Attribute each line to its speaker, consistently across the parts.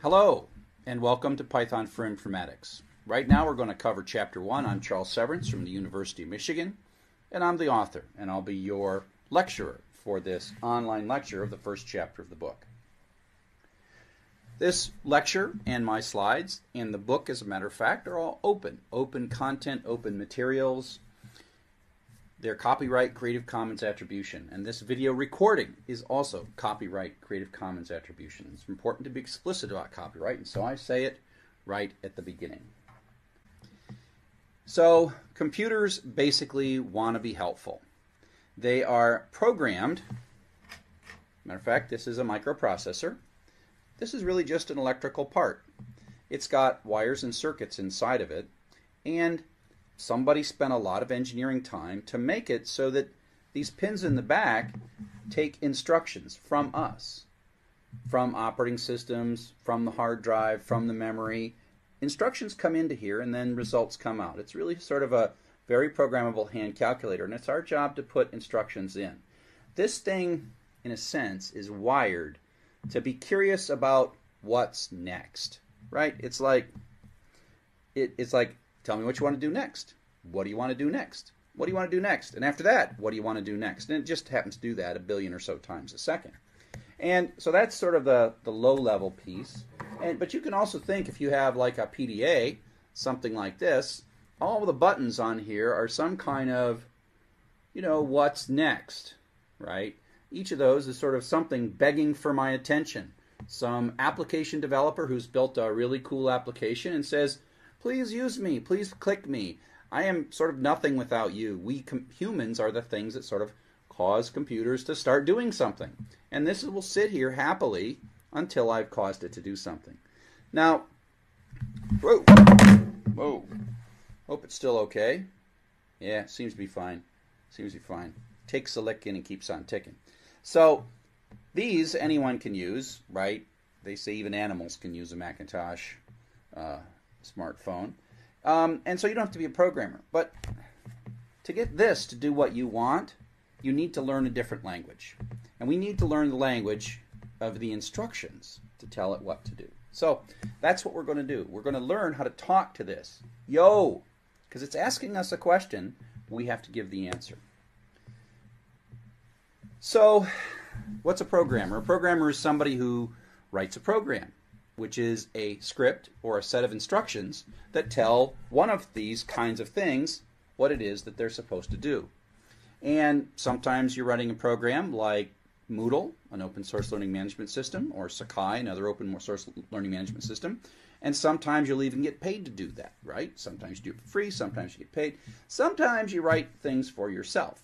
Speaker 1: Hello, and welcome to Python for Informatics. Right now we're going to cover Chapter 1. I'm Charles Severance from the University of Michigan, and I'm the author, and I'll be your lecturer for this online lecture of the first chapter of the book. This lecture and my slides and the book, as a matter of fact, are all open. Open content, open materials, their copyright Creative Commons Attribution, and this video recording is also copyright Creative Commons Attribution. It's important to be explicit about copyright, and so I say it right at the beginning. So computers basically want to be helpful. They are programmed. Matter of fact, this is a microprocessor. This is really just an electrical part. It's got wires and circuits inside of it, and somebody spent a lot of engineering time to make it so that these pins in the back take instructions from us, from operating systems, from the hard drive, from the memory. Instructions come into here and then results come out. It's really sort of a very programmable hand calculator, and it's our job to put instructions in. This thing, in a sense, is wired to be curious about what's next, right? It's like, it, it's like, tell me what you want to do next what do you want to do next? What do you want to do next? And after that, what do you want to do next? And it just happens to do that a billion or so times a second. And so that's sort of the, the low level piece. And, but you can also think if you have like a PDA, something like this, all the buttons on here are some kind of, you know, what's next, right? Each of those is sort of something begging for my attention. Some application developer who's built a really cool application and says, please use me, please click me, I am sort of nothing without you. We com- humans are the things that sort of cause computers to start doing something. And this will sit here happily until I've caused it to do something. Now, whoa, whoa. Hope it's still okay. Yeah, seems to be fine. Seems to be fine. Takes a lick in and keeps on ticking. So these anyone can use, right? They say even animals can use a Macintosh uh, smartphone. Um, and so you don't have to be a programmer. But to get this to do what you want, you need to learn a different language. And we need to learn the language of the instructions to tell it what to do. So that's what we're going to do. We're going to learn how to talk to this. Yo, because it's asking us a question. We have to give the answer. So what's a programmer? A programmer is somebody who writes a program which is a script or a set of instructions that tell one of these kinds of things what it is that they're supposed to do. And sometimes you're running a program like Moodle, an open source learning management system, or Sakai, another open source learning management system. And sometimes you'll even get paid to do that, right? Sometimes you do it for free, sometimes you get paid. Sometimes you write things for yourself.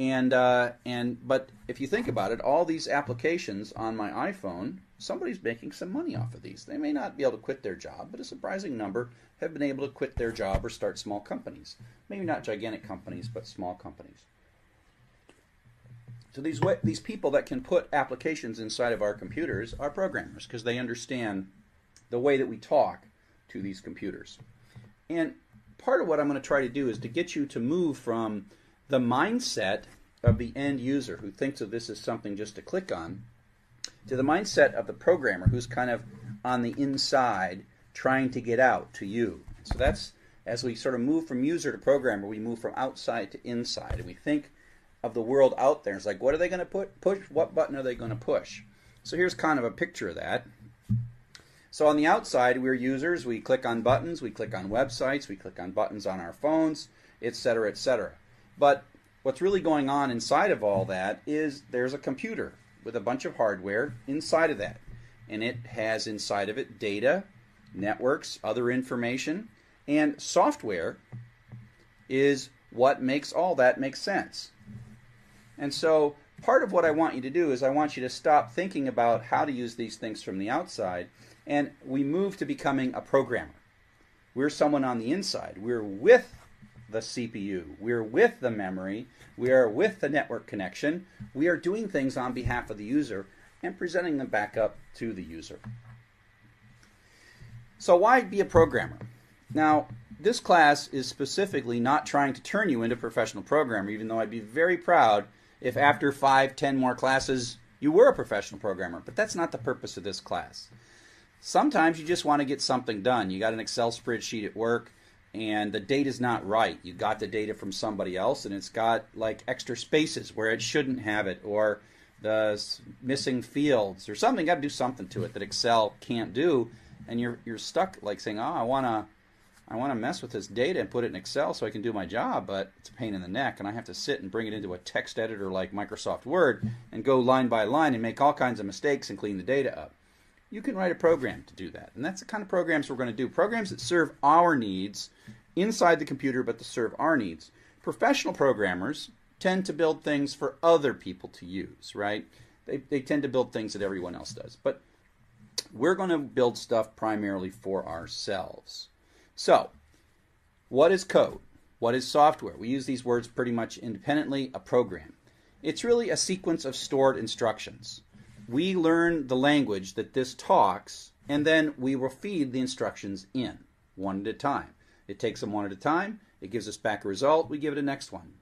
Speaker 1: And uh, and but if you think about it, all these applications on my iPhone, somebody's making some money off of these. They may not be able to quit their job, but a surprising number have been able to quit their job or start small companies. Maybe not gigantic companies, but small companies. So these these people that can put applications inside of our computers are programmers because they understand the way that we talk to these computers. And part of what I'm going to try to do is to get you to move from the mindset of the end user who thinks of this as something just to click on to the mindset of the programmer who's kind of on the inside trying to get out to you. So that's as we sort of move from user to programmer, we move from outside to inside, and we think of the world out there. It's like, what are they going to put push? What button are they going to push? So here's kind of a picture of that. So on the outside, we're users. We click on buttons. We click on websites. We click on buttons on our phones, etc., etc. But what's really going on inside of all that is there's a computer with a bunch of hardware inside of that. And it has inside of it data, networks, other information, and software is what makes all that make sense. And so part of what I want you to do is I want you to stop thinking about how to use these things from the outside and we move to becoming a programmer. We're someone on the inside. We're with the CPU. We're with the memory. We are with the network connection. We are doing things on behalf of the user and presenting them back up to the user. So why be a programmer? Now, this class is specifically not trying to turn you into a professional programmer, even though I'd be very proud if after five, ten more classes you were a professional programmer. But that's not the purpose of this class. Sometimes you just want to get something done. You got an Excel spreadsheet at work, and the date is not right. You got the data from somebody else, and it's got like extra spaces where it shouldn't have it, or the missing fields, or something. Got to do something to it that Excel can't do, and you're you're stuck like saying, "Oh, I wanna, I wanna mess with this data and put it in Excel so I can do my job," but it's a pain in the neck, and I have to sit and bring it into a text editor like Microsoft Word and go line by line and make all kinds of mistakes and clean the data up you can write a program to do that. And that's the kind of programs we're going to do. Programs that serve our needs inside the computer, but to serve our needs. Professional programmers tend to build things for other people to use, right? They, they tend to build things that everyone else does. But we're going to build stuff primarily for ourselves. So, what is code? What is software? We use these words pretty much independently. A program. It's really a sequence of stored instructions we learn the language that this talks, and then we will feed the instructions in one at a time. It takes them one at a time. It gives us back a result. We give it a next one.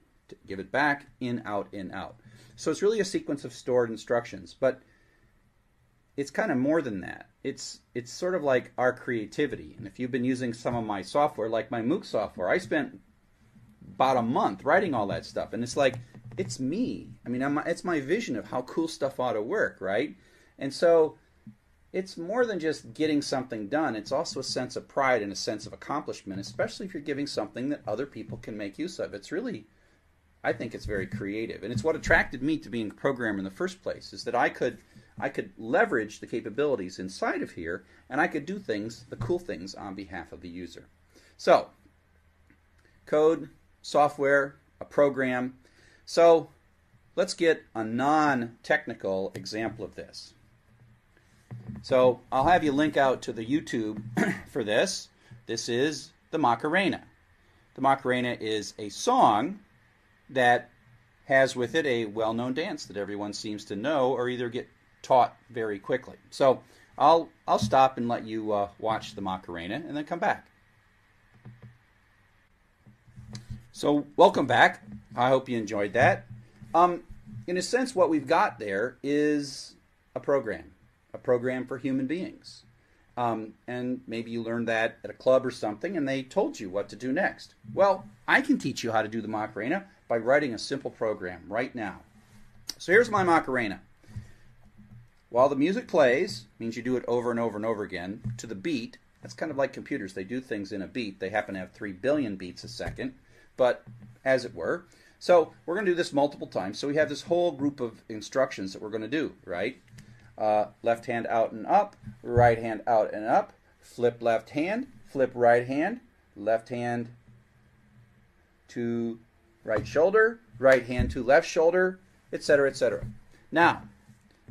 Speaker 1: Give it back, in, out, in, out. So it's really a sequence of stored instructions. But it's kind of more than that. It's it's sort of like our creativity. And if you've been using some of my software, like my MOOC software, I spent about a month writing all that stuff. And it's like it's me. I mean, I'm, it's my vision of how cool stuff ought to work, right? And so it's more than just getting something done. It's also a sense of pride and a sense of accomplishment, especially if you're giving something that other people can make use of. It's really, I think it's very creative. And it's what attracted me to being a programmer in the first place, is that I could I could leverage the capabilities inside of here and I could do things, the cool things, on behalf of the user. So, code, software, a program, so let's get a non-technical example of this. So I'll have you link out to the YouTube for this. This is the Macarena. The Macarena is a song that has with it a well-known dance that everyone seems to know or either get taught very quickly. So I'll I'll stop and let you uh, watch the Macarena and then come back. So, welcome back. I hope you enjoyed that. Um, in a sense, what we've got there is a program, a program for human beings. Um, and maybe you learned that at a club or something, and they told you what to do next. Well, I can teach you how to do the Macarena by writing a simple program right now. So here's my Macarena. While the music plays, means you do it over and over and over again, to the beat, that's kind of like computers. They do things in a beat. They happen to have 3 billion beats a second but as it were. So we're going to do this multiple times. So we have this whole group of instructions that we're going to do, right? Uh, left hand out and up, right hand out and up, flip left hand, flip right hand, left hand to right shoulder, right hand to left shoulder, etc., etc. Now,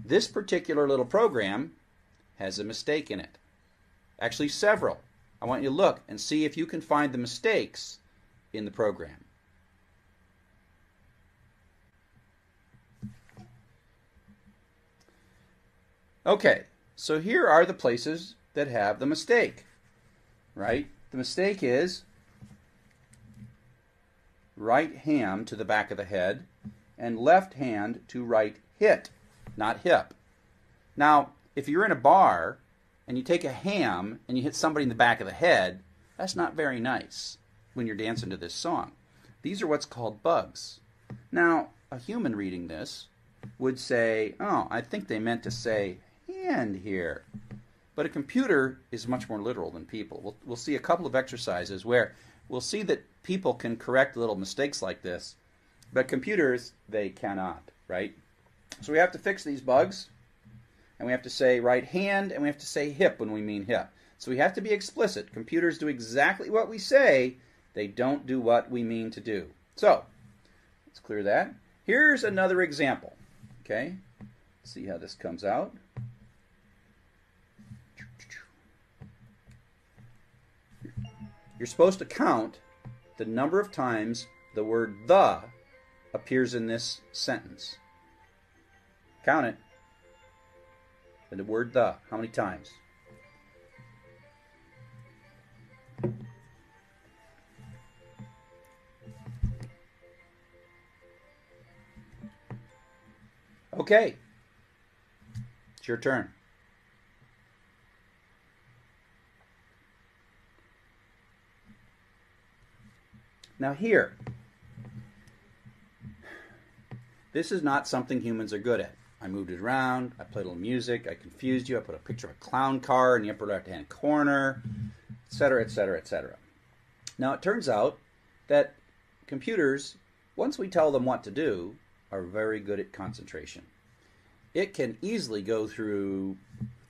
Speaker 1: this particular little program has a mistake in it. Actually, several. I want you to look and see if you can find the mistakes in the program. Okay, so here are the places that have the mistake, right? The mistake is right ham to the back of the head and left hand to right hit, not hip. Now, if you're in a bar and you take a ham and you hit somebody in the back of the head, that's not very nice when you're dancing to this song. These are what's called bugs. Now, a human reading this would say, oh, I think they meant to say hand here. But a computer is much more literal than people. We'll, we'll see a couple of exercises where we'll see that people can correct little mistakes like this, but computers, they cannot, right? So we have to fix these bugs, and we have to say right hand, and we have to say hip when we mean hip. So we have to be explicit. Computers do exactly what we say, they don't do what we mean to do. So let's clear that. Here's another example. Okay, let's see how this comes out. You're supposed to count the number of times the word the appears in this sentence. Count it. And the word the, how many times? Okay. It's your turn. Now, here, this is not something humans are good at. I moved it around, I played a little music, I confused you, I put a picture of a clown car in the upper left hand corner, etc., etc., etc. Now, it turns out that computers, once we tell them what to do, are very good at concentration. It can easily go through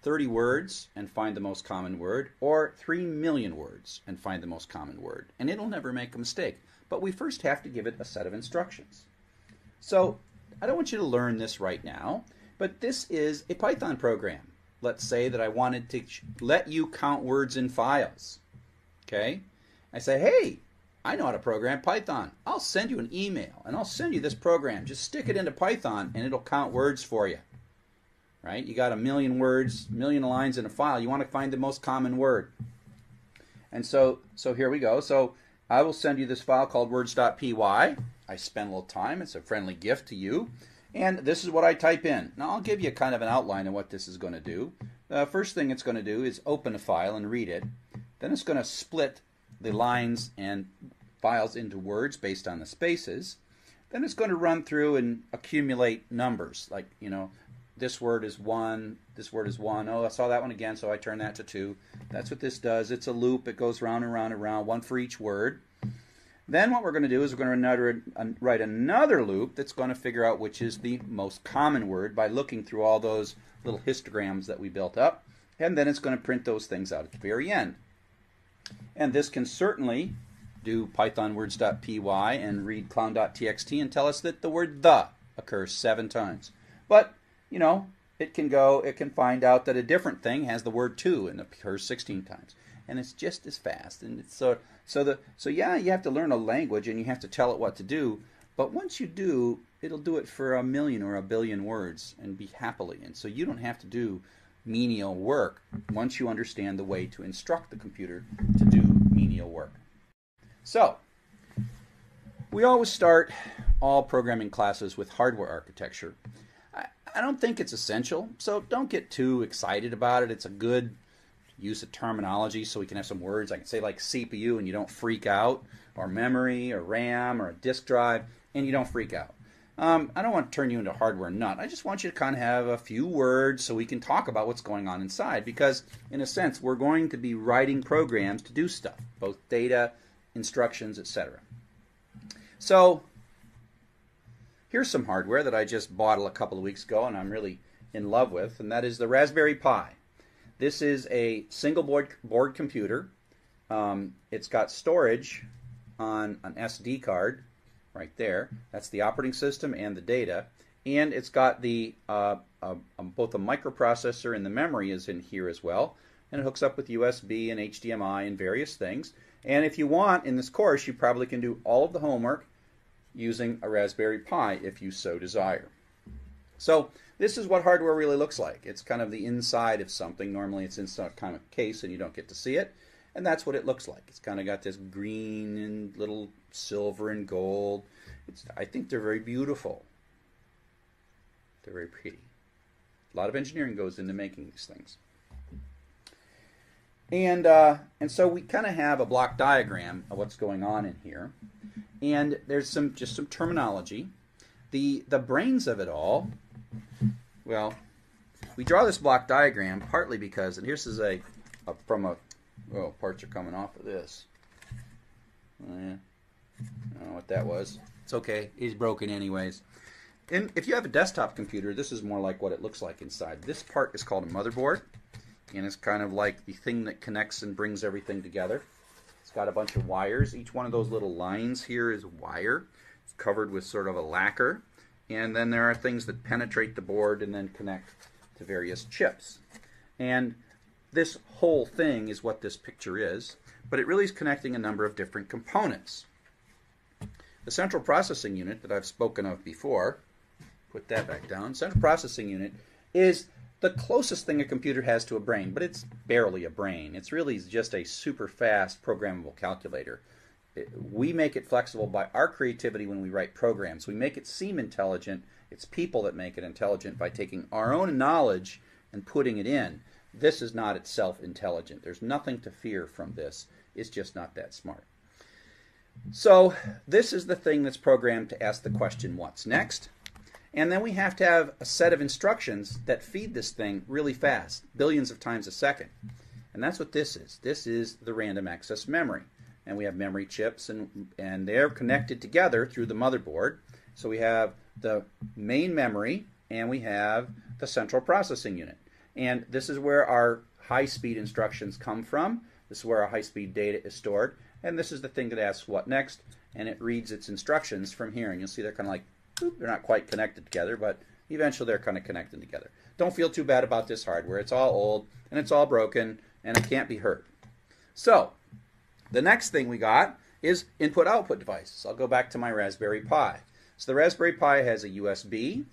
Speaker 1: 30 words and find the most common word, or 3 million words and find the most common word, and it'll never make a mistake. But we first have to give it a set of instructions. So I don't want you to learn this right now, but this is a Python program. Let's say that I wanted to let you count words in files. Okay? I say, hey, I know how to program Python. I'll send you an email and I'll send you this program. Just stick it into Python and it'll count words for you. Right? You got a million words, million lines in a file. You want to find the most common word. And so, so here we go. So I will send you this file called words.py. I spend a little time. It's a friendly gift to you. And this is what I type in. Now I'll give you kind of an outline of what this is going to do. The first thing it's going to do is open a file and read it. Then it's going to split the lines and files into words based on the spaces, then it's going to run through and accumulate numbers. Like, you know, this word is one, this word is one. Oh, I saw that one again, so I turn that to two. That's what this does. It's a loop. It goes round and round and round, one for each word. Then what we're going to do is we're going to write another loop that's going to figure out which is the most common word by looking through all those little histograms that we built up. And then it's going to print those things out at the very end. And this can certainly do pythonwords.py and read clown.txt and tell us that the word the occurs seven times. But, you know, it can go, it can find out that a different thing has the word to and occurs 16 times. And it's just as fast. And it's so, so, the, so yeah, you have to learn a language and you have to tell it what to do. But once you do, it'll do it for a million or a billion words and be happily. And so you don't have to do menial work once you understand the way to instruct the computer to do menial work. So, we always start all programming classes with hardware architecture. I, I, don't think it's essential, so don't get too excited about it. It's a good use of terminology so we can have some words. I can say like CPU and you don't freak out, or memory, or RAM, or a disk drive, and you don't freak out. Um, I don't want to turn you into a hardware nut. I just want you to kind of have a few words so we can talk about what's going on inside because, in a sense, we're going to be writing programs to do stuff, both data, instructions, etc. So here's some hardware that I just bought a couple of weeks ago and I'm really in love with, and that is the Raspberry Pi. This is a single board, board computer. Um, it's got storage on an SD card right there. That's the operating system and the data. And it's got the uh, uh, um, both the microprocessor and the memory is in here as well. And it hooks up with USB and HDMI and various things. And if you want, in this course, you probably can do all of the homework using a Raspberry Pi if you so desire. So this is what hardware really looks like. It's kind of the inside of something. Normally it's inside some kind of case and you don't get to see it. And that's what it looks like. It's kind of got this green and little silver and gold. It's, I think they're very beautiful. They're very pretty. A lot of engineering goes into making these things. And, uh, and so we kind of have a block diagram of what's going on in here. And there's some just some terminology. The, the brains of it all, well, we draw this block diagram partly because, and here's is a, a from a, well oh, parts are coming off of this. yeah. Uh, I don't know what that was. It's okay. He's broken anyways. And if you have a desktop computer, this is more like what it looks like inside. This part is called a motherboard, and it's kind of like the thing that connects and brings everything together. It's got a bunch of wires. Each one of those little lines here is wire. It's covered with sort of a lacquer. And then there are things that penetrate the board and then connect to various chips. And this whole thing is what this picture is, but it really is connecting a number of different components. The central processing unit that I've spoken of before, put that back down, central processing unit is the closest thing a computer has to a brain, but it's barely a brain. It's really just a super fast programmable calculator. we make it flexible by our creativity when we write programs. We make it seem intelligent. It's people that make it intelligent by taking our own knowledge and putting it in. This is not itself intelligent. There's nothing to fear from this. It's just not that smart. So this is the thing that's programmed to ask the question, what's next? And then we have to have a set of instructions that feed this thing really fast, billions of times a second. And that's what this is. This is the random access memory. And we have memory chips, and, and they're connected together through the motherboard. So we have the main memory, and we have the central processing unit. And this is where our high-speed instructions come from. This is where our high-speed data is stored. And this is the thing that asks what next, and it reads its instructions from here. And you'll see they're kind of like, boop, they're not quite connected together, but eventually they're kind of connected together. Don't feel too bad about this hardware. It's all old, and it's all broken, and it can't be hurt. So the next thing we got is input-output devices. I'll go back to my Raspberry Pi. So the Raspberry Pi has a USB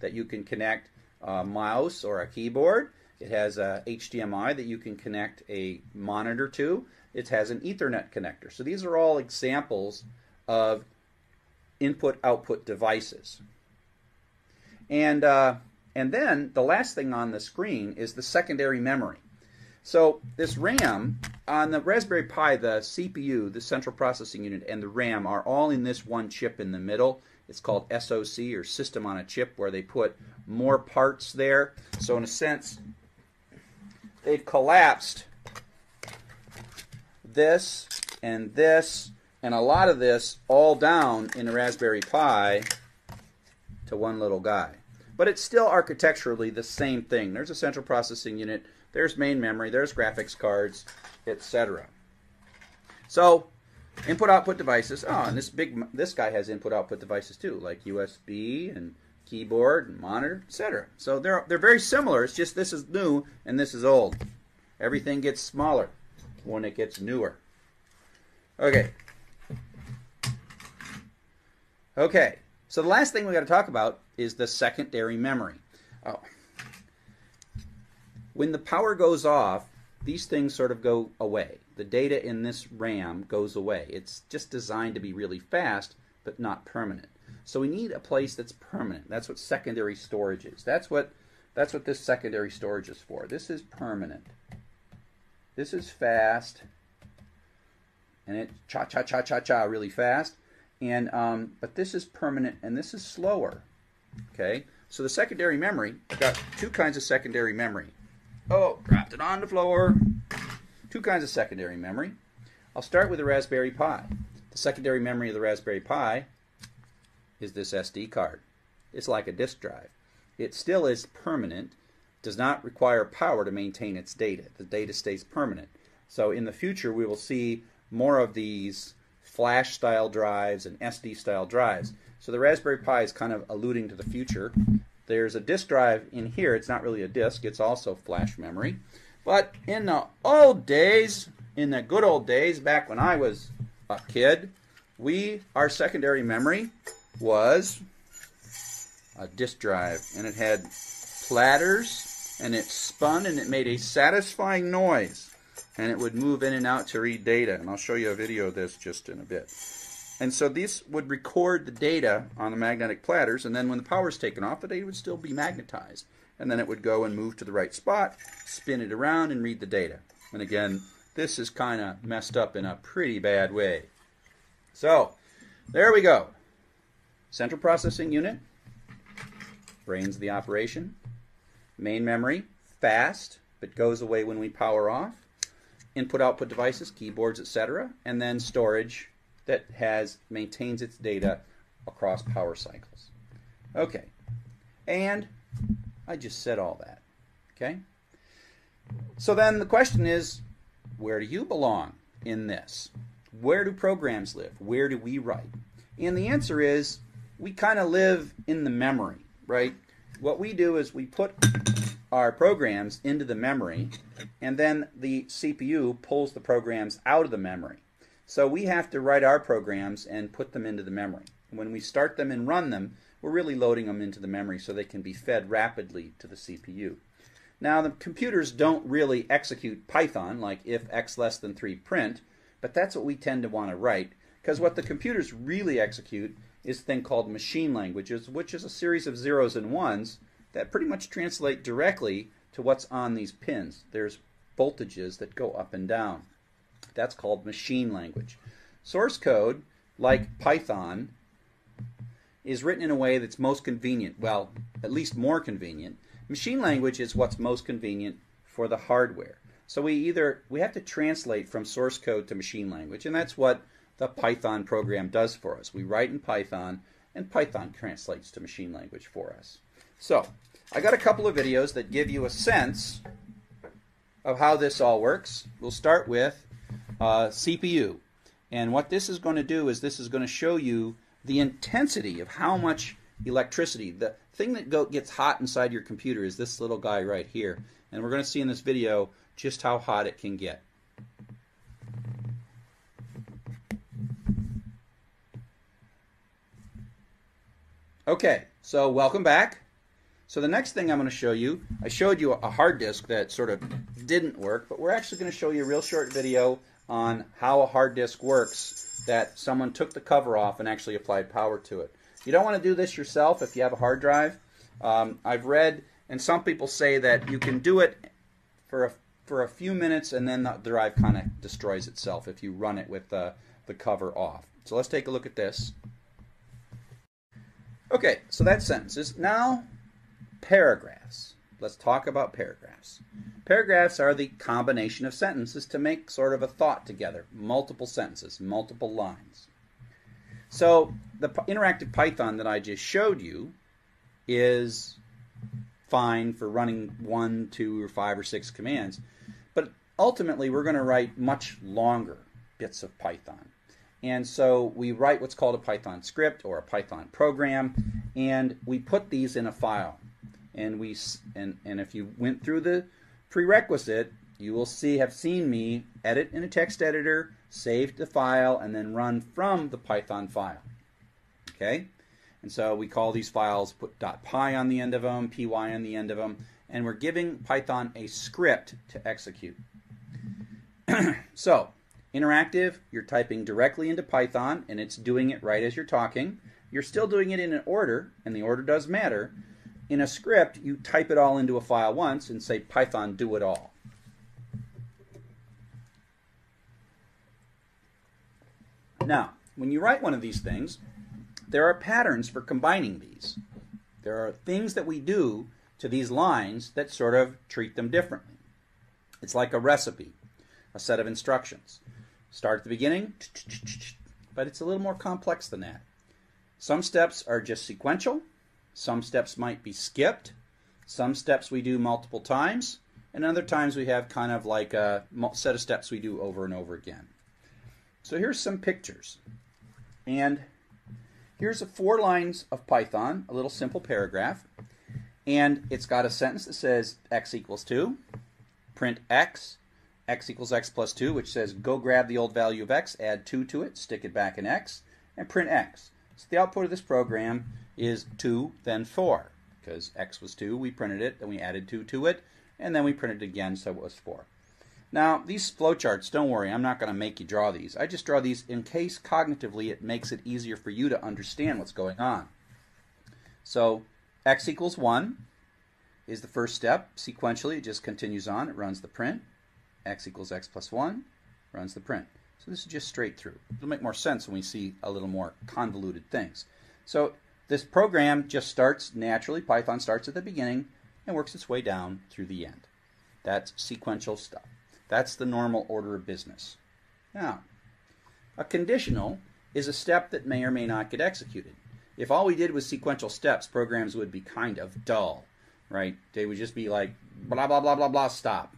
Speaker 1: that you can connect a uh, mouse or a keyboard. It has a HDMI that you can connect a monitor to. It has an Ethernet connector. So these are all examples of input output devices. And, uh, and then the last thing on the screen is the secondary memory. So this RAM on the Raspberry Pi, the CPU, the central processing unit, and the RAM are all in this one chip in the middle. It's called SOC or system on a chip where they put more parts there. So in a sense, they've collapsed this and this and a lot of this all down in a Raspberry Pi to one little guy. But it's still architecturally the same thing. There's a central processing unit, there's main memory, there's graphics cards, etc. So input output devices. Oh, and this big this guy has input output devices too, like USB and keyboard and monitor, etc. So they're they're very similar. It's just this is new and this is old. Everything gets smaller when it gets newer. Okay. Okay. So the last thing we got to talk about is the secondary memory. Oh. When the power goes off, these things sort of go away. The data in this RAM goes away. It's just designed to be really fast, but not permanent. So we need a place that's permanent. That's what secondary storage is. That's what that's what this secondary storage is for. This is permanent. This is fast, and it cha cha cha cha cha really fast. And um, but this is permanent, and this is slower. Okay. So the secondary memory, I've got two kinds of secondary memory. Oh, dropped it on the floor. Two kinds of secondary memory. I'll start with the Raspberry Pi. The secondary memory of the Raspberry Pi is this SD card. It's like a disk drive. It still is permanent, does not require power to maintain its data. The data stays permanent. So in the future, we will see more of these flash style drives and SD style drives. So the Raspberry Pi is kind of alluding to the future. There's a disk drive in here. It's not really a disk, it's also flash memory. But in the old days, in the good old days, back when I was a kid, we our secondary memory was a disk drive and it had platters and it spun and it made a satisfying noise and it would move in and out to read data and I'll show you a video of this just in a bit. And so these would record the data on the magnetic platters and then when the power is taken off the data would still be magnetized and then it would go and move to the right spot, spin it around and read the data. And again, this is kind of messed up in a pretty bad way. So, there we go. Central processing unit, brains the operation, Main memory, fast, but goes away when we power off. Input-output devices, keyboards, etc. And then storage that has maintains its data across power cycles. Okay, and I just said all that. Okay, so then the question is, where do you belong in this? Where do programs live? Where do we write? And the answer is, we kind of live in the memory, right? what we do is we put our programs into the memory, and then the CPU pulls the programs out of the memory. So we have to write our programs and put them into the memory. When we start them and run them, we're really loading them into the memory so they can be fed rapidly to the CPU. Now, the computers don't really execute Python, like if x less than 3 print, but that's what we tend to want to write, because what the computers really execute is a thing called machine languages, which is a series of zeros and ones that pretty much translate directly to what's on these pins. There's voltages that go up and down. That's called machine language. Source code, like Python, is written in a way that's most convenient, well, at least more convenient. Machine language is what's most convenient for the hardware. So we either we have to translate from source code to machine language, and that's what the Python program does for us. We write in Python, and Python translates to machine language for us. So I got a couple of videos that give you a sense of how this all works. We'll start with uh, CPU. And what this is going to do is this is going to show you the intensity of how much electricity. The thing that go, gets hot inside your computer is this little guy right here. And we're going to see in this video just how hot it can get. Okay, so welcome back. So the next thing I'm going to show you, I showed you a hard disk that sort of didn't work, but we're actually going to show you a real short video on how a hard disk works that someone took the cover off and actually applied power to it. You don't want to do this yourself if you have a hard drive. Um, I've read, and some people say that you can do it for a, for a few minutes and then the drive kind of destroys itself if you run it with the, the cover off. So let's take a look at this. Okay, so that's sentences. Now, paragraphs. Let's talk about paragraphs. Paragraphs are the combination of sentences to make sort of a thought together, multiple sentences, multiple lines. So the interactive Python that I just showed you is fine for running one, two, or five or six commands, but ultimately we're going to write much longer bits of Python. And so we write what's called a Python script or a Python program, and we put these in a file. And we and, and if you went through the prerequisite, you will see have seen me edit in a text editor, save the file, and then run from the Python file. Okay? And so we call these files, put .py on the end of them, py on the end of them, and we're giving Python a script to execute. so Interactive, you're typing directly into Python and it's doing it right as you're talking. You're still doing it in an order, and the order does matter. In a script, you type it all into a file once and say Python do it all. Now, when you write one of these things, there are patterns for combining these. There are things that we do to these lines that sort of treat them differently. It's like a recipe, a set of instructions. Start at the beginning, but it's a little more complex than that. Some steps are just sequential, some steps might be skipped, some steps we do multiple times, and other times we have kind of like a set of steps we do over and over again. So here's some pictures. And here's four lines of Python, a little simple paragraph. And it's got a sentence that says x equals 2, print x, x equals x plus 2, which says go grab the old value of x, add 2 to it, stick it back in x, and print x. So the output of this program is 2, then 4, because x was 2, we printed it, then we added 2 to it, and then we printed it again, so it was 4. Now, these flowcharts, don't worry, I'm not going to make you draw these. I just draw these in case cognitively it makes it easier for you to understand what's going on. So x equals 1 is the first step. Sequentially, it just continues on. It runs the print x equals x plus 1, runs the print. So this is just straight through. It'll make more sense when we see a little more convoluted things. So this program just starts naturally. Python starts at the beginning and works its way down through the end. That's sequential stuff. That's the normal order of business. Now, a conditional is a step that may or may not get executed. If all we did was sequential steps, programs would be kind of dull, right? They would just be like, blah, blah, blah, blah, blah, stop.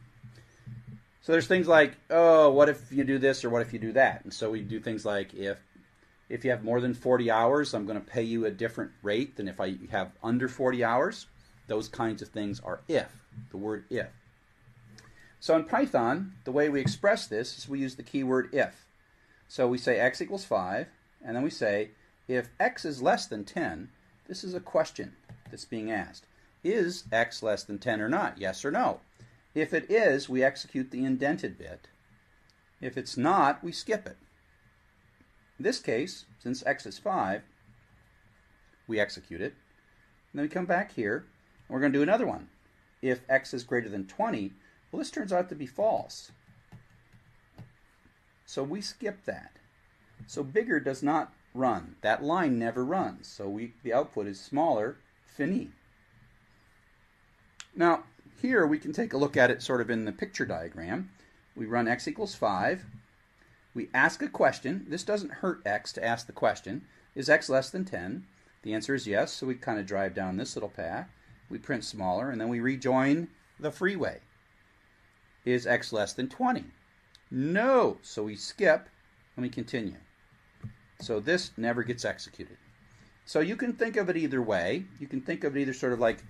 Speaker 1: So there's things like, oh, what if you do this or what if you do that? And so we do things like if if you have more than 40 hours, I'm going to pay you a different rate than if I have under 40 hours. Those kinds of things are if, the word if. So in Python, the way we express this is we use the keyword if. So we say x equals 5, and then we say if x is less than 10, this is a question that's being asked. Is x less than 10 or not? Yes or no? If it is, we execute the indented bit. If it's not, we skip it. In this case, since x is 5, we execute it. And then we come back here, and we're going to do another one. If x is greater than 20, well, this turns out to be false. So we skip that. So bigger does not run. That line never runs. So we, the output is smaller, fini. Now, here we can take a look at it sort of in the picture diagram. We run x equals 5. We ask a question. This doesn't hurt x to ask the question. Is x less than 10? The answer is yes, so we kind of drive down this little path. We print smaller, and then we rejoin the freeway. Is x less than 20? No, so we skip, and we continue. So this never gets executed. So you can think of it either way. You can think of it either sort of like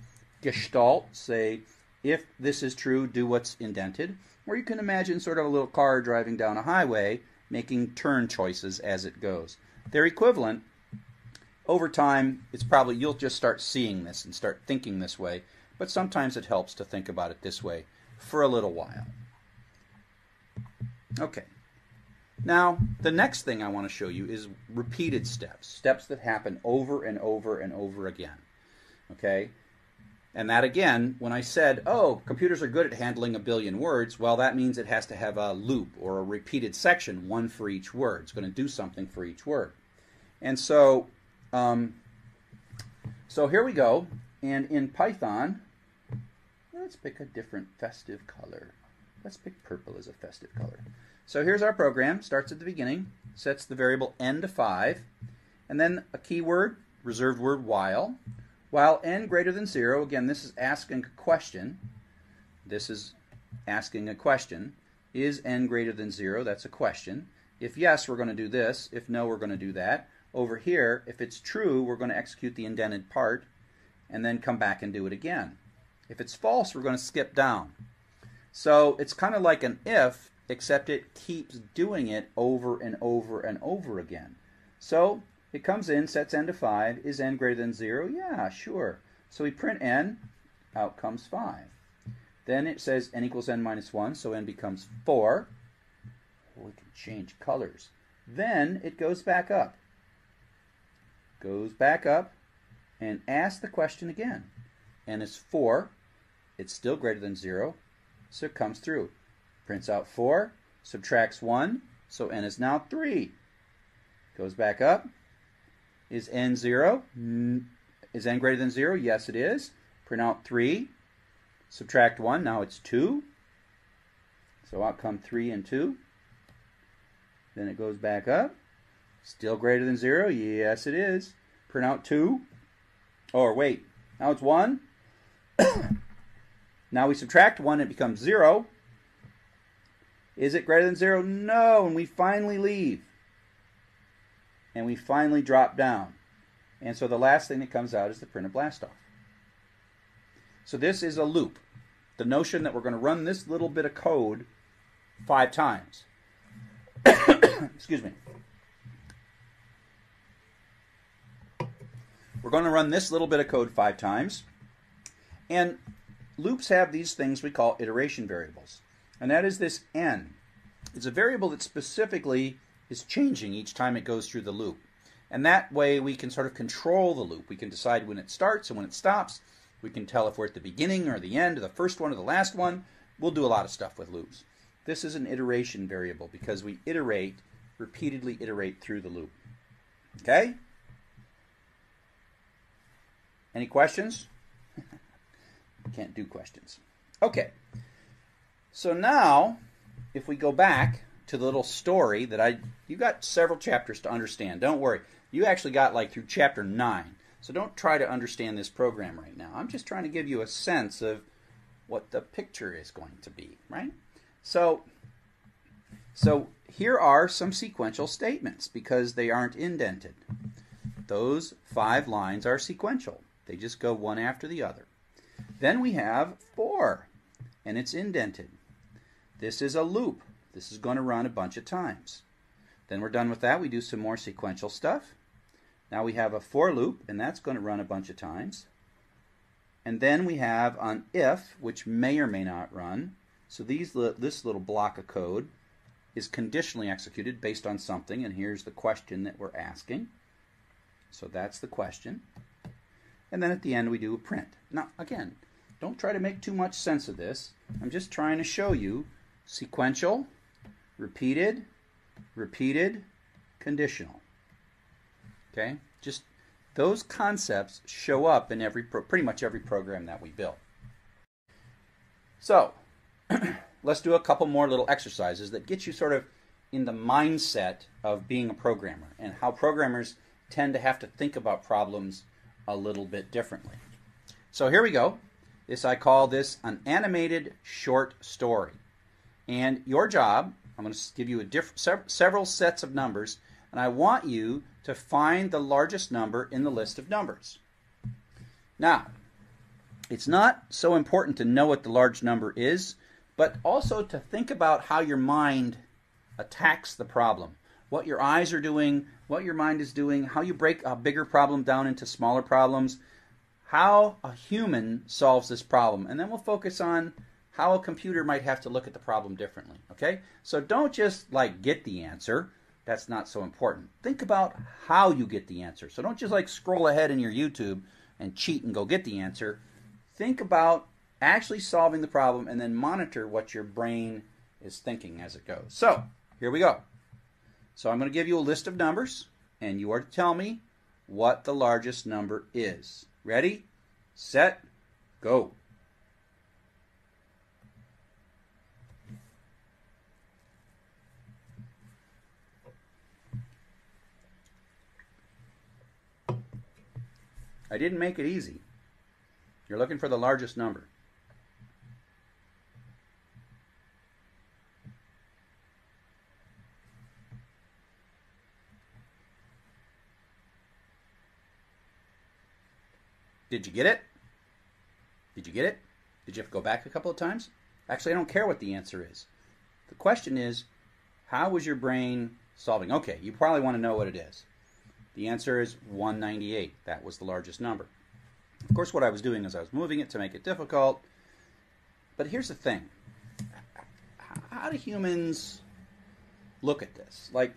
Speaker 1: gestalt, say if this is true, do what's indented. Or you can imagine sort of a little car driving down a highway making turn choices as it goes. They're equivalent. Over time, it's probably you'll just start seeing this and start thinking this way, but sometimes it helps to think about it this way for a little while. Okay. Now, the next thing I want to show you is repeated steps, steps that happen over and over and over again. Okay? And that again, when I said, oh, computers are good at handling a billion words, well, that means it has to have a loop or a repeated section, one for each word. It's going to do something for each word. And so, um, so here we go. And in Python, let's pick a different festive color. Let's pick purple as a festive color. So here's our program. Starts at the beginning, sets the variable n to 5, and then a keyword, reserved word while. While n greater than 0, again, this is asking a question. This is asking a question. Is n greater than 0? That's a question. If yes, we're going to do this. If no, we're going to do that. Over here, if it's true, we're going to execute the indented part and then come back and do it again. If it's false, we're going to skip down. So it's kind of like an if, except it keeps doing it over and over and over again. So it comes in, sets n to 5. Is n greater than 0? Yeah, sure. So we print n, out comes 5. Then it says n equals n minus 1, so n becomes 4. We can change colors. Then it goes back up. Goes back up and asks the question again. n is 4. It's still greater than 0, so it comes through. Prints out 4, subtracts 1, so n is now 3. Goes back up, is n 0? Is n greater than 0? Yes, it is. Print out 3. Subtract 1. Now it's 2. So out come 3 and 2. Then it goes back up. Still greater than 0? Yes, it is. Print out 2. Or wait, now it's 1. now we subtract 1, it becomes 0. Is it greater than 0? No, and we finally leave and we finally drop down. And so the last thing that comes out is the print of blastoff. So this is a loop. The notion that we're going to run this little bit of code five times. Excuse me. We're going to run this little bit of code five times. And loops have these things we call iteration variables. And that is this n. It's a variable that specifically is changing each time it goes through the loop. And that way we can sort of control the loop. We can decide when it starts and when it stops. We can tell if we're at the beginning or the end or the first one or the last one. We'll do a lot of stuff with loops. This is an iteration variable because we iterate, repeatedly iterate through the loop. Okay? Any questions? Can't do questions. Okay. So now, if we go back to the little story that I you got several chapters to understand. Don't worry. You actually got like through chapter 9. So don't try to understand this program right now. I'm just trying to give you a sense of what the picture is going to be, right? So so here are some sequential statements because they aren't indented. Those five lines are sequential. They just go one after the other. Then we have 4 and it's indented. This is a loop this is going to run a bunch of times. Then we're done with that. We do some more sequential stuff. Now we have a for loop, and that's going to run a bunch of times. And then we have an if, which may or may not run. So these, this little block of code is conditionally executed based on something, and here's the question that we're asking. So that's the question. And then at the end, we do a print. Now, again, don't try to make too much sense of this. I'm just trying to show you sequential, repeated, repeated, conditional. Okay? Just those concepts show up in every pretty much every program that we build. So, let's do a couple more little exercises that get you sort of in the mindset of being a programmer and how programmers tend to have to think about problems a little bit differently. So here we go. This I call this an animated short story. And your job I'm going to give you several sets of numbers, and I want you to find the largest number in the list of numbers. Now, it's not so important to know what the large number is, but also to think about how your mind attacks the problem. What your eyes are doing, what your mind is doing, how you break a bigger problem down into smaller problems, how a human solves this problem. And then we'll focus on how a computer might have to look at the problem differently. Okay? So don't just like get the answer. That's not so important. Think about how you get the answer. So don't just like scroll ahead in your YouTube and cheat and go get the answer. Think about actually solving the problem and then monitor what your brain is thinking as it goes. So here we go. So I'm going to give you a list of numbers and you are to tell me what the largest number is. Ready, set, go. I didn't make it easy. You're looking for the largest number. Did you get it? Did you get it? Did you have to go back a couple of times? Actually, I don't care what the answer is. The question is, how was your brain solving? Okay, you probably want to know what it is. The answer is 198. That was the largest number. Of course, what I was doing is I was moving it to make it difficult. But here's the thing. How do humans look at this? Like,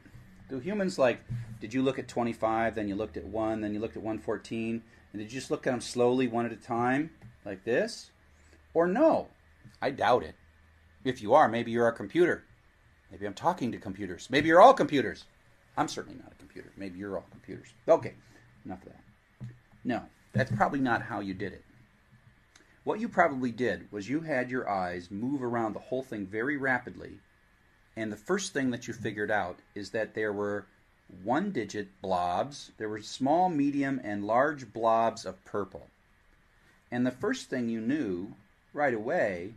Speaker 1: do humans like, did you look at 25, then you looked at 1, then you looked at 114, and did you just look at them slowly one at a time, like this? Or no? I doubt it. If you are, maybe you're a computer. Maybe I'm talking to computers. Maybe you're all computers. I'm certainly not a computer. Maybe you're all computers. Okay, enough of that. No, that's probably not how you did it. What you probably did was you had your eyes move around the whole thing very rapidly, and the first thing that you figured out is that there were one digit blobs, there were small, medium, and large blobs of purple. And the first thing you knew right away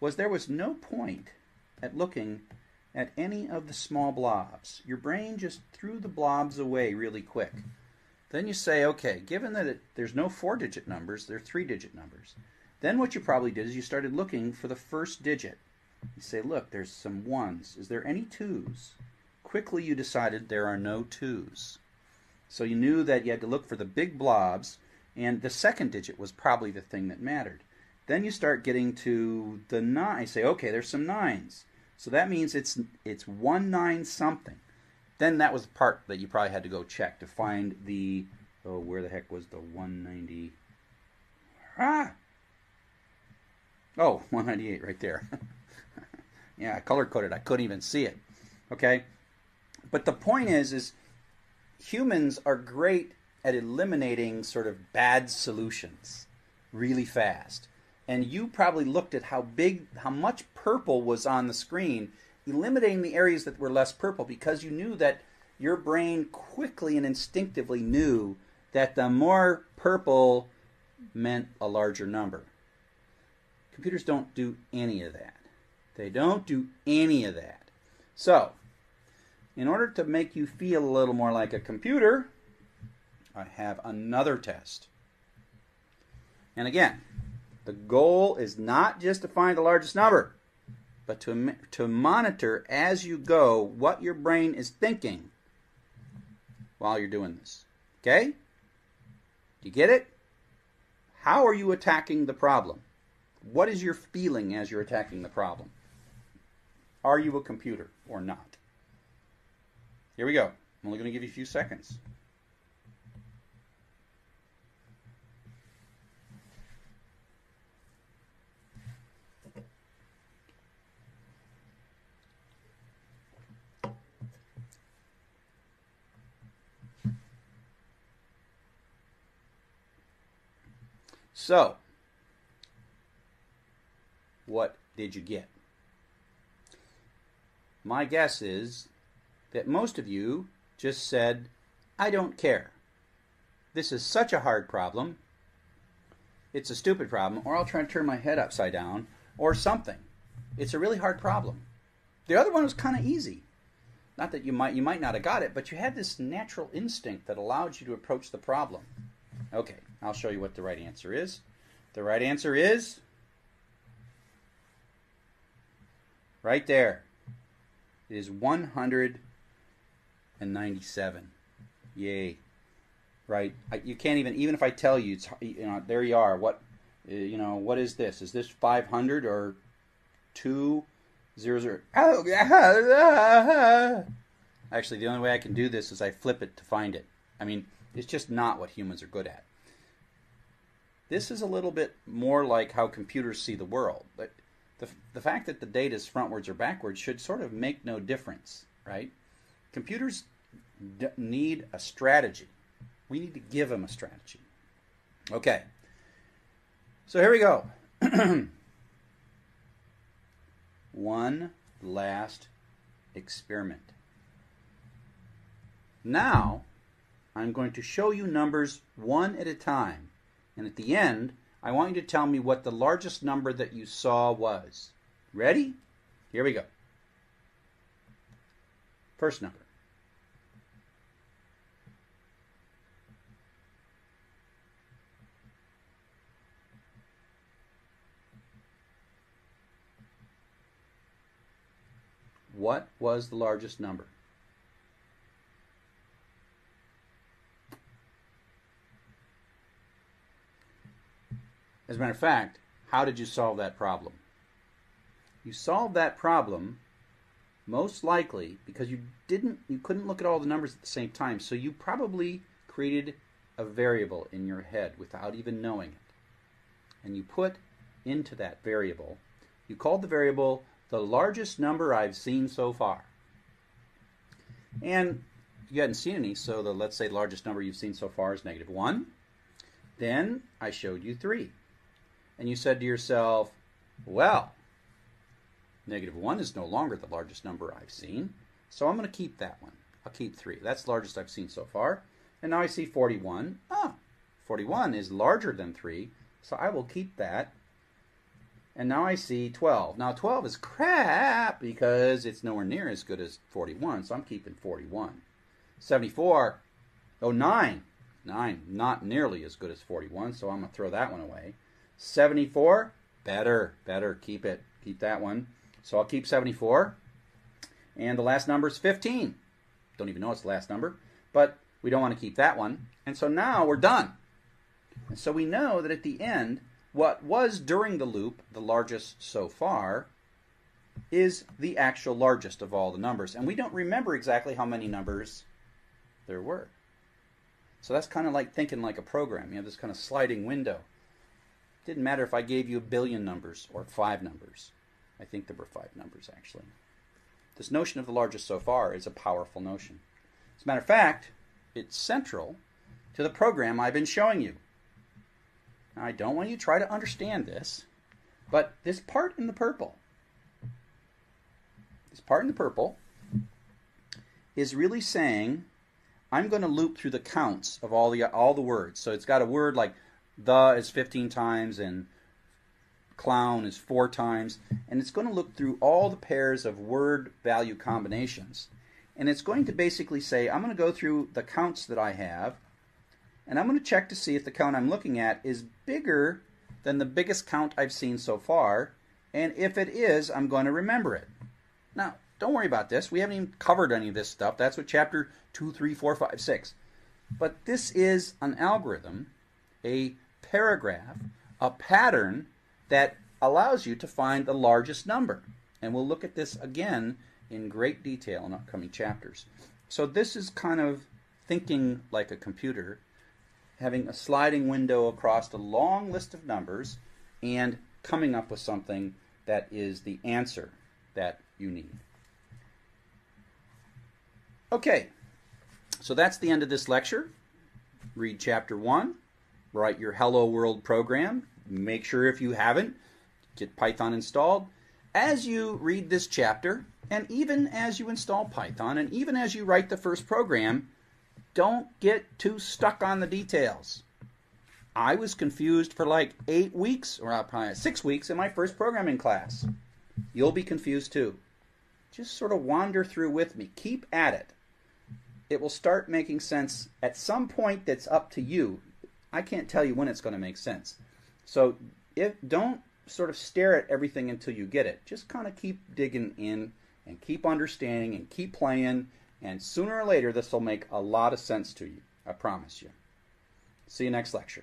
Speaker 1: was there was no point at looking at any of the small blobs. Your brain just threw the blobs away really quick. Then you say, okay, given that it, there's no four digit numbers, they're three digit numbers. Then what you probably did is you started looking for the first digit. You say, look, there's some ones. Is there any twos? Quickly you decided there are no twos. So you knew that you had to look for the big blobs, and the second digit was probably the thing that mattered. Then you start getting to the nine. Say, okay, there's some nines. So that means it's it's one nine something. Then that was the part that you probably had to go check to find the oh where the heck was the 190 ah oh 198 right there yeah I color coded I couldn't even see it okay but the point is is humans are great at eliminating sort of bad solutions really fast and you probably looked at how big, how much purple was on the screen, eliminating the areas that were less purple because you knew that your brain quickly and instinctively knew that the more purple meant a larger number. Computers don't do any of that. They don't do any of that. So, in order to make you feel a little more like a computer, I have another test. And again, the goal is not just to find the largest number, but to, to monitor as you go what your brain is thinking while you're doing this. Okay? Do you get it? How are you attacking the problem? What is your feeling as you're attacking the problem? Are you a computer or not? Here we go. I'm only going to give you a few seconds. So, what did you get? My guess is that most of you just said, I don't care. This is such a hard problem. It's a stupid problem, or I'll try to turn my head upside down, or something. It's a really hard problem. The other one was kind of easy. Not that you might you might not have got it, but you had this natural instinct that allowed you to approach the problem. Okay. I'll show you what the right answer is. The right answer is right there. It is 197. Yay. Right. I, you can't even even if I tell you it's you know there you are. What uh, you know, what is this? Is this 500 or 200? Actually, the only way I can do this is I flip it to find it. I mean, it's just not what humans are good at. This is a little bit more like how computers see the world. But the, the fact that the data is frontwards or backwards should sort of make no difference, right? Computers d- need a strategy. We need to give them a strategy. Okay. So here we go. One last experiment. Now, I'm going to show you numbers one at a time and at the end, I want you to tell me what the largest number that you saw was. Ready? Here we go. First number. What was the largest number? As a matter of fact, how did you solve that problem? You solved that problem most likely because you didn't you couldn't look at all the numbers at the same time, so you probably created a variable in your head without even knowing it. And you put into that variable, you called the variable the largest number I've seen so far. And you hadn't seen any, so the let's say the largest number you've seen so far is negative 1. Then I showed you 3 and you said to yourself, well, negative 1 is no longer the largest number I've seen, so I'm going to keep that one. I'll keep 3. That's the largest I've seen so far. And now I see 41. Ah, 41 is larger than 3, so I will keep that. And now I see 12. Now 12 is crap because it's nowhere near as good as 41, so I'm keeping 41. 74, oh, 9. 9, not nearly as good as 41, so I'm going to throw that one away. 74. Better, better. Keep it. Keep that one. So I'll keep 74. And the last number is 15. Don't even know it's the last number, but we don't want to keep that one. And so now we're done. And so we know that at the end, what was during the loop the largest so far is the actual largest of all the numbers. And we don't remember exactly how many numbers there were. So that's kind of like thinking like a program. You have this kind of sliding window. Didn't matter if I gave you a billion numbers or five numbers. I think there were five numbers, actually. This notion of the largest so far is a powerful notion. As a matter of fact, it's central to the program I've been showing you. Now, I don't want you to try to understand this, but this part in the purple, this part in the purple, is really saying, I'm going to loop through the counts of all the all the words. So it's got a word like the is 15 times and clown is four times. And it's going to look through all the pairs of word value combinations. And it's going to basically say, I'm going to go through the counts that I have, and I'm going to check to see if the count I'm looking at is bigger than the biggest count I've seen so far. And if it is, I'm going to remember it. Now, don't worry about this. We haven't even covered any of this stuff. That's what chapter 2, 3, 4, 5, 6. But this is an algorithm, a paragraph a pattern that allows you to find the largest number. And we'll look at this again in great detail in upcoming chapters. So this is kind of thinking like a computer, having a sliding window across a long list of numbers and coming up with something that is the answer that you need. Okay, so that's the end of this lecture. Read chapter 1 write your Hello World program. Make sure if you haven't, get Python installed. As you read this chapter, and even as you install Python, and even as you write the first program, don't get too stuck on the details. I was confused for like eight weeks, or probably six weeks, in my first programming class. You'll be confused too. Just sort of wander through with me. Keep at it. It will start making sense at some point that's up to you. I can't tell you when it's going to make sense. So if don't sort of stare at everything until you get it. Just kind of keep digging in and keep understanding and keep playing. And sooner or later, this will make a lot of sense to you. I promise you. See you next lecture.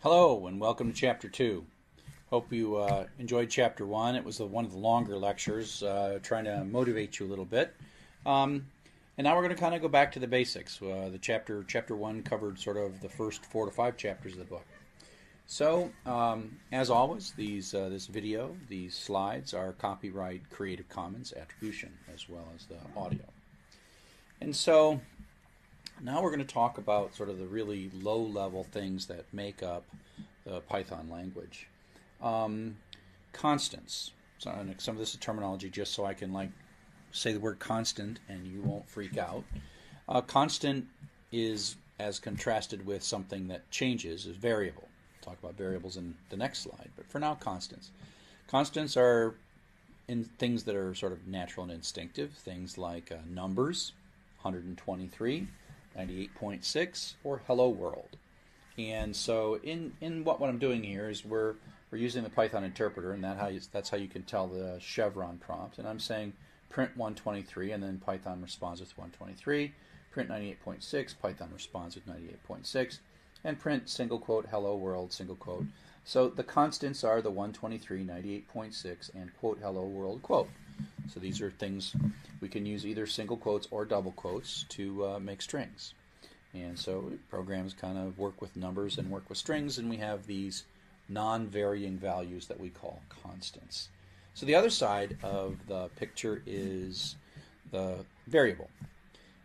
Speaker 1: Hello, and welcome to Chapter 2. Hope you uh, enjoyed Chapter 1. It was the, one of the longer lectures, uh, trying to motivate you a little bit. Um, and now we're going to kind of go back to the basics. Uh, the chapter chapter one covered sort of the first four to five chapters of the book. So um, as always, these uh, this video, these slides are copyright Creative Commons attribution as well as the audio. And so now we're going to talk about sort of the really low level things that make up the Python language. Um, constants. So, some of this is terminology just so I can like say the word constant and you won't freak out. Uh, constant is as contrasted with something that changes is variable. We'll talk about variables in the next slide, but for now, constants. Constants are in things that are sort of natural and instinctive, things like uh, numbers, 123, 98.6, or hello world. And so in, in what, what I'm doing here is we're, we're using the Python interpreter, and that how you, that's how you can tell the chevron prompt. And I'm saying print 123, and then Python responds with 123, print 98.6, Python responds with 98.6, and print single quote hello world, single quote. So the constants are the 123, 98.6, and quote hello world quote. So these are things we can use either single quotes or double quotes to uh, make strings. And so programs kind of work with numbers and work with strings, and we have these non varying values that we call constants. So the other side of the picture is the variable.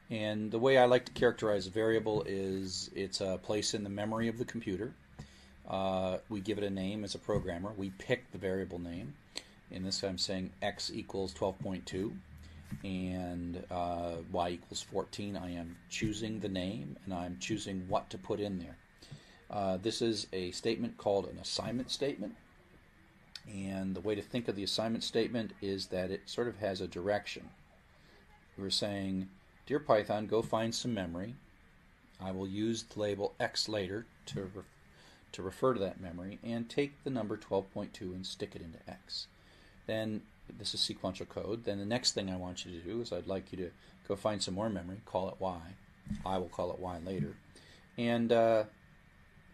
Speaker 1: And the way I like to characterize a variable is it's a place in the memory of the computer. Uh, we give it a name as a programmer. We pick the variable name. In this I'm saying x equals 12.2 and uh, y equals 14. I am choosing the name and I'm choosing what to put in there. Uh, this is a statement called an assignment statement. And the way to think of the assignment statement is that it sort of has a direction. We're saying, Dear Python, go find some memory. I will use the label x later to, re to refer to that memory and take the number 12.2 and stick it into x. Then this is sequential code. Then the next thing I want you to do is I'd like you to go find some more memory, call it y. I will call it y later. And uh,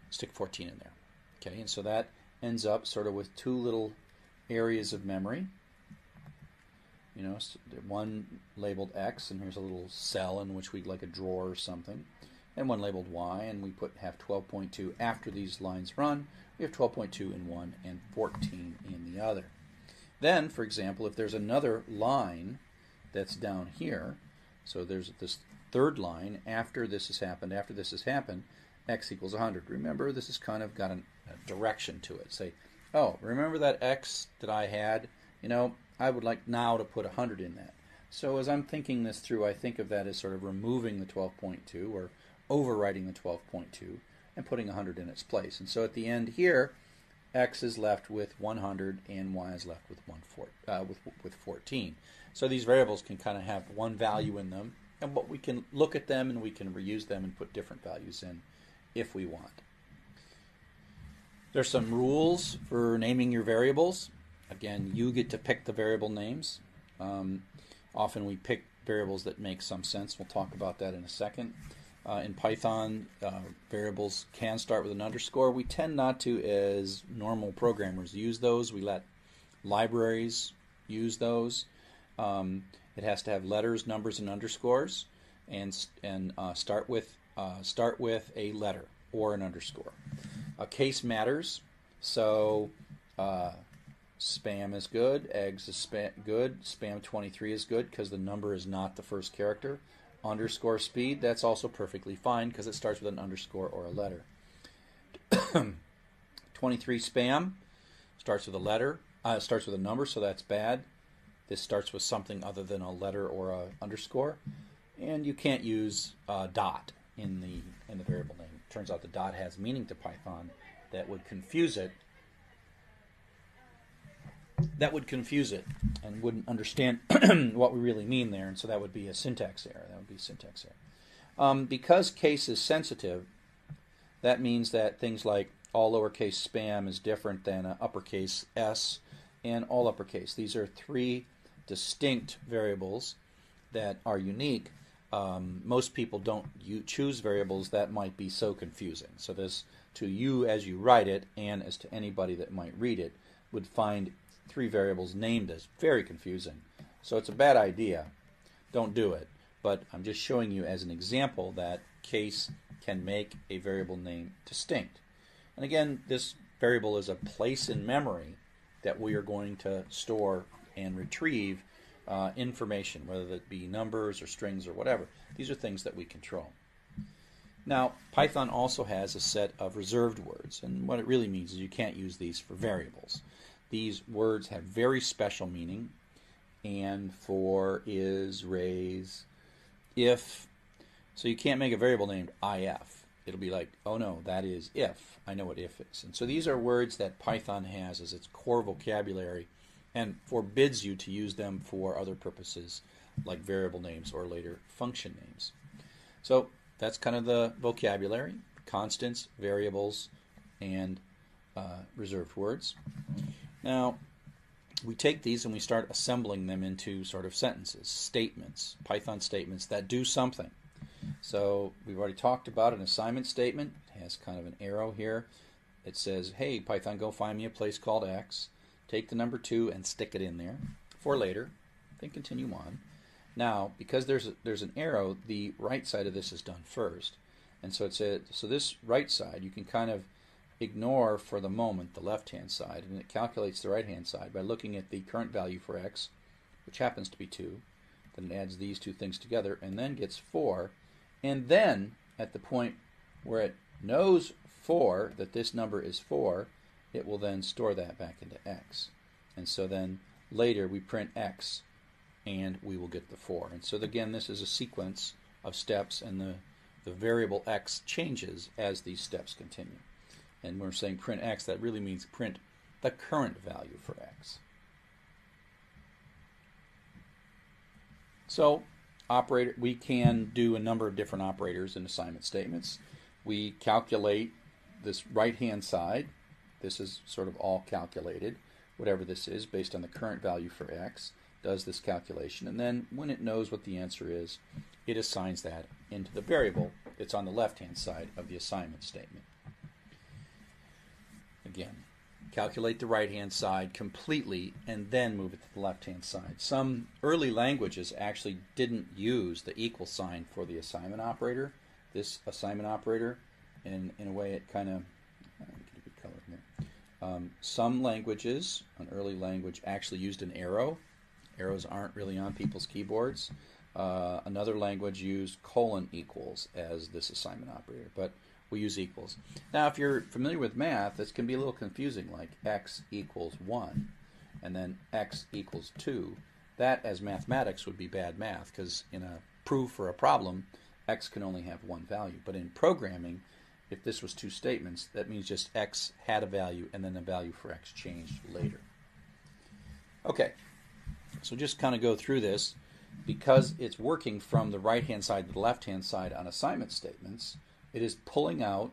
Speaker 1: stick 14 in there. Okay, and so that ends up sort of with two little areas of memory. You know, one labeled X, and here's a little cell in which we'd like a drawer or something, and one labeled Y, and we put have 12.2 after these lines run. We have 12.2 in one and 14 in the other. Then, for example, if there's another line that's down here, so there's this third line after this has happened, after this has happened, x equals 100. Remember, this has kind of got an direction to it. Say, oh, remember that X that I had? You know, I would like now to put 100 in that. So as I'm thinking this through, I think of that as sort of removing the 12.2 or overwriting the 12.2 and putting 100 in its place. And so at the end here, X is left with 100 and Y is left with one four, uh, with, with 14. So these variables can kind of have one value in them, and what we can look at them and we can reuse them and put different values in if we want. There's some rules for naming your variables. Again, you get to pick the variable names. Um, often we pick variables that make some sense. We'll talk about that in a second. Uh, in Python, uh, variables can start with an underscore. We tend not to, as normal programmers, use those. We let libraries use those. Um, it has to have letters, numbers, and underscores, and and uh, start with uh, start with a letter or an underscore. A case matters. So uh, spam is good. Eggs is good. Spam 23 is good because the number is not the first character. Underscore speed, that's also perfectly fine because it starts with an underscore or a letter. 23 spam starts with a letter, uh, starts with a number, so that's bad. This starts with something other than a letter or a underscore, and you can't use uh, dot in the in the variable name turns out the dot has meaning to Python that would confuse it. That would confuse it and wouldn't understand what we really mean there, and so that would be a syntax error. That would be syntax error. Um, because case is sensitive, that means that things like all lowercase spam is different than uppercase s and all uppercase. These are three distinct variables that are unique um, most people don't choose variables that might be so confusing. So this to you as you write it, and as to anybody that might read it, would find three variables named as very confusing. So it's a bad idea. Don't do it. But I'm just showing you as an example that case can make a variable name distinct. And again, this variable is a place in memory that we are going to store and retrieve uh, information, whether that be numbers or strings or whatever. These are things that we control. Now, Python also has a set of reserved words, and what it really means is you can't use these for variables. These words have very special meaning, and for, is, raise, if. So you can't make a variable named if. It'll be like, oh no, that is if. I know what if is. And so these are words that Python has as its core vocabulary and forbids you to use them for other purposes like variable names or later function names. So that's kind of the vocabulary constants, variables, and uh, reserved words. Now, we take these and we start assembling them into sort of sentences, statements, Python statements that do something. So we've already talked about an assignment statement. It has kind of an arrow here. It says, hey, Python, go find me a place called X take the number 2 and stick it in there for later, then continue on. Now, because there's a, there's an arrow, the right side of this is done first. And so it's a, so this right side you can kind of ignore for the moment the left-hand side, and it calculates the right-hand side by looking at the current value for x, which happens to be 2. Then it adds these two things together and then gets 4. And then at the point where it knows 4, that this number is 4, it will then store that back into x. And so then later we print x and we will get the 4. And so again, this is a sequence of steps and the, the variable x changes as these steps continue. And when we're saying print x, that really means print the current value for x. So operator, we can do a number of different operators in assignment statements. We calculate this right-hand side, this is sort of all calculated, whatever this is, based on the current value for x, does this calculation. And then when it knows what the answer is, it assigns that into the variable that's on the left-hand side of the assignment statement. Again, calculate the right-hand side completely and then move it to the left-hand side. Some early languages actually didn't use the equal sign for the assignment operator, this assignment operator, and in a way it kind of um, some languages, an early language, actually used an arrow. Arrows aren't really on people's keyboards. Uh, another language used colon equals as this assignment operator, but we use equals. Now, if you're familiar with math, this can be a little confusing, like x equals 1 and then x equals 2. That, as mathematics, would be bad math because in a proof for a problem, x can only have one value. But in programming, if this was two statements, that means just x had a value and then the value for x changed later. Okay, so just kind of go through this. Because it's working from the right-hand side to the left-hand side on assignment statements, it is pulling out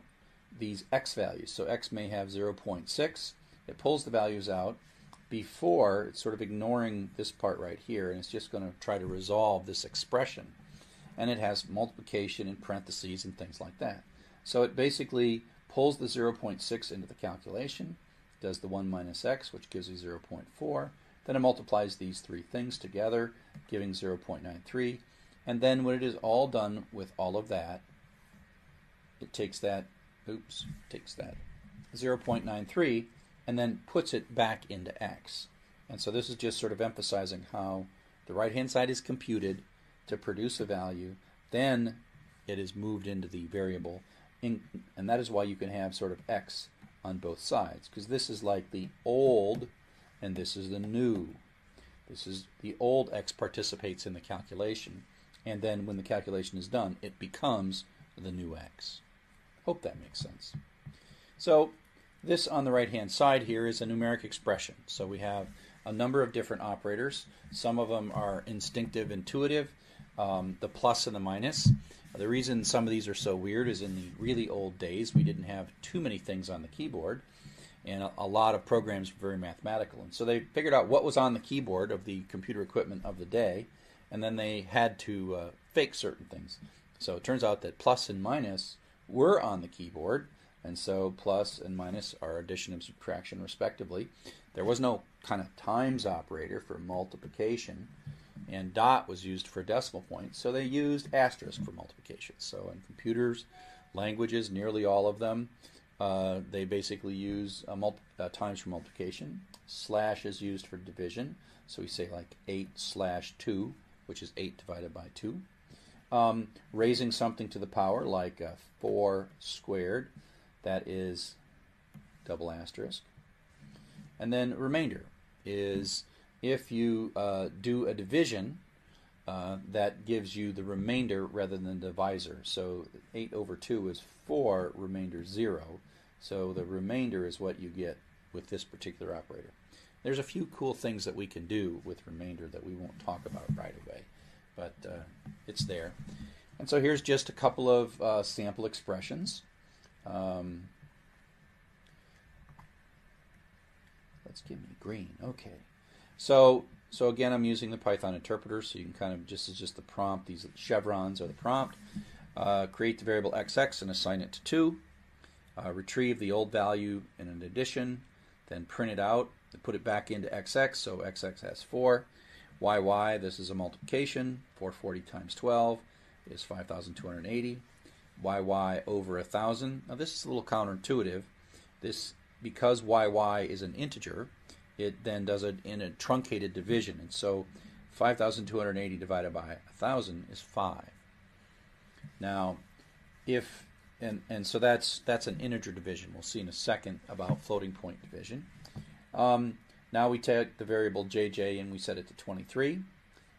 Speaker 1: these x values. So x may have 0.6. It pulls the values out before it's sort of ignoring this part right here, and it's just going to try to resolve this expression. And it has multiplication and parentheses and things like that. So it basically pulls the 0.6 into the calculation, does the 1 minus x, which gives you 0.4. Then it multiplies these three things together, giving 0.93. And then when it is all done with all of that, it takes that, oops, takes that 0.93 and then puts it back into x. And so this is just sort of emphasizing how the right-hand side is computed to produce a value, then it is moved into the variable in, and that is why you can have sort of x on both sides, because this is like the old and this is the new. This is the old x participates in the calculation, and then when the calculation is done, it becomes the new x. Hope that makes sense. So this on the right-hand side here is a numeric expression. So we have a number of different operators. Some of them are instinctive, intuitive, um, the plus and the minus. The reason some of these are so weird is in the really old days, we didn't have too many things on the keyboard, and a, a lot of programs were very mathematical. And so they figured out what was on the keyboard of the computer equipment of the day, and then they had to uh, fake certain things. So it turns out that plus and minus were on the keyboard, and so plus and minus are addition and subtraction respectively. There was no kind of times operator for multiplication and dot was used for decimal points, so they used asterisk for multiplication. So in computers, languages, nearly all of them, uh, they basically use multi- uh, times for multiplication. Slash is used for division, so we say like 8 slash 2, which is 8 divided by 2. Um, raising something to the power, like 4 squared, that is double asterisk. And then remainder is if you uh, do a division, uh, that gives you the remainder rather than the divisor. So 8 over 2 is 4, remainder 0. So the remainder is what you get with this particular operator. There's a few cool things that we can do with remainder that we won't talk about right away, but uh, it's there. And so here's just a couple of uh, sample expressions. Um, let's give me green. Okay. So so again, I'm using the Python interpreter, so you can kind of, just as just the prompt, these chevrons are the prompt. Uh, create the variable xx and assign it to 2. Uh, retrieve the old value in an addition, then print it out, put it back into xx, so xx has 4. yy, this is a multiplication, 440 times 12 is 5,280. yy over 1,000. Now this is a little counterintuitive. This, because yy is an integer, it then does it in a truncated division. And so 5,280 divided by 1,000 is 5. Now, if and, and so that's that's an integer division. We'll see in a second about floating point division. Um, now we take the variable jj and we set it to 23.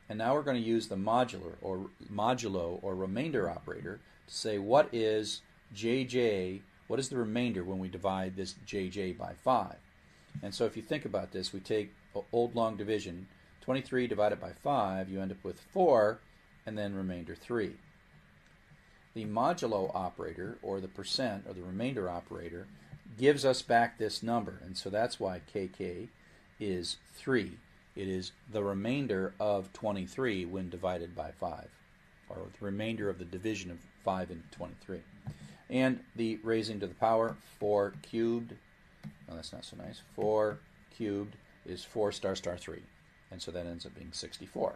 Speaker 1: And now we're going to use the modular or modulo or remainder operator to say what is jj, what is the remainder when we divide this jj by 5. And so if you think about this, we take old long division, 23 divided by 5, you end up with 4, and then remainder 3. The modulo operator, or the percent, or the remainder operator, gives us back this number. And so that's why kk is 3. It is the remainder of 23 when divided by 5, or the remainder of the division of 5 into 23. And the raising to the power 4 cubed Oh, that's not so nice. 4 cubed is 4 star star 3. And so that ends up being 64.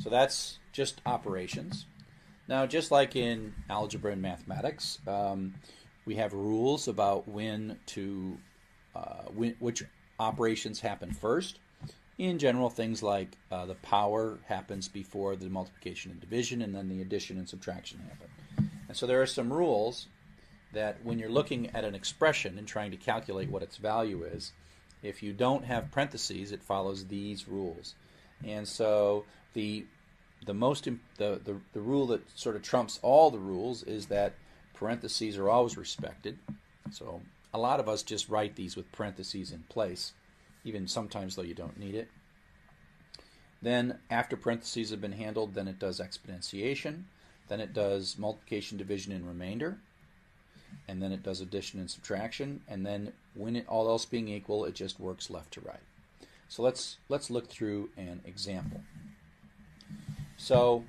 Speaker 1: So that's just operations. Now, just like in algebra and mathematics, um, we have rules about when to uh, when, which operations happen first. In general, things like uh, the power happens before the multiplication and division, and then the addition and subtraction happen. And so there are some rules that when you're looking at an expression and trying to calculate what its value is, if you don't have parentheses, it follows these rules. And so the the most the, the, the rule that sort of trumps all the rules is that parentheses are always respected. So a lot of us just write these with parentheses in place, even sometimes though you don't need it. Then after parentheses have been handled, then it does exponentiation, then it does multiplication, division, and remainder and then it does addition and subtraction, and then when it, all else being equal, it just works left to right. So let's let's look through an example. So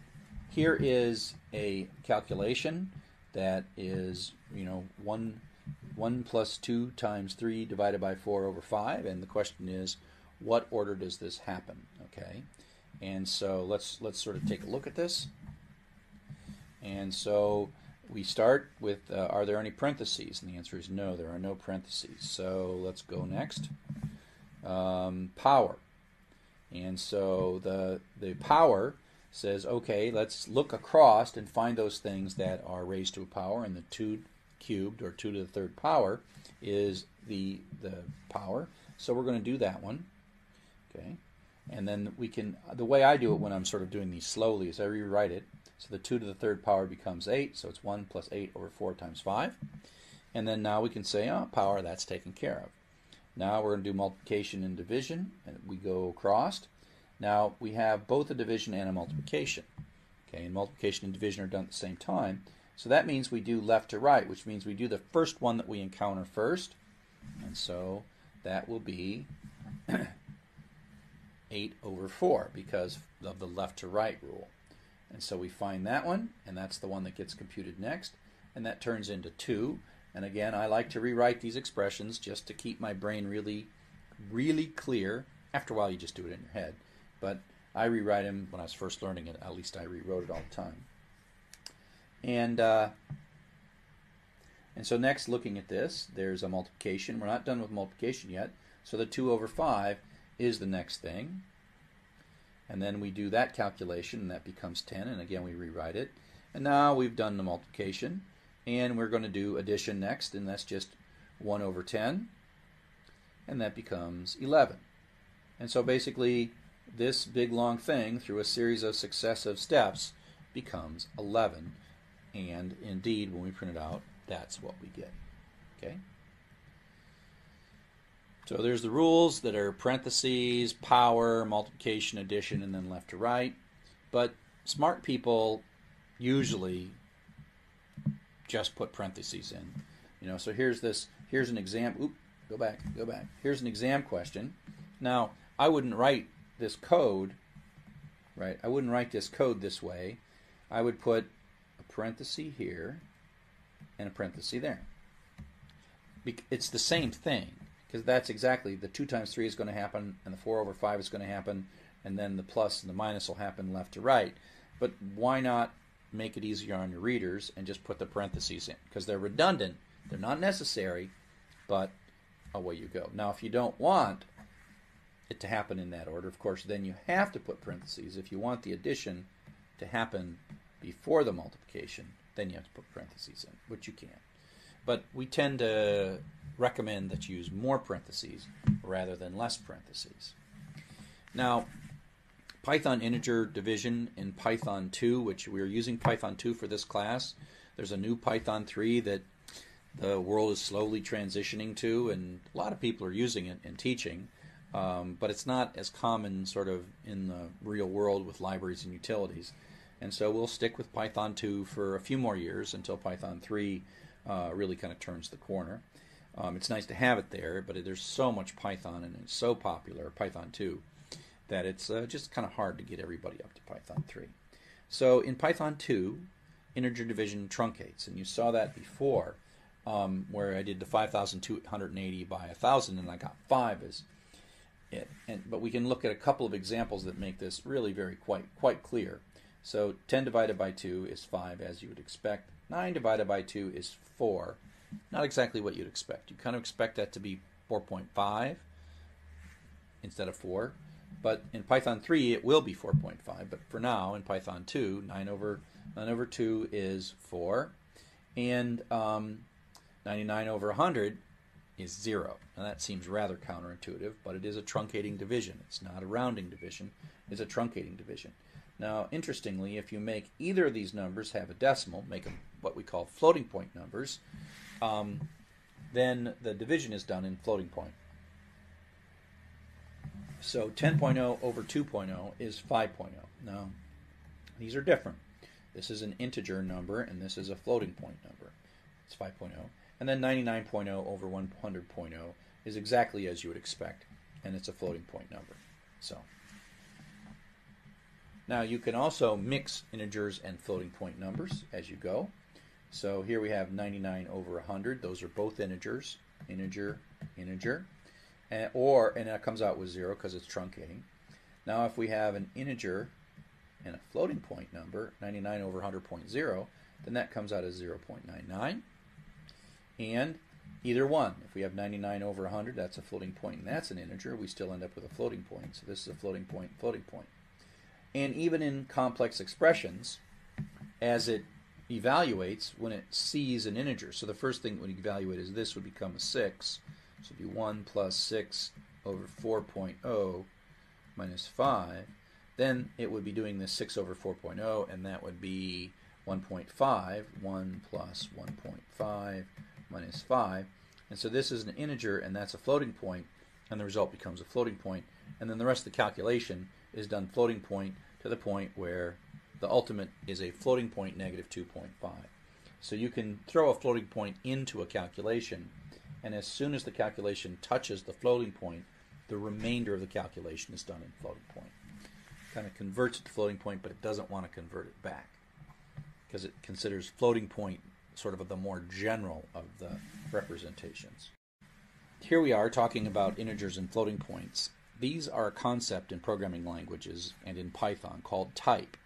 Speaker 1: here is a calculation that is you know one one plus two times three divided by four over five, and the question is, what order does this happen? Okay, and so let's let's sort of take a look at this. And so we start with uh, Are there any parentheses? And the answer is no, there are no parentheses. So let's go next. Um, power. And so the, the power says, okay, let's look across and find those things that are raised to a power, and the 2 cubed or 2 to the third power is the, the power. So we're going to do that one. Okay. And then we can, the way I do it when I'm sort of doing these slowly is I rewrite it so the 2 to the third power becomes 8, so it's 1 plus 8 over 4 times 5. And then now we can say, oh, power, that's taken care of. Now we're going to do multiplication and division, and we go across. Now we have both a division and a multiplication. Okay, and multiplication and division are done at the same time. So that means we do left to right, which means we do the first one that we encounter first. And so that will be 8 over 4 because of the left to right rule. And so we find that one, and that's the one that gets computed next, and that turns into 2. And again, I like to rewrite these expressions just to keep my brain really, really clear. After a while, you just do it in your head. But I rewrite them when I was first learning it. At least I rewrote it all the time. And uh, and so next, looking at this, there's a multiplication. We're not done with multiplication yet. So the 2 over 5 is the next thing. And then we do that calculation, and that becomes 10. And again, we rewrite it. And now we've done the multiplication. And we're going to do addition next, and that's just 1 over 10. And that becomes 11. And so basically, this big long thing through a series of successive steps becomes 11. And indeed, when we print it out, that's what we get. Okay? So there's the rules that are parentheses, power, multiplication, addition, and then left to right. But smart people usually just put parentheses in. You know, so here's this, here's an exam, oop, go back, go back. Here's an exam question. Now, I wouldn't write this code, right? I wouldn't write this code this way. I would put a parenthesis here and a parenthesis there. It's the same thing because that's exactly the 2 times 3 is going to happen, and the 4 over 5 is going to happen, and then the plus and the minus will happen left to right. But why not make it easier on your readers and just put the parentheses in? Because they're redundant, they're not necessary, but away you go. Now, if you don't want it to happen in that order, of course, then you have to put parentheses. If you want the addition to happen before the multiplication, then you have to put parentheses in, which you can. But we tend to recommend that you use more parentheses rather than less parentheses. Now, Python integer division in Python 2, which we are using Python 2 for this class. There's a new Python 3 that the world is slowly transitioning to, and a lot of people are using it in teaching, um, but it's not as common sort of in the real world with libraries and utilities. And so we'll stick with Python 2 for a few more years until Python 3 uh, really kind of turns the corner. Um, it's nice to have it there, but there's so much Python and it's so popular, Python 2, that it's uh, just kind of hard to get everybody up to Python 3. So in Python 2, integer division truncates, and you saw that before, um, where I did the 5,280 by 1,000 and I got 5 as it. And, but we can look at a couple of examples that make this really very quite, quite clear. So 10 divided by 2 is 5, as you would expect. 9 divided by 2 is 4 not exactly what you'd expect. You kind of expect that to be 4.5 instead of 4. But in Python 3, it will be 4.5. But for now, in Python 2, 9 over 9 over 2 is 4, and um, 99 over 100 is 0. Now that seems rather counterintuitive, but it is a truncating division. It's not a rounding division, it's a truncating division. Now, interestingly, if you make either of these numbers have a decimal, make them what we call floating point numbers, um, then the division is done in floating point. So 10.0 over 2.0 is 5.0. Now, these are different. This is an integer number, and this is a floating point number. It's 5.0. And then 99.0 over 100.0 is exactly as you would expect, and it's a floating point number. So now you can also mix integers and floating point numbers as you go. So here we have 99 over 100. Those are both integers, integer, integer. And, or, and that comes out with 0 because it's truncating. Now if we have an integer and a floating point number, 99 over 100.0, then that comes out as 0.99. And either one, if we have 99 over 100, that's a floating point and that's an integer, we still end up with a floating point. So this is a floating point, floating point. And even in complex expressions, as it evaluates when it sees an integer. So the first thing it would evaluate is this would become a 6. So it would be 1 plus 6 over 4.0 minus 5. Then it would be doing this 6 over 4.0, and that would be 1.5, 1 plus 1.5 minus 5. And so this is an integer, and that's a floating point, and the result becomes a floating point. And then the rest of the calculation is done floating point to the point where the ultimate is a floating point negative 2.5. So you can throw a floating point into a calculation, and as soon as the calculation touches the floating point, the remainder of the calculation is done in floating point. Kind of converts it to floating point, but it doesn't want to convert it back because it considers floating point sort of the more general of the representations. Here we are talking about integers and floating points. These are a concept in programming languages and in Python called type.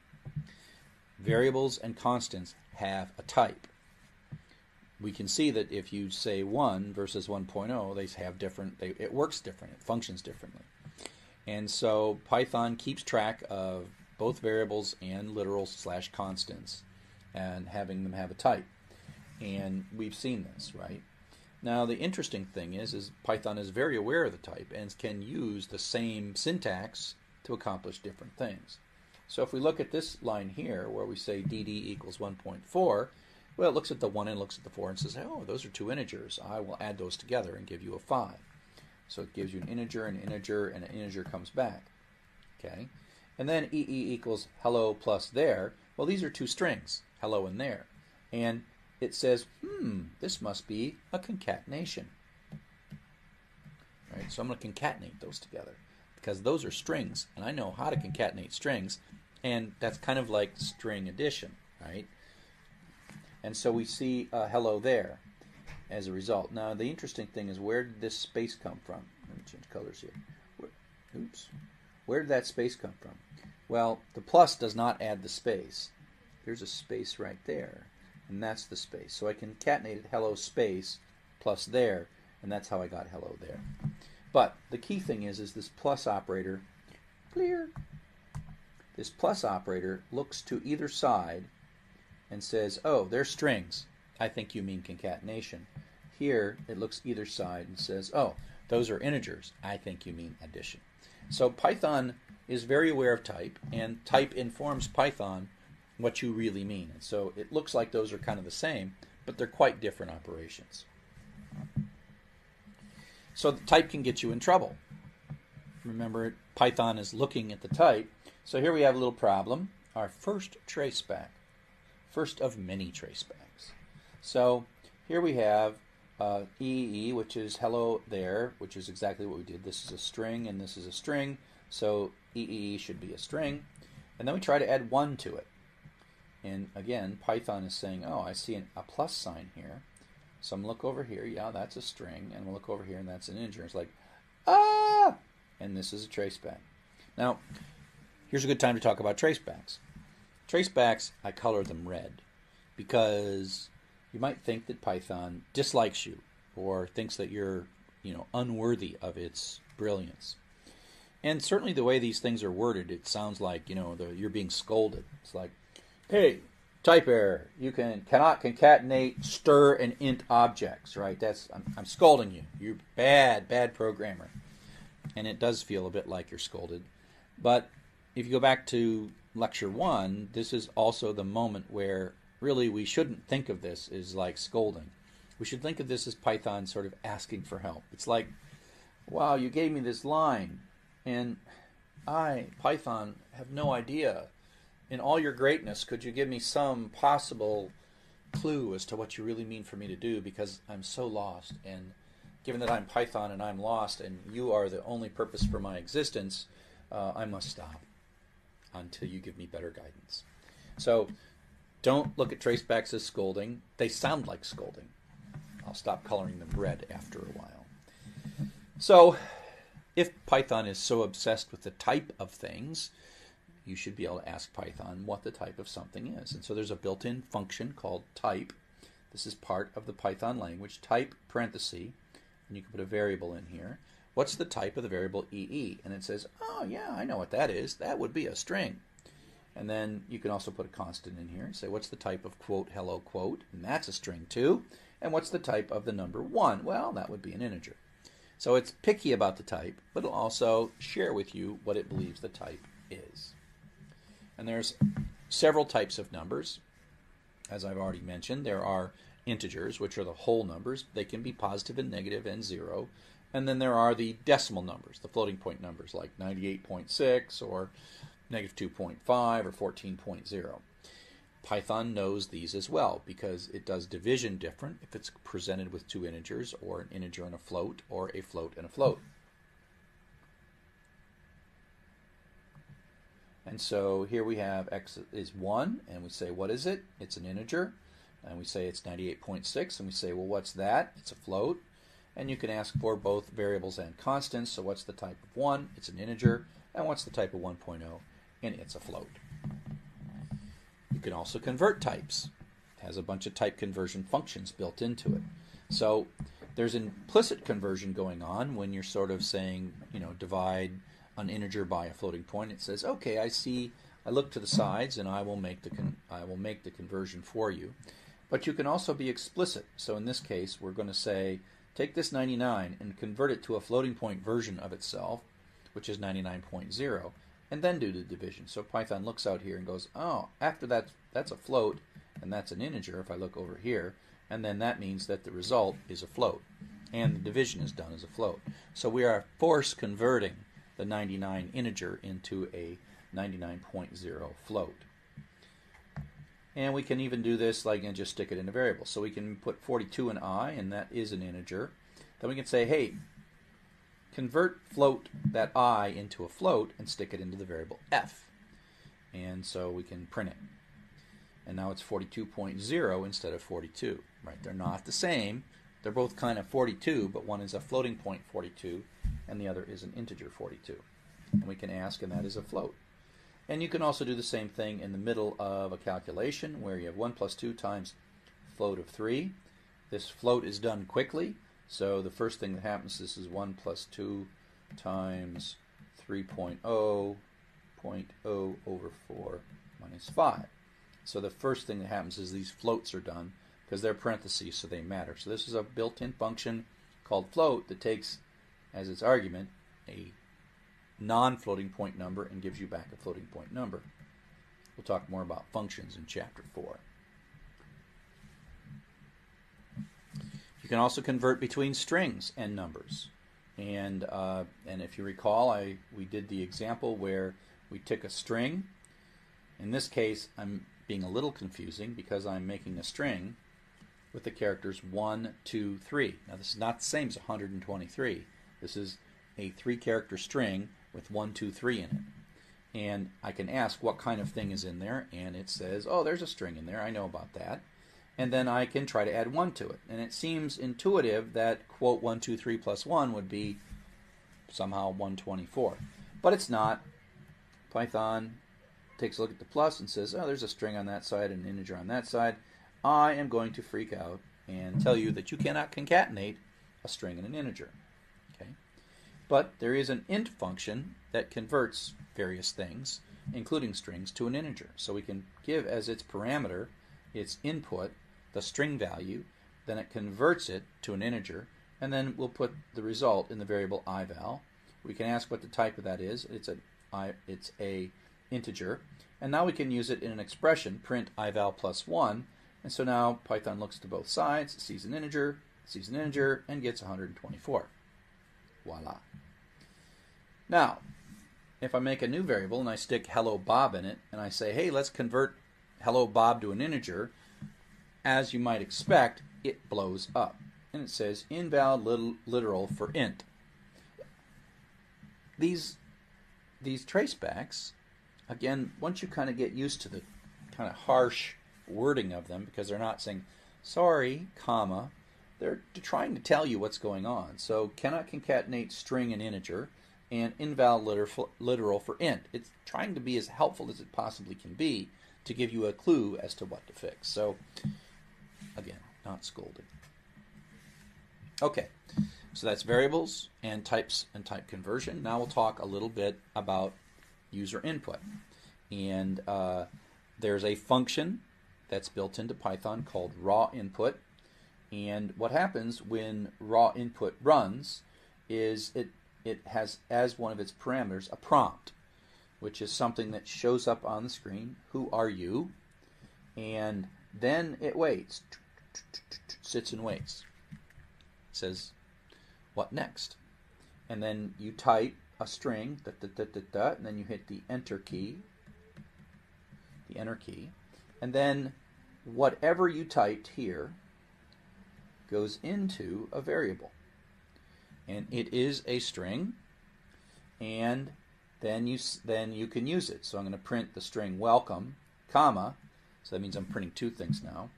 Speaker 1: Variables and constants have a type. We can see that if you say 1 versus 1.0, they have different, they, it works different, it functions differently. And so Python keeps track of both variables and literals slash constants and having them have a type. And we've seen this, right? Now the interesting thing is is Python is very aware of the type and can use the same syntax to accomplish different things. So if we look at this line here where we say dd equals 1.4, well, it looks at the 1 and looks at the 4 and says, oh, those are two integers. I will add those together and give you a 5. So it gives you an integer, an integer, and an integer comes back. Okay, And then ee equals hello plus there. Well, these are two strings, hello and there. And it says, hmm, this must be a concatenation. All right, so I'm going to concatenate those together because those are strings, and I know how to concatenate strings, and that's kind of like string addition, right? And so we see hello there as a result. Now, the interesting thing is where did this space come from? Let me change colors here. Where, oops. Where did that space come from? Well, the plus does not add the space. There's a space right there, and that's the space. So I concatenated hello space plus there, and that's how I got hello there. But the key thing is, is this plus operator, clear. This plus operator looks to either side and says, oh, they're strings. I think you mean concatenation. Here, it looks either side and says, oh, those are integers. I think you mean addition. So Python is very aware of type, and type informs Python what you really mean. And so it looks like those are kind of the same, but they're quite different operations. So the type can get you in trouble. Remember, Python is looking at the type. So here we have a little problem, our first traceback, first of many tracebacks. So here we have uh, EE, which is hello there, which is exactly what we did. This is a string and this is a string, so EE should be a string. And then we try to add 1 to it. And again, Python is saying, oh, I see an, a plus sign here. So I'm look over here. Yeah, that's a string, and we'll look over here, and that's an integer. It's like ah, and this is a traceback. Now, here's a good time to talk about tracebacks. Tracebacks, I color them red because you might think that Python dislikes you or thinks that you're, you know, unworthy of its brilliance. And certainly the way these things are worded, it sounds like, you know, the, you're being scolded. It's like, hey, Type error. You can cannot concatenate str and int objects, right? That's I'm, I'm scolding you. You're bad, bad programmer. And it does feel a bit like you're scolded. But if you go back to lecture one, this is also the moment where really we shouldn't think of this as like scolding. We should think of this as Python sort of asking for help. It's like, wow, you gave me this line, and I, Python, have no idea in all your greatness, could you give me some possible clue as to what you really mean for me to do? Because I'm so lost. And given that I'm Python and I'm lost, and you are the only purpose for my existence, uh, I must stop until you give me better guidance. So don't look at tracebacks as scolding. They sound like scolding. I'll stop coloring them red after a while. So if Python is so obsessed with the type of things, you should be able to ask Python what the type of something is. And so there's a built-in function called type. This is part of the Python language. Type parenthesis, and you can put a variable in here. What's the type of the variable EE? And it says, oh yeah, I know what that is. That would be a string. And then you can also put a constant in here and say, what's the type of quote, hello, quote? And that's a string too. And what's the type of the number one? Well, that would be an integer. So it's picky about the type, but it'll also share with you what it believes the type is. And there's several types of numbers. As I've already mentioned, there are integers, which are the whole numbers. They can be positive and negative and zero. And then there are the decimal numbers, the floating point numbers like 98.6 or negative 2.5 or 14.0. Python knows these as well because it does division different if it's presented with two integers or an integer and a float or a float and a float. And so here we have x is 1, and we say, what is it? It's an integer. And we say it's 98.6, and we say, well, what's that? It's a float. And you can ask for both variables and constants. So what's the type of 1? It's an integer. And what's the type of 1.0? And it's a float. You can also convert types. It has a bunch of type conversion functions built into it. So there's implicit conversion going on when you're sort of saying, you know, divide an integer by a floating point, it says, okay, I see, I look to the sides and I will make the, I will make the conversion for you. But you can also be explicit. So in this case, we're going to say, take this 99 and convert it to a floating point version of itself, which is 99.0, and then do the division. So Python looks out here and goes, oh, after that, that's a float, and that's an integer if I look over here, and then that means that the result is a float, and the division is done as a float. So we are force converting the 99 integer into a 99.0 float. And we can even do this like and just stick it in a variable. So we can put 42 in i, and that is an integer. Then we can say, hey, convert float that i into a float and stick it into the variable f. And so we can print it. And now it's 42.0 instead of 42. Right? They're not the same. They're both kind of 42, but one is a floating point 42 and the other is an integer 42. And we can ask, and that is a float. And you can also do the same thing in the middle of a calculation where you have 1 plus 2 times float of 3. This float is done quickly, so the first thing that happens this is 1 plus 2 times 3.0, 0.0 over 4 minus 5. So the first thing that happens is these floats are done because they're parentheses, so they matter. So this is a built-in function called float that takes as its argument a non-floating point number and gives you back a floating point number. We'll talk more about functions in chapter 4. You can also convert between strings and numbers. And, uh, and if you recall, I, we did the example where we took a string. In this case, I'm being a little confusing because I'm making a string with the characters 1, 2, 3. Now this is not the same as 123. This is a three character string with one, two, three in it. And I can ask what kind of thing is in there, and it says, oh, there's a string in there, I know about that. And then I can try to add one to it. And it seems intuitive that, quote, one, two, three plus one would be somehow 124. But it's not. Python takes a look at the plus and says, oh, there's a string on that side and an integer on that side. I am going to freak out and tell you that you cannot concatenate a string and an integer. But there is an int function that converts various things, including strings, to an integer. So we can give as its parameter, its input, the string value, then it converts it to an integer, and then we'll put the result in the variable ival. We can ask what the type of that is. It's a it's a integer. And now we can use it in an expression, print ival plus 1. And so now Python looks to both sides, sees an integer, sees an integer, and gets 124. Voila. Now, if I make a new variable and I stick hello Bob in it, and I say, hey, let's convert hello Bob to an integer, as you might expect, it blows up. And it says invalid literal for int. These, these tracebacks, again, once you kind of get used to the kind of harsh wording of them, because they're not saying, sorry, comma, they're trying to tell you what's going on. So cannot concatenate string and integer and invalid literal for int. It's trying to be as helpful as it possibly can be to give you a clue as to what to fix. So again, not scolding. Okay, so that's variables and types and type conversion. Now we'll talk a little bit about user input. And uh, there's a function that's built into Python called raw input and what happens when raw input runs is it, it has as one of its parameters a prompt, which is something that shows up on the screen. Who are you? And then it waits, sits and waits. It says, what next? And then you type a string, da, da, da, da, da, and then you hit the enter key, the enter key, and then whatever you typed here goes into a variable. And it is a string, and then you then you can use it. So I'm going to print the string welcome, comma. So that means I'm printing two things now.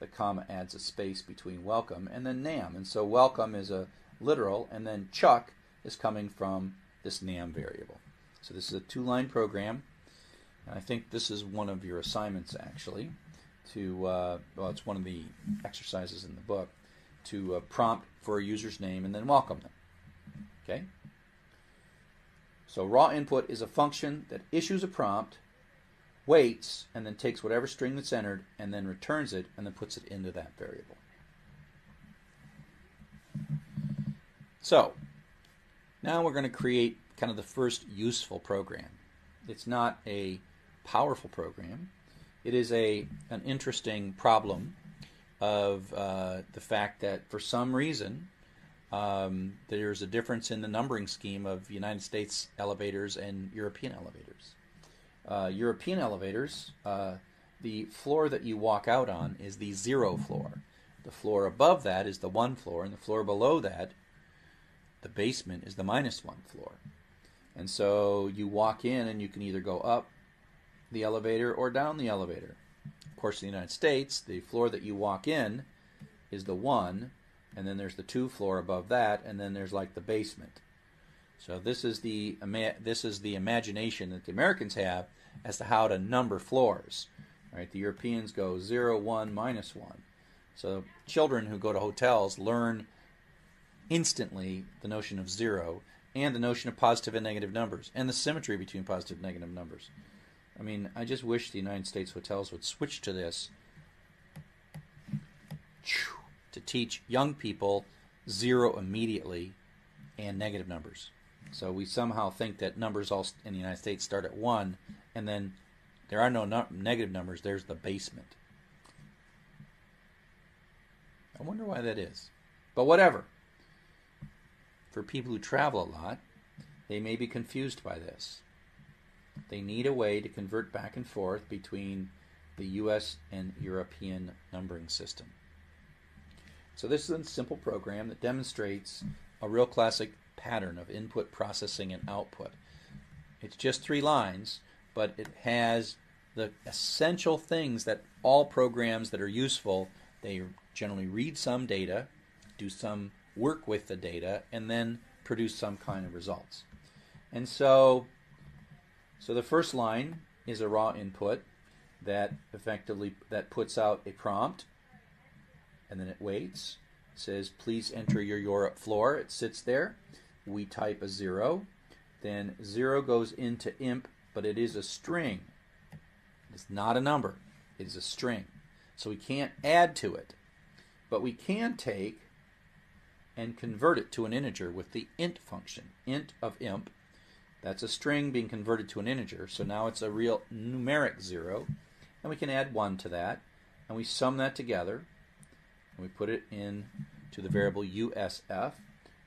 Speaker 1: The comma adds a space between welcome and then nam. And so welcome is a literal, and then chuck is coming from this nam variable. So this is a two-line program. And I think this is one of your assignments actually. To uh, well, it's one of the exercises in the book to uh, prompt for a user's name and then welcome them. Okay? So raw input is a function that issues a prompt, waits, and then takes whatever string that's entered and then returns it and then puts it into that variable. So now we're going to create kind of the first useful program. It's not a powerful program. It is a an interesting problem of uh, the fact that for some reason um, there's a difference in the numbering scheme of United States elevators and European elevators. Uh, European elevators, uh, the floor that you walk out on is the zero floor. The floor above that is the one floor, and the floor below that, the basement, is the minus one floor. And so you walk in and you can either go up the elevator or down the elevator. Of course, in the United States, the floor that you walk in is the one, and then there's the two floor above that, and then there's like the basement. So this is the this is the imagination that the Americans have as to how to number floors. Right? The Europeans go zero, one, minus 1, minus 1. So children who go to hotels learn instantly the notion of zero and the notion of positive and negative numbers and the symmetry between positive and negative numbers. I mean, I just wish the United States hotels would switch to this to teach young people zero immediately and negative numbers. So we somehow think that numbers all in the United States start at one, and then there are no, no negative numbers. There's the basement. I wonder why that is. But whatever. For people who travel a lot, they may be confused by this. They need a way to convert back and forth between the US and European numbering system. So this is a simple program that demonstrates a real classic pattern of input processing and output. It's just three lines, but it has the essential things that all programs that are useful, they generally read some data, do some work with the data, and then produce some kind of results. And so so the first line is a raw input that effectively that puts out a prompt and then it waits. It says please enter your Europe floor. It sits there. We type a zero. Then zero goes into inp, but it is a string. It's not a number. It is a string. So we can't add to it. But we can take and convert it to an integer with the int function. Int of inp that's a string being converted to an integer. So now it's a real numeric zero. And we can add one to that. And we sum that together. And we put it in to the variable USF.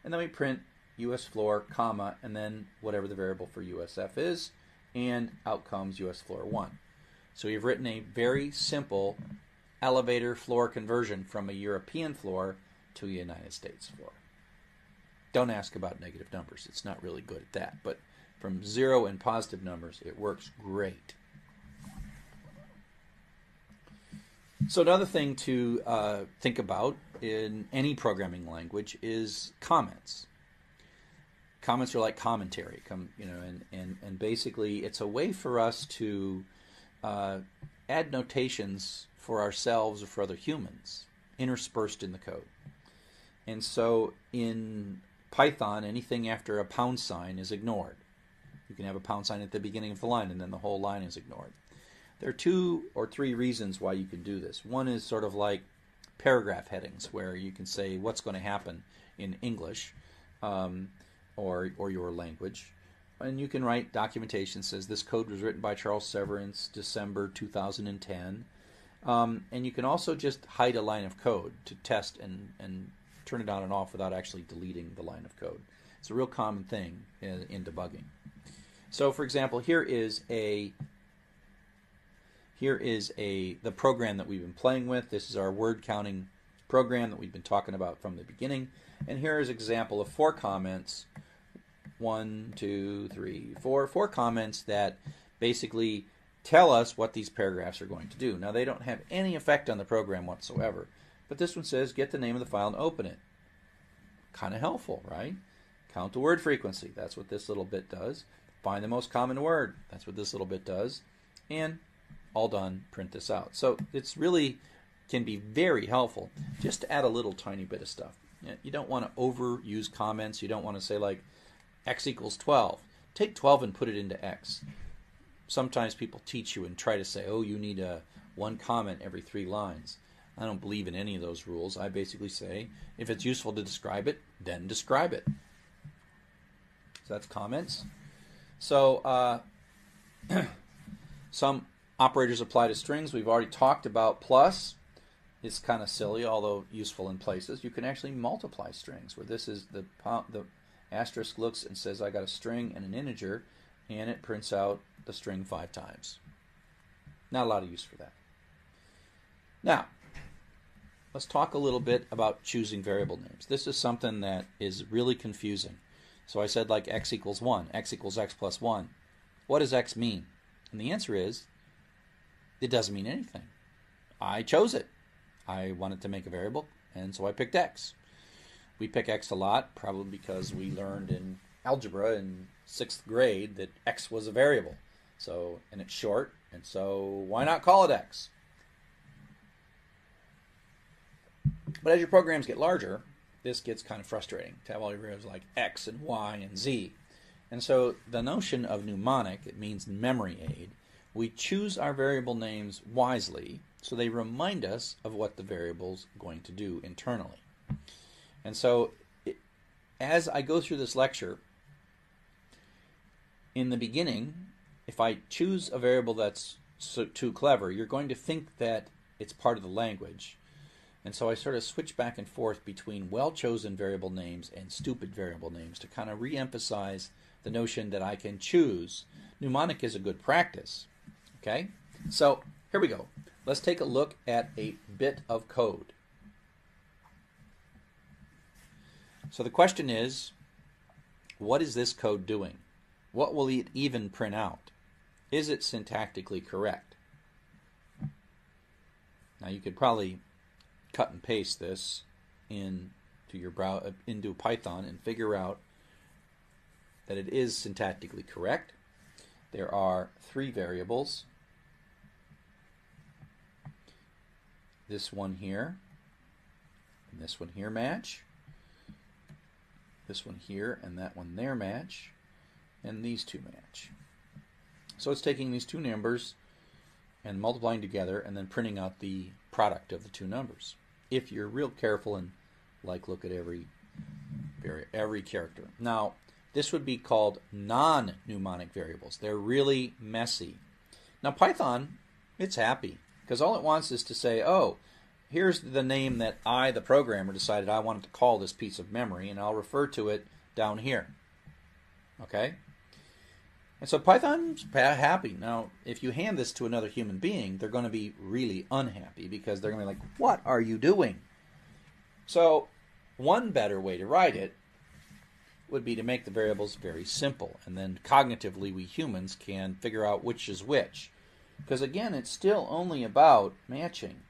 Speaker 1: And then we print US floor, comma, and then whatever the variable for USF is. And out comes US floor 1. So we've written a very simple elevator floor conversion from a European floor to a United States floor. Don't ask about negative numbers. It's not really good at that. But from zero and positive numbers, it works great. So another thing to uh, think about in any programming language is comments. Comments are like commentary, come you know, and and and basically it's a way for us to uh, add notations for ourselves or for other humans interspersed in the code. And so in Python, anything after a pound sign is ignored. You can have a pound sign at the beginning of the line, and then the whole line is ignored. There are two or three reasons why you can do this. One is sort of like paragraph headings, where you can say what's going to happen in English um, or, or your language. And you can write documentation says this code was written by Charles Severance, December 2010. Um, and you can also just hide a line of code to test and, and turn it on and off without actually deleting the line of code. It's a real common thing in, in debugging. So for example, here is a here is a the program that we've been playing with. This is our word counting program that we've been talking about from the beginning. And here is an example of four comments. One, two, three, four. Four comments that basically tell us what these paragraphs are going to do. Now they don't have any effect on the program whatsoever. But this one says get the name of the file and open it. Kind of helpful, right? Count the word frequency. That's what this little bit does find the most common word. That's what this little bit does. And all done, print this out. So it's really can be very helpful just to add a little tiny bit of stuff. You don't want to overuse comments. You don't want to say like x equals 12. Take 12 and put it into x. Sometimes people teach you and try to say, oh, you need a one comment every three lines. I don't believe in any of those rules. I basically say if it's useful to describe it, then describe it. So that's comments. So uh, some operators apply to strings. We've already talked about plus. It's kind of silly, although useful in places. You can actually multiply strings, where this is the the asterisk looks and says, "I got a string and an integer," and it prints out the string five times. Not a lot of use for that. Now, let's talk a little bit about choosing variable names. This is something that is really confusing. So I said like x equals 1, x equals x plus 1. What does x mean? And the answer is it doesn't mean anything. I chose it. I wanted to make a variable, and so I picked x. We pick x a lot, probably because we learned in algebra in sixth grade that x was a variable. So, and it's short, and so why not call it x? But as your programs get larger, this gets kind of frustrating to have all your variables like X and Y and Z. And so the notion of mnemonic, it means memory aid, we choose our variable names wisely so they remind us of what the variable's going to do internally. And so it, as I go through this lecture, in the beginning, if I choose a variable that's so, too clever, you're going to think that it's part of the language and so I sort of switch back and forth between well chosen variable names and stupid variable names to kind of re emphasize the notion that I can choose. Mnemonic is a good practice. Okay? So here we go. Let's take a look at a bit of code. So the question is what is this code doing? What will it even print out? Is it syntactically correct? Now you could probably cut and paste this into your brow uh, into Python and figure out that it is syntactically correct. There are three variables. This one here, and this one here match. This one here and that one there match, and these two match. So it's taking these two numbers and multiplying together and then printing out the product of the two numbers. If you're real careful and like look at every every character. Now, this would be called non-mnemonic variables. They're really messy. Now Python, it's happy because all it wants is to say, "Oh, here's the name that I, the programmer, decided I wanted to call this piece of memory, and I'll refer to it down here." Okay? And so Python's happy. Now, if you hand this to another human being, they're going to be really unhappy because they're going to be like, what are you doing? So one better way to write it would be to make the variables very simple. And then cognitively, we humans can figure out which is which. Because again, it's still only about matching.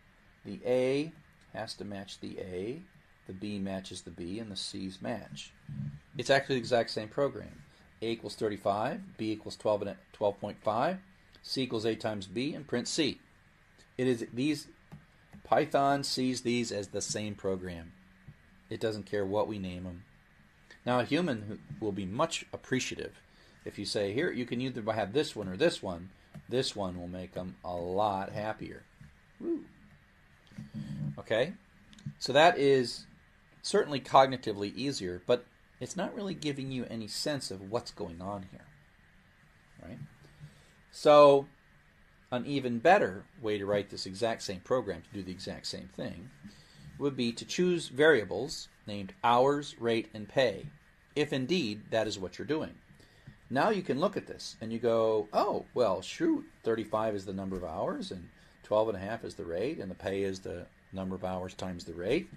Speaker 1: The A has to match the A, the B matches the B, and the C's match. It's actually the exact same program. A equals 35, B equals 12 and 12.5, C equals A times B, and print C. It is these Python sees these as the same program. It doesn't care what we name them. Now a human will be much appreciative if you say here you can either have this one or this one. This one will make them a lot happier. Woo. Okay, so that is certainly cognitively easier, but it's not really giving you any sense of what's going on here. Right? So, an even better way to write this exact same program to do the exact same thing would be to choose variables named hours, rate, and pay, if indeed that is what you're doing. Now you can look at this and you go, oh, well, shoot, 35 is the number of hours, and 12 and a half is the rate, and the pay is the number of hours times the rate.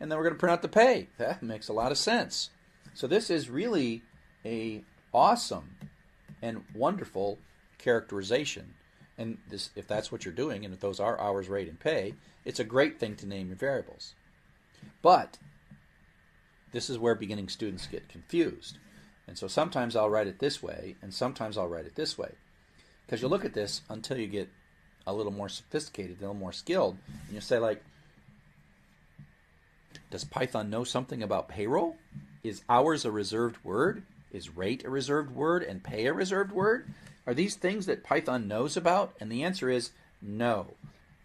Speaker 1: And then we're going to print out the pay. That makes a lot of sense. So this is really a awesome and wonderful characterization. And this, if that's what you're doing, and if those are hours, rate, and pay, it's a great thing to name your variables. But this is where beginning students get confused. And so sometimes I'll write it this way, and sometimes I'll write it this way. Because you look at this until you get a little more sophisticated, a little more skilled, and you say, like, does Python know something about payroll? Is hours a reserved word? Is rate a reserved word and pay a reserved word? Are these things that Python knows about? And the answer is no.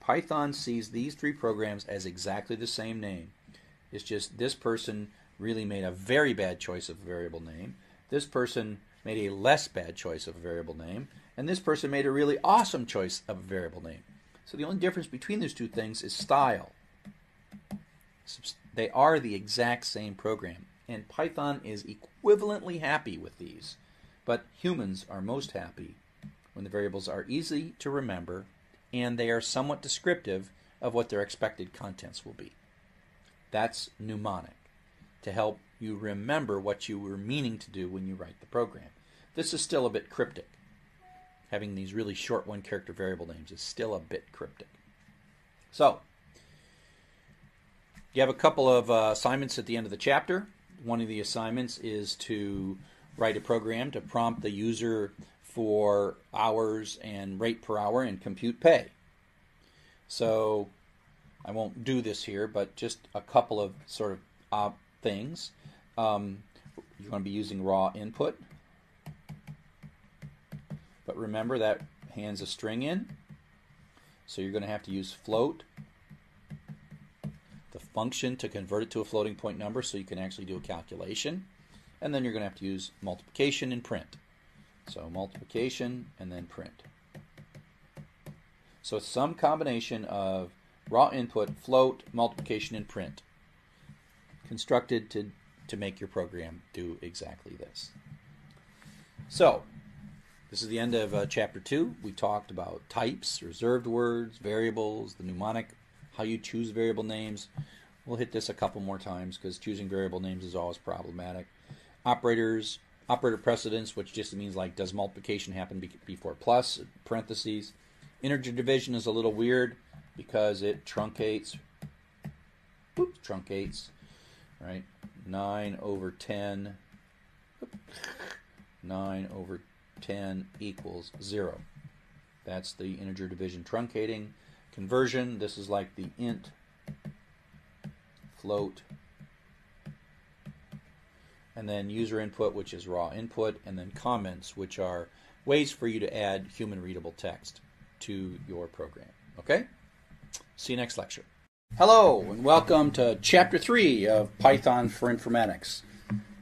Speaker 1: Python sees these three programs as exactly the same name. It's just this person really made a very bad choice of variable name. This person made a less bad choice of variable name. And this person made a really awesome choice of variable name. So the only difference between those two things is style. They are the exact same program and Python is equivalently happy with these, but humans are most happy when the variables are easy to remember and they are somewhat descriptive of what their expected contents will be. That's mnemonic to help you remember what you were meaning to do when you write the program. This is still a bit cryptic. Having these really short one character variable names is still a bit cryptic. So, you have a couple of uh, assignments at the end of the chapter one of the assignments is to write a program to prompt the user for hours and rate per hour and compute pay. So I won't do this here, but just a couple of sort of uh, things. Um, you're going to be using raw input. But remember that hands a string in. So you're going to have to use float function to convert it to a floating point number so you can actually do a calculation. And then you're going to have to use multiplication and print. So multiplication and then print. So some combination of raw input, float, multiplication, and print constructed to, to make your program do exactly this. So this is the end of uh, chapter two. We talked about types, reserved words, variables, the mnemonic, how you choose variable names. We'll hit this a couple more times because choosing variable names is always problematic. Operators, operator precedence, which just means like does multiplication happen be before plus, parentheses. Integer division is a little weird because it truncates, whoop, truncates, right? 9 over 10, 9 over 10 equals 0. That's the integer division truncating. Conversion, this is like the int float, and then user input, which is raw input, and then comments, which are ways for you to add human readable text to your program. Okay? See you next lecture. Hello, and welcome to Chapter 3 of Python for Informatics.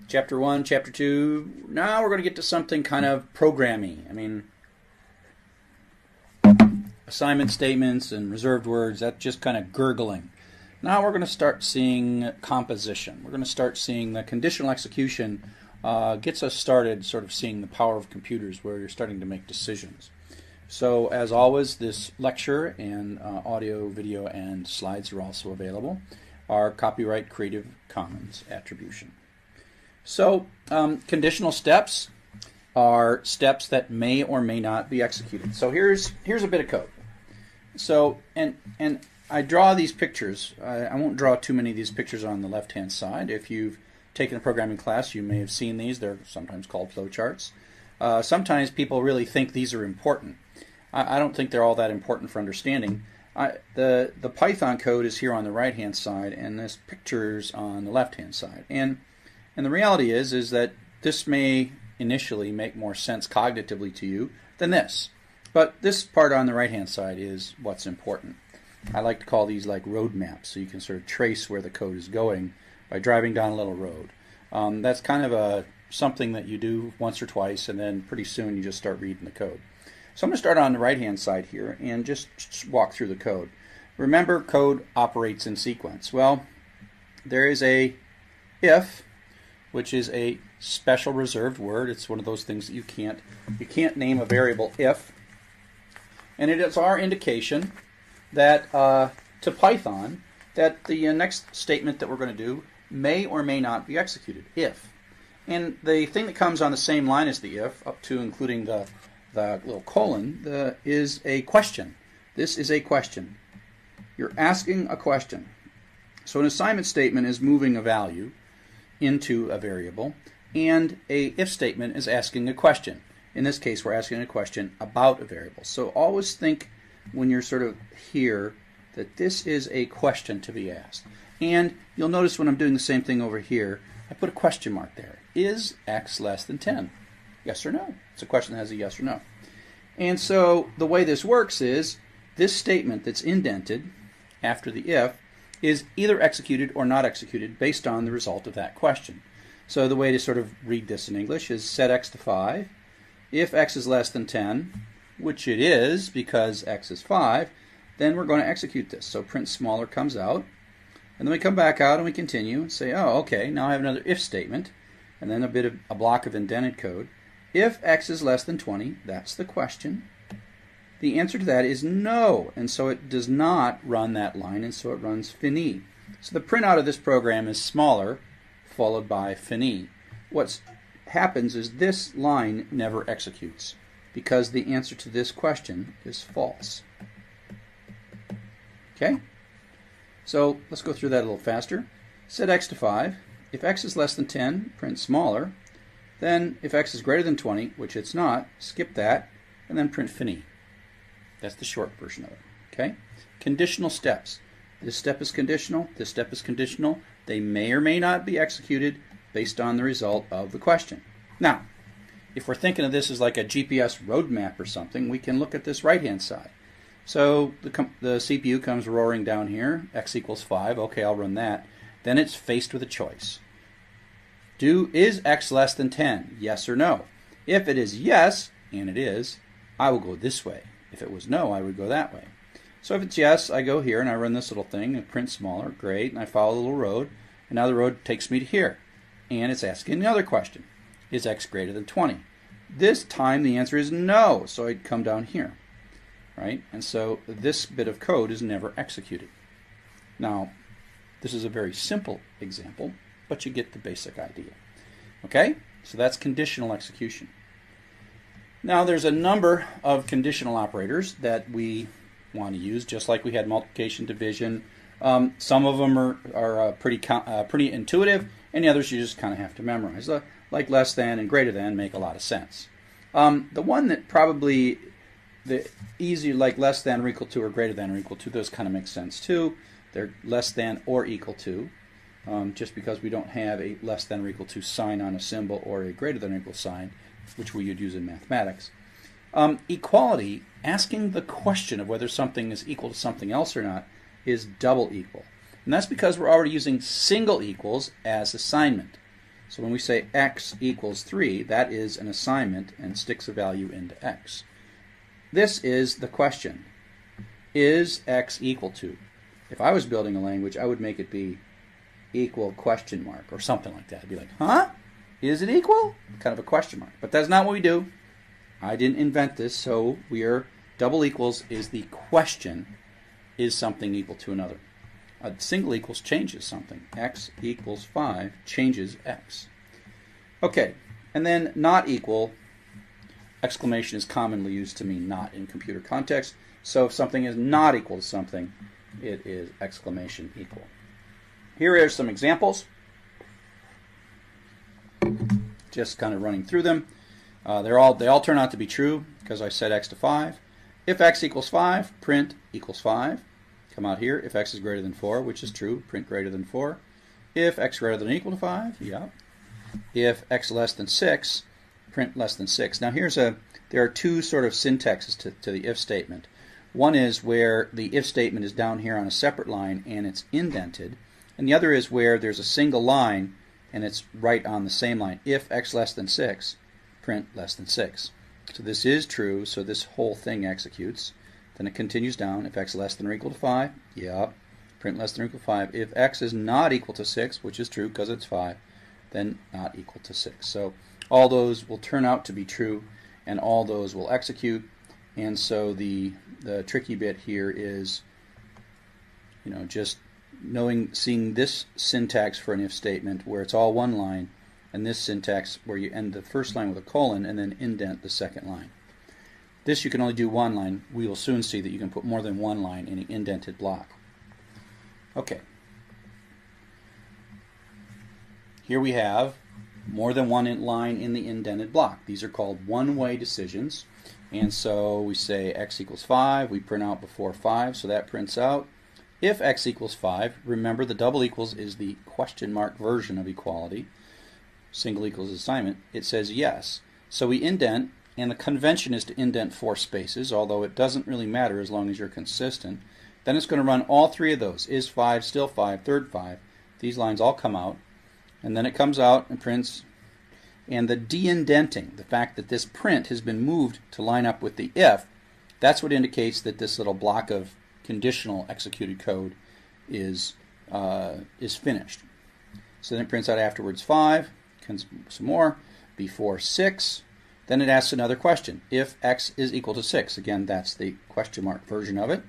Speaker 1: Chapter 1, Chapter 2, now we're going to get to something kind of programming. I mean, assignment statements and reserved words, that's just kind of gurgling. Now we're going to start seeing composition. We're going to start seeing the conditional execution uh, gets us started sort of seeing the power of computers where you're starting to make decisions. So as always, this lecture and uh, audio, video, and slides are also available. Our copyright Creative Commons attribution. So um, conditional steps are steps that may or may not be executed. So here's here's a bit of code. So and and I draw these pictures. I, I, won't draw too many of these pictures on the left-hand side. If you've taken a programming class, you may have seen these. They're sometimes called flowcharts. Uh, sometimes people really think these are important. I, I, don't think they're all that important for understanding. I, the the Python code is here on the right-hand side, and this pictures on the left-hand side. And and the reality is is that this may initially make more sense cognitively to you than this. But this part on the right-hand side is what's important. I like to call these like roadmaps, so you can sort of trace where the code is going by driving down a little road. Um, that's kind of a something that you do once or twice, and then pretty soon you just start reading the code. So I'm going to start on the right-hand side here and just walk through the code. Remember, code operates in sequence. Well, there is a if, which is a special reserved word. It's one of those things that you can't you can't name a variable if, and it is our indication that uh, to Python that the uh, next statement that we're going to do may or may not be executed if. And the thing that comes on the same line as the if, up to including the, the little colon, the, is a question. This is a question. You're asking a question. So an assignment statement is moving a value into a variable, and a if statement is asking a question. In this case, we're asking a question about a variable. So always think when you're sort of here that this is a question to be asked. And you'll notice when I'm doing the same thing over here, I put a question mark there. Is x less than 10? Yes or no? It's a question that has a yes or no. And so the way this works is this statement that's indented after the if is either executed or not executed based on the result of that question. So the way to sort of read this in English is set x to 5. If x is less than 10, which it is because x is 5, then we're going to execute this. So print smaller comes out. And then we come back out and we continue and say, oh, okay, now I have another if statement, and then a bit of a block of indented code. If x is less than 20, that's the question. The answer to that is no, and so it does not run that line, and so it runs fini. So the printout of this program is smaller, followed by fini. What happens is this line never executes because the answer to this question is false. Okay? So let's go through that a little faster. Set x to 5. If x is less than 10, print smaller. Then if x is greater than 20, which it's not, skip that, and then print fini. That's the short version of it. Okay? Conditional steps. This step is conditional, this step is conditional. They may or may not be executed based on the result of the question. Now, if we're thinking of this as like a GPS roadmap or something, we can look at this right-hand side. So the, the CPU comes roaring down here, x equals 5, okay, I'll run that. Then it's faced with a choice. Do Is x less than 10? Yes or no? If it is yes, and it is, I will go this way. If it was no, I would go that way. So if it's yes, I go here and I run this little thing and print smaller, great, and I follow the little road, and now the road takes me to here. And it's asking another question. Is x greater than 20? This time the answer is no, so I'd come down here, right? And so this bit of code is never executed. Now, this is a very simple example, but you get the basic idea. Okay, so that's conditional execution. Now there's a number of conditional operators that we want to use, just like we had multiplication, division. Um, some of them are, are uh, pretty, uh, pretty intuitive, and the others you just kind of have to memorize like less than and greater than make a lot of sense. Um, the one that probably the easy like less than or equal to or greater than or equal to, those kind of make sense too. They're less than or equal to, um, just because we don't have a less than or equal to sign on a symbol or a greater than or equal sign, which we would use in mathematics. Um, equality, asking the question of whether something is equal to something else or not, is double equal. And that's because we're already using single equals as assignment. So when we say x equals 3, that is an assignment and sticks a value into x. This is the question. Is x equal to? If I was building a language, I would make it be equal question mark or something like that. I'd be like, huh? Is it equal? Kind of a question mark. But that's not what we do. I didn't invent this, so we are double equals is the question is something equal to another. A single equals changes something. x equals 5 changes x. Okay, and then not equal, exclamation is commonly used to mean not in computer context. So if something is not equal to something, it is exclamation equal. Here are some examples. Just kind of running through them. Uh, they're all, they all turn out to be true because I set x to 5. If x equals 5, print equals 5. Come out here if x is greater than 4, which is true, print greater than 4. If x greater than equal to 5, yeah. If x less than 6, print less than 6. Now here's a, there are two sort of syntaxes to, to the if statement. One is where the if statement is down here on a separate line and it's indented. And the other is where there's a single line and it's right on the same line. If x less than 6, print less than 6. So this is true, so this whole thing executes. Then it continues down. If x less than or equal to 5, yep, print less than or equal to 5. If x is not equal to 6, which is true because it's 5, then not equal to 6. So all those will turn out to be true, and all those will execute. And so the, the tricky bit here is, you know, just knowing, seeing this syntax for an if statement where it's all one line, and this syntax where you end the first line with a colon and then indent the second line. This you can only do one line. We will soon see that you can put more than one line in an indented block. Okay. Here we have more than one line in the indented block. These are called one-way decisions. And so we say x equals 5, we print out before 5, so that prints out. If x equals 5, remember the double equals is the question mark version of equality. Single equals assignment. It says yes. So we indent and the convention is to indent four spaces, although it doesn't really matter as long as you're consistent. Then it's going to run all three of those, is 5, still 5, third 5. These lines all come out. And then it comes out and prints. And the de-indenting, the fact that this print has been moved to line up with the if, that's what indicates that this little block of conditional executed code is, uh, is finished. So then it prints out afterwards 5, some more, before 6, then it asks another question. If x is equal to 6, again, that's the question mark version of it.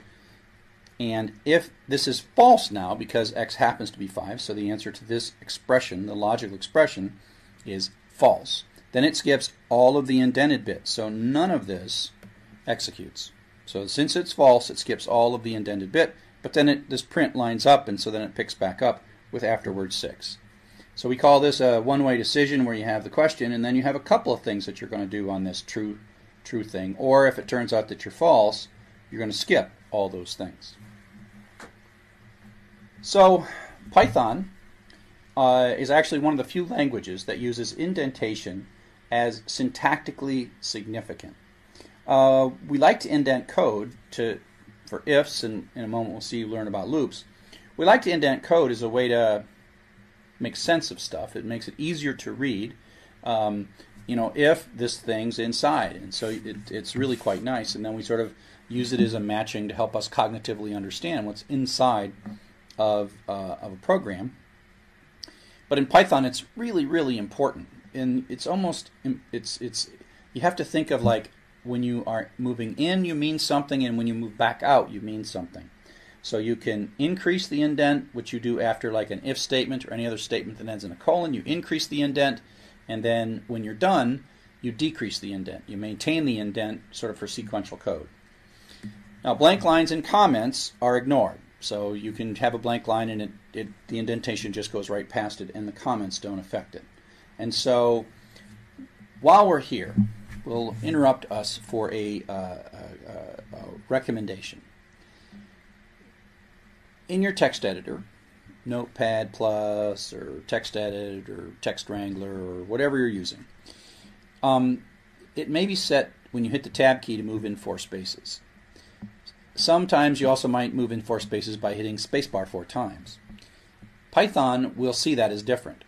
Speaker 1: And if this is false now, because x happens to be 5, so the answer to this expression, the logical expression, is false. Then it skips all of the indented bits, so none of this executes. So since it's false, it skips all of the indented bit, but then it, this print lines up, and so then it picks back up with afterwards 6. So we call this a one-way decision where you have the question and then you have a couple of things that you're going to do on this true true thing or if it turns out that you're false, you're going to skip all those things. So Python uh, is actually one of the few languages that uses indentation as syntactically significant. Uh, we like to indent code to for ifs, and in a moment we'll see you learn about loops. We like to indent code as a way to Makes sense of stuff. It makes it easier to read, um, you know, if this thing's inside. And so it, it's really quite nice. And then we sort of use it as a matching to help us cognitively understand what's inside of, uh, of a program. But in Python, it's really, really important. And it's almost, it's, it's, you have to think of like when you are moving in, you mean something, and when you move back out, you mean something. So you can increase the indent, which you do after like an if statement or any other statement that ends in a colon. You increase the indent, and then when you're done, you decrease the indent. You maintain the indent sort of for sequential code. Now blank lines and comments are ignored. So you can have a blank line and it, it, the indentation just goes right past it and the comments don't affect it. And so while we're here, we'll interrupt us for a, uh, a, a recommendation in your text editor, Notepad Plus or Text Edit or Text Wrangler or whatever you're using, um, it may be set when you hit the Tab key to move in four spaces. Sometimes you also might move in four spaces by hitting spacebar four times. Python will see that as different,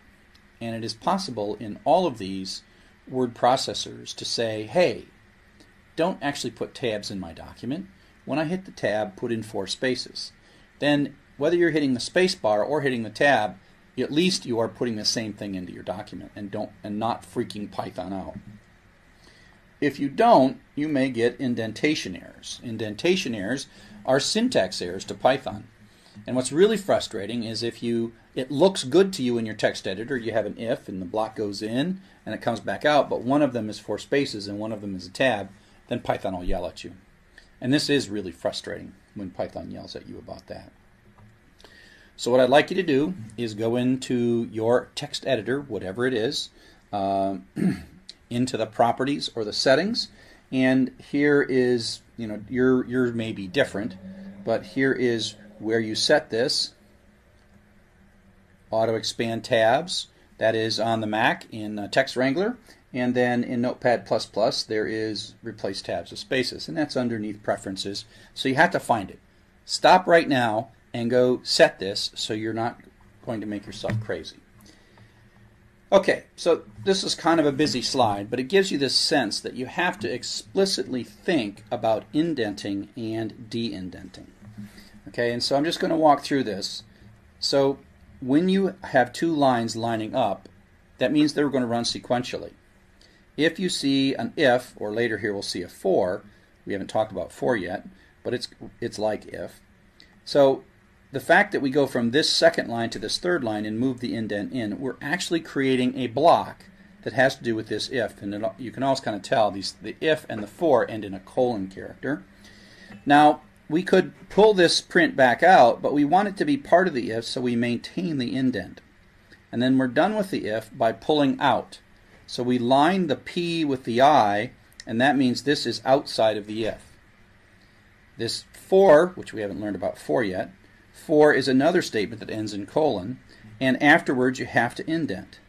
Speaker 1: and it is possible in all of these word processors to say, hey, don't actually put tabs in my document. When I hit the tab, put in four spaces then whether you're hitting the space bar or hitting the tab, at least you are putting the same thing into your document and don't and not freaking Python out. If you don't, you may get indentation errors. Indentation errors are syntax errors to Python. And what's really frustrating is if you it looks good to you in your text editor, you have an if and the block goes in and it comes back out, but one of them is four spaces and one of them is a tab, then Python will yell at you. And this is really frustrating when Python yells at you about that. So what I'd like you to do is go into your text editor, whatever it is, uh, into the properties or the settings, and here is, you know, your, your may be different, but here is where you set this, auto expand tabs, that is on the Mac in uh, Text Wrangler, and then in Notepad++, there is replace tabs with spaces, and that's underneath preferences. So you have to find it. Stop right now and go set this so you're not going to make yourself crazy. Okay, so this is kind of a busy slide, but it gives you this sense that you have to explicitly think about indenting and de-indenting. Okay, and so I'm just going to walk through this. So when you have two lines lining up, that means they're going to run sequentially. If you see an if, or later here we'll see a for, we haven't talked about for yet, but it's, it's like if. So the fact that we go from this second line to this third line and move the indent in, we're actually creating a block that has to do with this if. And it, you can always kind of tell these the if and the for end in a colon character. Now, we could pull this print back out, but we want it to be part of the if, so we maintain the indent. And then we're done with the if by pulling out. So we line the P with the I, and that means this is outside of the if. This for, which we haven't learned about for yet, for is another statement that ends in colon, and afterwards you have to indent.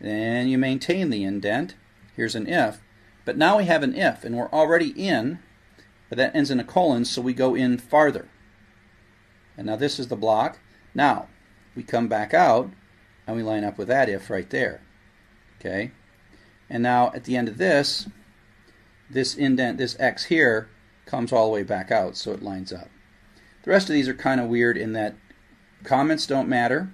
Speaker 1: Then you maintain the indent. Here's an if. But now we have an if, and we're already in, but that ends in a colon, so we go in farther. And now this is the block. Now, we come back out, and we line up with that if right there. Okay? And now at the end of this, this indent, this x here, comes all the way back out, so it lines up. The rest of these are kind of weird in that comments don't matter,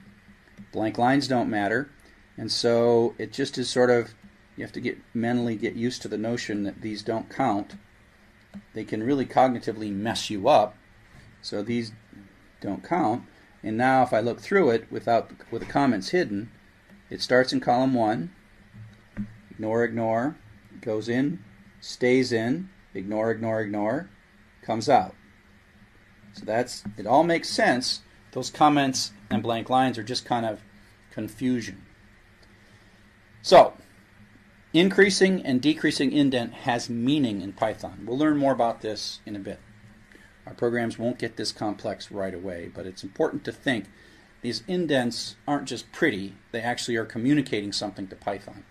Speaker 1: blank lines don't matter, and so it just is sort of, you have to get mentally get used to the notion that these don't count. They can really cognitively mess you up, so these don't count. And now if I look through it without with the comments hidden, it starts in column 1, Ignore, ignore, goes in, stays in, ignore, ignore, ignore, comes out. So that's, it all makes sense. Those comments and blank lines are just kind of confusion. So, increasing and decreasing indent has meaning in Python. We'll learn more about this in a bit. Our programs won't get this complex right away, but it's important to think these indents aren't just pretty, they actually are communicating something to Python.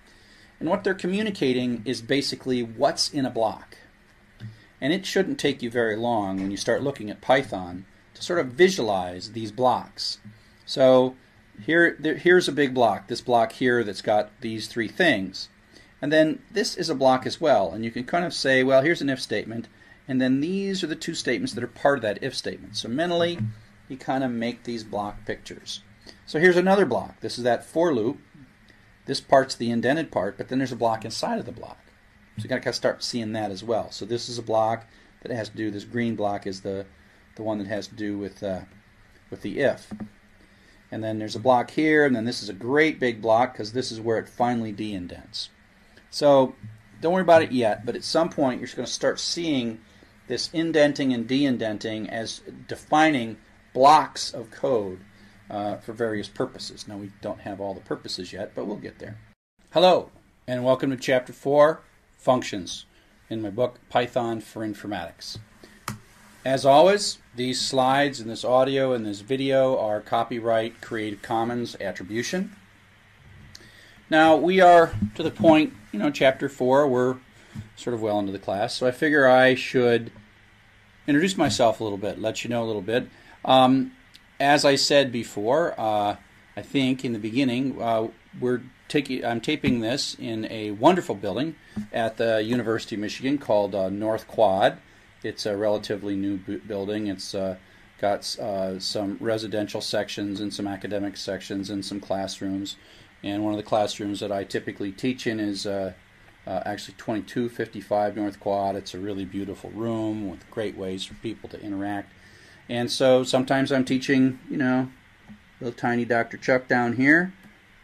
Speaker 1: And what they're communicating is basically what's in a block. And it shouldn't take you very long when you start looking at Python to sort of visualize these blocks. So here, there, here's a big block, this block here that's got these three things. And then this is a block as well. And you can kind of say, well, here's an if statement. And then these are the two statements that are part of that if statement. So mentally, you kind of make these block pictures. So here's another block. This is that for loop. This part's the indented part, but then there's a block inside of the block. So you got to kind of start seeing that as well. So this is a block that has to do. This green block is the the one that has to do with uh, with the if. And then there's a block here, and then this is a great big block because this is where it finally de-indents. So don't worry about it yet, but at some point you're going to start seeing this indenting and de-indenting as defining blocks of code uh, for various purposes. Now, we don't have all the purposes yet, but we'll get there. Hello, and welcome to Chapter 4 Functions in my book Python for Informatics. As always, these slides and this audio and this video are copyright Creative Commons attribution. Now, we are to the point, you know, Chapter 4, we're sort of well into the class, so I figure I should introduce myself a little bit, let you know a little bit. Um, as I said before, uh, I think in the beginning, uh, we're taking. I'm taping this in a wonderful building at the University of Michigan called uh, North Quad. It's a relatively new building. It's uh, got uh, some residential sections and some academic sections and some classrooms. And one of the classrooms that I typically teach in is. Uh, actually 2255 North Quad. It's a really beautiful room with great ways for people to interact. And so sometimes I'm teaching, you know, little tiny Dr. Chuck down here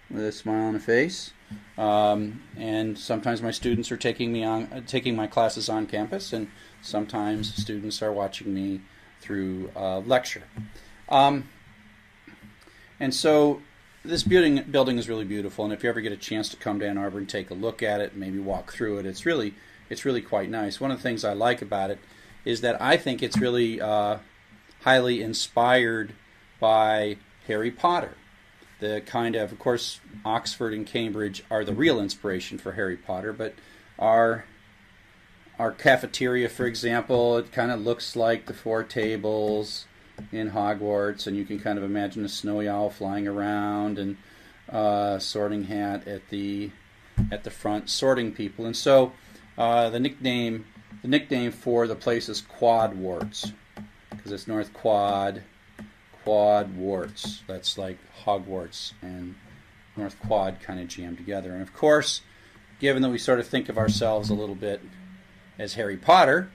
Speaker 1: with a smile on a face. Um, and sometimes my students are taking me on, uh, taking my classes on campus, and sometimes students are watching me through uh, lecture. Um, and so this building building is really beautiful, and if you ever get a chance to come to Ann Arbor and take a look at it, maybe walk through it, it's really it's really quite nice. One of the things I like about it is that I think it's really uh, highly inspired by Harry Potter. The kind of, of course, Oxford and Cambridge are the real inspiration for Harry Potter, but our our cafeteria, for example, it kind of looks like the four tables in Hogwarts, and you can kind of imagine a snowy owl flying around and uh, sorting hat at the at the front, sorting people, and so uh, the nickname the nickname for the place is Warts because it's North Quad, Quad Warts. That's like Hogwarts and North Quad kind of jammed together. And of course, given that we sort of think of ourselves a little bit as Harry Potter,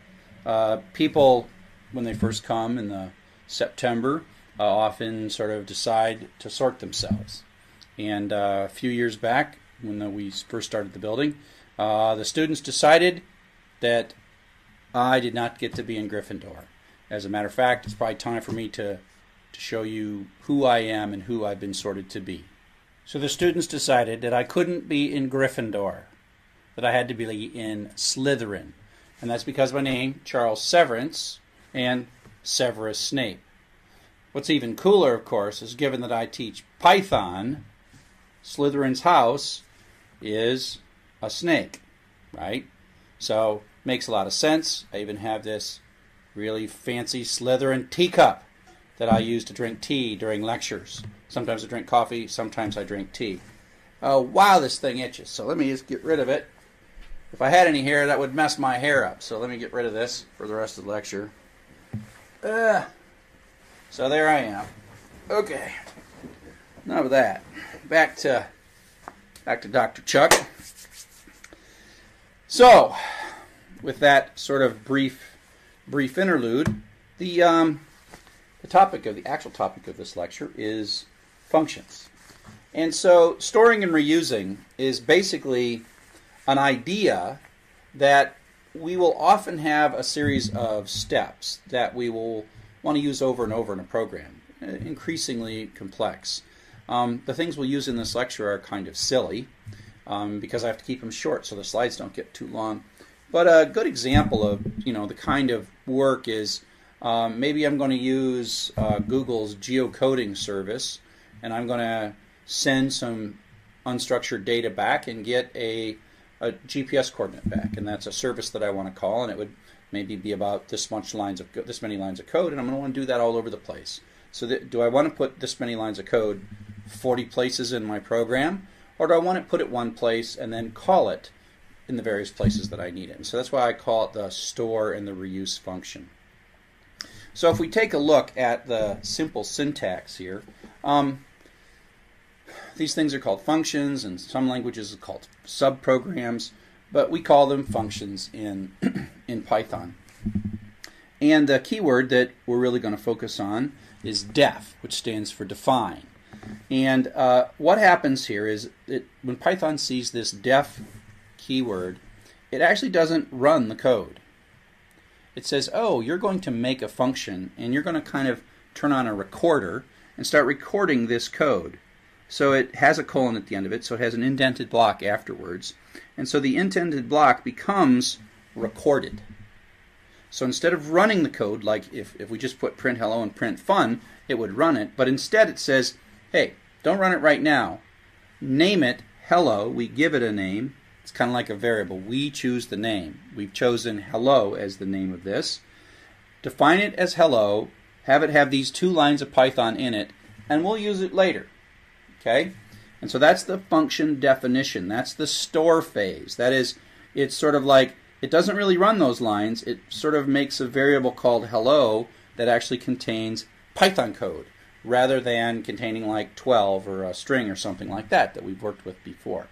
Speaker 1: uh, people, when they first come in the September, uh, often sort of decide to sort themselves. And uh, a few years back, when we first started the building, uh, the students decided that I did not get to be in Gryffindor. As a matter of fact, it's probably time for me to, to show you who I am and who I've been sorted to be. So the students decided that I couldn't be in Gryffindor, that I had to be in Slytherin. And that's because my name, Charles Severance, and Severus Snape. What's even cooler, of course, is given that I teach Python, Slytherin's house is a snake, right? So makes a lot of sense. I even have this really fancy Slytherin teacup that I use to drink tea during lectures. Sometimes I drink coffee, sometimes I drink tea. Oh, wow, this thing itches. So let me just get rid of it. If I had any hair, that would mess my hair up. So let me get rid of this for the rest of the lecture. Uh, so there I am. Okay. Enough of that. Back to back to Dr. Chuck. So, with that sort of brief brief interlude, the, um, the topic of the actual topic of this lecture is functions. And so storing and reusing is basically an idea that we will often have a series of steps that we will want to use over and over in a program, uh, increasingly complex. Um, the things we'll use in this lecture are kind of silly um, because I have to keep them short so the slides don't get too long. But a good example of you know the kind of work is um, maybe I'm going to use uh, Google's geocoding service, and I'm going to send some unstructured data back and get a, a GPS coordinate back, and that's a service that I want to call, and it would maybe be about this much lines of this many lines of code, and I'm going to want to do that all over the place. So that, do I want to put this many lines of code 40 places in my program, or do I want to put it one place and then call it in the various places that I need it. And so that's why I call it the store and the reuse function. So if we take a look at the simple syntax here, um, these things are called functions, and some languages are called subprograms, but we call them functions in, in Python. And the keyword that we're really going to focus on is def, which stands for define. And uh, what happens here is that when Python sees this def keyword, it actually doesn't run the code. It says, oh, you're going to make a function and you're going to kind of turn on a recorder and start recording this code. So it has a colon at the end of it, so it has an indented block afterwards. And so the indented block becomes recorded. So instead of running the code, like if, if we just put print hello and print fun, it would run it. But instead it says, hey, don't run it right now. Name it hello. We give it a name. It's kind of like a variable. We choose the name. We've chosen hello as the name of this. Define it as hello, have it have these two lines of Python in it, and we'll use it later. Okay? And so that's the function definition. That's the store phase. That is, it's sort of like, it doesn't really run those lines. It sort of makes a variable called hello that actually contains Python code rather than containing like 12 or a string or something like that that we've worked with before.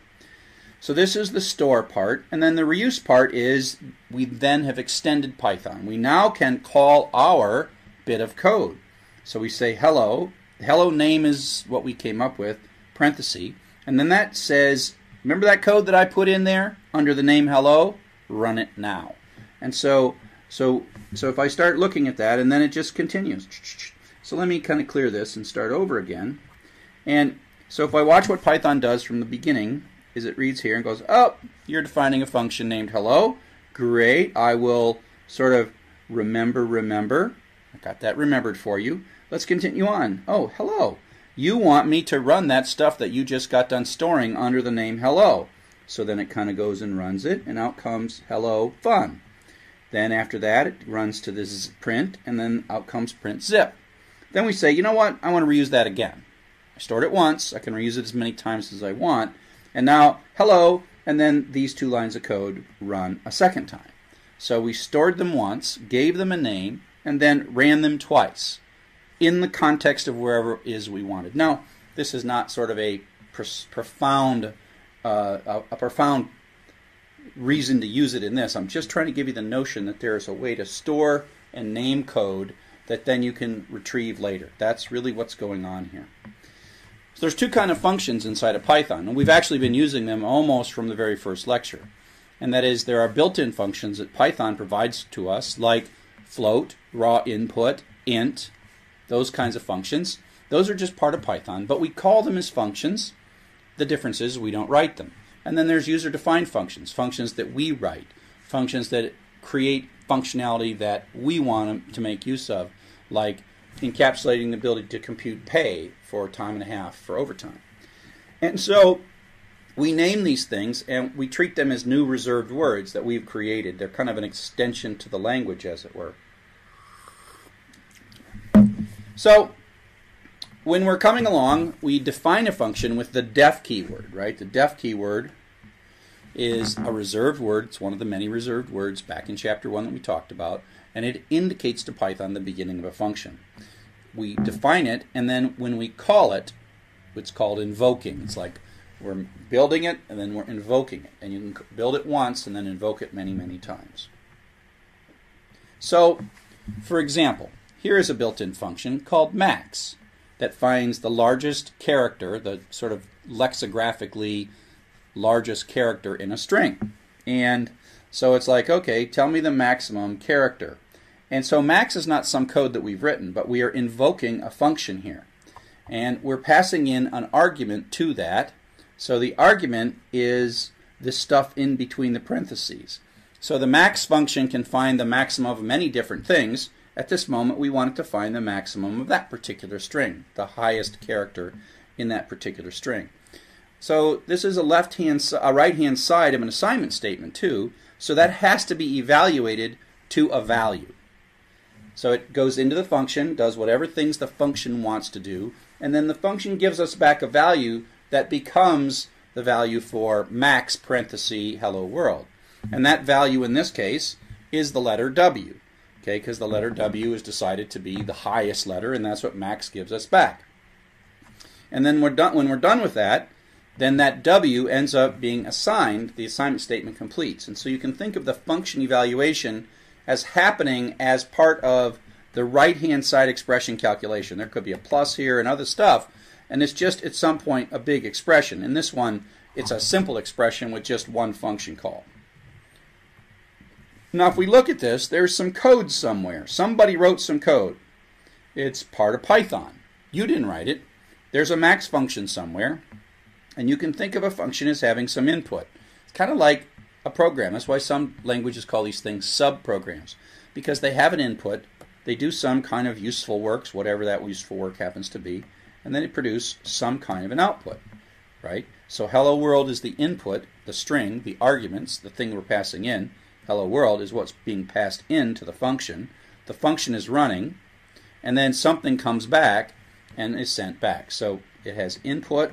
Speaker 1: So this is the store part. And then the reuse part is we then have extended Python. We now can call our bit of code. So we say hello. Hello name is what we came up with, parenthesis. And then that says, remember that code that I put in there under the name hello? Run it now. And so so so if I start looking at that and then it just continues. So let me kind of clear this and start over again. And so if I watch what Python does from the beginning, is it reads here and goes, oh, you're defining a function named hello. Great, I will sort of remember, remember. I got that remembered for you. Let's continue on. Oh, hello. You want me to run that stuff that you just got done storing under the name hello. So then it kind of goes and runs it, and out comes hello fun. Then after that, it runs to this print, and then out comes print zip. Then we say, you know what, I want to reuse that again. I stored it once, I can reuse it as many times as I want, and now, hello, and then these two lines of code run a second time. So we stored them once, gave them a name, and then ran them twice in the context of wherever it is we wanted. Now, this is not sort of a profound, uh, a, a profound reason to use it in this. I'm just trying to give you the notion that there is a way to store and name code that then you can retrieve later. That's really what's going on here. So there's two kind of functions inside of Python, and we've actually been using them almost from the very first lecture. And that is there are built-in functions that Python provides to us, like float, raw input, int, those kinds of functions. Those are just part of Python, but we call them as functions. The difference is we don't write them. And then there's user-defined functions, functions that we write, functions that create functionality that we want to make use of, like encapsulating the ability to compute pay for time and a half for overtime. And so we name these things and we treat them as new reserved words that we've created. They're kind of an extension to the language, as it were. So when we're coming along, we define a function with the def keyword, right? The def keyword is a reserved word. It's one of the many reserved words back in chapter 1 that we talked about and it indicates to Python the beginning of a function. We define it, and then when we call it, it's called invoking. It's like we're building it, and then we're invoking it. And you can build it once, and then invoke it many, many times. So, for example, here is a built-in function called max that finds the largest character, the sort of lexicographically largest character in a string. And so it's like, okay, tell me the maximum character. And so max is not some code that we've written, but we are invoking a function here. And we're passing in an argument to that. So the argument is the stuff in between the parentheses. So the max function can find the maximum of many different things. At this moment, we want it to find the maximum of that particular string, the highest character in that particular string. So this is a left-hand, a right-hand side of an assignment statement too. So that has to be evaluated to a value. So it goes into the function, does whatever things the function wants to do, and then the function gives us back a value that becomes the value for max parentheses hello world. And that value in this case is the letter W, okay, because the letter W is decided to be the highest letter, and that's what max gives us back. And then we're done, when we're done with that, then that W ends up being assigned, the assignment statement completes. And so you can think of the function evaluation as happening as part of the right-hand side expression calculation. There could be a plus here and other stuff, and it's just at some point a big expression. In this one, it's a simple expression with just one function call. Now, if we look at this, there's some code somewhere. Somebody wrote some code. It's part of Python. You didn't write it. There's a max function somewhere, and you can think of a function as having some input. It's kind of like a program. That's why some languages call these things subprograms, because they have an input, they do some kind of useful works, whatever that useful work happens to be, and then it produces some kind of an output, right? So hello world is the input, the string, the arguments, the thing we're passing in. Hello world is what's being passed into the function. The function is running, and then something comes back and is sent back. So it has input,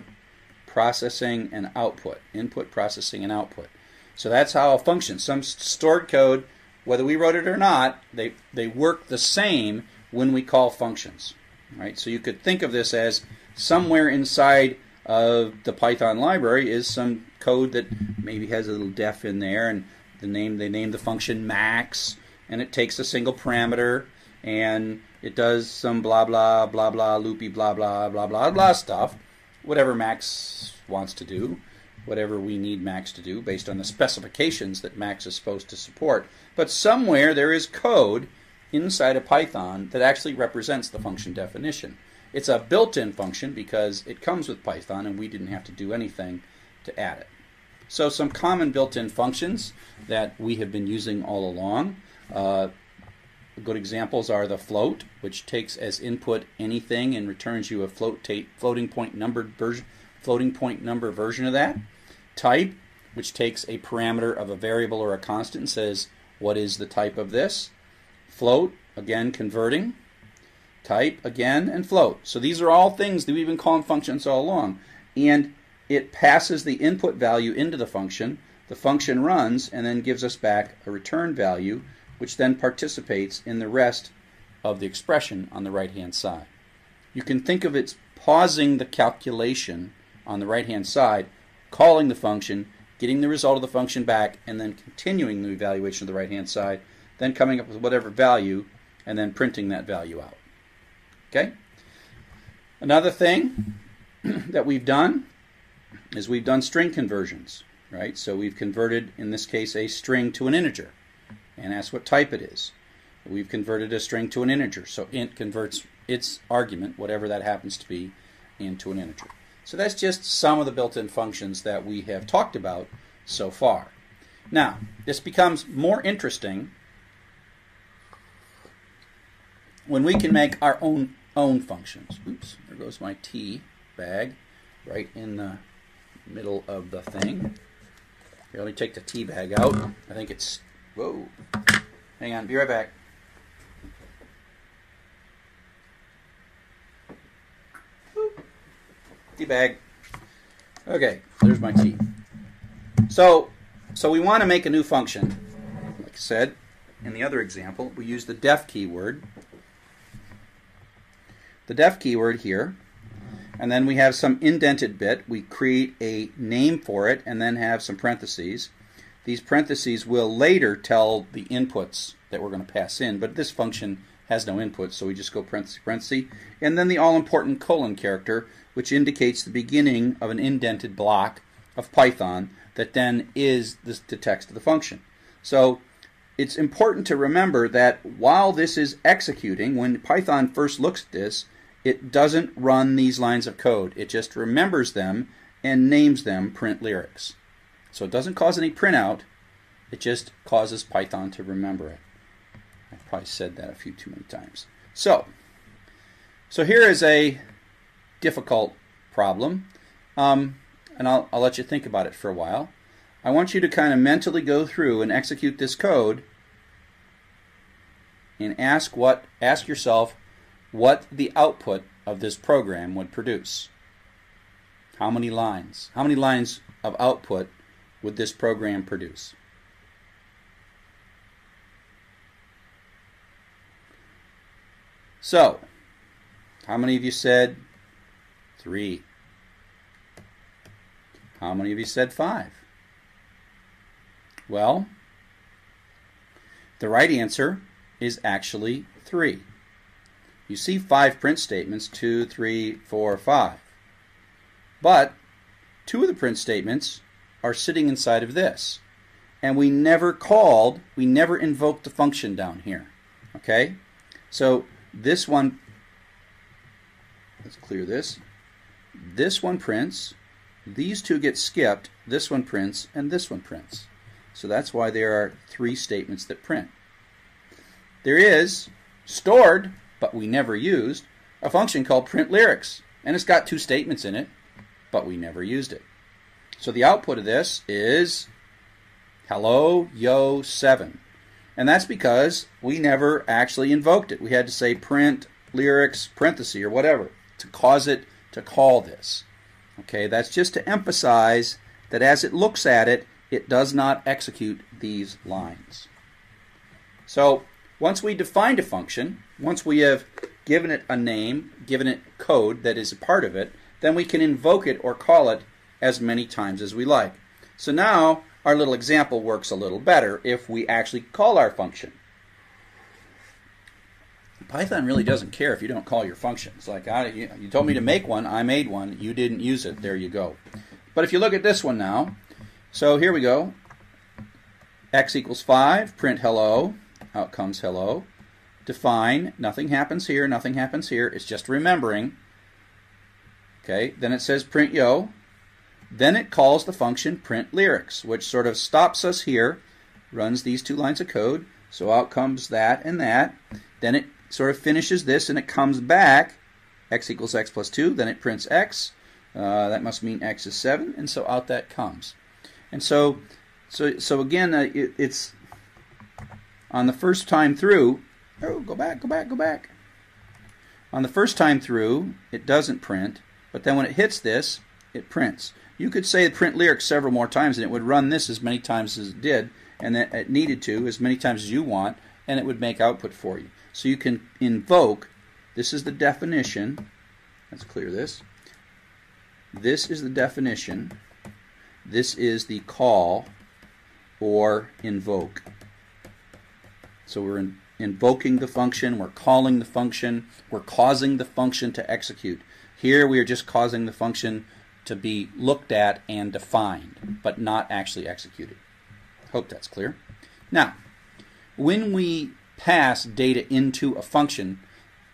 Speaker 1: processing, and output. Input, processing, and output. So that's how a functions. Some stored code, whether we wrote it or not, they, they work the same when we call functions. Right? So you could think of this as somewhere inside of the Python library is some code that maybe has a little def in there and the name they name the function max and it takes a single parameter and it does some blah blah blah blah loopy blah blah blah blah blah stuff whatever max wants to do whatever we need Max to do based on the specifications that Max is supposed to support. But somewhere there is code inside of Python that actually represents the function definition. It's a built-in function because it comes with Python and we didn't have to do anything to add it. So some common built-in functions that we have been using all along. Uh, good examples are the float, which takes as input anything and returns you a float floating point version, floating point number version of that type, which takes a parameter of a variable or a constant and says, what is the type of this? Float, again converting. Type, again, and float. So these are all things that we've been calling functions all along. And it passes the input value into the function. The function runs and then gives us back a return value, which then participates in the rest of the expression on the right-hand side. You can think of it pausing the calculation on the right-hand side calling the function, getting the result of the function back, and then continuing the evaluation of the right-hand side, then coming up with whatever value, and then printing that value out. Okay? Another thing that we've done is we've done string conversions, right? So we've converted, in this case, a string to an integer and asked what type it is. We've converted a string to an integer, so int converts its argument, whatever that happens to be, into an integer. So that's just some of the built-in functions that we have talked about so far. Now, this becomes more interesting when we can make our own own functions. Oops, there goes my tea bag right in the middle of the thing. Here, let me take the tea bag out. I think it's, whoa. Hang on, be right back. empty bag. Okay, there's my tea. So, so we want to make a new function. Like I said, in the other example, we use the def keyword. The def keyword here, and then we have some indented bit. We create a name for it and then have some parentheses. These parentheses will later tell the inputs that we're going to pass in, but this function has no input, so we just go parentheses, and then the all-important colon character which indicates the beginning of an indented block of Python that then is the, text of the function. So it's important to remember that while this is executing, when Python first looks at this, it doesn't run these lines of code. It just remembers them and names them print lyrics. So it doesn't cause any printout. It just causes Python to remember it. I've probably said that a few too many times. So, so here is a difficult problem, um, and I'll, I'll let you think about it for a while. I want you to kind of mentally go through and execute this code and ask what ask yourself what the output of this program would produce. How many lines? How many lines of output would this program produce? So, how many of you said Three. How many of you said five? Well, the right answer is actually three. You see five print statements, two, three, four, five. But two of the print statements are sitting inside of this. And we never called, we never invoked the function down here. Okay? So this one, let's clear this. This one prints, these two get skipped, this one prints, and this one prints. So that's why there are three statements that print. There is stored, but we never used, a function called print lyrics, and it's got two statements in it, but we never used it. So the output of this is hello yo 7. And that's because we never actually invoked it. We had to say print lyrics parenthesis or whatever to cause it to call this. Okay, that's just to emphasize that as it looks at it, it does not execute these lines. So once we defined a function, once we have given it a name, given it code that is a part of it, then we can invoke it or call it as many times as we like. So now our little example works a little better if we actually call our function. Python really doesn't care if you don't call your functions. Like I, you told me to make one, I made one. You didn't use it. There you go. But if you look at this one now, so here we go. X equals five. Print hello. Out comes hello. Define. Nothing happens here. Nothing happens here. It's just remembering. Okay. Then it says print yo. Then it calls the function print lyrics, which sort of stops us here, runs these two lines of code. So out comes that and that. Then it sort of finishes this and it comes back x equals x plus 2, then it prints x. Uh, that must mean x is 7, and so out that comes. And so, so, so again, uh, it, it's on the first time through. Oh, go back, go back, go back. On the first time through, it doesn't print, but then when it hits this, it prints. You could say print lyrics several more times, and it would run this as many times as it did, and that it needed to, as many times as you want, and it would make output for you. So you can invoke, this is the definition, let's clear this. This is the definition, this is the call or invoke. So we're in, invoking the function, we're calling the function, we're causing the function to execute. Here we are just causing the function to be looked at and defined, but not actually executed. Hope that's clear. Now, when we pass data into a function,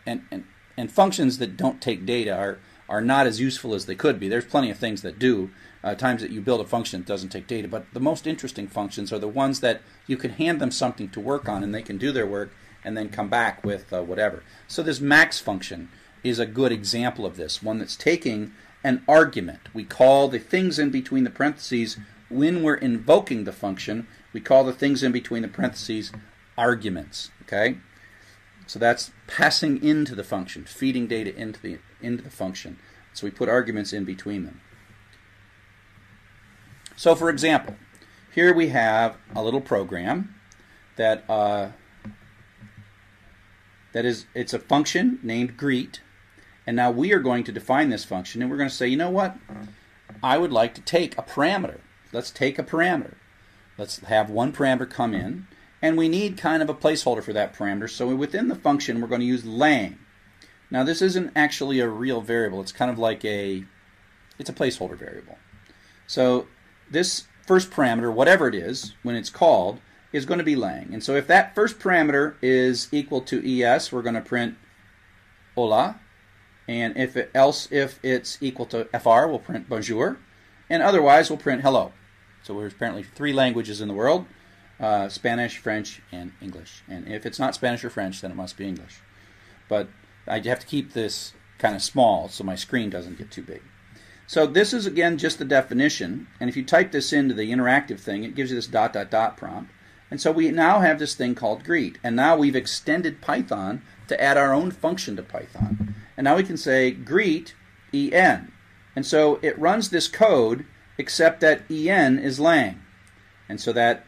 Speaker 1: and, and, and functions that don't take data are, are not as useful as they could be. There's plenty of things that do, uh, times that you build a function that doesn't take data, but the most interesting functions are the ones that you can hand them something to work on and they can do their work and then come back with uh, whatever. So this max function is a good example of this, one that's taking an argument. We call the things in between the parentheses when we're invoking the function, we call the things in between the parentheses arguments. Okay, so that's passing into the function, feeding data into the into the function. So we put arguments in between them. So for example, here we have a little program that uh, that is it's a function named greet, and now we are going to define this function, and we're going to say, you know what, I would like to take a parameter. Let's take a parameter. Let's have one parameter come in, and we need kind of a placeholder for that parameter. So within the function, we're going to use lang. Now this isn't actually a real variable. It's kind of like a, it's a placeholder variable. So this first parameter, whatever it is, when it's called, is going to be lang. And so if that first parameter is equal to es, we're going to print hola. And if it, else if it's equal to fr, we'll print bonjour. And otherwise, we'll print hello. So there's apparently three languages in the world uh, Spanish, French, and English. And if it's not Spanish or French, then it must be English. But I have to keep this kind of small so my screen doesn't get too big. So this is, again, just the definition. And if you type this into the interactive thing, it gives you this dot, dot, dot prompt. And so we now have this thing called greet. And now we've extended Python to add our own function to Python. And now we can say greet en. And so it runs this code except that en is lang. And so that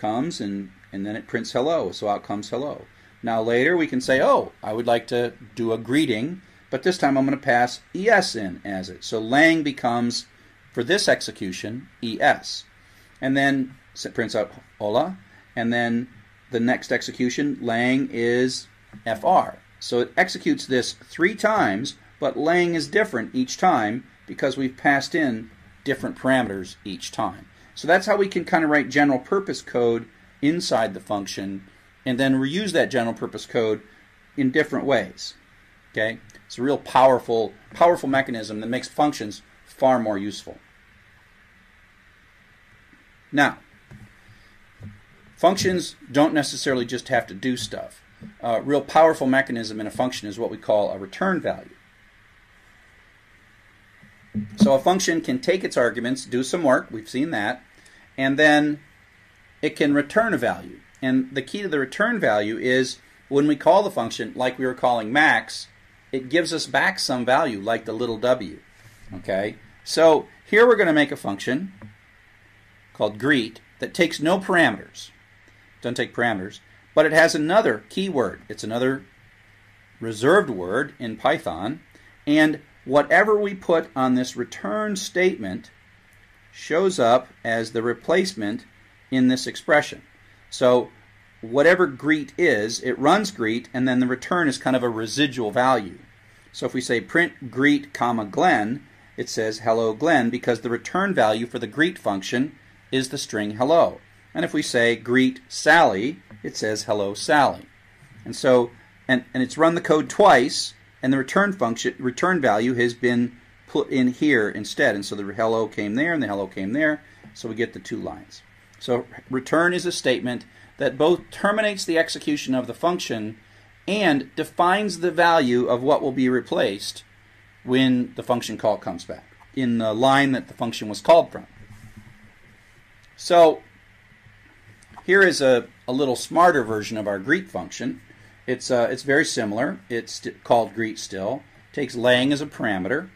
Speaker 1: comes and, and then it prints hello, so out comes hello. Now later we can say, oh, I would like to do a greeting, but this time I'm going to pass ES in as it. So lang becomes, for this execution, ES. And then so it prints out hola, and then the next execution, lang is FR. So it executes this three times, but lang is different each time because we've passed in different parameters each time. So that's how we can kind of write general purpose code inside the function and then reuse that general purpose code in different ways. Okay, It's a real powerful, powerful mechanism that makes functions far more useful. Now, functions don't necessarily just have to do stuff. A real powerful mechanism in a function is what we call a return value. So a function can take its arguments, do some work, we've seen that, and then it can return a value. And the key to the return value is when we call the function like we were calling max, it gives us back some value like the little w. Okay, so here we're going to make a function called greet that takes no parameters, doesn't take parameters, but it has another keyword. It's another reserved word in Python, and whatever we put on this return statement shows up as the replacement in this expression. So whatever greet is, it runs greet, and then the return is kind of a residual value. So if we say print greet comma Glenn, it says hello Glenn because the return value for the greet function is the string hello. And if we say greet Sally, it says hello Sally. And so, and, and it's run the code twice, and the return function, return value has been put in here instead. And so the hello came there and the hello came there. So we get the two lines. So return is a statement that both terminates the execution of the function and defines the value of what will be replaced when the function call comes back in the line that the function was called from. So here is a, a little smarter version of our greet function. It's, uh, it's very similar. It's called greet still. It takes lang as a parameter.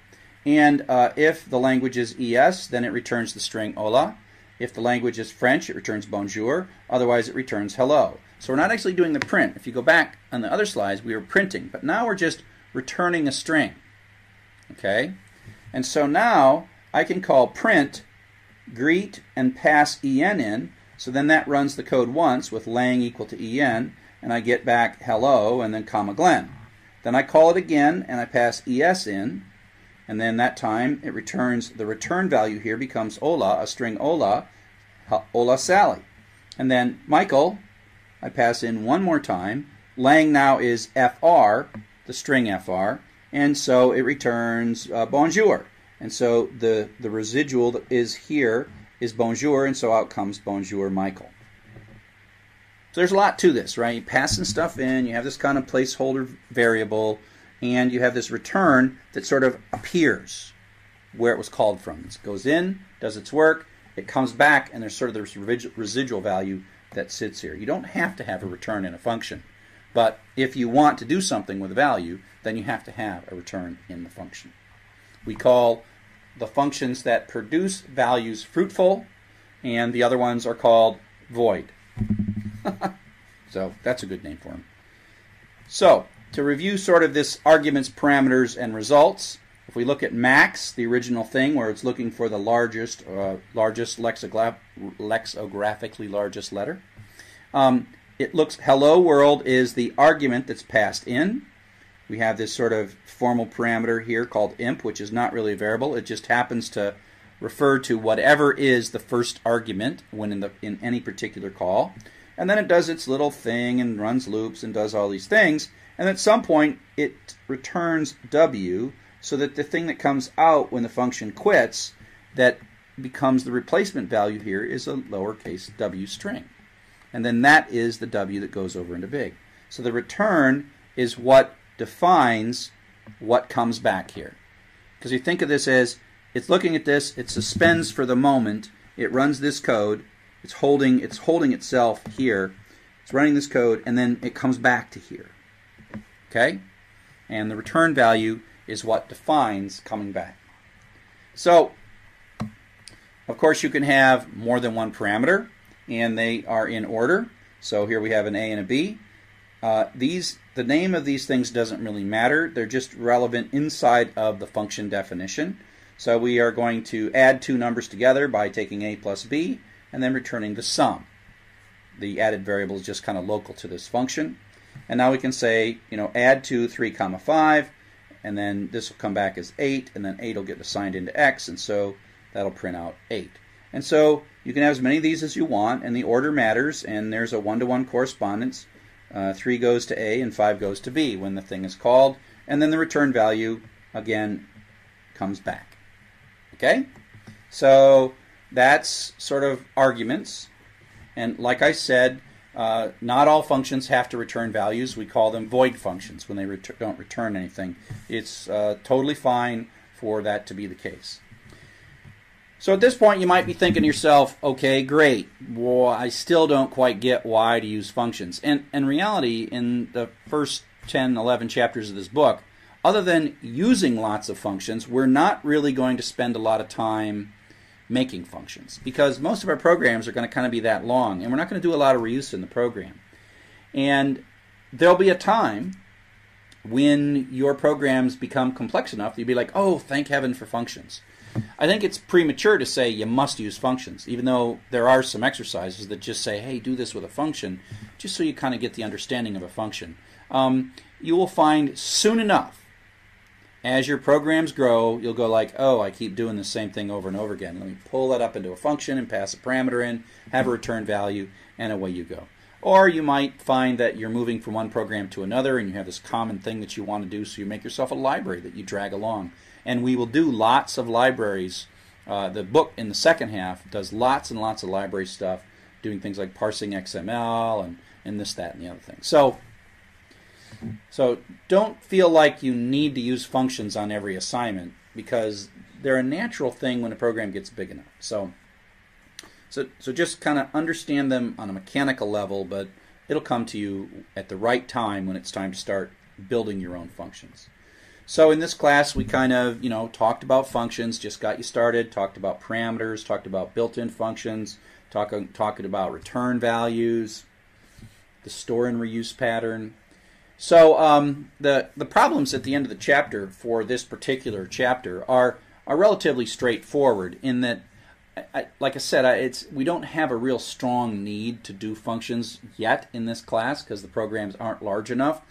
Speaker 1: And uh, if the language is ES, then it returns the string hola. If the language is French, it returns bonjour. Otherwise, it returns hello. So we're not actually doing the print. If you go back on the other slides, we were printing. But now we're just returning a string. Okay? And so now I can call print, greet, and pass en in. So then that runs the code once with lang equal to en, and I get back hello and then comma Glenn. Then I call it again, and I pass es in and then that time it returns the return value here becomes Ola, a string Ola, Ola Sally. And then Michael, I pass in one more time. Lang now is FR, the string FR, and so it returns uh, bonjour. And so the, the residual that is here is bonjour, and so out comes bonjour Michael. So there's a lot to this, right? You passing stuff in, you have this kind of placeholder variable and you have this return that sort of appears where it was called from. It goes in, does its work, it comes back, and there's sort of this residual value that sits here. You don't have to have a return in a function, but if you want to do something with a value, then you have to have a return in the function. We call the functions that produce values fruitful, and the other ones are called void. so that's a good name for them. So to review sort of this argument's parameters and results, if we look at max, the original thing where it's looking for the largest, uh, largest lexicographically largest letter, um, it looks hello world is the argument that's passed in. We have this sort of formal parameter here called inp, which is not really a variable. It just happens to refer to whatever is the first argument when in the in any particular call. And then it does its little thing and runs loops and does all these things. And at some point, it returns w so that the thing that comes out when the function quits that becomes the replacement value here is a lowercase w string. And then that is the w that goes over into big. So the return is what defines what comes back here. Because you think of this as it's looking at this, it suspends for the moment, it runs this code, it's holding, it's holding itself here, it's running this code, and then it comes back to here. Okay? And the return value is what defines coming back. So, of course, you can have more than one parameter, and they are in order. So here we have an A and a B. Uh, these, the name of these things doesn't really matter. They're just relevant inside of the function definition. So we are going to add two numbers together by taking A plus B and then returning the sum. The added variable is just kind of local to this function. And now we can say, you know, addtwo 3 comma 5, and then this will come back as 8, and then 8 will get assigned into x, and so that'll print out 8. And so you can have as many of these as you want, and the order matters, and there's a one-to-one -one correspondence. Uh, 3 goes to A and 5 goes to B when the thing is called, and then the return value, again, comes back. Okay? So that's sort of arguments. And like I said, uh, not all functions have to return values. We call them void functions when they ret don't return anything. It's uh, totally fine for that to be the case. So at this point, you might be thinking to yourself, okay, great. Well, I still don't quite get why to use functions. And in reality, in the first 10, 11 chapters of this book, other than using lots of functions, we're not really going to spend a lot of time making functions because most of our programs are going to kind of be that long and we're not going to do a lot of reuse in the program. And there'll be a time when your programs become complex enough you'll be like, oh, thank heaven for functions. I think it's premature to say you must use functions, even though there are some exercises that just say, hey, do this with a function, just so you kind of get the understanding of a function. Um, you will find soon enough as your programs grow, you'll go like, oh, I keep doing the same thing over and over again. Let me pull that up into a function and pass a parameter in, have a return value, and away you go. Or you might find that you're moving from one program to another and you have this common thing that you want to do, so you make yourself a library that you drag along. And we will do lots of libraries. Uh, the book in the second half does lots and lots of library stuff, doing things like parsing XML and, and this, that, and the other thing. So so don't feel like you need to use functions on every assignment because they're a natural thing when a program gets big enough. So, so, so just kind of understand them on a mechanical level, but it'll come to you at the right time when it's time to start building your own functions. So in this class, we kind of, you know, talked about functions, just got you started, talked about parameters, talked about built-in functions, talk, talking about return values, the store and reuse pattern, so um, the the problems at the end of the chapter for this particular chapter are are relatively straightforward in that, I, I, like I said, I, it's we don't have a real strong need to do functions yet in this class because the programs aren't large enough.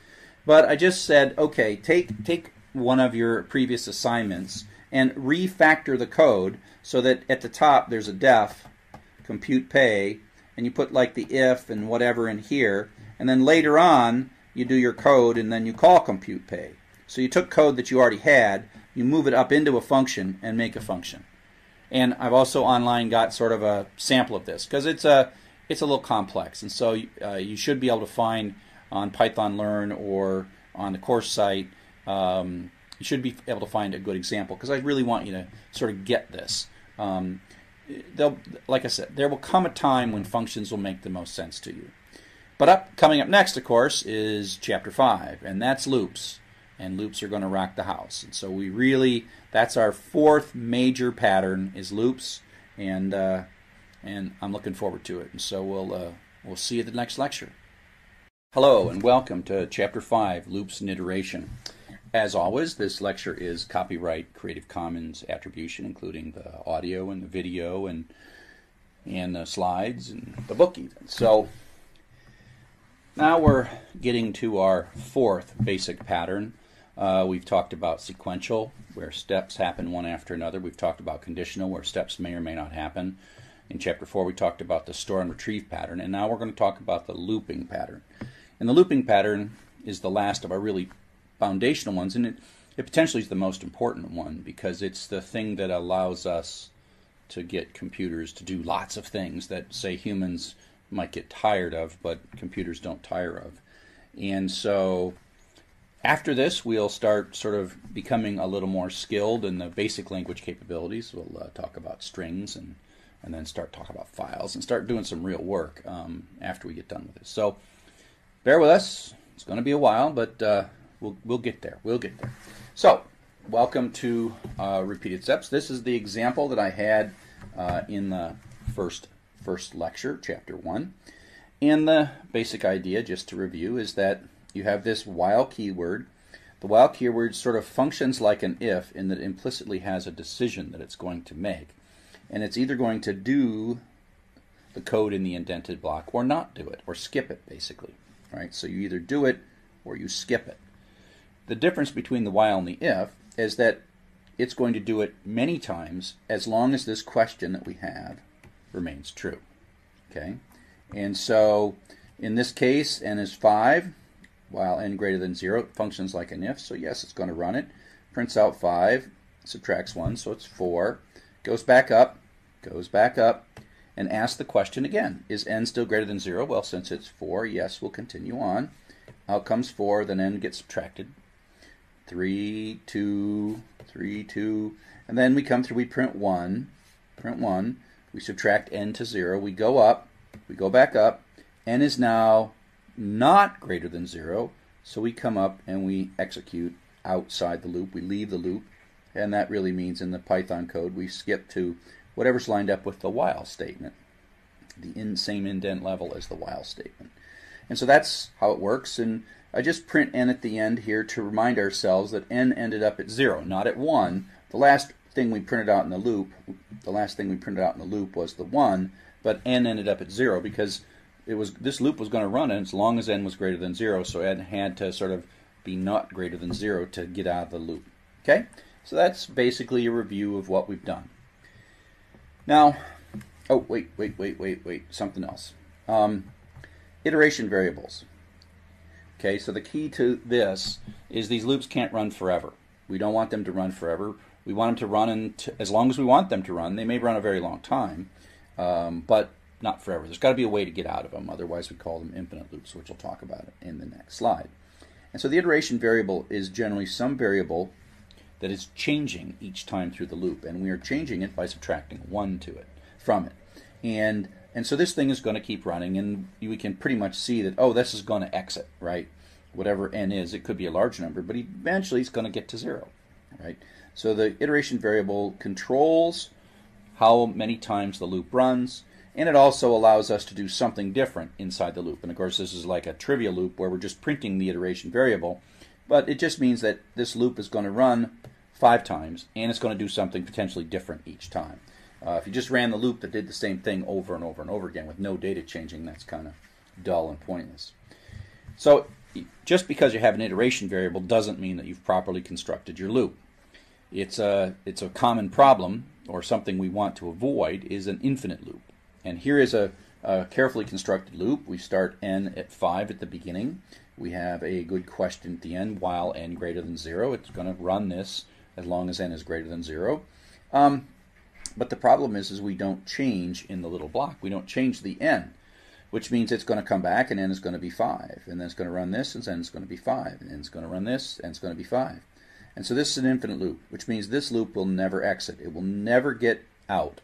Speaker 1: But I just said, okay, take take one of your previous assignments and refactor the code so that at the top there's a def, compute pay, and you put like the if and whatever in here, and then later on you do your code and then you call compute pay. So you took code that you already had, you move it up into a function and make a function. And I've also online got sort of a sample of this because it's a it's a little complex, and so uh, you should be able to find on Python Learn or on the course site. Um, you should be able to find a good example because I really want you to sort of get this. Um, they'll, like I said, there will come a time when functions will make the most sense to you. But up coming up next, of course, is chapter five, and that's loops. And loops are going to rock the house. And so we really that's our fourth major pattern is loops, and uh, and I'm looking forward to it. And so we'll uh, we'll see you at the next lecture. Hello and welcome to chapter five, loops and iteration. As always, this lecture is copyright Creative Commons attribution, including the audio and the video and and the slides and the book even. So. Now we're getting to our fourth basic pattern. Uh, we've talked about sequential, where steps happen one after another. We've talked about conditional, where steps may or may not happen. In chapter four, we talked about the store and retrieve pattern, and now we're going to talk about the looping pattern. And the looping pattern is the last of our really foundational ones, and it, it potentially is the most important one because it's the thing that allows us to get computers to do lots of things that, say, humans might get tired of, but computers don't tire of. And so after this, we'll start sort of becoming a little more skilled in the basic language capabilities. We'll uh, talk about strings and, and then start talking about files and start doing some real work um, after we get done with this. So bear with us. It's going to be a while, but uh, we'll, we'll get there. We'll get there. So welcome to uh, Repeated Steps. This is the example that I had uh, in the first first lecture, chapter one. And the basic idea, just to review, is that you have this while keyword. The while keyword sort of functions like an if in that it implicitly has a decision that it's going to make. And it's either going to do the code in the indented block or not do it, or skip it, basically. Right? So you either do it or you skip it. The difference between the while and the if is that it's going to do it many times as long as this question that we have remains true. Okay, and so in this case, n is 5, while n greater than 0, it functions like an if, so yes, it's going to run it. Prints out 5, subtracts 1, so it's 4. Goes back up, goes back up, and asks the question again. Is n still greater than 0? Well, since it's 4, yes, we'll continue on. Out comes 4, then n gets subtracted. 3, 2, 3, 2, and then we come through, we print 1, print 1, we subtract n to 0, we go up, we go back up, n is now not greater than 0, so we come up and we execute outside the loop, we leave the loop, and that really means in the Python code we skip to whatever's lined up with the while statement, the in, same indent level as the while statement. And so that's how it works, and I just print n at the end here to remind ourselves that n ended up at 0, not at 1. The last thing we printed out in the loop, the last thing we printed out in the loop was the 1, but n ended up at 0 because it was this loop was going to run as long as n was greater than 0, so n had to sort of be not greater than 0 to get out of the loop. Okay, so that's basically a review of what we've done. Now, oh, wait, wait, wait, wait, wait, something else. Um, iteration variables. Okay, so the key to this is these loops can't run forever. We don't want them to run forever. We want them to run and as long as we want them to run. They may run a very long time, um, but not forever. There's got to be a way to get out of them. Otherwise, we call them infinite loops, which we'll talk about in the next slide. And so the iteration variable is generally some variable that is changing each time through the loop, and we are changing it by subtracting one to it from it. And and so this thing is going to keep running, and we can pretty much see that, oh, this is going to exit, right? Whatever n is, it could be a large number, but eventually it's going to get to zero, right? So the iteration variable controls how many times the loop runs, and it also allows us to do something different inside the loop. And of course, this is like a trivial loop where we're just printing the iteration variable, but it just means that this loop is going to run five times, and it's going to do something potentially different each time. Uh, if you just ran the loop that did the same thing over and over and over again with no data changing, that's kind of dull and pointless. So just because you have an iteration variable doesn't mean that you've properly constructed your loop. It's a, it's a common problem, or something we want to avoid, is an infinite loop. And here is a, a carefully constructed loop. We start n at 5 at the beginning. We have a good question at the end, while n greater than 0. It's going to run this as long as n is greater than 0. Um, but the problem is, is we don't change in the little block. We don't change the n, which means it's going to come back and n is going to be 5. And then it's going to run this, and then it's going to be 5. And then it's going to run this, and it's going to be 5. And so this is an infinite loop, which means this loop will never exit. It will never get out.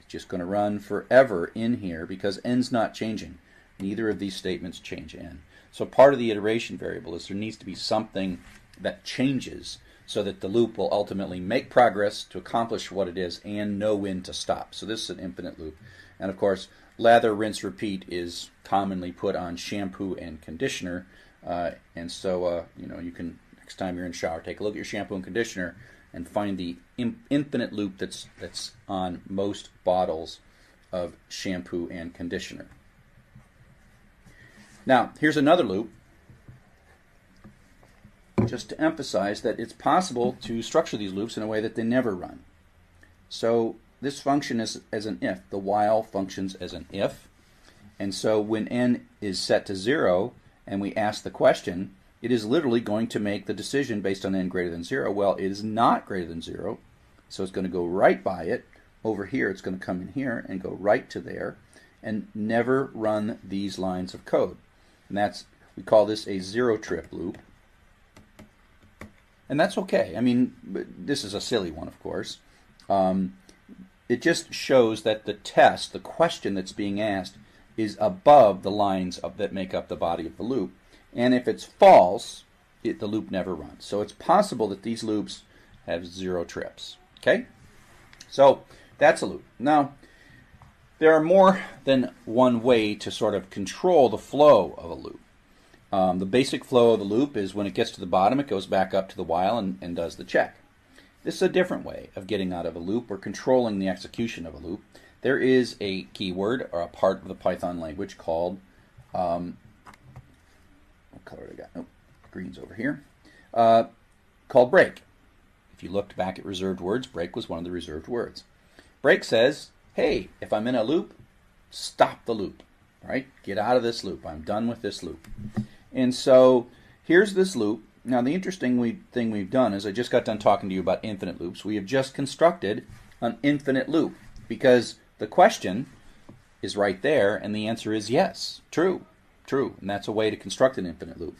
Speaker 1: It's just going to run forever in here because n's not changing. Neither of these statements change n. So part of the iteration variable is there needs to be something that changes so that the loop will ultimately make progress to accomplish what it is and know when to stop. So this is an infinite loop. And of course, lather, rinse, repeat is commonly put on shampoo and conditioner. Uh, and so, uh, you know, you can next time you're in shower. Take a look at your shampoo and conditioner and find the in, infinite loop that's that's on most bottles of shampoo and conditioner. Now, here's another loop just to emphasize that it's possible to structure these loops in a way that they never run. So this function is as an if. The while functions as an if. And so when n is set to 0 and we ask the question, it is literally going to make the decision based on n greater than 0. Well, it is not greater than 0, so it's going to go right by it. Over here, it's going to come in here and go right to there and never run these lines of code. And that's, we call this a zero trip loop. And that's okay. I mean, this is a silly one, of course. Um, it just shows that the test, the question that's being asked, is above the lines of, that make up the body of the loop and if it's false, it, the loop never runs. So it's possible that these loops have zero trips. Okay? So that's a loop. Now, there are more than one way to sort of control the flow of a loop. Um, the basic flow of the loop is when it gets to the bottom, it goes back up to the while and, and does the check. This is a different way of getting out of a loop or controlling the execution of a loop. There is a keyword or a part of the Python language called um, what color I got? Nope. Green's over here. Uh, called break. If you looked back at reserved words, break was one of the reserved words. Break says, hey, if I'm in a loop, stop the loop, right? Get out of this loop. I'm done with this loop. And so here's this loop. Now, the interesting we, thing we've done is I just got done talking to you about infinite loops. We have just constructed an infinite loop because the question is right there, and the answer is yes, true. True, and that's a way to construct an infinite loop.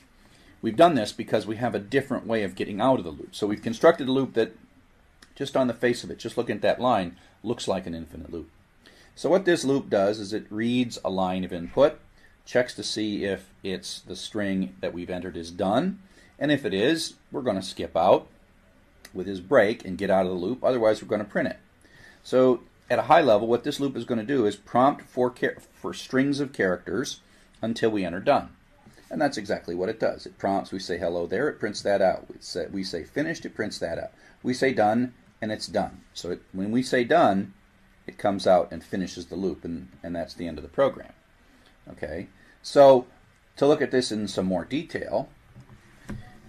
Speaker 1: We've done this because we have a different way of getting out of the loop. So we've constructed a loop that, just on the face of it, just looking at that line, looks like an infinite loop. So what this loop does is it reads a line of input, checks to see if it's the string that we've entered is done, and if it is, we're going to skip out with his break and get out of the loop, otherwise we're going to print it. So at a high level, what this loop is going to do is prompt for, for strings of characters, until we enter done. And that's exactly what it does. It prompts, we say hello there, it prints that out. We say, we say finished, it prints that out. We say done, and it's done. So it, when we say done, it comes out and finishes the loop, and, and that's the end of the program. Okay, so to look at this in some more detail,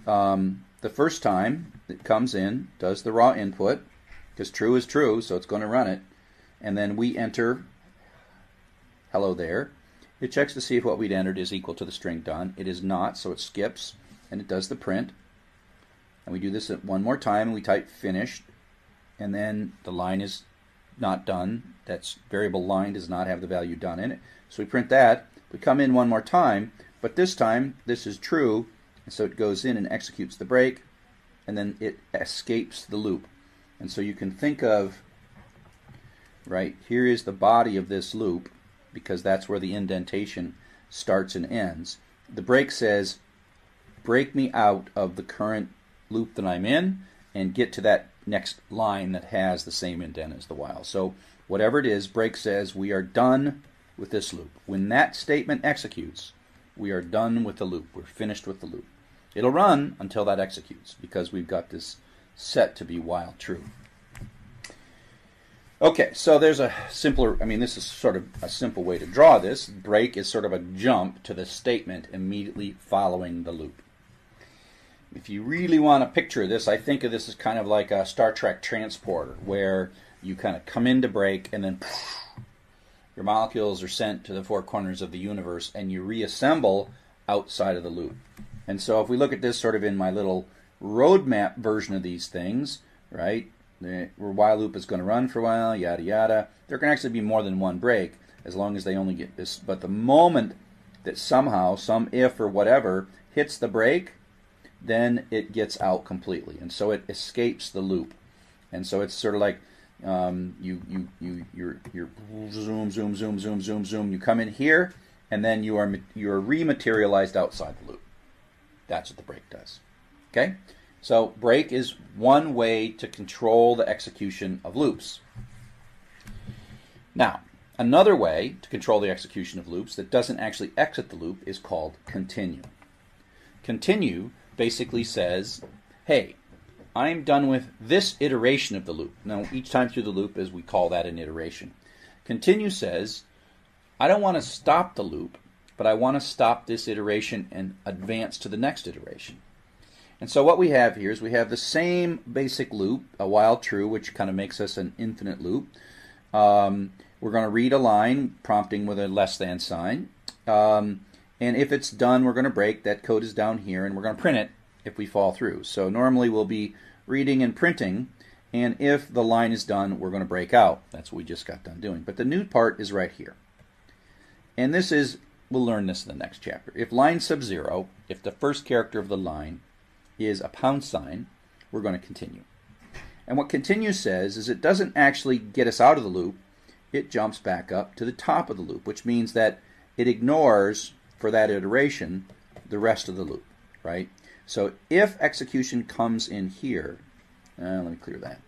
Speaker 1: um, the first time it comes in, does the raw input, because true is true, so it's going to run it, and then we enter hello there, it checks to see if what we'd entered is equal to the string done. It is not, so it skips and it does the print. And we do this one more time and we type finished and then the line is not done. That's variable line does not have the value done in it. So we print that. We come in one more time, but this time this is true, and so it goes in and executes the break, and then it escapes the loop. And so you can think of, right, here is the body of this loop, because that's where the indentation starts and ends. The break says, break me out of the current loop that I'm in and get to that next line that has the same indent as the while. So whatever it is, break says we are done with this loop. When that statement executes, we are done with the loop. We're finished with the loop. It'll run until that executes because we've got this set to be while true. Okay, so there's a simpler, I mean, this is sort of a simple way to draw this. Break is sort of a jump to the statement immediately following the loop. If you really want a picture of this, I think of this as kind of like a Star Trek transporter, where you kind of come into break and then your molecules are sent to the four corners of the universe and you reassemble outside of the loop. And so if we look at this sort of in my little roadmap version of these things, right, where while loop is going to run for a while, yada yada. There can actually be more than one break as long as they only get this. But the moment that somehow, some if or whatever, hits the break, then it gets out completely. And so it escapes the loop. And so it's sort of like um, you, you, you, you're, you're zoom, zoom, zoom, zoom, zoom, zoom. You come in here, and then you are, you are rematerialized outside the loop. That's what the break does. Okay? So break is one way to control the execution of loops. Now, another way to control the execution of loops that doesn't actually exit the loop is called continue. Continue basically says, hey, I'm done with this iteration of the loop. Now, each time through the loop is we call that an iteration. Continue says, I don't want to stop the loop, but I want to stop this iteration and advance to the next iteration. And so what we have here is we have the same basic loop, a while true, which kind of makes us an infinite loop. Um, we're going to read a line, prompting with a less than sign. Um, and if it's done, we're going to break. That code is down here, and we're going to print it if we fall through. So normally we'll be reading and printing, and if the line is done, we're going to break out. That's what we just got done doing. But the new part is right here. And this is, we'll learn this in the next chapter. If line sub zero, if the first character of the line is a pound sign, we're going to continue. And what continue says is it doesn't actually get us out of the loop, it jumps back up to the top of the loop, which means that it ignores, for that iteration, the rest of the loop, right? So if execution comes in here, uh, let me clear that.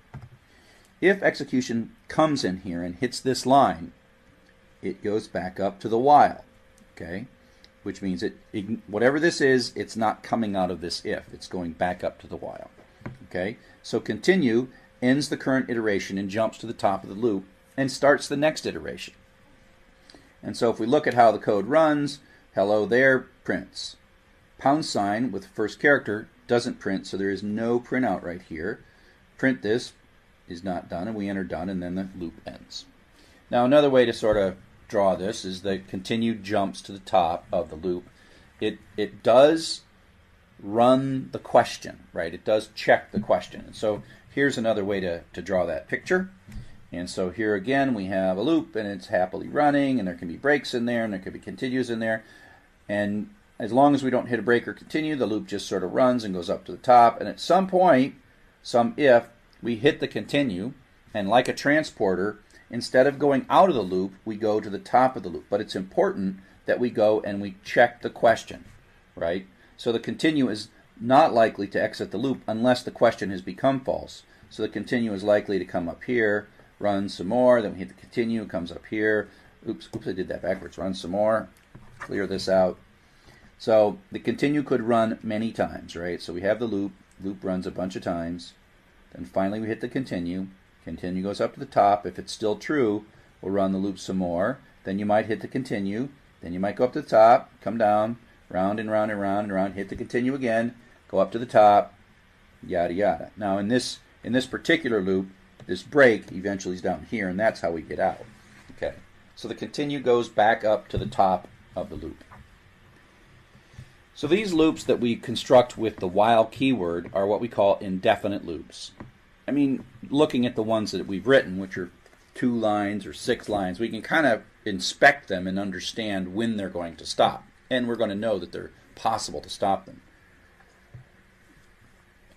Speaker 1: If execution comes in here and hits this line, it goes back up to the while, okay? which means it whatever this is, it's not coming out of this if. It's going back up to the while. Okay? So continue ends the current iteration and jumps to the top of the loop and starts the next iteration. And so if we look at how the code runs, hello there prints. Pound sign with first character doesn't print, so there is no printout right here. Print this is not done, and we enter done, and then the loop ends. Now another way to sort of draw this is the continued jumps to the top of the loop. It it does run the question, right? It does check the question. And so here's another way to, to draw that picture. And so here again we have a loop and it's happily running and there can be breaks in there and there could be continues in there. And as long as we don't hit a break or continue, the loop just sort of runs and goes up to the top. And at some point, some if, we hit the continue and like a transporter, Instead of going out of the loop, we go to the top of the loop. But it's important that we go and we check the question, right? So the continue is not likely to exit the loop unless the question has become false. So the continue is likely to come up here, run some more, then we hit the continue, comes up here. Oops, oops, I did that backwards. Run some more, clear this out. So the continue could run many times, right? So we have the loop, loop runs a bunch of times. Then finally we hit the continue. Continue goes up to the top. If it's still true, we'll run the loop some more. Then you might hit the continue. Then you might go up to the top, come down, round and round and round and round, hit the continue again, go up to the top, yada yada. Now in this in this particular loop, this break eventually is down here, and that's how we get out. Okay. So the continue goes back up to the top of the loop. So these loops that we construct with the while keyword are what we call indefinite loops. I mean, looking at the ones that we've written, which are two lines or six lines, we can kind of inspect them and understand when they're going to stop. And we're going to know that they're possible to stop them.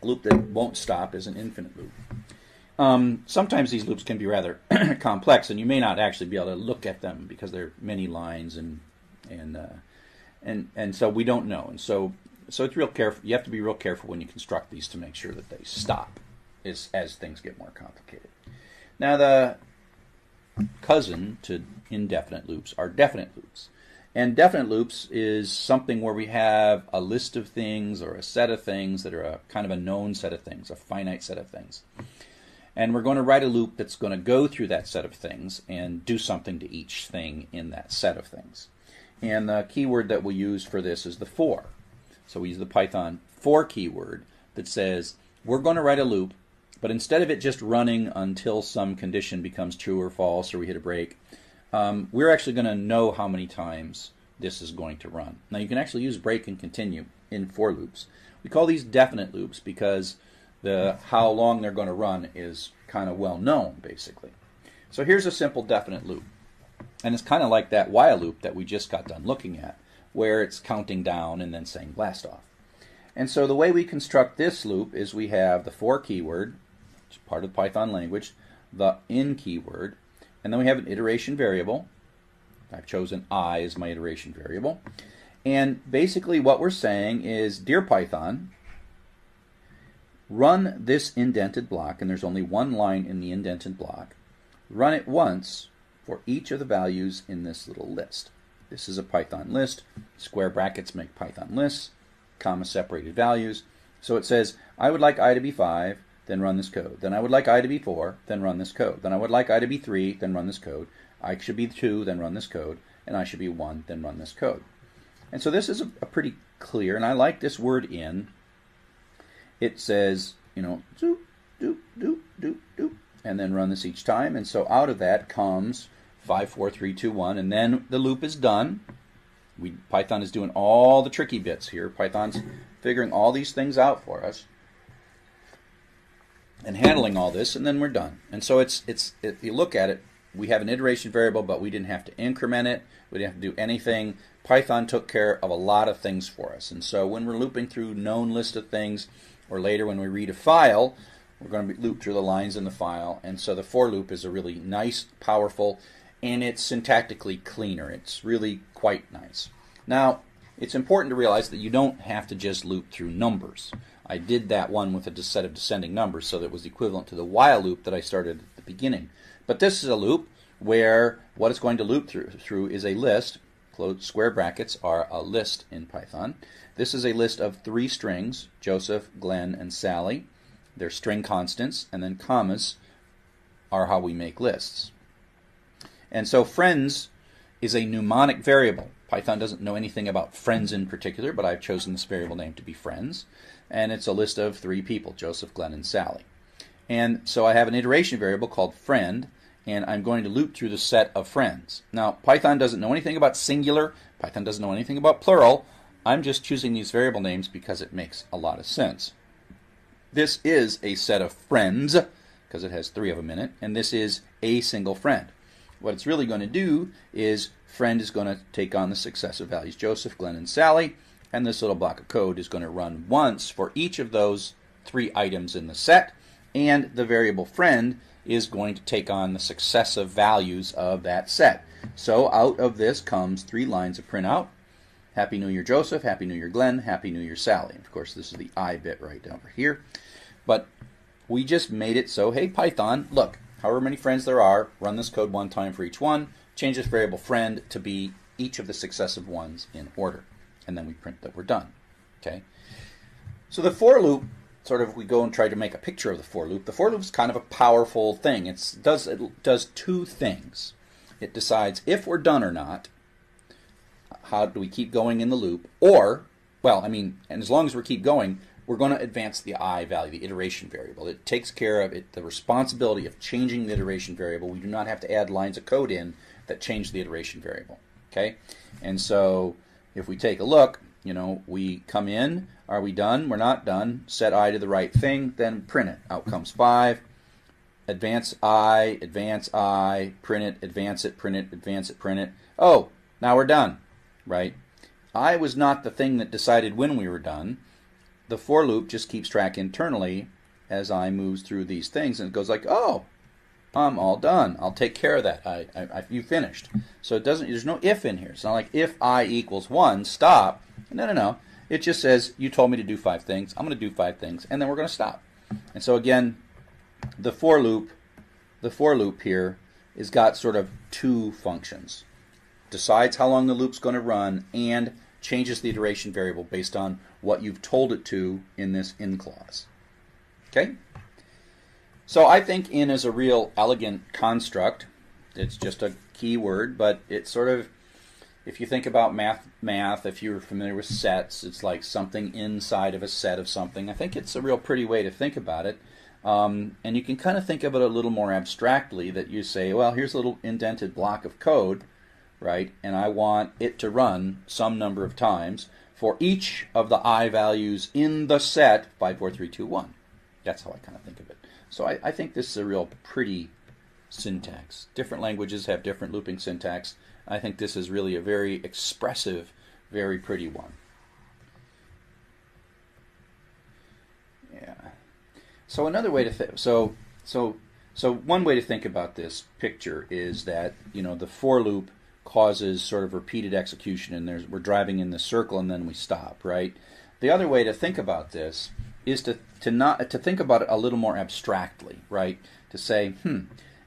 Speaker 1: A loop that won't stop is an infinite loop. Um, sometimes these loops can be rather complex, and you may not actually be able to look at them because there are many lines and and uh, and and so we don't know. And so so it's real careful. You have to be real careful when you construct these to make sure that they stop is as things get more complicated. Now the cousin to indefinite loops are definite loops. And definite loops is something where we have a list of things or a set of things that are a kind of a known set of things, a finite set of things. And we're going to write a loop that's going to go through that set of things and do something to each thing in that set of things. And the keyword that we'll use for this is the for. So we use the Python for keyword that says we're going to write a loop but instead of it just running until some condition becomes true or false or we hit a break, um, we're actually going to know how many times this is going to run. Now you can actually use break and continue in for loops. We call these definite loops because the how long they're going to run is kind of well known basically. So here's a simple definite loop. And it's kind of like that while loop that we just got done looking at where it's counting down and then saying blast off. And so the way we construct this loop is we have the for keyword it's part of the Python language, the in keyword, and then we have an iteration variable. I've chosen i as my iteration variable. And basically what we're saying is, dear Python, run this indented block, and there's only one line in the indented block, run it once for each of the values in this little list. This is a Python list. Square brackets make Python lists, comma separated values. So it says, I would like i to be 5, then run this code. Then I would like i to be 4, then run this code. Then I would like i to be 3, then run this code. I should be 2, then run this code. And I should be 1, then run this code. And so this is a, a pretty clear, and I like this word in. It says, you know, doop, doop, doop, doop, doop, and then run this each time. And so out of that comes 5, 4, 3, 2, 1, and then the loop is done. We, Python is doing all the tricky bits here. Python's figuring all these things out for us and handling all this, and then we're done. And so it's it's if you look at it, we have an iteration variable, but we didn't have to increment it. We didn't have to do anything. Python took care of a lot of things for us. And so when we're looping through known list of things, or later when we read a file, we're going to loop through the lines in the file. And so the for loop is a really nice, powerful, and it's syntactically cleaner. It's really quite nice. Now, it's important to realize that you don't have to just loop through numbers. I did that one with a set of descending numbers, so that was equivalent to the while loop that I started at the beginning. But this is a loop where what it's going to loop through, through is a list. Square brackets are a list in Python. This is a list of three strings, Joseph, Glenn, and Sally. They're string constants, and then commas are how we make lists. And so friends is a mnemonic variable. Python doesn't know anything about friends in particular, but I've chosen this variable name to be friends and it's a list of three people, Joseph, Glenn, and Sally. And so I have an iteration variable called friend, and I'm going to loop through the set of friends. Now, Python doesn't know anything about singular. Python doesn't know anything about plural. I'm just choosing these variable names because it makes a lot of sense. This is a set of friends, because it has three of them in it, and this is a single friend. What it's really going to do is friend is going to take on the successive values Joseph, Glenn, and Sally, and this little block of code is going to run once for each of those three items in the set, and the variable friend is going to take on the successive values of that set. So out of this comes three lines of printout. Happy New Year, Joseph. Happy New Year, Glenn. Happy New Year, Sally. Of course, this is the I bit right over here. But we just made it so, hey, Python, look, however many friends there are, run this code one time for each one, change this variable friend to be each of the successive ones in order and then we print that we're done. Okay. So the for loop, sort of, we go and try to make a picture of the for loop. The for loop is kind of a powerful thing. It's does it does two things. It decides if we're done or not. How do we keep going in the loop? Or, well, I mean, and as long as we keep going, we're going to advance the i value, the iteration variable. It takes care of it, the responsibility of changing the iteration variable. We do not have to add lines of code in that change the iteration variable. Okay, and so if we take a look, you know, we come in, are we done? We're not done. Set I to the right thing, then print it. Out comes 5. Advance I, advance I, print it, advance it, print it, advance it, print it. Oh, now we're done, right? I was not the thing that decided when we were done. The for loop just keeps track internally as I moves through these things and it goes like, oh, I'm all done. I'll take care of that. I, I, I, you finished. So it doesn't. There's no if in here. It's not like if I equals one, stop. No, no, no. It just says you told me to do five things. I'm going to do five things, and then we're going to stop. And so again, the for loop, the for loop here, has got sort of two functions. Decides how long the loop's going to run and changes the iteration variable based on what you've told it to in this in clause. Okay. So I think in is a real elegant construct. It's just a keyword, but it sort of, if you think about math, math, if you're familiar with sets, it's like something inside of a set of something. I think it's a real pretty way to think about it. Um, and you can kind of think of it a little more abstractly that you say, well, here's a little indented block of code, right? And I want it to run some number of times for each of the i values in the set 5, 4, 3, 2, 1. That's how I kind of think of it. So I, I think this is a real pretty syntax. Different languages have different looping syntax. I think this is really a very expressive, very pretty one. Yeah. So another way to think, so so so one way to think about this picture is that you know the for loop causes sort of repeated execution, and there's we're driving in the circle and then we stop, right? The other way to think about this is to to not to think about it a little more abstractly, right? To say, hmm,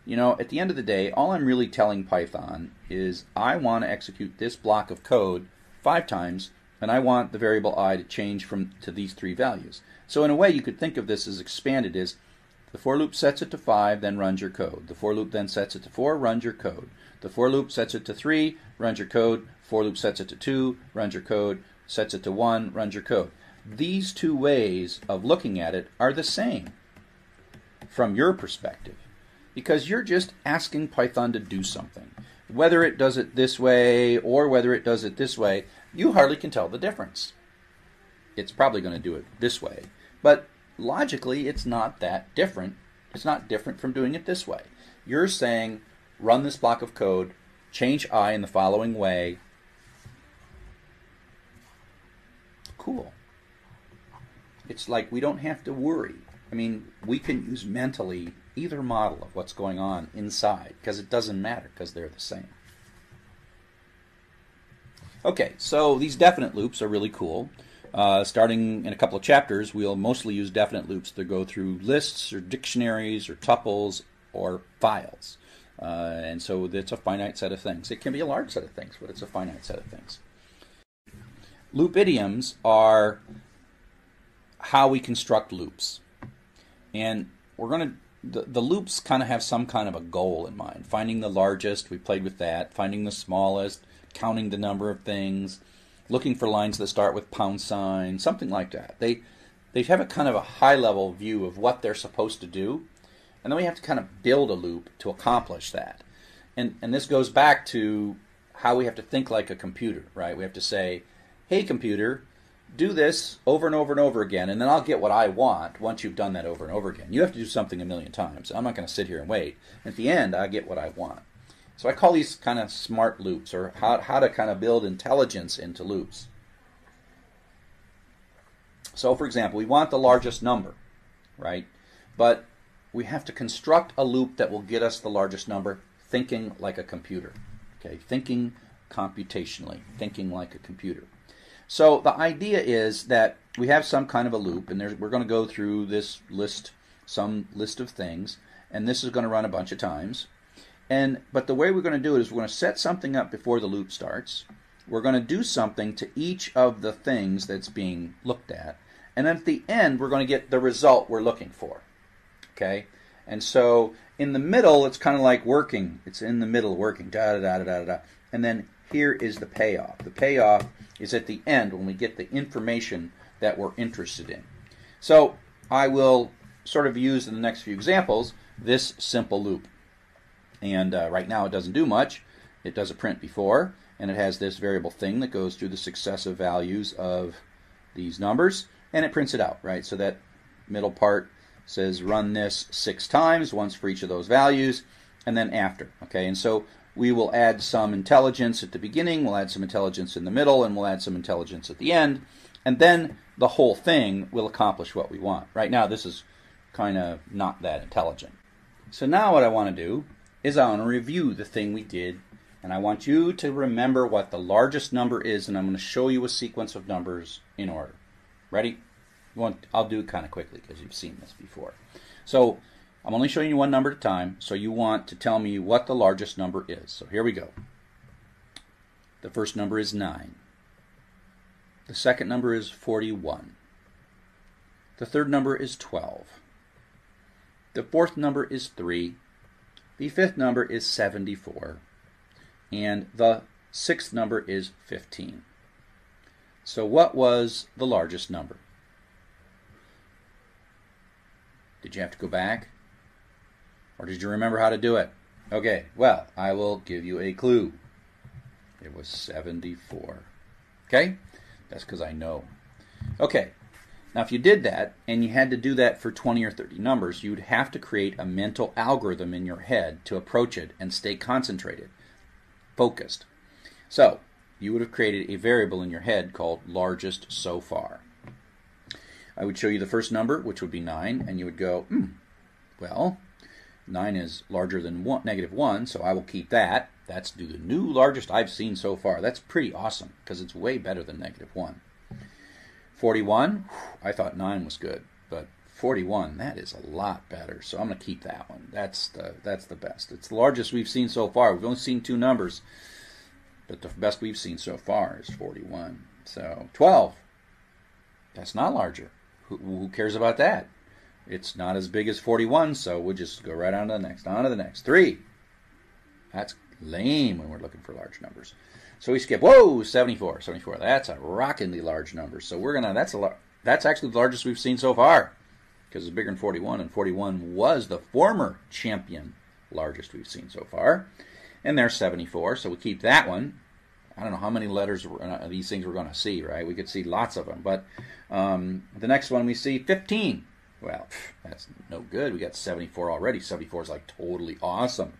Speaker 1: you know, at the end of the day, all I'm really telling Python is I want to execute this block of code five times, and I want the variable i to change from to these three values. So in a way, you could think of this as expanded is the for loop sets it to five, then runs your code. The for loop then sets it to four, runs your code. The for loop sets it to three, runs your code. For loop sets it to two, runs your code. Sets it to one, runs your code these two ways of looking at it are the same from your perspective because you're just asking Python to do something. Whether it does it this way or whether it does it this way, you hardly can tell the difference. It's probably going to do it this way, but logically it's not that different. It's not different from doing it this way. You're saying run this block of code, change i in the following way. Cool it's like we don't have to worry. I mean, we can use mentally either model of what's going on inside because it doesn't matter because they're the same. Okay, so these definite loops are really cool. Uh, starting in a couple of chapters, we'll mostly use definite loops to go through lists or dictionaries or tuples or files. Uh, and so it's a finite set of things. It can be a large set of things, but it's a finite set of things. Loop idioms are how we construct loops. And we're going to, the, the loops kind of have some kind of a goal in mind. Finding the largest, we played with that. Finding the smallest, counting the number of things, looking for lines that start with pound sign, something like that. They, they have a kind of a high level view of what they're supposed to do. And then we have to kind of build a loop to accomplish that. And, and this goes back to how we have to think like a computer, right? We have to say, hey, computer, do this over and over and over again, and then I'll get what I want once you've done that over and over again. You have to do something a million times. I'm not going to sit here and wait. At the end, I get what I want. So I call these kind of smart loops, or how, how to kind of build intelligence into loops. So, for example, we want the largest number, right? But we have to construct a loop that will get us the largest number thinking like a computer, okay? Thinking computationally, thinking like a computer. So the idea is that we have some kind of a loop, and we're going to go through this list, some list of things, and this is going to run a bunch of times. And but the way we're going to do it is we're going to set something up before the loop starts. We're going to do something to each of the things that's being looked at, and at the end we're going to get the result we're looking for. Okay, and so in the middle it's kind of like working. It's in the middle working. Da da da da da da. And then here is the payoff. The payoff is at the end when we get the information that we're interested in. So I will sort of use in the next few examples this simple loop. And uh, right now it doesn't do much. It does a print before, and it has this variable thing that goes through the successive values of these numbers, and it prints it out, right? So that middle part says run this six times, once for each of those values, and then after, okay? And so we will add some intelligence at the beginning, we'll add some intelligence in the middle, and we'll add some intelligence at the end. And then the whole thing will accomplish what we want. Right now, this is kind of not that intelligent. So now what I want to do is I want to review the thing we did. And I want you to remember what the largest number is, and I'm going to show you a sequence of numbers in order. Ready? I'll do it kind of quickly because you've seen this before. So I'm only showing you one number at a time, so you want to tell me what the largest number is. So here we go. The first number is 9. The second number is 41. The third number is 12. The fourth number is 3. The fifth number is 74. And the sixth number is 15. So what was the largest number? Did you have to go back? Or did you remember how to do it? Okay, well, I will give you a clue. It was 74. Okay? That's because I know. Okay, now if you did that, and you had to do that for 20 or 30 numbers, you'd have to create a mental algorithm in your head to approach it and stay concentrated, focused. So, you would have created a variable in your head called largest so far. I would show you the first number, which would be 9, and you would go, hmm, well, 9 is larger than one, negative 1, so I will keep that. That's the new largest I've seen so far. That's pretty awesome because it's way better than negative 1. 41, I thought 9 was good, but 41, that is a lot better. So I'm going to keep that one. That's the that's the best. It's the largest we've seen so far. We've only seen two numbers, but the best we've seen so far is 41. So 12, that's not larger. Who, who cares about that? It's not as big as 41, so we'll just go right on to the next, on to the next. Three. That's lame when we're looking for large numbers. So we skip, whoa, 74, 74. That's a rockingly large number. So we're going to, that's a that's actually the largest we've seen so far because it's bigger than 41, and 41 was the former champion largest we've seen so far. And there's 74, so we keep that one. I don't know how many letters these things we're going to see, right? We could see lots of them. But um, the next one we see 15 well, that's no good. We got 74 already. 74 is like totally awesome,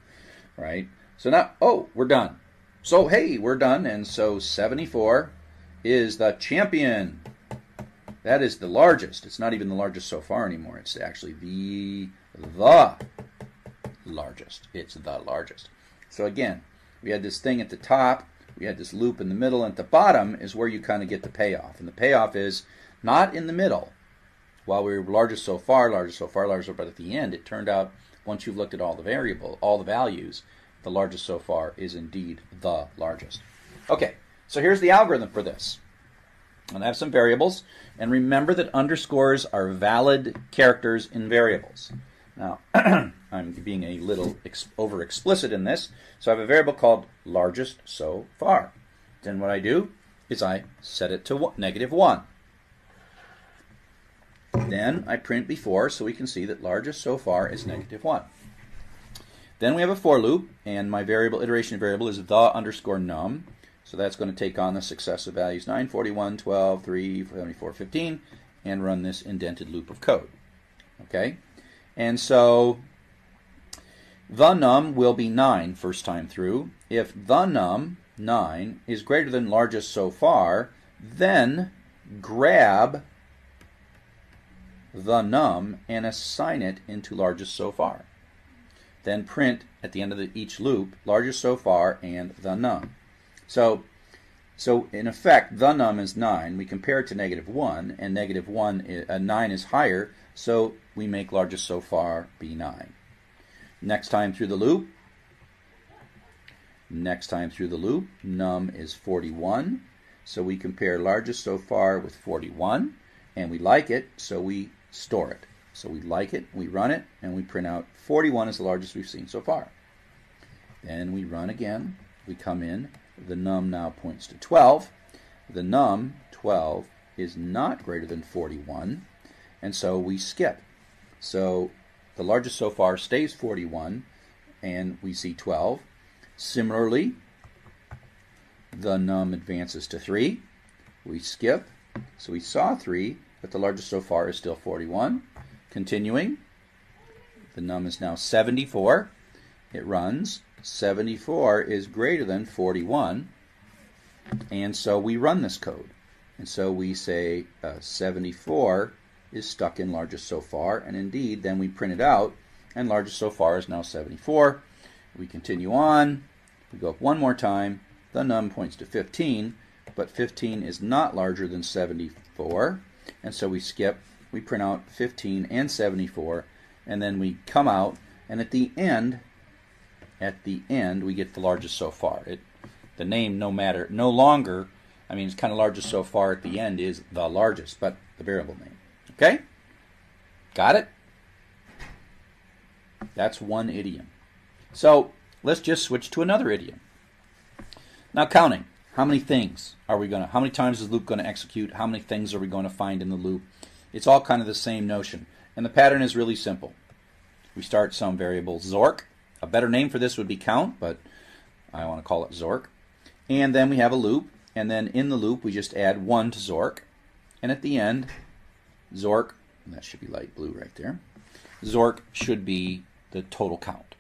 Speaker 1: right? So now, oh, we're done. So, hey, we're done. And so 74 is the champion. That is the largest. It's not even the largest so far anymore. It's actually the the largest. It's the largest. So again, we had this thing at the top. We had this loop in the middle. And at the bottom is where you kind of get the payoff. And the payoff is not in the middle while we were largest so far, largest so far, largest so far, but at the end, it turned out once you've looked at all the variable, all the values, the largest so far is indeed the largest. Okay, so here's the algorithm for this. And I have some variables. And remember that underscores are valid characters in variables. Now, I'm being a little ex over explicit in this. So I have a variable called largest so far. Then what I do is I set it to one, negative 1. Then I print before, so we can see that largest so far is negative 1. Then we have a for loop, and my variable iteration variable is the underscore num. So that's going to take on the successive values 9, 41, 12, 3, 74, 15, and run this indented loop of code. Okay? And so the num will be 9 first time through. If the num, 9, is greater than largest so far, then grab the num and assign it into largest so far. Then print at the end of the, each loop largest so far and the num. So, so in effect, the num is 9. We compare it to negative 1, and negative 1, a eh, uh, 9 is higher, so we make largest so far be 9. Next time through the loop, next time through the loop, num is 41. So we compare largest so far with 41, and we like it, so we store it. So we like it, we run it, and we print out 41 is the largest we've seen so far. Then we run again, we come in, the num now points to 12. The num, 12, is not greater than 41, and so we skip. So the largest so far stays 41, and we see 12. Similarly, the num advances to 3. We skip, so we saw 3, but the largest so far is still 41. Continuing, the num is now 74. It runs 74 is greater than 41, and so we run this code. And so we say uh, 74 is stuck in largest so far, and indeed, then we print it out, and largest so far is now 74. We continue on, we go up one more time, the num points to 15, but 15 is not larger than 74, and so we skip, we print out 15 and 74, and then we come out, and at the end, at the end, we get the largest so far. It, the name, no matter, no longer, I mean, it's kind of largest so far at the end is the largest, but the variable name. Okay? Got it? That's one idiom. So let's just switch to another idiom. Now, counting. How many things are we going to, how many times is Luke going to execute? How many things are we going to find in the loop? It's all kind of the same notion. And the pattern is really simple. We start some variable Zork. A better name for this would be count, but I want to call it Zork. And then we have a loop. And then in the loop, we just add 1 to Zork. And at the end, Zork, that should be light blue right there, Zork should be the total count.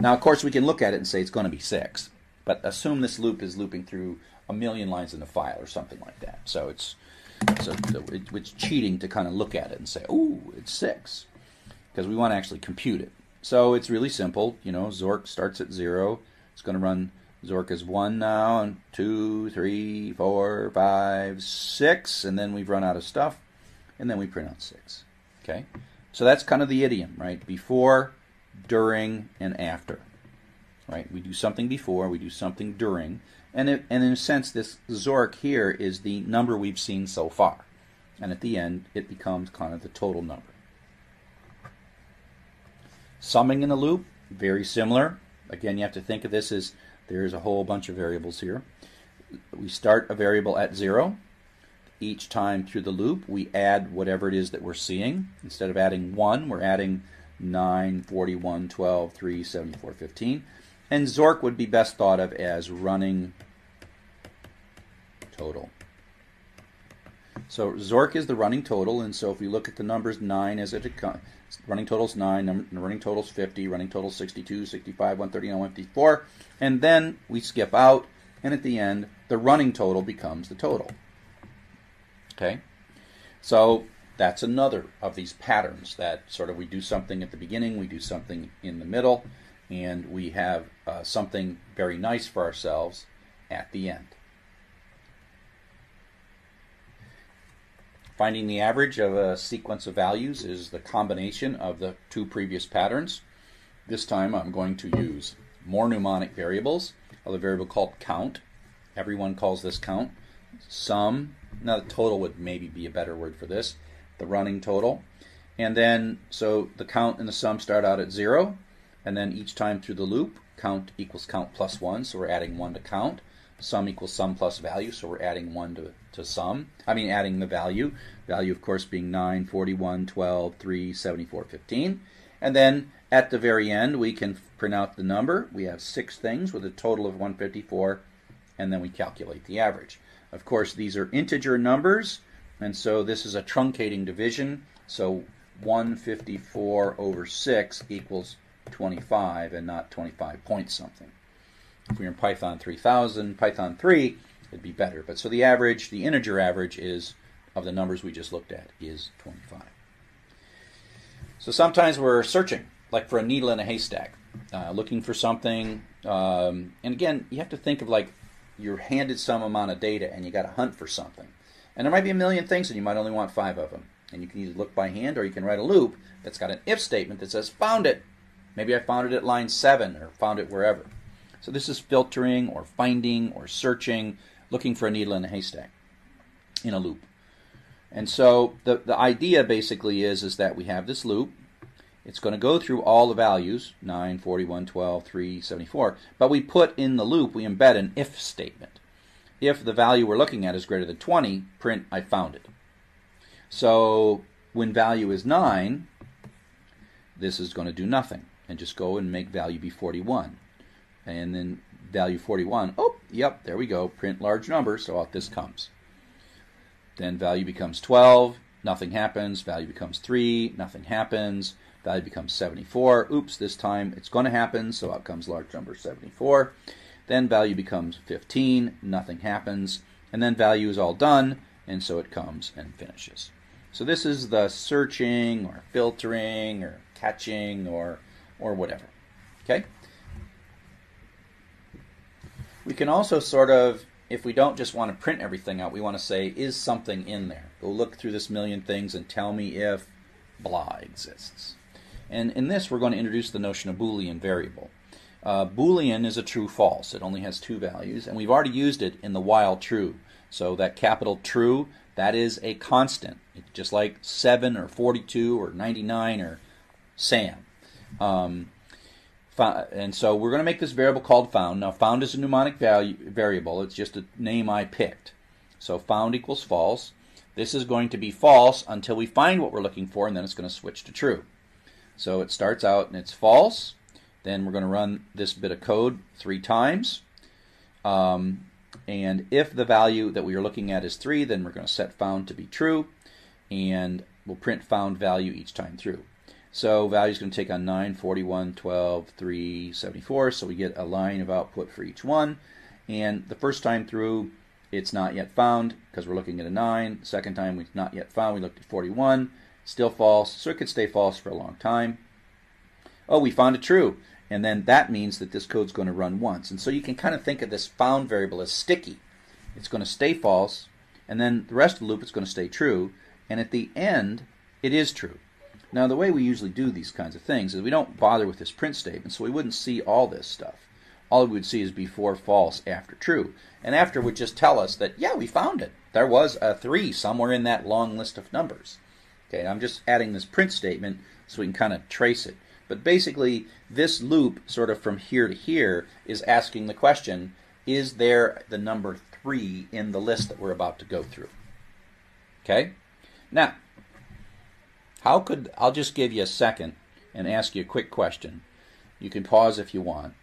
Speaker 1: Now, of course, we can look at it and say it's going to be 6. But assume this loop is looping through a million lines in a file or something like that. So it's so it, it's cheating to kind of look at it and say, "Ooh, it's six," because we want to actually compute it. So it's really simple. You know, Zork starts at zero. It's going to run Zork as one now, and two, three, four, five, six, and then we've run out of stuff, and then we print out six. Okay, so that's kind of the idiom, right? Before, during, and after. Right? We do something before, we do something during, and, it, and in a sense, this Zork here is the number we've seen so far. And at the end, it becomes kind of the total number. Summing in the loop, very similar. Again, you have to think of this as there's a whole bunch of variables here. We start a variable at zero. Each time through the loop, we add whatever it is that we're seeing. Instead of adding one, we're adding 9, 41, 12, 3, 74, 15. And Zork would be best thought of as running total. So Zork is the running total, and so if we look at the numbers 9 as it running is 9, number, running is 50, running total 62, 65, 139, 154, and then we skip out, and at the end, the running total becomes the total. Okay? So that's another of these patterns that sort of we do something at the beginning, we do something in the middle, and we have uh, something very nice for ourselves at the end. Finding the average of a sequence of values is the combination of the two previous patterns. This time I'm going to use more mnemonic variables, a variable called count. Everyone calls this count. Sum, now the total would maybe be a better word for this, the running total. And then, so the count and the sum start out at zero, and then each time through the loop, count equals count plus one, so we're adding one to count. Sum equals sum plus value, so we're adding one to to some. I mean, adding the value. Value, of course, being 9, 41, 12, 3, 74, 15. And then at the very end, we can print out the number. We have six things with a total of 154, and then we calculate the average. Of course, these are integer numbers, and so this is a truncating division. So 154 over 6 equals 25 and not 25 point something. If we we're in Python 3000, Python 3 it'd be better. But so the average, the integer average is of the numbers we just looked at is 25. So sometimes we're searching, like for a needle in a haystack, uh, looking for something. Um, and again, you have to think of like you're handed some amount of data and you got to hunt for something. And there might be a million things and you might only want five of them. And you can either look by hand or you can write a loop that's got an if statement that says, found it. Maybe I found it at line seven or found it wherever. So this is filtering or finding or searching looking for a needle in a haystack, in a loop. And so the, the idea basically is, is that we have this loop. It's going to go through all the values, 9, 41, 12, 3, 74. But we put in the loop, we embed an if statement. If the value we're looking at is greater than 20, print, I found it. So when value is 9, this is going to do nothing and just go and make value be 41. And then value 41, oh, Yep, there we go, print large number, so out this comes. Then value becomes 12, nothing happens. Value becomes 3, nothing happens. Value becomes 74. Oops, this time it's going to happen, so out comes large number 74. Then value becomes 15, nothing happens. And then value is all done, and so it comes and finishes. So this is the searching or filtering or catching or, or whatever. Okay? We can also sort of, if we don't just want to print everything out, we want to say, is something in there? Go look through this million things and tell me if blah exists. And in this, we're going to introduce the notion of Boolean variable. Uh, Boolean is a true false. It only has two values, and we've already used it in the while true. So that capital true, that is a constant, it's just like 7 or 42 or 99 or SAM. Um, and so we're going to make this variable called found. Now found is a mnemonic value, variable. It's just a name I picked. So found equals false. This is going to be false until we find what we're looking for, and then it's going to switch to true. So it starts out and it's false. Then we're going to run this bit of code three times. Um, and if the value that we are looking at is 3, then we're going to set found to be true. And we'll print found value each time through. So value is going to take on 9, 41, 12, 3, 74. So we get a line of output for each one. And the first time through, it's not yet found because we're looking at a 9. Second time, we've not yet found. We looked at 41. Still false. So it could stay false for a long time. Oh, we found it true. And then that means that this code's going to run once. And so you can kind of think of this found variable as sticky. It's going to stay false. And then the rest of the loop is going to stay true. And at the end, it is true. Now the way we usually do these kinds of things is we don't bother with this print statement, so we wouldn't see all this stuff. All we would see is before false, after true. And after would just tell us that, yeah, we found it. There was a 3 somewhere in that long list of numbers. Okay, I'm just adding this print statement so we can kind of trace it. But basically, this loop, sort of from here to here, is asking the question, is there the number 3 in the list that we're about to go through? Okay? Now, how could, I'll just give you a second and ask you a quick question. You can pause if you want.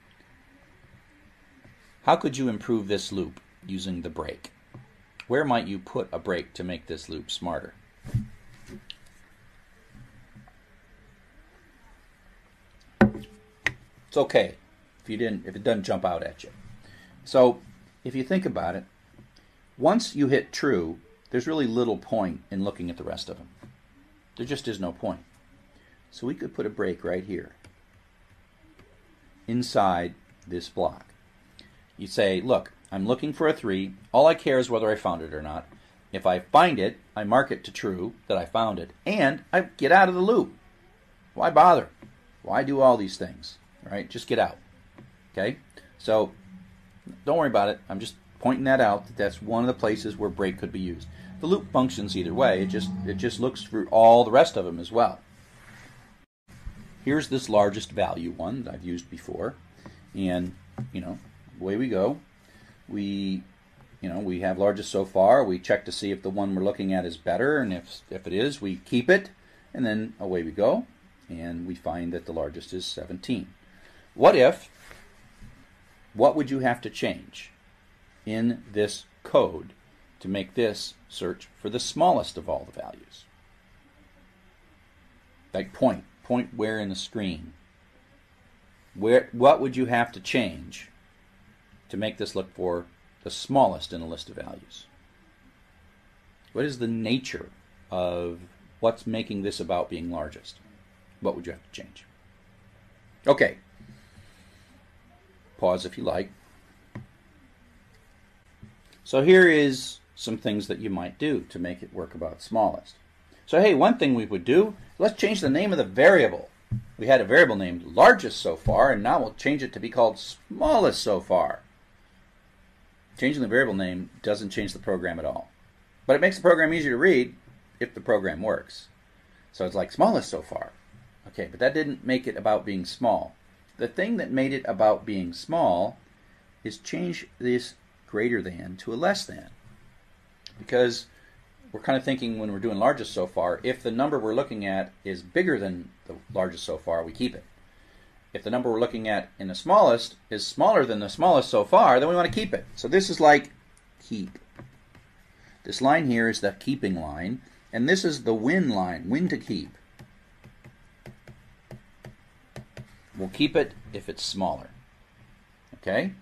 Speaker 1: How could you improve this loop using the break? Where might you put a break to make this loop smarter? It's okay if you didn't if it doesn't jump out at you. So, if you think about it, once you hit true, there's really little point in looking at the rest of them. There just is no point. So we could put a break right here inside this block. You say, look, I'm looking for a 3. All I care is whether I found it or not. If I find it, I mark it to true that I found it, and I get out of the loop. Why bother? Why do all these things? Right? Just get out. Okay? So don't worry about it. I'm just pointing that out that that's one of the places where break could be used the loop functions either way. It just it just looks through all the rest of them as well. Here's this largest value one that I've used before, and you know, away we go. We you know, we have largest so far. We check to see if the one we're looking at is better, and if if it is, we keep it, and then away we go, and we find that the largest is 17. What if? What would you have to change in this code to make this search for the smallest of all the values. Like point, point where in the screen. Where, what would you have to change to make this look for the smallest in a list of values? What is the nature of what's making this about being largest? What would you have to change? Okay. Pause if you like. So here is some things that you might do to make it work about smallest. So hey, one thing we would do, let's change the name of the variable. We had a variable named largest so far, and now we'll change it to be called smallest so far. Changing the variable name doesn't change the program at all. But it makes the program easier to read if the program works. So it's like smallest so far. Okay, but that didn't make it about being small. The thing that made it about being small is change this greater than to a less than because we're kind of thinking when we're doing largest so far, if the number we're looking at is bigger than the largest so far, we keep it. If the number we're looking at in the smallest is smaller than the smallest so far, then we want to keep it. So this is like keep. This line here is the keeping line, and this is the win line, Win to keep. We'll keep it if it's smaller. Okay?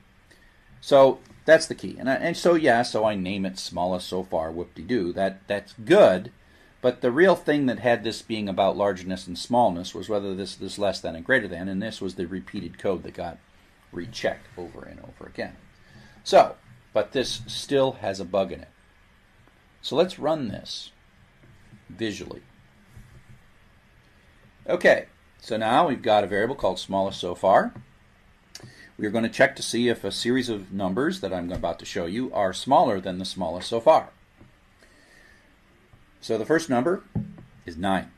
Speaker 1: So that's the key. And I, and so yeah, so I name it smallest so far. Whoop de doo. That that's good. But the real thing that had this being about largeness and smallness was whether this this less than and greater than, and this was the repeated code that got rechecked over and over again. So, but this still has a bug in it. So let's run this visually. Okay, so now we've got a variable called smallest so far. We're going to check to see if a series of numbers that I'm about to show you are smaller than the smallest so far. So the first number is 9.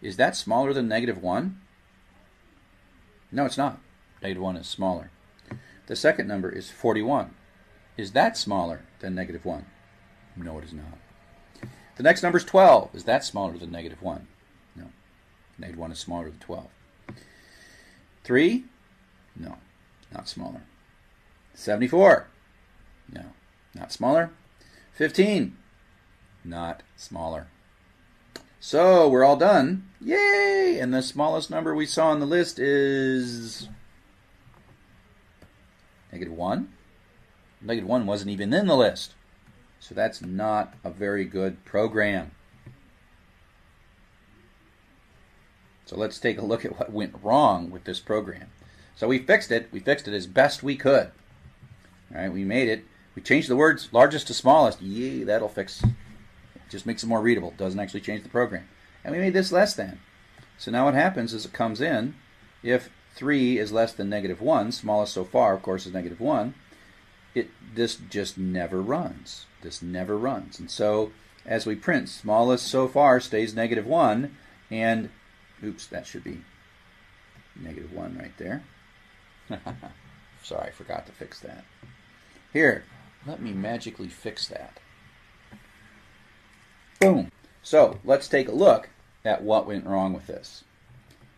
Speaker 1: Is that smaller than negative 1? No, it's not. Negative 1 is smaller. The second number is 41. Is that smaller than negative 1? No, it is not. The next number is 12. Is that smaller than negative 1? No. Negative 1 is smaller than 12. 3? No not smaller. 74, no, not smaller. 15, not smaller. So we're all done. Yay! And the smallest number we saw on the list is negative 1. Negative 1 wasn't even in the list. So that's not a very good program. So let's take a look at what went wrong with this program. So we fixed it. We fixed it as best we could. All right, we made it. We changed the words largest to smallest. Yay, that'll fix. Just makes it more readable. Doesn't actually change the program. And we made this less than. So now what happens is it comes in. If 3 is less than negative 1, smallest so far, of course, is negative 1, it this just never runs. This never runs. And so as we print, smallest so far stays negative 1, and oops, that should be negative 1 right there. Sorry, I forgot to fix that. Here, let me magically fix that. Boom. So let's take a look at what went wrong with this.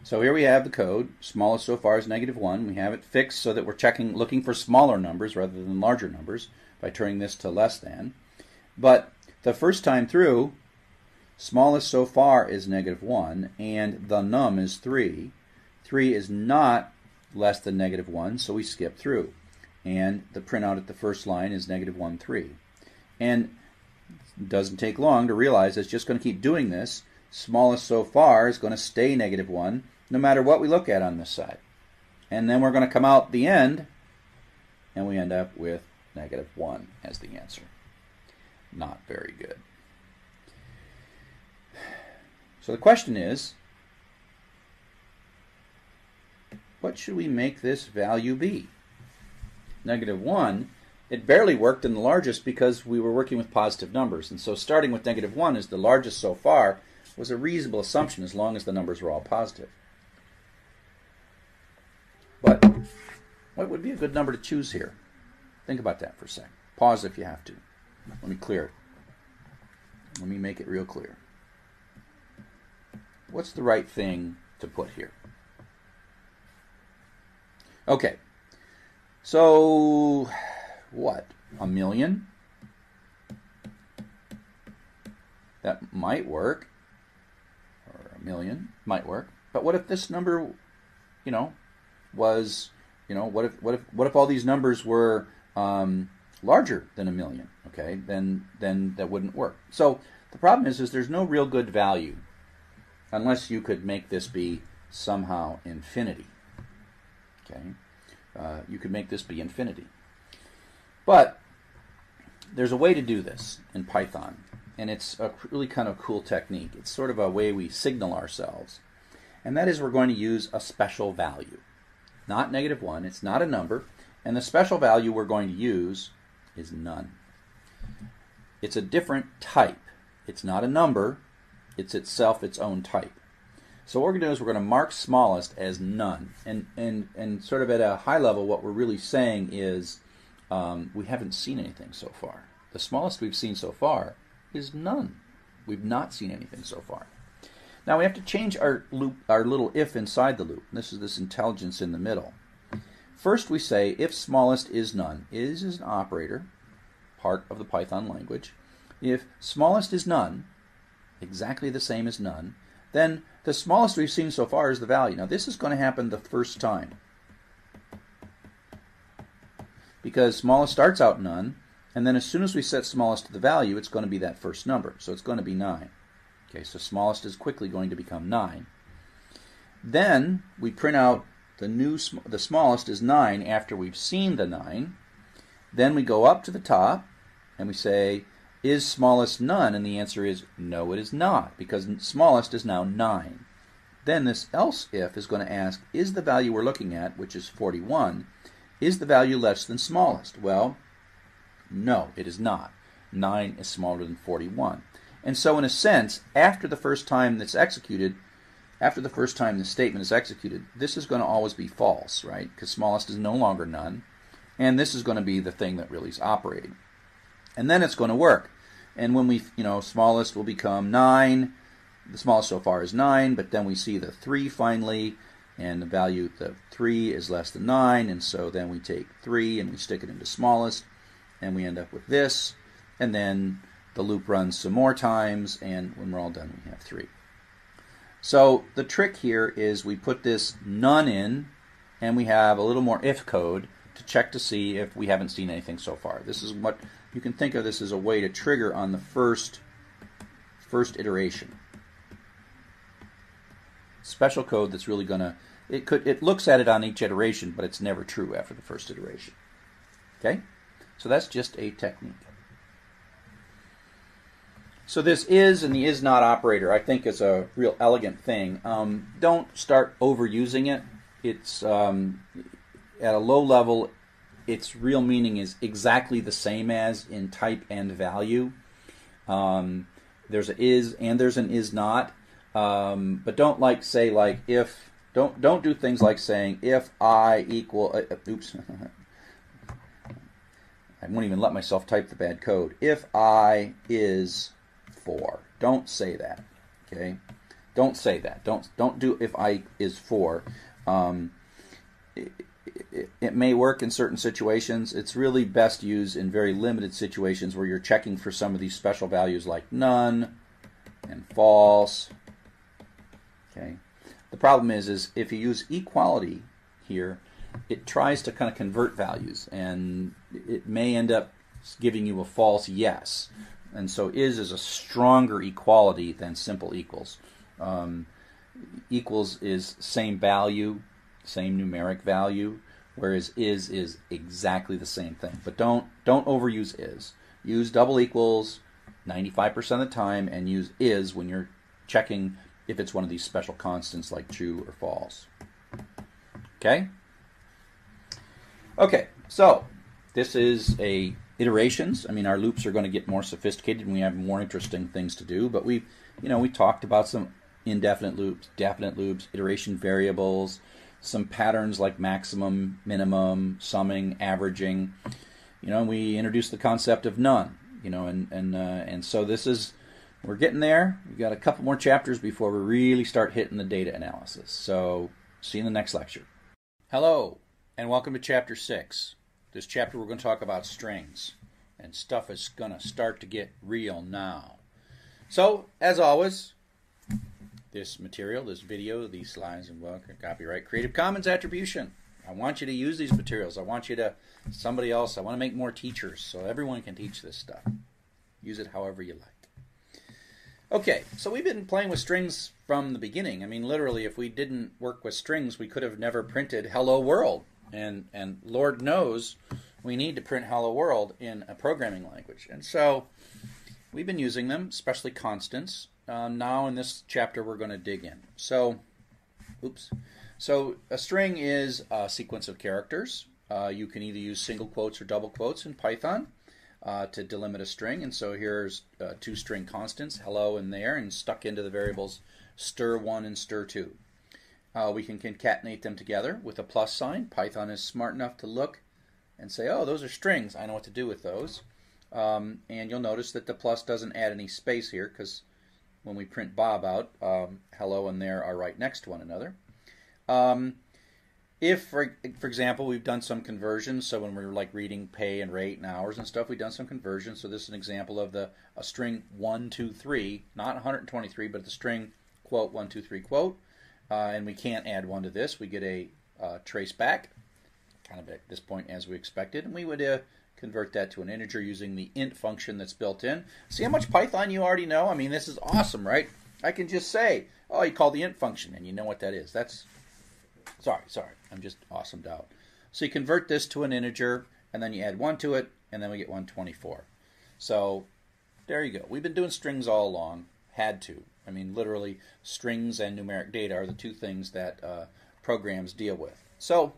Speaker 1: So here we have the code. Smallest so far is negative 1. We have it fixed so that we're checking, looking for smaller numbers rather than larger numbers by turning this to less than. But the first time through, smallest so far is negative 1, and the num is 3. 3 is not less than negative 1, so we skip through. And the printout at the first line is negative 1, 3. And it doesn't take long to realize it's just going to keep doing this. Smallest so far is going to stay negative 1 no matter what we look at on this side. And then we're going to come out the end and we end up with negative 1 as the answer. Not very good. So the question is, What should we make this value be? Negative 1, it barely worked in the largest because we were working with positive numbers. And so starting with negative 1 as the largest so far was a reasonable assumption as long as the numbers were all positive. But what would be a good number to choose here? Think about that for a second. Pause if you have to. Let me clear it. Let me make it real clear. What's the right thing to put here? Okay. So, what? A million? That might work. Or a million might work. But what if this number, you know, was, you know, what if what if what if all these numbers were um, larger than a million? Okay, then then that wouldn't work. So the problem is is there's no real good value unless you could make this be somehow infinity. Okay, uh, you could make this be infinity. But there's a way to do this in Python, and it's a really kind of cool technique. It's sort of a way we signal ourselves, and that is we're going to use a special value. Not negative 1, it's not a number, and the special value we're going to use is none. It's a different type. It's not a number, it's itself its own type. So what we're going to do is we're going to mark smallest as none. And, and, and sort of at a high level, what we're really saying is um, we haven't seen anything so far. The smallest we've seen so far is none. We've not seen anything so far. Now we have to change our loop, our little if inside the loop. This is this intelligence in the middle. First we say if smallest is none. Is is an operator, part of the Python language. If smallest is none, exactly the same as none, then the smallest we've seen so far is the value. Now this is going to happen the first time. Because smallest starts out none, and then as soon as we set smallest to the value, it's going to be that first number. So it's going to be 9. Okay, so smallest is quickly going to become 9. Then we print out the new sm the smallest is 9 after we've seen the 9. Then we go up to the top and we say is smallest none? And the answer is no, it is not, because smallest is now 9. Then this else if is going to ask, is the value we're looking at, which is 41, is the value less than smallest? Well, no, it is not. 9 is smaller than 41. And so in a sense, after the first time that's executed, after the first time the statement is executed, this is going to always be false, right? Because smallest is no longer none. And this is going to be the thing that really is operating. And then it's going to work. And when we, you know, smallest will become 9. The smallest so far is 9, but then we see the 3 finally, and the value of 3 is less than 9, and so then we take 3 and we stick it into smallest, and we end up with this. And then the loop runs some more times, and when we're all done, we have 3. So the trick here is we put this none in, and we have a little more if code to check to see if we haven't seen anything so far. This is what you can think of this as a way to trigger on the first, first iteration. Special code that's really going to, it, could, it looks at it on each iteration, but it's never true after the first iteration. Okay? So that's just a technique. So this is and the is not operator I think is a real elegant thing. Um, don't start overusing it. It's um, at a low level its real meaning is exactly the same as in type and value. Um, there's an is and there's an is not. Um, but don't like say like if don't don't do things like saying if I equal uh, uh oops. I won't even let myself type the bad code. If I is 4. Don't say that. Okay? Don't say that. Don't don't do if I is 4. Um, it, it, it may work in certain situations. It's really best used in very limited situations where you're checking for some of these special values like none and false. Okay. The problem is, is if you use equality here, it tries to kind of convert values, and it may end up giving you a false yes. And so is is a stronger equality than simple equals. Um, equals is same value, same numeric value, whereas is is exactly the same thing. But don't don't overuse is. Use double equals 95% of the time and use is when you're checking if it's one of these special constants like true or false. Okay? Okay, so this is a iterations. I mean, our loops are going to get more sophisticated and we have more interesting things to do, but we, you know, we talked about some indefinite loops, definite loops, iteration variables, some patterns like maximum, minimum, summing, averaging. You know, we introduced the concept of none. You know, and and uh, and so this is we're getting there. We've got a couple more chapters before we really start hitting the data analysis. So see you in the next lecture. Hello, and welcome to chapter six. This chapter we're going to talk about strings, and stuff is going to start to get real now. So as always this material, this video, these slides, and well, copyright Creative Commons attribution. I want you to use these materials. I want you to, somebody else, I want to make more teachers so everyone can teach this stuff. Use it however you like. Okay, so we've been playing with strings from the beginning. I mean, literally, if we didn't work with strings, we could have never printed Hello World. And, and Lord knows we need to print Hello World in a programming language. And so we've been using them, especially constants. Uh, now in this chapter we're going to dig in. So, oops. So a string is a sequence of characters. Uh, you can either use single quotes or double quotes in Python uh, to delimit a string. And so here's uh, two string constants, hello and there, and stuck into the variables str1 and str2. Uh, we can concatenate them together with a plus sign. Python is smart enough to look and say, oh, those are strings. I know what to do with those. Um, and you'll notice that the plus doesn't add any space here because when we print Bob out, um, hello and there are right next to one another. Um, if, for, for example, we've done some conversions, so when we're like reading pay and rate and hours and stuff, we've done some conversions. So this is an example of the a string one two three, not 123, but the string quote one two three quote, uh, and we can't add one to this. We get a uh, trace back, kind of at this point as we expected, and we would uh, convert that to an integer using the int function that's built in. See how much Python you already know? I mean, this is awesome, right? I can just say, oh, you call the int function, and you know what that is. That's, sorry, sorry, I'm just awesomed out. So you convert this to an integer, and then you add 1 to it, and then we get 124. So there you go. We've been doing strings all along, had to. I mean, literally, strings and numeric data are the two things that uh, programs deal with. So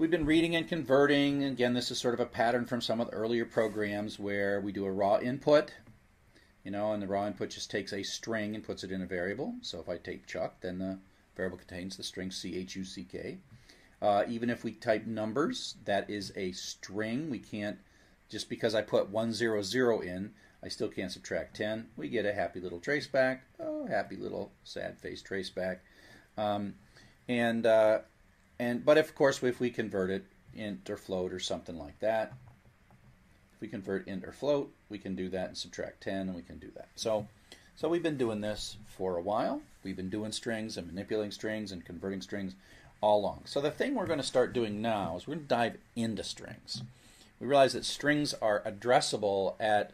Speaker 1: We've been reading and converting. Again, this is sort of a pattern from some of the earlier programs where we do a raw input, you know, and the raw input just takes a string and puts it in a variable. So if I type Chuck, then the variable contains the string C-H-U-C-K. Uh, even if we type numbers, that is a string. We can't, just because I put 100 in, I still can't subtract 10. We get a happy little trace back. Oh, happy little sad face trace Um, and uh, and but of course, if we convert it int or float or something like that, if we convert int or float, we can do that and subtract 10, and we can do that. So, so we've been doing this for a while. We've been doing strings and manipulating strings and converting strings all along. So the thing we're going to start doing now is we're going to dive into strings. We realize that strings are addressable at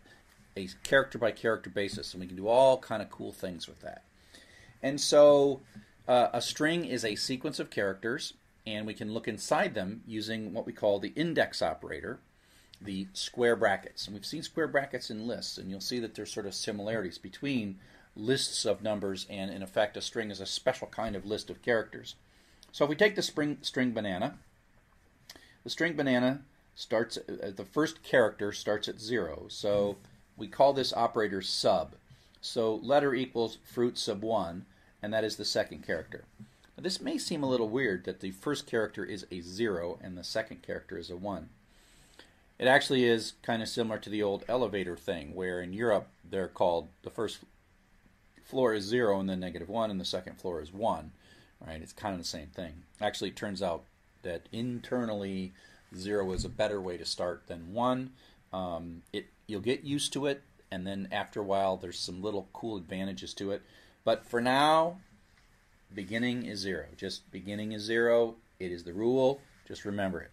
Speaker 1: a character by character basis, and we can do all kind of cool things with that. And so uh, a string is a sequence of characters and we can look inside them using what we call the index operator, the square brackets. And we've seen square brackets in lists, and you'll see that there's sort of similarities between lists of numbers and, in effect, a string is a special kind of list of characters. So if we take the spring, string banana, the string banana starts, uh, uh the first character starts at zero. So we call this operator sub. So letter equals fruit sub one, and that is the second character. Now, this may seem a little weird that the first character is a 0 and the second character is a 1. It actually is kind of similar to the old elevator thing, where in Europe they're called the first floor is 0 and then negative 1, and the second floor is 1. Right? It's kind of the same thing. Actually, it turns out that internally, 0 is a better way to start than 1. Um, it You'll get used to it, and then after a while, there's some little cool advantages to it. But for now, beginning is zero. Just beginning is zero. It is the rule. Just remember it.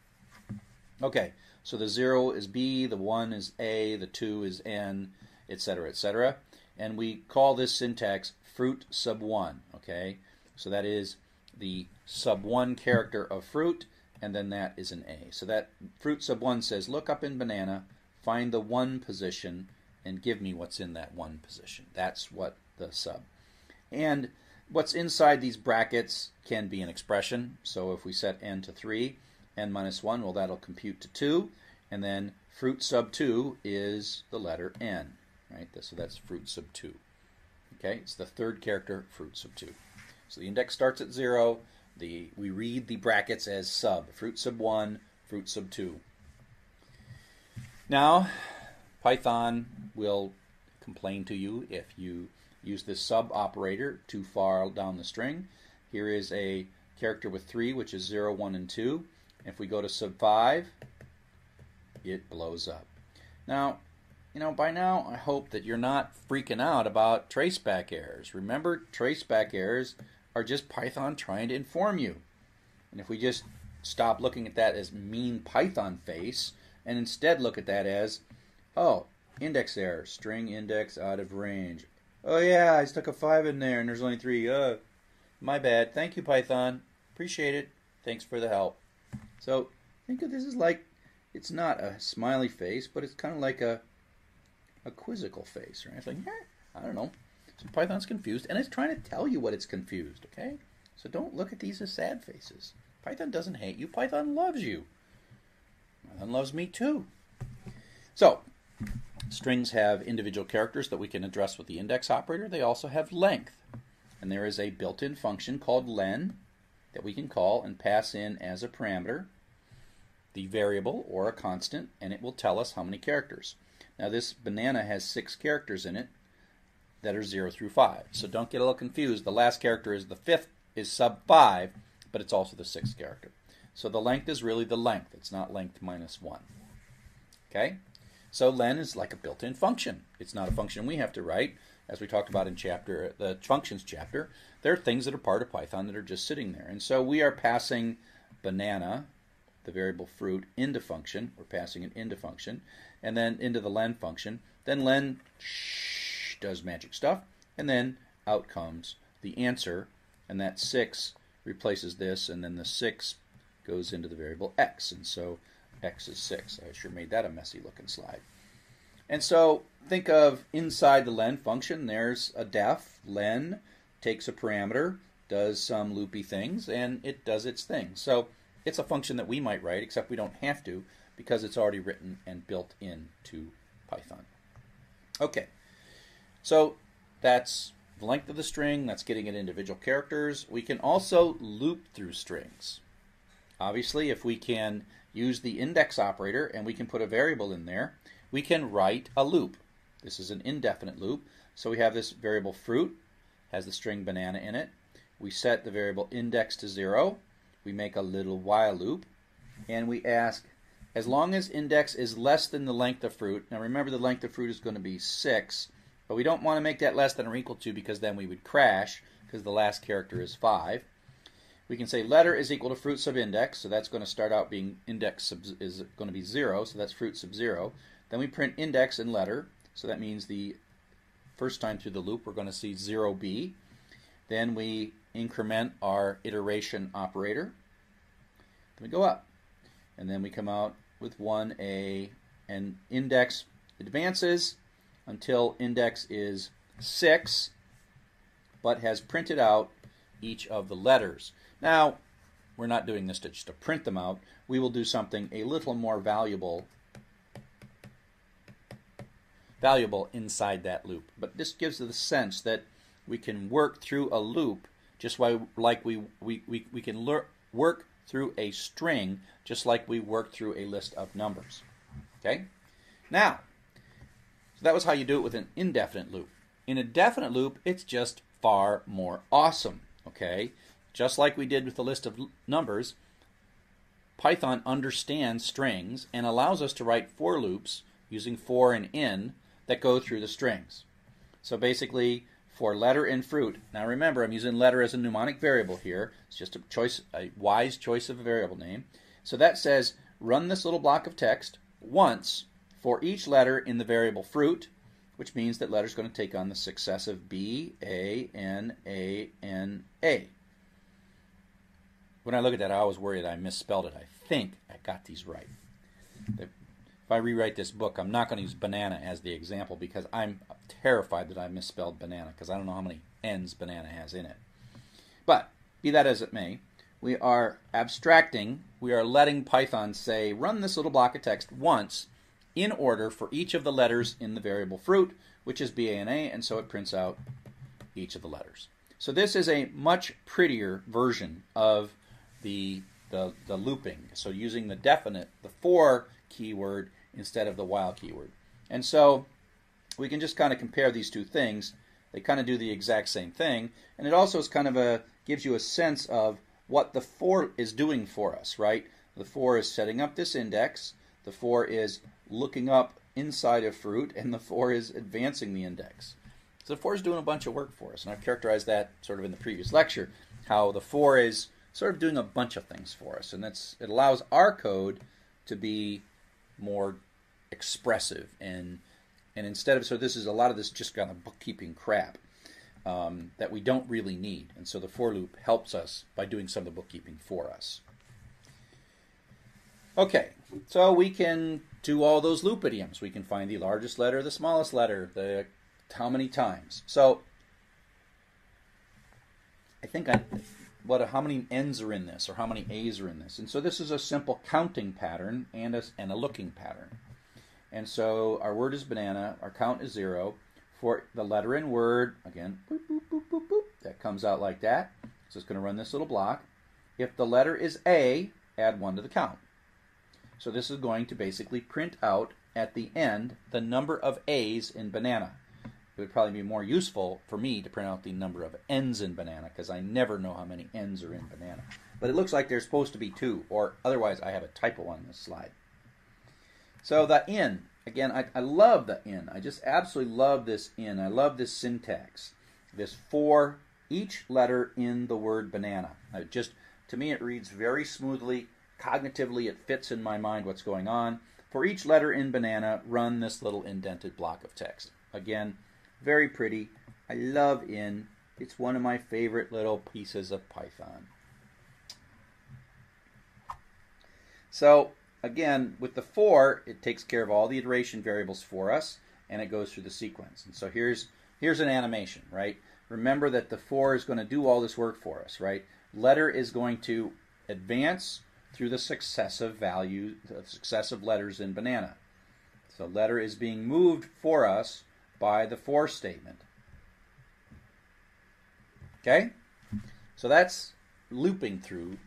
Speaker 1: Okay, so the zero is B, the one is A, the two is N, etc., etc. And we call this syntax fruit sub one. Okay, so that is the sub one character of fruit, and then that is an A. So that fruit sub one says, look up in banana, find the one position, and give me what's in that one position. That's what the sub. And What's inside these brackets can be an expression. So if we set n to 3, n minus 1, well, that'll compute to 2. And then fruit sub 2 is the letter n, right? So that's fruit sub 2. Okay, it's the third character, fruit sub 2. So the index starts at 0. The, we read the brackets as sub, fruit sub 1, fruit sub 2. Now, Python will complain to you if you Use this sub operator too far down the string. Here is a character with 3, which is 0, 1, and 2. If we go to sub 5, it blows up. Now, you know, by now I hope that you're not freaking out about traceback errors. Remember, traceback errors are just Python trying to inform you. And if we just stop looking at that as mean Python face and instead look at that as, oh, index error, string index out of range, Oh yeah, I stuck a five in there and there's only three. Uh, my bad. Thank you, Python. Appreciate it. Thanks for the help. So think of this as like it's not a smiley face, but it's kind of like a a quizzical face, right? anything. like, eh, I don't know. So Python's confused, and it's trying to tell you what it's confused. Okay, so don't look at these as sad faces. Python doesn't hate you. Python loves you. Python loves me too. So Strings have individual characters that we can address with the index operator. They also have length. And there is a built-in function called len that we can call and pass in as a parameter the variable or a constant, and it will tell us how many characters. Now this banana has six characters in it that are 0 through 5. So don't get a little confused. The last character is the fifth is sub 5, but it's also the sixth character. So the length is really the length. It's not length minus 1. Okay? So len is like a built-in function. It's not a function we have to write, as we talked about in chapter the functions chapter. There are things that are part of Python that are just sitting there, and so we are passing banana, the variable fruit, into function. We're passing it into function, and then into the len function. Then len shh, does magic stuff, and then out comes the answer, and that six replaces this, and then the six goes into the variable x, and so x is 6. I sure made that a messy looking slide. And so think of inside the len function, there's a def. Len takes a parameter, does some loopy things, and it does its thing. So it's a function that we might write, except we don't have to because it's already written and built into Python. Okay, so that's the length of the string, that's getting it individual characters. We can also loop through strings. Obviously, if we can use the index operator and we can put a variable in there, we can write a loop. This is an indefinite loop. So we have this variable fruit, has the string banana in it. We set the variable index to zero. We make a little while loop. And we ask, as long as index is less than the length of fruit, now remember the length of fruit is going to be six, but we don't want to make that less than or equal to because then we would crash because the last character is five we can say letter is equal to fruit sub index. So that's going to start out being index sub is going to be 0. So that's fruit sub 0. Then we print index and letter. So that means the first time through the loop we're going to see 0b. Then we increment our iteration operator. Then we go up. And then we come out with 1a and index advances until index is 6 but has printed out each of the letters. Now, we're not doing this to just to print them out. We will do something a little more valuable valuable inside that loop. But this gives the sense that we can work through a loop just why, like we, we, we, we can work through a string just like we work through a list of numbers. Okay? Now, so that was how you do it with an indefinite loop. In a definite loop, it's just far more awesome. Okay? Just like we did with the list of numbers, Python understands strings and allows us to write for loops using for and in that go through the strings. So basically, for letter and fruit, now remember I'm using letter as a mnemonic variable here. It's just a choice, a wise choice of a variable name. So that says run this little block of text once for each letter in the variable fruit, which means that letter is going to take on the successive B, A, N, A, N, A when I look at that, I always worry that I misspelled it. I think I got these right. If I rewrite this book, I'm not going to use banana as the example because I'm terrified that I misspelled banana because I don't know how many N's banana has in it. But be that as it may, we are abstracting, we are letting Python say, run this little block of text once in order for each of the letters in the variable fruit, which is B, A, and A, and so it prints out each of the letters. So this is a much prettier version of the, the, the looping. So using the definite, the for keyword instead of the while keyword. And so we can just kind of compare these two things. They kind of do the exact same thing. And it also is kind of a gives you a sense of what the for is doing for us, right? The for is setting up this index. The for is looking up inside of fruit. And the for is advancing the index. So the for is doing a bunch of work for us. And I've characterized that sort of in the previous lecture, how the for is – sort of doing a bunch of things for us. And that's it allows our code to be more expressive and and instead of so this is a lot of this just kind of bookkeeping crap um, that we don't really need. And so the for loop helps us by doing some of the bookkeeping for us. Okay, so we can do all those loop idioms. We can find the largest letter, the smallest letter, the how many times. So I think I what how many n's are in this or how many a's are in this. And so this is a simple counting pattern and a, and a looking pattern. And so our word is banana, our count is zero. For the letter in word, again, boop, boop, boop, that comes out like that. So it's going to run this little block. If the letter is A, add one to the count. So this is going to basically print out at the end the number of A's in banana it would probably be more useful for me to print out the number of n's in banana because I never know how many n's are in banana. But it looks like there's supposed to be two, or otherwise I have a typo on this slide. So the n, again, I, I love the n. I just absolutely love this n. I love this syntax, this for each letter in the word banana. I just To me, it reads very smoothly. Cognitively, it fits in my mind what's going on. For each letter in banana, run this little indented block of text. Again, very pretty. I love in. It's one of my favorite little pieces of Python. So again, with the for, it takes care of all the iteration variables for us, and it goes through the sequence. And so here's here's an animation, right? Remember that the for is going to do all this work for us, right? Letter is going to advance through the successive value, the successive letters in banana. So letter is being moved for us by the for statement. Okay? So that's looping through.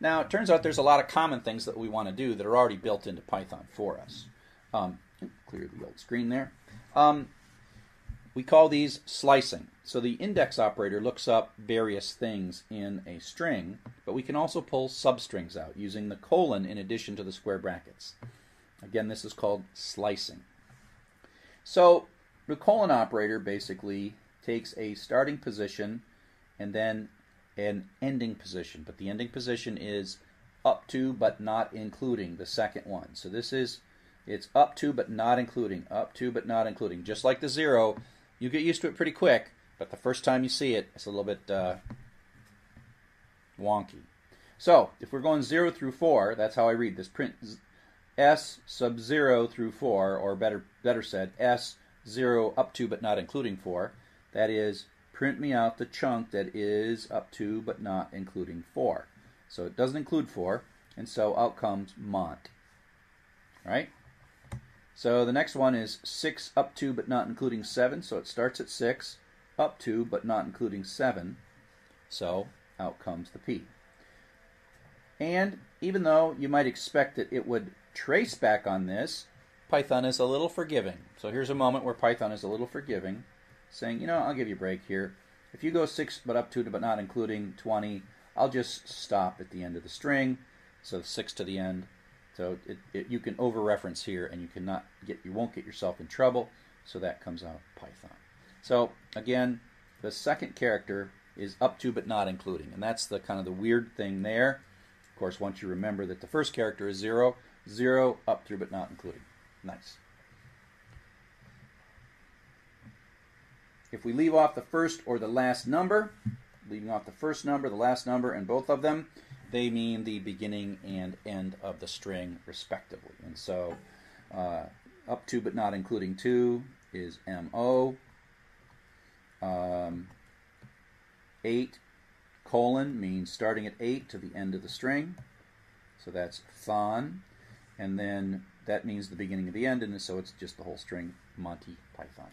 Speaker 1: Now, it turns out there's a lot of common things that we want to do that are already built into Python for us. Um, clear the old screen there. Um, we call these slicing. So the index operator looks up various things in a string, but we can also pull substrings out using the colon in addition to the square brackets. Again, this is called slicing. So the colon operator basically takes a starting position and then an ending position, but the ending position is up to but not including the second one. So this is it's up to but not including, up to but not including. Just like the zero, you get used to it pretty quick, but the first time you see it, it's a little bit uh, wonky. So if we're going zero through four, that's how I read this print S sub zero through four, or better better said S 0 up to but not including 4. That is, print me out the chunk that is up to but not including 4. So it doesn't include 4, and so out comes Mont. Right? So the next one is 6 up to but not including 7. So it starts at 6, up to but not including 7. So out comes the P. And even though you might expect that it would trace back on this, Python is a little forgiving. So here's a moment where Python is a little forgiving, saying, you know, I'll give you a break here. If you go 6 but up to but not including 20, I'll just stop at the end of the string. So 6 to the end. So it, it, you can over-reference here and you cannot get you won't get yourself in trouble. So that comes out of Python. So again, the second character is up to but not including. And that's the kind of the weird thing there. Of course, once you remember that the first character is 0, 0 up through but not including. Nice. If we leave off the first or the last number, leaving off the first number, the last number, and both of them, they mean the beginning and end of the string, respectively. And so, uh, up to but not including two is MO. Um, 8 colon means starting at 8 to the end of the string. So that's thon. And then that means the beginning of the end, and so it's just the whole string Monty Python.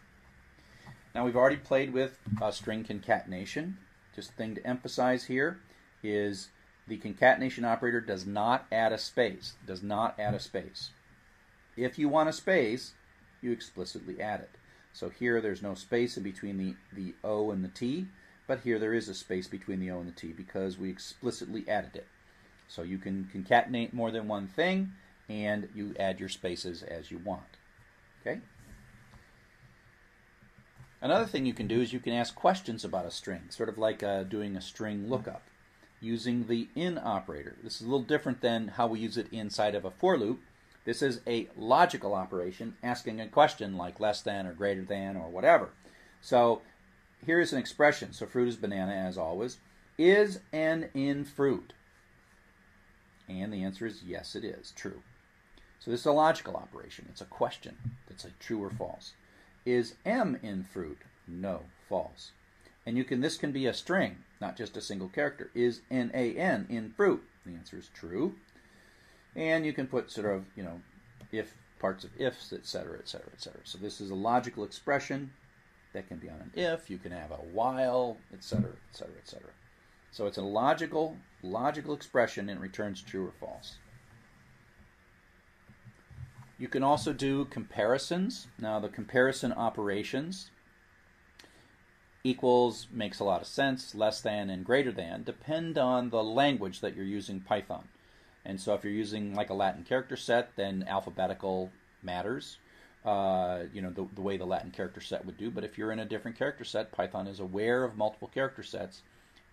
Speaker 1: Now we've already played with uh, string concatenation. Just thing to emphasize here is the concatenation operator does not add a space, does not add a space. If you want a space, you explicitly add it. So here there's no space in between the, the O and the T, but here there is a space between the O and the T because we explicitly added it. So you can concatenate more than one thing, and you add your spaces as you want. Okay? Another thing you can do is you can ask questions about a string, sort of like uh, doing a string lookup using the in operator. This is a little different than how we use it inside of a for loop. This is a logical operation asking a question like less than or greater than or whatever. So here is an expression. So fruit is banana as always. Is an in fruit? And the answer is yes, it is. True. So this is a logical operation. It's a question that's a true or false. Is M in fruit? No, false. And you can this can be a string, not just a single character. Is N A N in fruit? The answer is true. And you can put sort of, you know, if parts of ifs, etc., etc., etc. So this is a logical expression that can be on an if, you can have a while, etc., etc., etc. So it's a logical logical expression and returns true or false. You can also do comparisons. Now the comparison operations equals makes a lot of sense, less than and greater than depend on the language that you're using Python. And so if you're using like a Latin character set, then alphabetical matters. Uh, you know, the, the, way the Latin character set would do. But if you're in a different character set, Python is aware of multiple character sets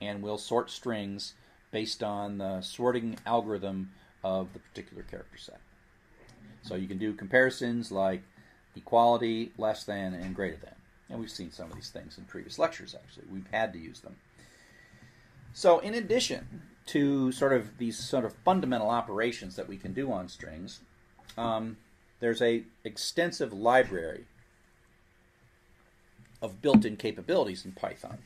Speaker 1: and will sort strings based on the sorting algorithm of the particular character set. So you can do comparisons like equality, less than, and greater than. And we've seen some of these things in previous lectures, actually. We've had to use them. So in addition to sort of these sort of fundamental operations that we can do on strings, um, there's a extensive library of built-in capabilities in Python.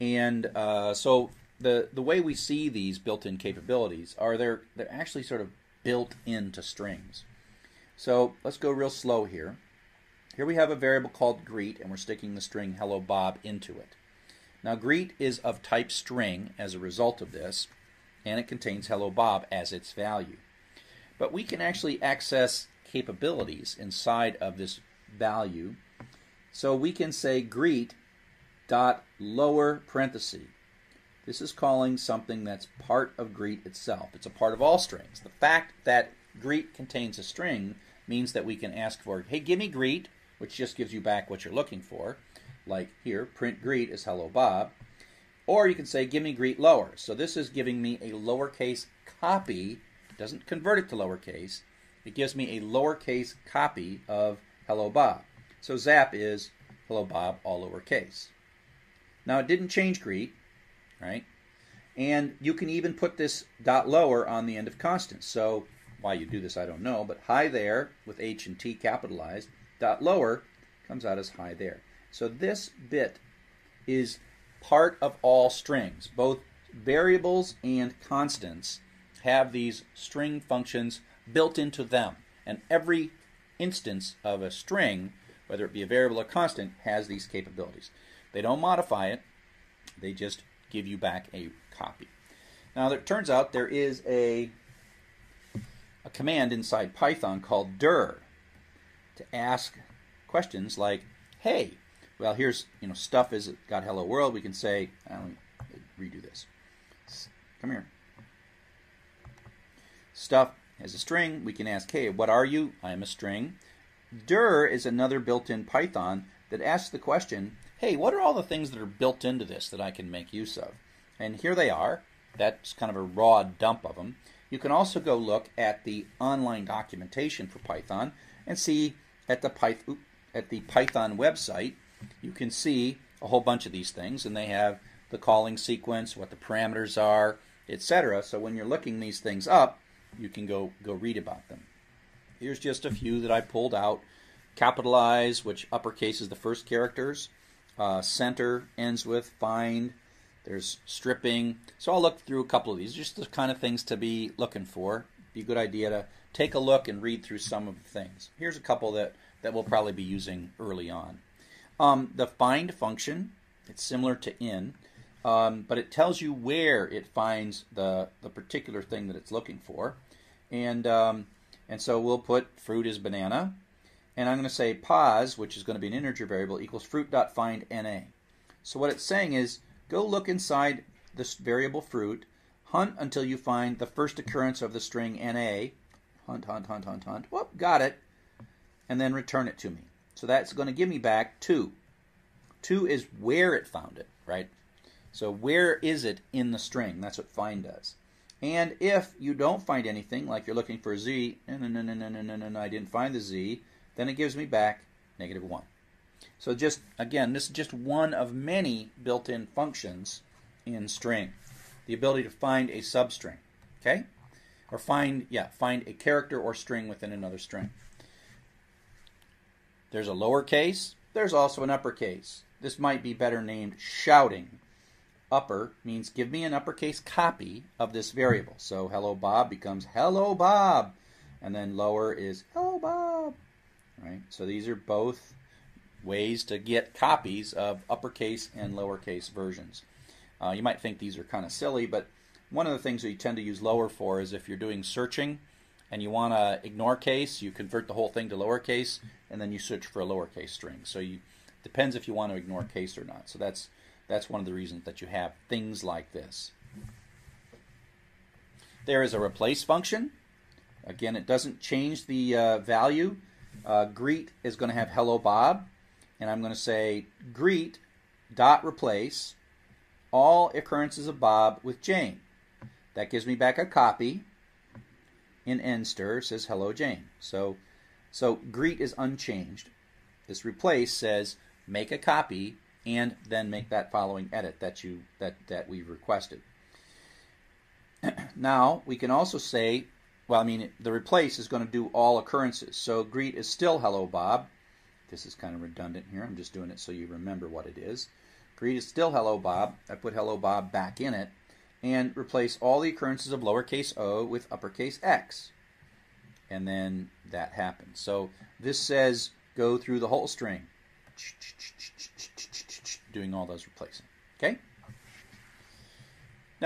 Speaker 1: And uh, so the, the way we see these built-in capabilities are they're, they're actually sort of built into strings. So let's go real slow here. Here we have a variable called greet, and we're sticking the string hello Bob into it. Now greet is of type string as a result of this, and it contains hello Bob as its value. But we can actually access capabilities inside of this value. So we can say greet dot lower parenthesis. This is calling something that's part of greet itself. It's a part of all strings. The fact that greet contains a string means that we can ask for, hey, give me greet, which just gives you back what you're looking for. Like here, print greet is hello, Bob. Or you can say, give me greet lower. So this is giving me a lowercase copy, doesn't convert it to lowercase. It gives me a lowercase copy of hello, Bob. So zap is hello, Bob, all lowercase. Now it didn't change greet, right? And you can even put this dot lower on the end of constants. So why you do this, I don't know, but hi there with H and T capitalized, dot lower comes out as hi there. So this bit is part of all strings. Both variables and constants have these string functions built into them. And every instance of a string, whether it be a variable or constant, has these capabilities. They don't modify it, they just give you back a copy. Now, it turns out there is a a command inside Python called dir to ask questions like, hey, well, here's, you know, stuff is got hello world. We can say, uh, let me redo this. Come here. Stuff has a string. We can ask, hey, what are you? I am a string. Dir is another built-in Python that asks the question, hey, what are all the things that are built into this that I can make use of? And here they are. That's kind of a raw dump of them. You can also go look at the online documentation for Python and see at the, at the Python website, you can see a whole bunch of these things, and they have the calling sequence, what the parameters are, etc. So when you're looking these things up, you can go, go read about them. Here's just a few that I pulled out. Capitalize, which uppercase is the first characters. Uh, center ends with find there's stripping. So I'll look through a couple of these, just the kind of things to be looking for. Be a good idea to take a look and read through some of the things. Here's a couple that, that we'll probably be using early on. Um, the find function, it's similar to in, um, but it tells you where it finds the, the particular thing that it's looking for. And, um, and so we'll put fruit is banana. And I'm going to say pos, which is going to be an integer variable, equals fruit.findNA. na. So what it's saying is Go look inside this variable fruit. Hunt until you find the first occurrence of the string NA. Hunt, hunt, hunt, hunt, hunt. Whoop, got it. And then return it to me. So that's going to give me back 2. 2 is where it found it, right? So where is it in the string? That's what find does. And if you don't find anything, like you're looking for a z, and no, no, no, no, no, no, I didn't find the z, then it gives me back negative 1. So just again, this is just one of many built-in functions in string. The ability to find a substring, okay? Or find, yeah, find a character or string within another string. There's a lowercase, there's also an uppercase. This might be better named shouting. Upper means give me an uppercase copy of this variable. So hello Bob becomes hello Bob. And then lower is hello Bob. Right? So these are both ways to get copies of uppercase and lowercase versions. Uh, you might think these are kind of silly, but one of the things we tend to use lower for is if you're doing searching and you want to ignore case, you convert the whole thing to lowercase, and then you search for a lowercase string. So it depends if you want to ignore case or not. So that's that's one of the reasons that you have things like this. There is a replace function. Again, it doesn't change the uh, value. Uh, greet is going to have hello Bob and I'm going to say greet dot replace all occurrences of Bob with Jane. That gives me back a copy in NSTR says hello Jane. So so greet is unchanged. This replace says make a copy and then make that following edit that you that that we've requested. now we can also say well I mean the replace is going to do all occurrences. So greet is still hello Bob this is kind of redundant here. I'm just doing it so you remember what it is. Greet is still hello, Bob. I put hello, Bob back in it and replace all the occurrences of lowercase o with uppercase x. And then that happens. So this says go through the whole string, doing all those replacing. Okay?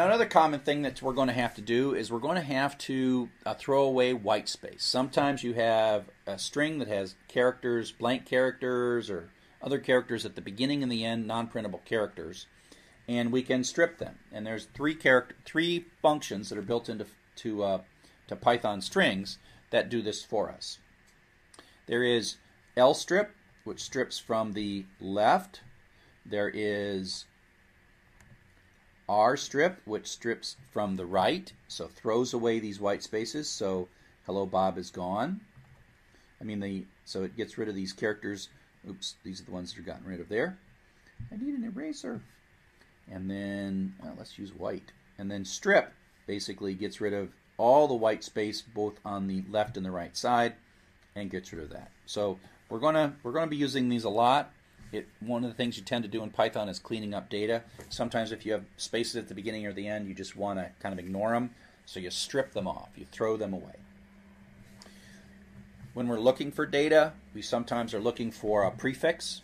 Speaker 1: Now, another common thing that we're going to have to do is we're going to have to uh, throw away white space. Sometimes you have a string that has characters, blank characters, or other characters at the beginning and the end, non-printable characters, and we can strip them. And there's three character, three functions that are built into to, uh, to Python strings that do this for us. There is lstrip, which strips from the left. There is rstrip, which strips from the right, so throws away these white spaces, so hello Bob is gone. I mean, the so it gets rid of these characters. Oops, these are the ones that are gotten rid of there. I need an eraser. And then, well, let's use white. And then strip basically gets rid of all the white space both on the left and the right side and gets rid of that. So we're gonna we're gonna be using these a lot. It, one of the things you tend to do in Python is cleaning up data. Sometimes if you have spaces at the beginning or the end, you just want to kind of ignore them. So you strip them off, you throw them away. When we're looking for data, we sometimes are looking for a prefix,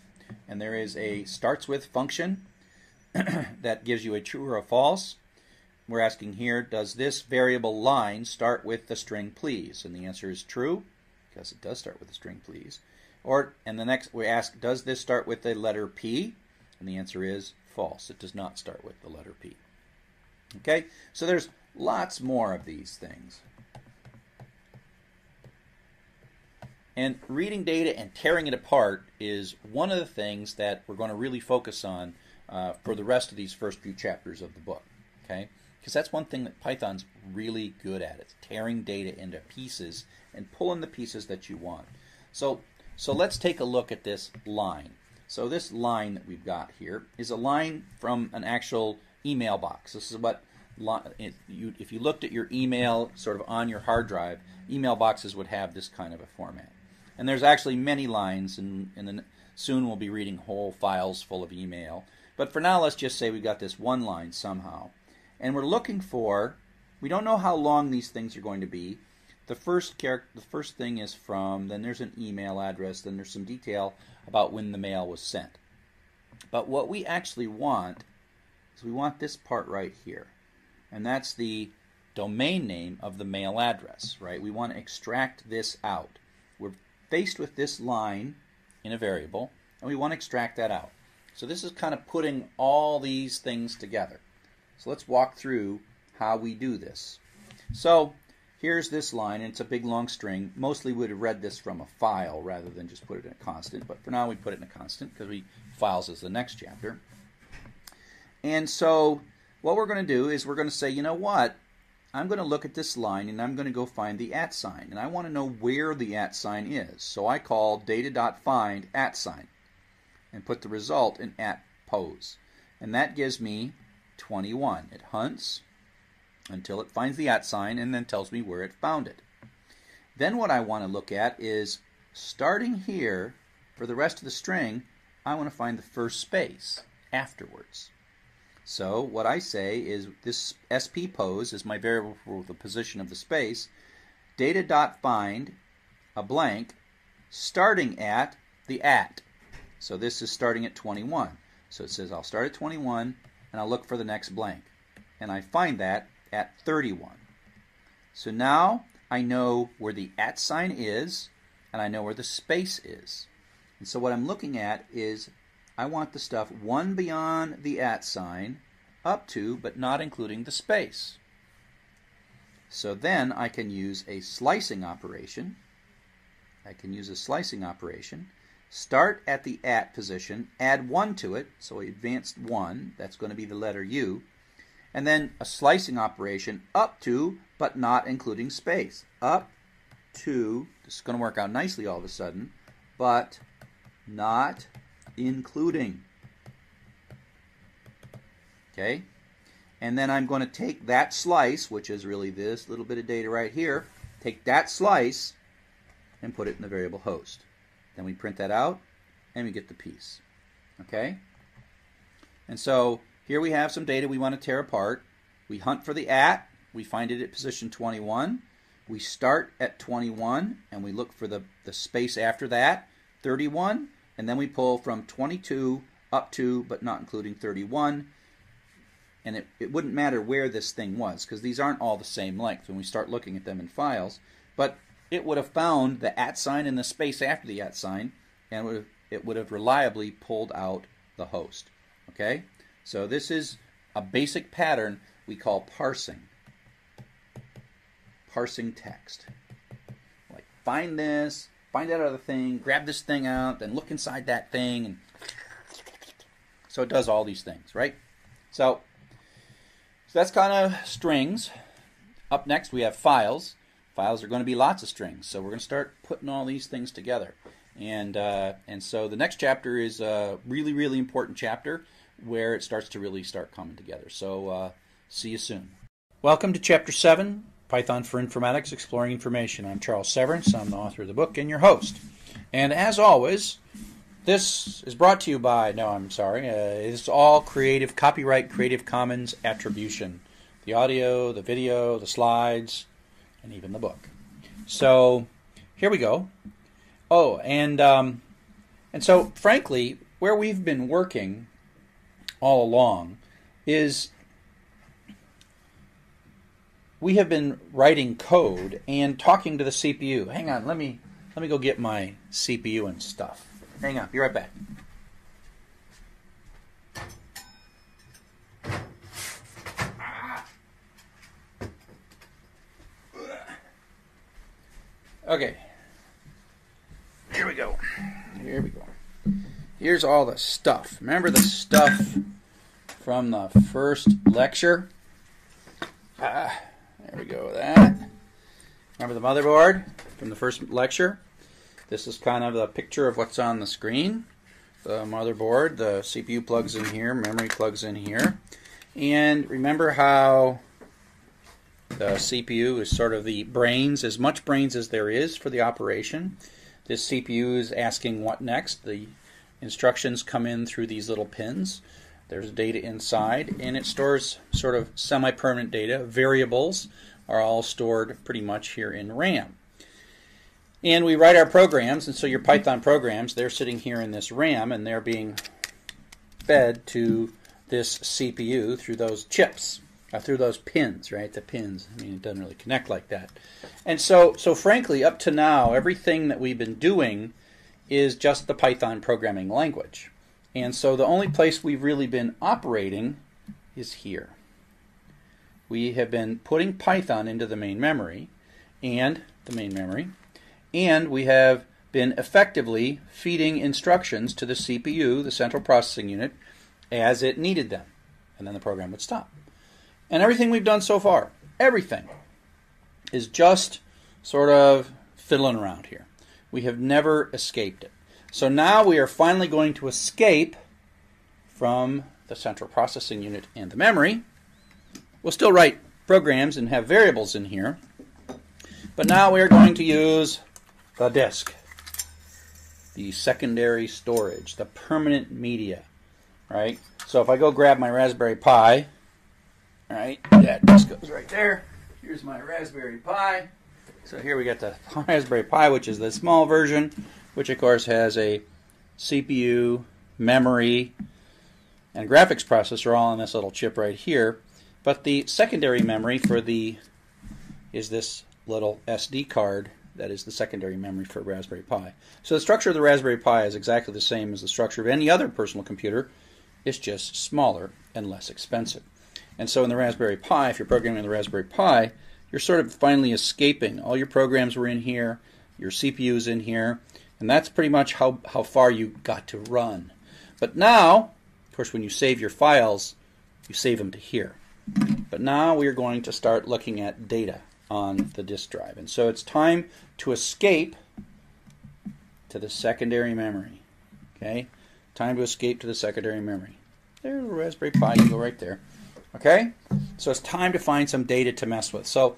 Speaker 1: and there is a starts with function that gives you a true or a false. We're asking here, does this variable line start with the string please? And the answer is true, because it does start with the string please. Or, and the next, we ask, does this start with the letter P? And the answer is false. It does not start with the letter P. Okay, so there's lots more of these things. And reading data and tearing it apart is one of the things that we're going to really focus on uh, for the rest of these first few chapters of the book. Okay, because that's one thing that Python's really good at. It's tearing data into pieces and pulling the pieces that you want. So so let's take a look at this line. So this line that we've got here is a line from an actual email box. This is what if you looked at your email sort of on your hard drive, email boxes would have this kind of a format. And there's actually many lines, and, and soon we'll be reading whole files full of email. But for now, let's just say we got this one line somehow. And we're looking for, we don't know how long these things are going to be, the first character, the first thing is from. Then there's an email address. Then there's some detail about when the mail was sent. But what we actually want is we want this part right here, and that's the domain name of the mail address, right? We want to extract this out. We're faced with this line in a variable, and we want to extract that out. So this is kind of putting all these things together. So let's walk through how we do this. So here's this line, and it's a big long string. Mostly we would have read this from a file rather than just put it in a constant, but for now we put it in a constant because we files is the next chapter. And so what we're going to do is we're going to say, you know what? I'm going to look at this line and I'm going to go find the at sign. And I want to know where the at sign is. So I call data.find at sign and put the result in at pose. And that gives me 21. It hunts until it finds the at sign and then tells me where it found it. Then what I want to look at is starting here for the rest of the string, I want to find the first space afterwards. So what I say is this sppos is my variable for the position of the space, data dot find a blank starting at the at. So this is starting at 21. So it says I'll start at 21 and I'll look for the next blank. And I find that at 31. So now I know where the at sign is and I know where the space is. And so what I'm looking at is I want the stuff one beyond the at sign up to but not including the space. So then I can use a slicing operation. I can use a slicing operation. Start at the at position, add 1 to it, so I advanced 1, that's going to be the letter U and then a slicing operation up to, but not including space. Up to, this is going to work out nicely all of a sudden, but not including. Okay? And then I'm going to take that slice, which is really this little bit of data right here, take that slice and put it in the variable host. Then we print that out and we get the piece. Okay? And so here we have some data we want to tear apart. We hunt for the at, we find it at position 21. We start at 21 and we look for the, the space after that, 31, and then we pull from 22 up to, but not including 31. And it, it wouldn't matter where this thing was because these aren't all the same length when we start looking at them in files. But it would have found the at sign and the space after the at sign and would have, it would have reliably pulled out the host. Okay? So this is a basic pattern we call parsing. Parsing text. Like find this, find that other thing, grab this thing out, then look inside that thing. And so it does all these things, right? So, so that's kind of strings. Up next we have files. Files are going to be lots of strings, so we're going to start putting all these things together. And uh, and so the next chapter is a really really important chapter where it starts to really start coming together. So uh, see you soon. Welcome to Chapter 7, Python for Informatics, Exploring Information. I'm Charles Severance. I'm the author of the book and your host. And as always, this is brought to you by, no, I'm sorry, uh, it's all creative, copyright, Creative Commons attribution. The audio, the video, the slides, and even the book. So here we go. Oh, and um, and so frankly, where we've been working all along is we have been writing code and talking to the CPU. Hang on, let me let me go get my CPU and stuff. Hang on, be right back. Okay. Here we go. Here we go. Here's all the stuff. Remember the stuff from the first lecture. Ah, there we go with that. Remember the motherboard from the first lecture? This is kind of the picture of what's on the screen. The motherboard, the CPU plugs in here, memory plugs in here. And remember how the CPU is sort of the brains, as much brains as there is for the operation. This CPU is asking what next. The instructions come in through these little pins. There's data inside, and it stores sort of semi-permanent data. Variables are all stored pretty much here in RAM. And we write our programs, and so your Python programs, they're sitting here in this RAM, and they're being fed to this CPU through those chips, uh, through those pins, right? The pins. I mean, it doesn't really connect like that. And so, so frankly, up to now, everything that we've been doing is just the Python programming language. And so the only place we've really been operating is here. We have been putting Python into the main memory and the main memory, and we have been effectively feeding instructions to the CPU, the central processing unit, as it needed them. And then the program would stop. And everything we've done so far, everything, is just sort of fiddling around here. We have never escaped it. So now we are finally going to escape from the central processing unit and the memory. We'll still write programs and have variables in here, but now we are going to use the disk, the secondary storage, the permanent media, right? So if I go grab my Raspberry Pi, right, that disk goes right there. Here's my Raspberry Pi. So here we got the Raspberry Pi, which is the small version which of course has a CPU, memory, and graphics processor all in this little chip right here. But the secondary memory for the is this little SD card that is the secondary memory for Raspberry Pi. So the structure of the Raspberry Pi is exactly the same as the structure of any other personal computer. It's just smaller and less expensive. And so in the Raspberry Pi, if you're programming the Raspberry Pi, you're sort of finally escaping. All your programs were in here, your CPU is in here, and that's pretty much how, how far you got to run. But now, of course, when you save your files, you save them to here. But now we are going to start looking at data on the disk drive. And so it's time to escape to the secondary memory. Okay? Time to escape to the secondary memory. There's a Raspberry Pi, you go right there. Okay? So it's time to find some data to mess with. So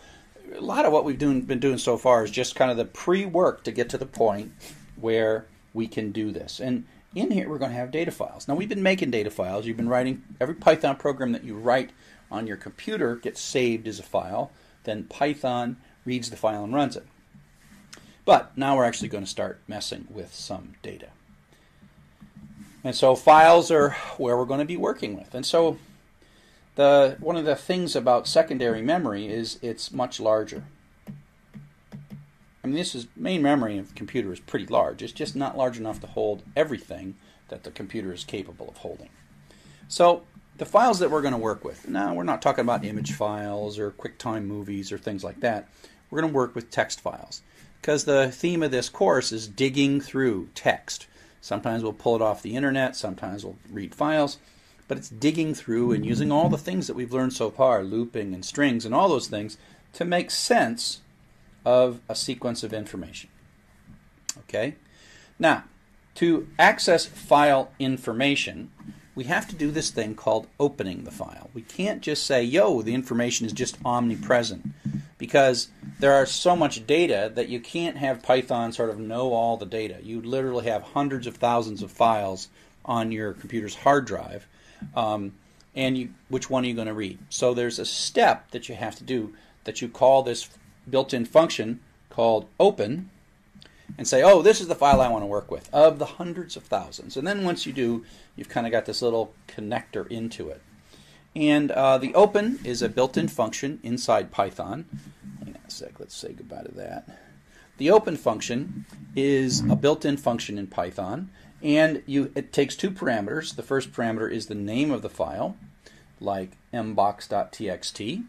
Speaker 1: a lot of what we've doing, been doing so far is just kind of the pre-work to get to the point where we can do this. And in here, we're going to have data files. Now, we've been making data files. You've been writing every Python program that you write on your computer gets saved as a file. Then Python reads the file and runs it. But now we're actually going to start messing with some data. And so files are where we're going to be working with. And so the one of the things about secondary memory is it's much larger mean, this is main memory of computer is pretty large. It's just not large enough to hold everything that the computer is capable of holding. So the files that we're going to work with, now we're not talking about image files or QuickTime movies or things like that. We're going to work with text files because the theme of this course is digging through text. Sometimes we'll pull it off the internet, sometimes we'll read files, but it's digging through and using all the things that we've learned so far, looping and strings and all those things, to make sense of a sequence of information. Okay? Now, to access file information, we have to do this thing called opening the file. We can't just say, yo, the information is just omnipresent because there are so much data that you can't have Python sort of know all the data. You literally have hundreds of thousands of files on your computer's hard drive. Um, and you, which one are you going to read? So there's a step that you have to do that you call this built-in function called open and say, oh, this is the file I want to work with of the hundreds of thousands. And then once you do, you've kind of got this little connector into it. And uh, the open is a built-in function inside Python. Hang on a sec, let's say goodbye to that. The open function is a built-in function in Python. And you, it takes two parameters. The first parameter is the name of the file, like mbox.txt.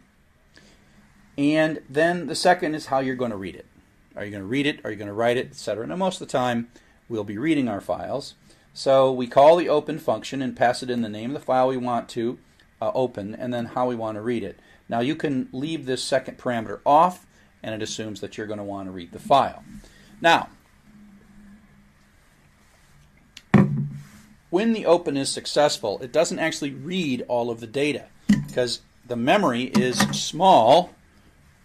Speaker 1: And then the second is how you're going to read it. Are you going to read it? Are you going to write it, etc.? Now, most of the time, we'll be reading our files. So we call the open function and pass it in the name of the file we want to uh, open and then how we want to read it. Now you can leave this second parameter off and it assumes that you're going to want to read the file. Now, when the open is successful, it doesn't actually read all of the data because the memory is small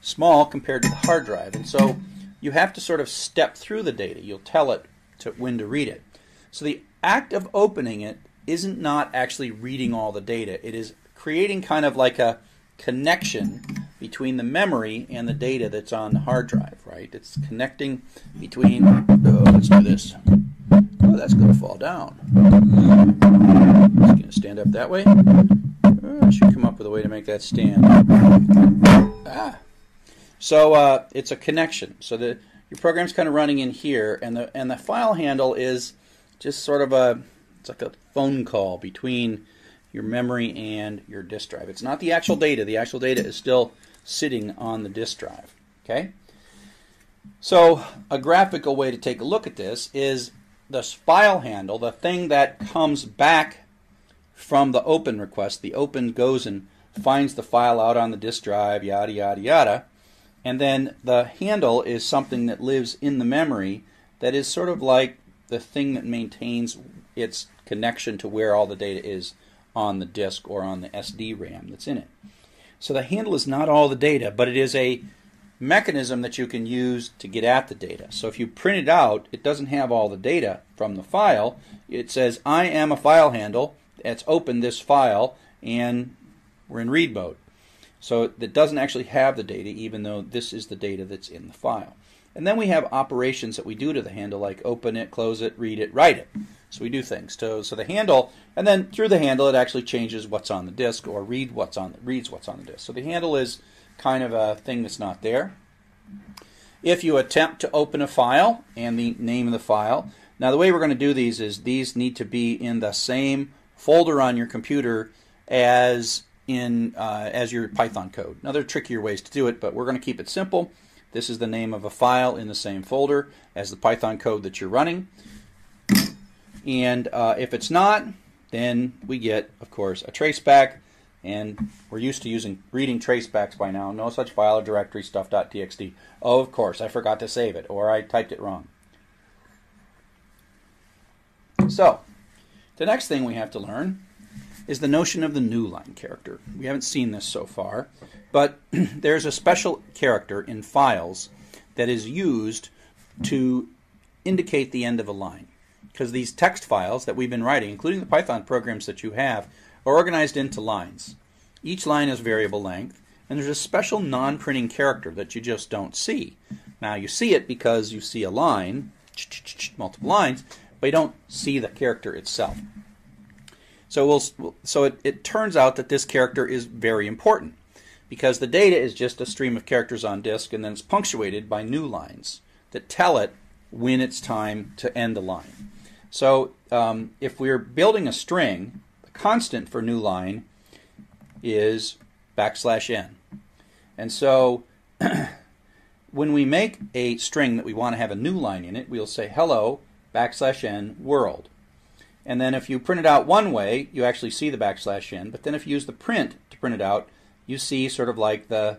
Speaker 1: small compared to the hard drive. And so you have to sort of step through the data. You'll tell it to when to read it. So the act of opening it isn't not actually reading all the data. It is creating kind of like a connection between the memory and the data that's on the hard drive, right? It's connecting between, oh, let's do this. Oh, that's going to fall down. It's going to stand up that way. Oh, I should come up with a way to make that stand. Ah. So uh, it's a connection. So the your program's kind of running in here, and the and the file handle is just sort of a it's like a phone call between your memory and your disk drive. It's not the actual data. The actual data is still sitting on the disk drive. Okay. So a graphical way to take a look at this is the file handle, the thing that comes back from the open request. The open goes and finds the file out on the disk drive, yada yada yada. And then the handle is something that lives in the memory that is sort of like the thing that maintains its connection to where all the data is on the disk or on the SD RAM that's in it. So the handle is not all the data, but it is a mechanism that you can use to get at the data. So if you print it out, it doesn't have all the data from the file. It says, I am a file handle. It's open this file, and we're in read mode. So it doesn't actually have the data, even though this is the data that's in the file. And then we have operations that we do to the handle, like open it, close it, read it, write it. So we do things. To, so the handle, and then through the handle, it actually changes what's on the disk or read what's on reads what's on the disk. So the handle is kind of a thing that's not there. If you attempt to open a file and the name of the file, now the way we're going to do these is these need to be in the same folder on your computer as in uh, as your Python code. Now there are trickier ways to do it, but we're going to keep it simple. This is the name of a file in the same folder as the Python code that you're running. And uh, if it's not, then we get, of course, a traceback. And we're used to using reading tracebacks by now. No such file or directory stuff.txt. Oh, of course, I forgot to save it, or I typed it wrong. So the next thing we have to learn is the notion of the new line character. We haven't seen this so far, but there's a special character in files that is used to indicate the end of a line. Because these text files that we've been writing, including the Python programs that you have, are organized into lines. Each line is variable length, and there's a special non printing character that you just don't see. Now, you see it because you see a line, multiple lines, but you don't see the character itself. So we'll so it, it turns out that this character is very important because the data is just a stream of characters on disk and then it's punctuated by new lines that tell it when it's time to end the line. So um, if we're building a string, the constant for new line is backslash n. And so when we make a string that we want to have a new line in it, we'll say hello backslash n world. And then if you print it out one way, you actually see the backslash n. But then if you use the print to print it out, you see sort of like the,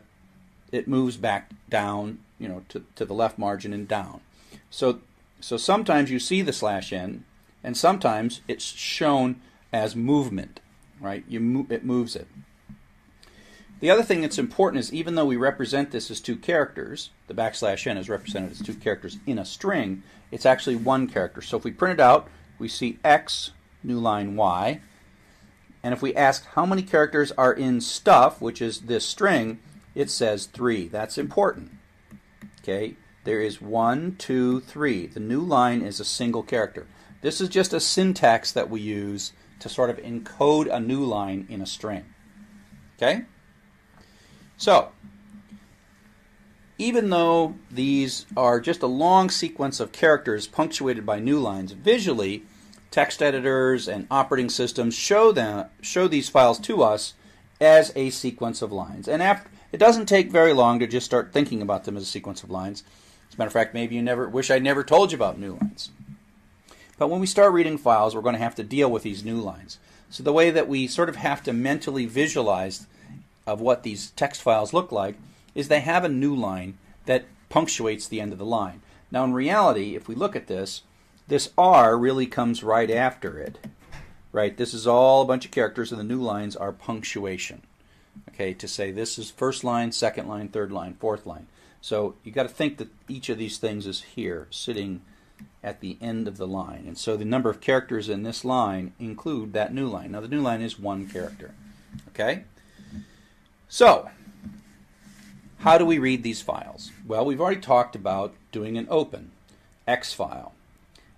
Speaker 1: it moves back down, you know, to, to the left margin and down. So, so sometimes you see the slash n, and sometimes it's shown as movement, right? You mo it moves it. The other thing that's important is even though we represent this as two characters, the backslash n is represented as two characters in a string, it's actually one character. So if we print it out, we see x, new line y. And if we ask how many characters are in stuff, which is this string, it says 3. That's important. Okay, there is one, two, three. The new line is a single character. This is just a syntax that we use to sort of encode a new line in a string. Okay? So, even though these are just a long sequence of characters punctuated by new lines, visually, text editors and operating systems show them show these files to us as a sequence of lines. And after, it doesn't take very long to just start thinking about them as a sequence of lines. As a matter of fact, maybe you never wish I never told you about new lines. But when we start reading files, we're going to have to deal with these new lines. So the way that we sort of have to mentally visualize of what these text files look like is they have a new line that punctuates the end of the line. Now, in reality, if we look at this, this R really comes right after it, right? This is all a bunch of characters, and the new lines are punctuation, okay, to say this is first line, second line, third line, fourth line. So you got to think that each of these things is here, sitting at the end of the line. And so the number of characters in this line include that new line. Now, the new line is one character, okay? So how do we read these files? Well, we've already talked about doing an open X file.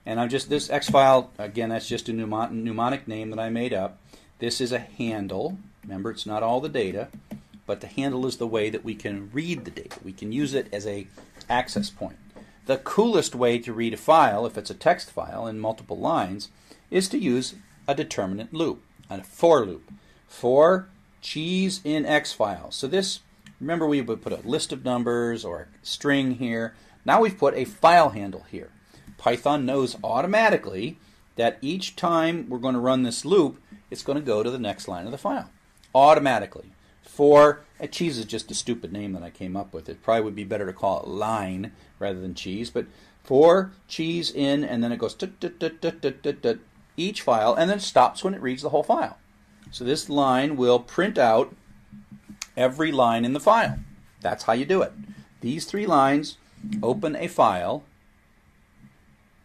Speaker 1: And I'm just this X file, again, that's just a mnemonic name that I made up. This is a handle. Remember, it's not all the data, but the handle is the way that we can read the data. We can use it as a access point. The coolest way to read a file, if it's a text file in multiple lines, is to use a determinant loop, a for loop. For cheese in X file. So this Remember we would put a list of numbers or a string here. Now we've put a file handle here. Python knows automatically that each time we're going to run this loop, it's going to go to the next line of the file automatically. For a cheese is just a stupid name that I came up with. It probably would be better to call it line rather than cheese. But for cheese in, and then it goes tut, tut, tut, tut, tut, tut, tut, each file, and then stops when it reads the whole file. So this line will print out every line in the file. That's how you do it. These three lines open a file,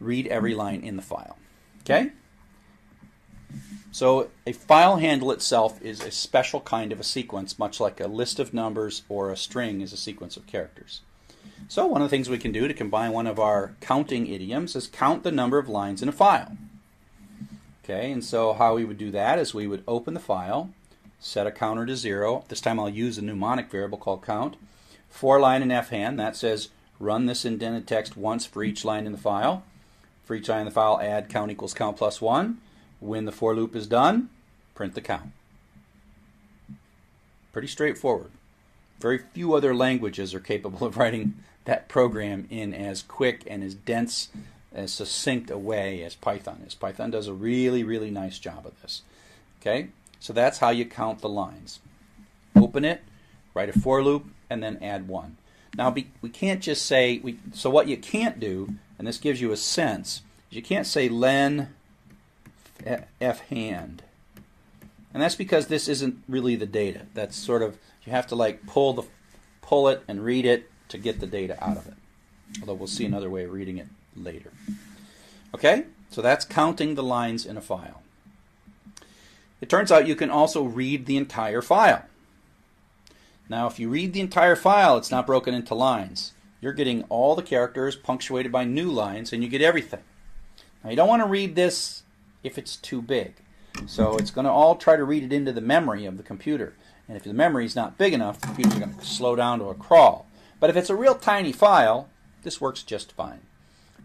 Speaker 1: read every line in the file. Okay? So a file handle itself is a special kind of a sequence, much like a list of numbers or a string is a sequence of characters. So one of the things we can do to combine one of our counting idioms is count the number of lines in a file. Okay, and so how we would do that is we would open the file, set a counter to zero. This time I'll use a mnemonic variable called count. For line in F-hand, that says run this indented text once for each line in the file. For each line in the file, add count equals count plus one. When the for loop is done, print the count. Pretty straightforward. Very few other languages are capable of writing that program in as quick and as dense, as succinct a way as Python is. Python does a really, really nice job of this. Okay, so that's how you count the lines. Open it, write a for loop, and then add 1. Now be, we can't just say, we, so what you can't do, and this gives you a sense, is you can't say len f hand. And that's because this isn't really the data. That's sort of, you have to like pull, the, pull it and read it to get the data out of it. Although we'll see another way of reading it later. Okay, so that's counting the lines in a file. It turns out you can also read the entire file. Now, if you read the entire file, it's not broken into lines. You're getting all the characters punctuated by new lines, and you get everything. Now, you don't want to read this if it's too big. So it's going to all try to read it into the memory of the computer. And if the memory is not big enough, the computer's going to slow down to a crawl. But if it's a real tiny file, this works just fine.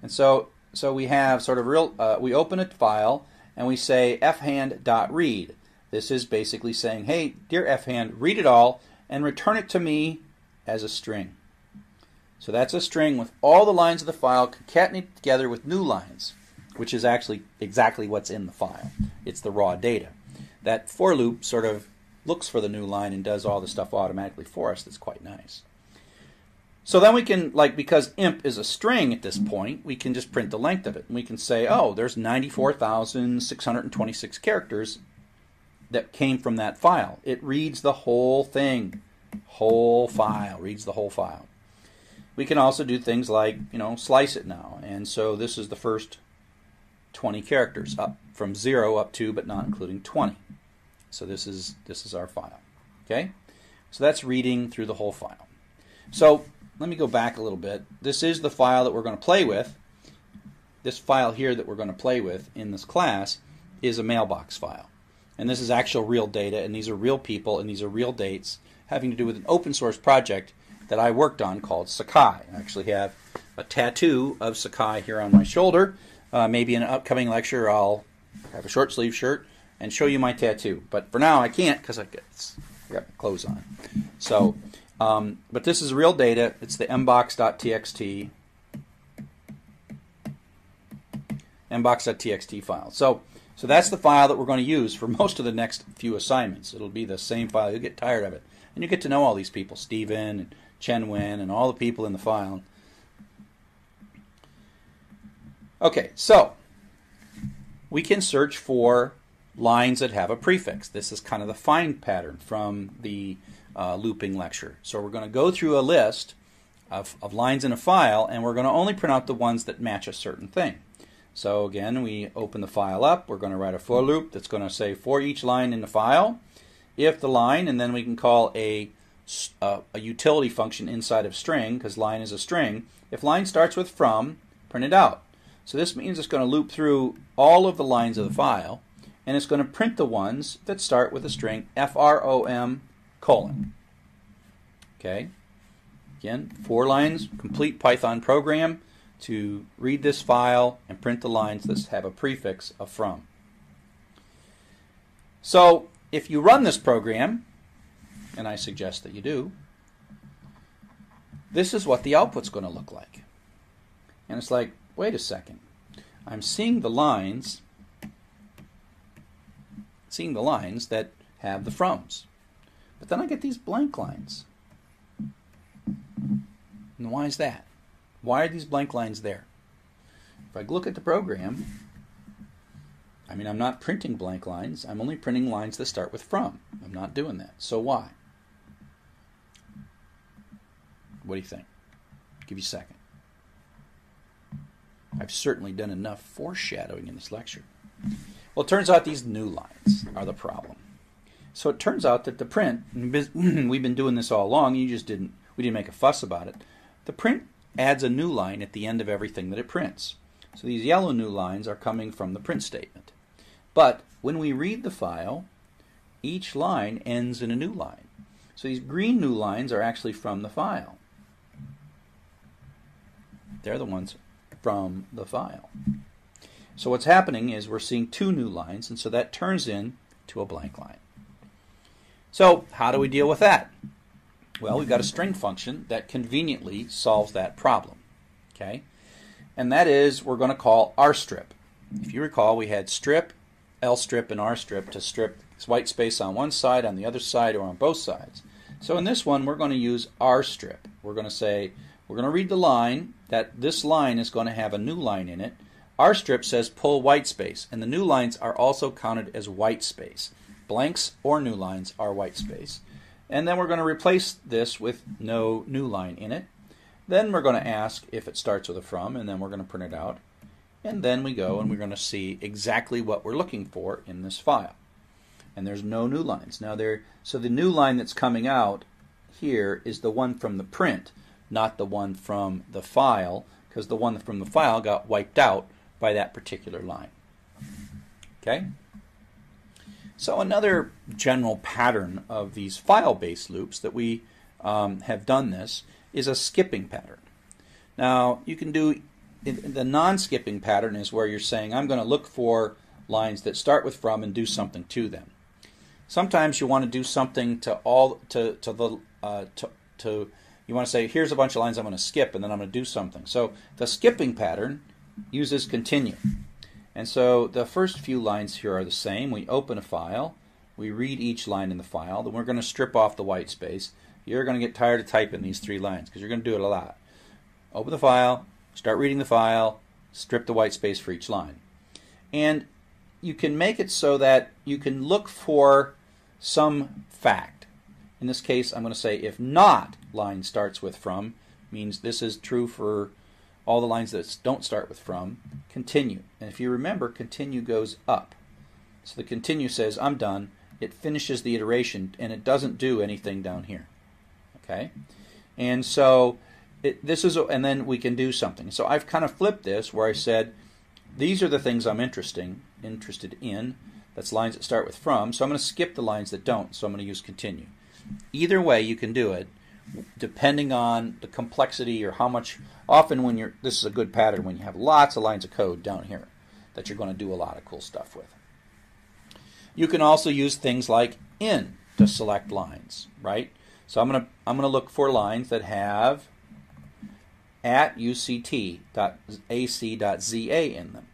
Speaker 1: And so, so we have sort of real, uh, we open a file, and we say fhand.read. This is basically saying, hey, dear fhand, read it all and return it to me as a string. So that's a string with all the lines of the file concatenated together with new lines, which is actually exactly what's in the file. It's the raw data. That for loop sort of looks for the new line and does all the stuff automatically for us. That's quite nice. So then we can, like, because inp is a string at this point, we can just print the length of it. And we can say, oh, there's 94,626 characters that came from that file. It reads the whole thing, whole file, reads the whole file. We can also do things like, you know, slice it now. And so this is the first 20 characters up from 0 up to but not including 20. So this is this is our file. Okay? So that's reading through the whole file. So let me go back a little bit. This is the file that we're going to play with. This file here that we're going to play with in this class is a mailbox file. And this is actual real data, and these are real people, and these are real dates having to do with an open source project that I worked on called Sakai. I actually have a tattoo of Sakai here on my shoulder. Uh, maybe in an upcoming lecture, I'll have a short sleeve shirt and show you my tattoo. But for now, I can't because I got, I got my clothes on. So um, but this is real data. It's the mbox.txt mbox.txt file. So, so that's the file that we're going to use for most of the next few assignments. It'll be the same file. You'll get tired of it. And you get to know all these people, Steven and Chen Wen and all the people in the file. Okay, so we can search for lines that have a prefix. This is kind of the find pattern from the uh, looping lecture. So we're going to go through a list of, of lines in a file, and we're going to only print out the ones that match a certain thing. So again, we open the file up. We're going to write a for loop that's going to say for each line in the file, if the line, and then we can call a, a, uh, a utility function inside of string, because line is a string. If line starts with from, print it out. So this means it's going to loop through all of the lines of the file, and it's going to print the ones that start with the string FROM colon. Okay. Again, four lines, complete Python program to read this file and print the lines that have a prefix of from. So if you run this program, and I suggest that you do, this is what the output's going to look like. And it's like, wait a second. I'm seeing the lines, seeing the lines that have the froms. But then I get these blank lines. And why is that? Why are these blank lines there? If I look at the program, I mean, I'm not printing blank lines. I'm only printing lines that start with from. I'm not doing that. So why? What do you think? I'll give you a second. I've certainly done enough foreshadowing in this lecture. Well, it turns out these new lines are the problem. So it turns out that the print, we've been doing this all along, you just didn't, we didn't make a fuss about it. The print adds a new line at the end of everything that it prints. So these yellow new lines are coming from the print statement. But when we read the file, each line ends in a new line. So these green new lines are actually from the file. They're the ones from the file. So what's happening is we're seeing two new lines, and so that turns in to a blank line. So how do we deal with that? Well, we've got a string function that conveniently solves that problem. Okay, And that is we're going to call rstrip. If you recall, we had strip, lstrip, and rstrip to strip white space on one side, on the other side, or on both sides. So in this one, we're going to use rstrip. We're going to say, we're going to read the line, that this line is going to have a new line in it. Rstrip says pull white space, and the new lines are also counted as white space. Blanks or new lines are white space. And then we're going to replace this with no new line in it. Then we're going to ask if it starts with a from, and then we're going to print it out. And then we go and we're going to see exactly what we're looking for in this file. And there's no new lines. Now there, so the new line that's coming out here is the one from the print, not the one from the file, because the one from the file got wiped out by that particular line. Okay? So another general pattern of these file-based loops that we um, have done this is a skipping pattern. Now you can do the non-skipping pattern is where you're saying I'm going to look for lines that start with from and do something to them. Sometimes you want to do something to all to to the uh, to, to you want to say here's a bunch of lines I'm going to skip and then I'm going to do something. So the skipping pattern uses continue. And so the first few lines here are the same. We open a file, we read each line in the file, then we're going to strip off the white space. You're going to get tired of typing these three lines because you're going to do it a lot. Open the file, start reading the file, strip the white space for each line. And you can make it so that you can look for some fact. In this case, I'm going to say if not line starts with from means this is true for all the lines that don't start with from continue. And if you remember, continue goes up. So the continue says, I'm done. It finishes the iteration and it doesn't do anything down here. Okay? And so it, this is, a, and then we can do something. So I've kind of flipped this where I said, these are the things I'm interesting, interested in. That's lines that start with from. So I'm going to skip the lines that don't. So I'm going to use continue. Either way, you can do it depending on the complexity or how much often when you're this is a good pattern when you have lots of lines of code down here that you're going to do a lot of cool stuff with you can also use things like in to select lines right so i'm going to i'm going to look for lines that have at uct.ac.za in them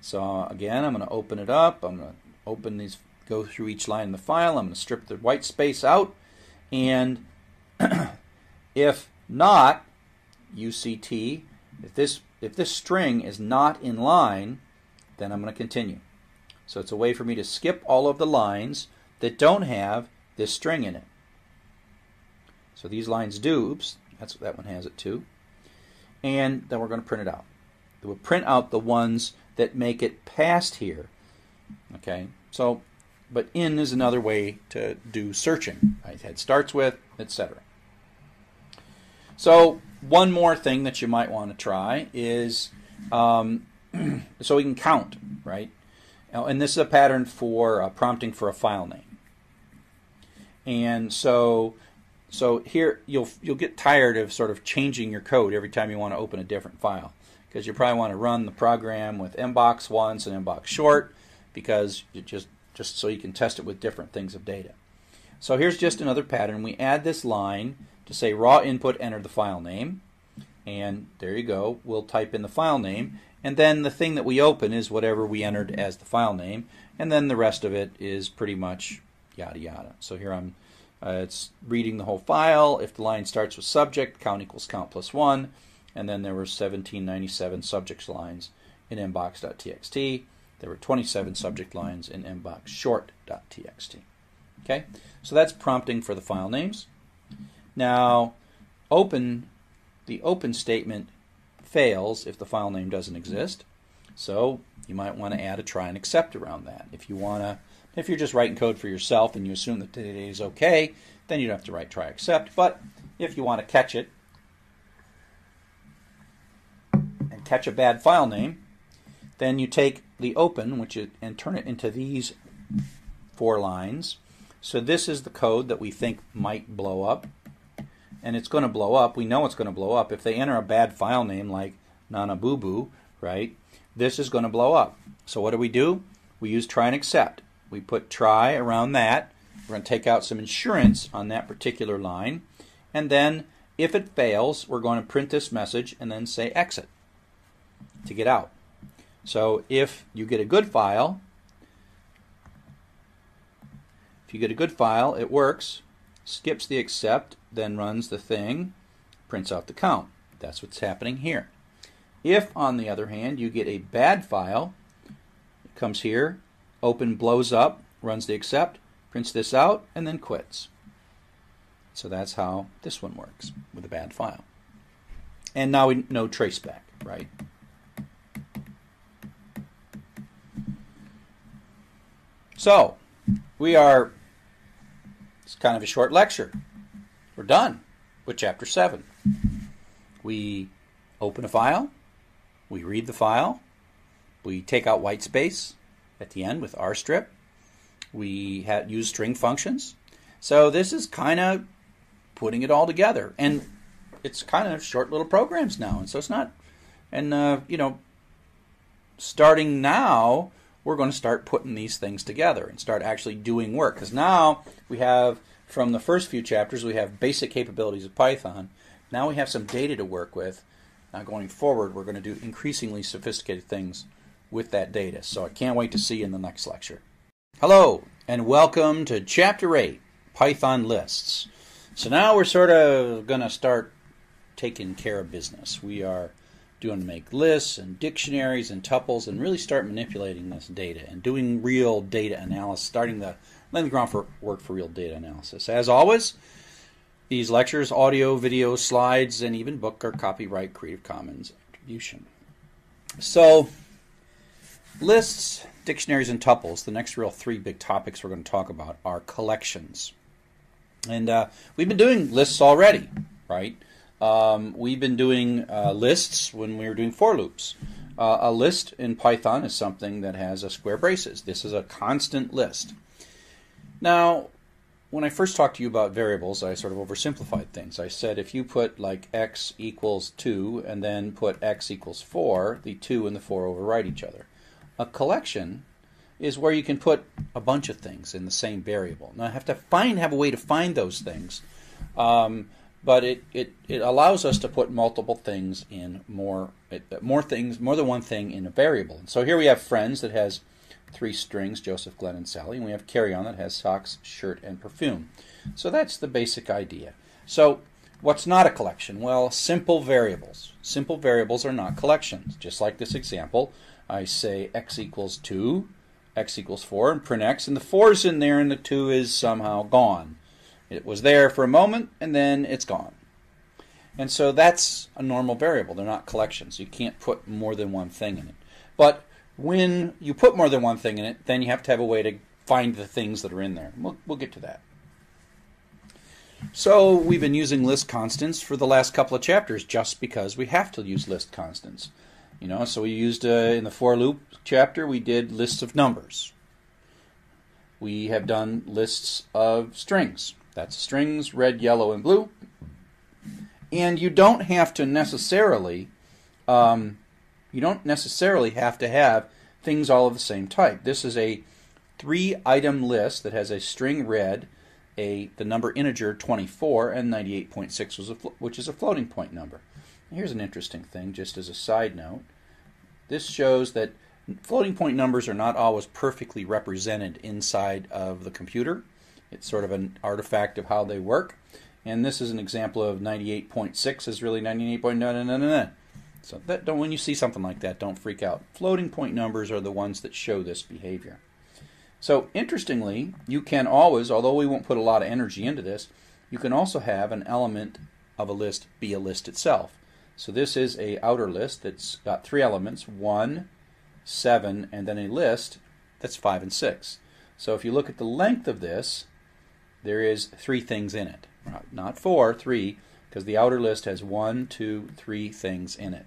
Speaker 1: so again i'm going to open it up i'm going to open these go through each line in the file i'm going to strip the white space out and if not, UCT, if this, if this string is not in line, then I'm going to continue. So it's a way for me to skip all of the lines that don't have this string in it. So these lines do, oops, that's, that one has it too. And then we're going to print it out. We'll print out the ones that make it past here. Okay, so, but in is another way to do searching. Right? It starts with, etc. So one more thing that you might want to try is um, so we can count, right? and this is a pattern for uh, prompting for a file name. And so, so here you'll you'll get tired of sort of changing your code every time you want to open a different file because you probably want to run the program with mbox once and mbox short because you just just so you can test it with different things of data. So here's just another pattern. We add this line to say raw input, enter the file name. And there you go. We'll type in the file name. And then the thing that we open is whatever we entered as the file name. And then the rest of it is pretty much yada yada. So here I'm uh, it's reading the whole file. If the line starts with subject, count equals count plus one. And then there were 1797 subject lines in mbox.txt. There were 27 subject lines in mbox_short.txt. short.txt. Okay, so that's prompting for the file names. Now, open, the open statement fails if the file name doesn't exist. So you might want to add a try and except around that. If you want to, if you're just writing code for yourself and you assume that today is okay, then you don't have to write try except. But if you want to catch it and catch a bad file name, then you take the open, which it and turn it into these four lines. So this is the code that we think might blow up and it's going to blow up. We know it's going to blow up. If they enter a bad file name like Nana Boo Boo, right, this is going to blow up. So what do we do? We use try and except. We put try around that. We're going to take out some insurance on that particular line. And then if it fails, we're going to print this message and then say exit to get out. So if you get a good file, if you get a good file, it works, skips the except, then runs the thing, prints out the count. That's what's happening here. If, on the other hand, you get a bad file, it comes here, open blows up, runs the except, prints this out, and then quits. So that's how this one works with a bad file. And now we know traceback, right? So we are, it's kind of a short lecture. We're done with chapter 7. We open a file, we read the file, we take out white space at the end with rstrip, we use string functions. So this is kind of putting it all together. And it's kind of short little programs now. And so it's not, and uh, you know, starting now, we're going to start putting these things together and start actually doing work. Because now we have from the first few chapters, we have basic capabilities of Python. Now we have some data to work with. Now going forward, we're going to do increasingly sophisticated things with that data. So I can't wait to see you in the next lecture. Hello, and welcome to Chapter 8, Python Lists. So now we're sort of going to start taking care of business. We are doing to make lists and dictionaries and tuples and really start manipulating this data and doing real data analysis, starting the laying the ground for real data analysis. As always, these lectures, audio, video, slides, and even book are copyright Creative Commons attribution. So, lists, dictionaries, and tuples, the next real three big topics we're going to talk about are collections. And uh, we've been doing lists already, right? Um, we've been doing uh, lists when we were doing for loops. Uh, a list in Python is something that has a square braces. This is a constant list. Now, when I first talked to you about variables, I sort of oversimplified things. I said if you put like x equals 2 and then put x equals 4, the 2 and the 4 override each other. A collection is where you can put a bunch of things in the same variable. Now, I have to find have a way to find those things, um, but it, it, it allows us to put multiple things in more uh, more things more than one thing in a variable. And so here we have friends that has three strings, Joseph, Glenn, and Sally. And we have carry on that has socks, shirt, and perfume. So that's the basic idea. So what's not a collection? Well, simple variables. Simple variables are not collections. Just like this example, I say x equals 2, x equals 4, and print x, and the 4 is in there and the 2 is somehow gone. It was there for a moment and then it's gone. And so that's a normal variable. They're not collections. You can't put more than one thing in it. But when you put more than one thing in it, then you have to have a way to find the things that are in there. We'll, we'll get to that. So we've been using list constants for the last couple of chapters just because we have to use list constants. You know, so we used uh, in the for loop chapter, we did lists of numbers. We have done lists of strings. That's strings, red, yellow, and blue. And you don't have to necessarily um, you don't necessarily have to have things all of the same type. This is a three item list that has a string red, a the number integer 24 and 98.6 was which is a floating point number. Here's an interesting thing just as a side note. This shows that floating point numbers are not always perfectly represented inside of the computer. It's sort of an artifact of how they work. And this is an example of 98.6 is really 98.999. So that don't when you see something like that, don't freak out. Floating point numbers are the ones that show this behavior. So interestingly, you can always, although we won't put a lot of energy into this, you can also have an element of a list be a list itself. So this is a outer list that's got three elements, 1, 7, and then a list that's 5 and 6. So if you look at the length of this, there is three things in it. Not four, three, because the outer list has one, two, three things in it.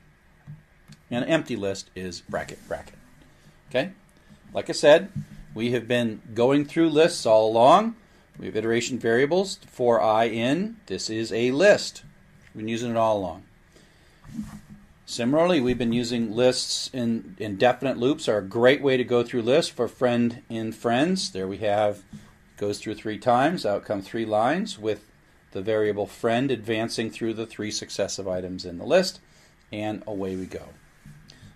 Speaker 1: An empty list is bracket, bracket. Okay? Like I said, we have been going through lists all along. We have iteration variables for i in. This is a list. We've been using it all along. Similarly, we've been using lists in indefinite loops are a great way to go through lists for friend in friends. There we have goes through three times, out come three lines with the variable friend advancing through the three successive items in the list, and away we go.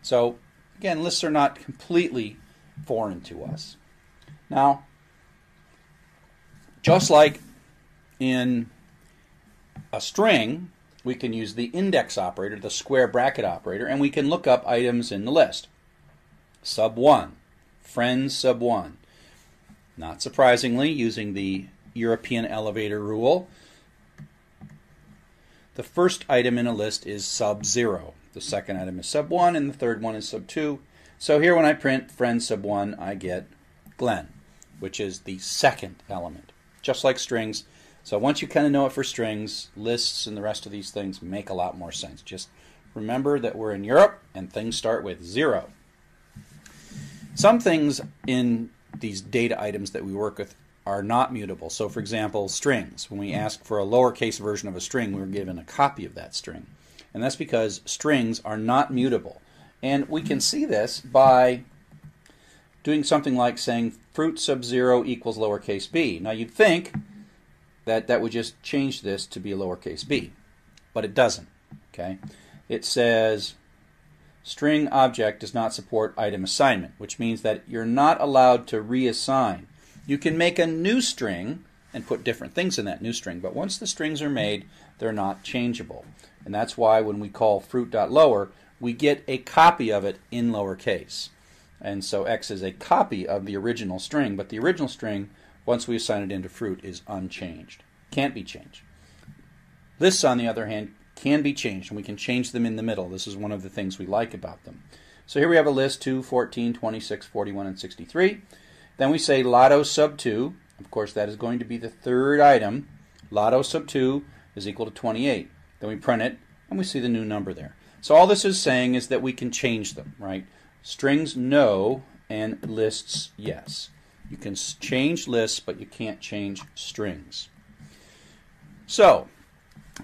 Speaker 1: So again, lists are not completely foreign to us. Now, just like in a string, we can use the index operator, the square bracket operator, and we can look up items in the list. Sub 1, friends sub 1. Not surprisingly, using the European elevator rule, the first item in a list is sub 0. The second item is sub 1, and the third one is sub 2. So here when I print friend sub 1, I get Glenn, which is the second element, just like strings. So once you kind of know it for strings, lists and the rest of these things make a lot more sense. Just remember that we're in Europe and things start with 0. Some things in these data items that we work with are not mutable. So, for example, strings. When we ask for a lowercase version of a string, we're given a copy of that string and that's because strings are not mutable. And we can see this by doing something like saying fruit sub 0 equals lowercase b. Now you'd think that that would just change this to be lowercase b, but it doesn't. Okay, It says string object does not support item assignment, which means that you're not allowed to reassign. You can make a new string and put different things in that new string, but once the strings are made, they're not changeable. And that's why when we call fruit.lower, we get a copy of it in lowercase. And so x is a copy of the original string, but the original string, once we assign it into fruit, is unchanged. Can't be changed. Lists, on the other hand, can be changed, and we can change them in the middle. This is one of the things we like about them. So here we have a list 2, 14, 26, 41, and 63. Then we say lotto sub 2. Of course, that is going to be the third item. Lotto sub 2 is equal to 28. Then we print it, and we see the new number there. So all this is saying is that we can change them, right? Strings no and lists yes. You can change lists, but you can't change strings. So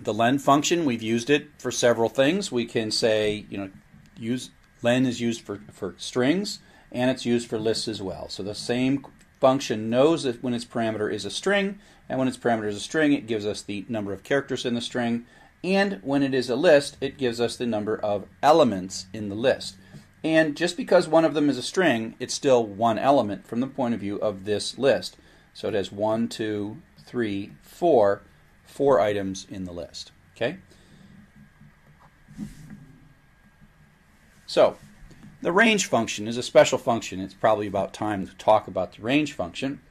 Speaker 1: the len function, we've used it for several things. We can say, you know, use len is used for, for strings, and it's used for lists as well. So the same function knows that when its parameter is a string, and when its parameter is a string, it gives us the number of characters in the string, and when it is a list, it gives us the number of elements in the list. And just because one of them is a string, it's still one element from the point of view of this list. So it has one, two, three, four, four items in the list. Okay. So the range function is a special function. It's probably about time to talk about the range function.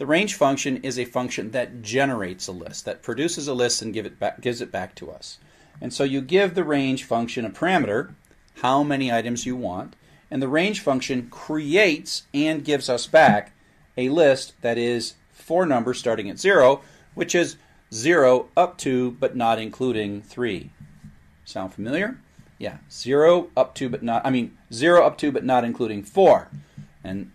Speaker 1: The range function is a function that generates a list, that produces a list and give it back, gives it back to us. And so you give the range function a parameter, how many items you want, and the range function creates and gives us back a list that is four numbers starting at zero, which is zero up to but not including three. Sound familiar? Yeah, zero up to but not, I mean, zero up to but not including four. And,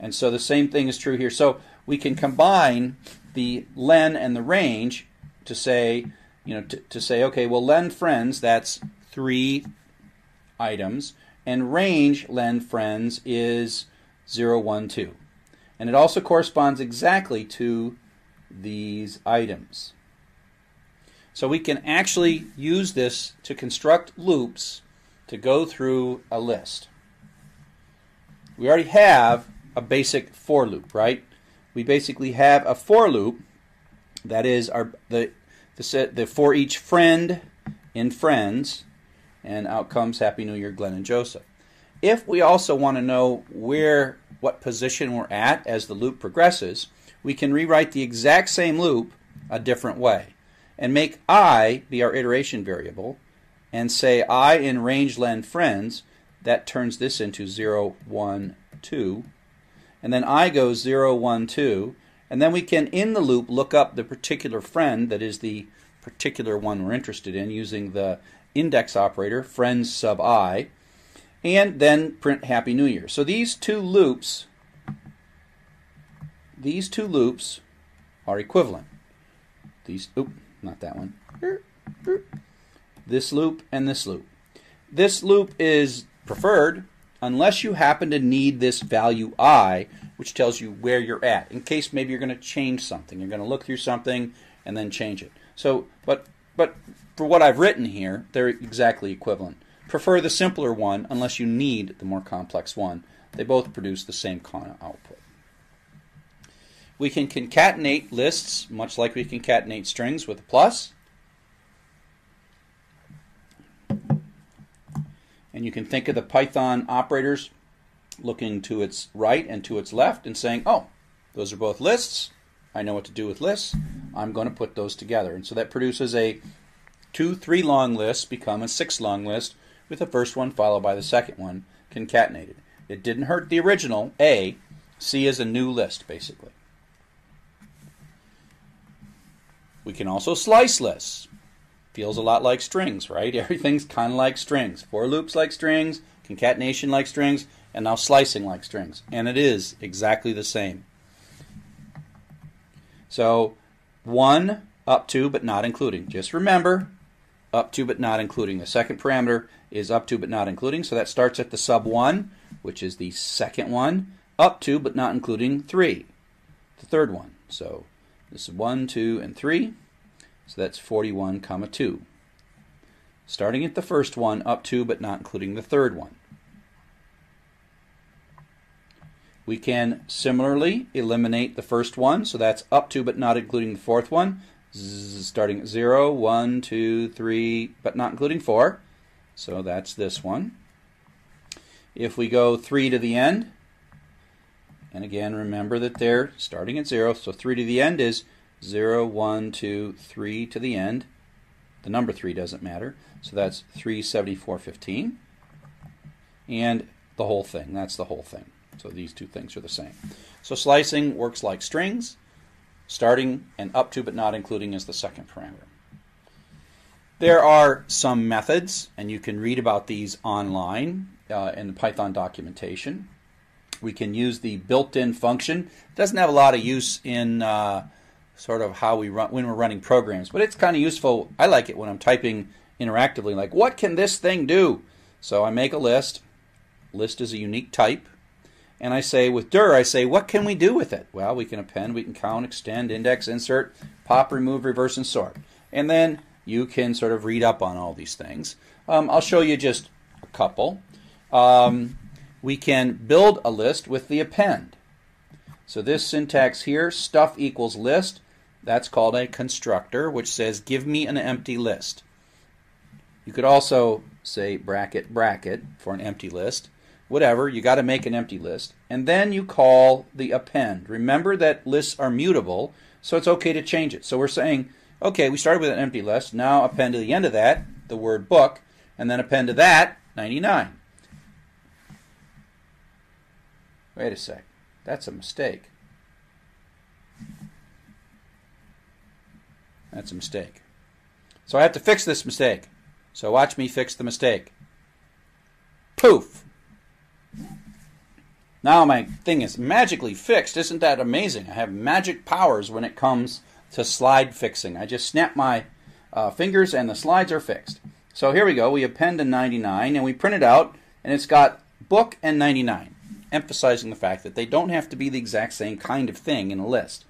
Speaker 1: and so the same thing is true here. So we can combine the len and the range to say, you know, to, to say, okay, well, len friends, that's three items, and range len friends is 0, 1, 2. And it also corresponds exactly to these items. So we can actually use this to construct loops to go through a list. We already have a basic for loop, right? we basically have a for loop that is our the the set the for each friend in friends and out comes happy new year glenn and joseph if we also want to know where what position we're at as the loop progresses we can rewrite the exact same loop a different way and make i be our iteration variable and say i in range len friends that turns this into 0 1 2 and then i goes 0, 1, 2, and then we can, in the loop, look up the particular friend, that is the particular one we're interested in, using the index operator, friends sub i, and then print Happy New Year. So these two loops, these two loops are equivalent. These, oop, not that one. This loop and this loop. This loop is preferred unless you happen to need this value i, which tells you where you're at, in case maybe you're going to change something. You're going to look through something and then change it. So, but, but for what I've written here, they're exactly equivalent. Prefer the simpler one unless you need the more complex one. They both produce the same kind of output. We can concatenate lists, much like we concatenate strings with a plus. And you can think of the Python operators looking to its right and to its left and saying, oh, those are both lists. I know what to do with lists. I'm going to put those together. And so that produces a two, three long list become a six long list with the first one followed by the second one concatenated. It didn't hurt the original, A. C is a new list, basically. We can also slice lists feels a lot like strings, right? Everything's kind of like strings. For loops like strings, concatenation like strings, and now slicing like strings. And it is exactly the same. So 1 up to but not including. Just remember up to but not including. The second parameter is up to but not including. So that starts at the sub 1, which is the second one, up to but not including 3, the third one. So this is 1, 2, and 3. So that's 41 comma 2. Starting at the first one up to but not including the third one. We can similarly eliminate the first one, so that's up to but not including the fourth one, Z starting at 0, 1, 2, 3, but not including 4. So that's this one. If we go 3 to the end, and again remember that they're starting at 0, so 3 to the end is 0, 1, 2, 3 to the end. The number 3 doesn't matter. So that's 374.15. And the whole thing. That's the whole thing. So these two things are the same. So slicing works like strings. Starting and up to but not including is the second parameter. There are some methods, and you can read about these online uh, in the Python documentation. We can use the built-in function. It doesn't have a lot of use in uh, sort of how we run when we're running programs. But it's kind of useful. I like it when I'm typing interactively, like what can this thing do? So I make a list. List is a unique type. And I say with dir, I say, what can we do with it? Well, we can append, we can count, extend, index, insert, pop, remove, reverse, and sort. And then you can sort of read up on all these things. Um, I'll show you just a couple. Um, we can build a list with the append. So this syntax here, stuff equals list. That's called a constructor, which says, give me an empty list. You could also say bracket, bracket for an empty list. Whatever, you got to make an empty list. And then you call the append. Remember that lists are mutable, so it's okay to change it. So we're saying, okay, we started with an empty list. Now append to the end of that the word book, and then append to that 99. Wait a sec. That's a mistake. That's a mistake. So I have to fix this mistake. So watch me fix the mistake. Poof! Now my thing is magically fixed. Isn't that amazing? I have magic powers when it comes to slide fixing. I just snap my uh, fingers and the slides are fixed. So here we go. We append a 99 and we print it out and it's got book and 99, emphasizing the fact that they don't have to be the exact same kind of thing in a list.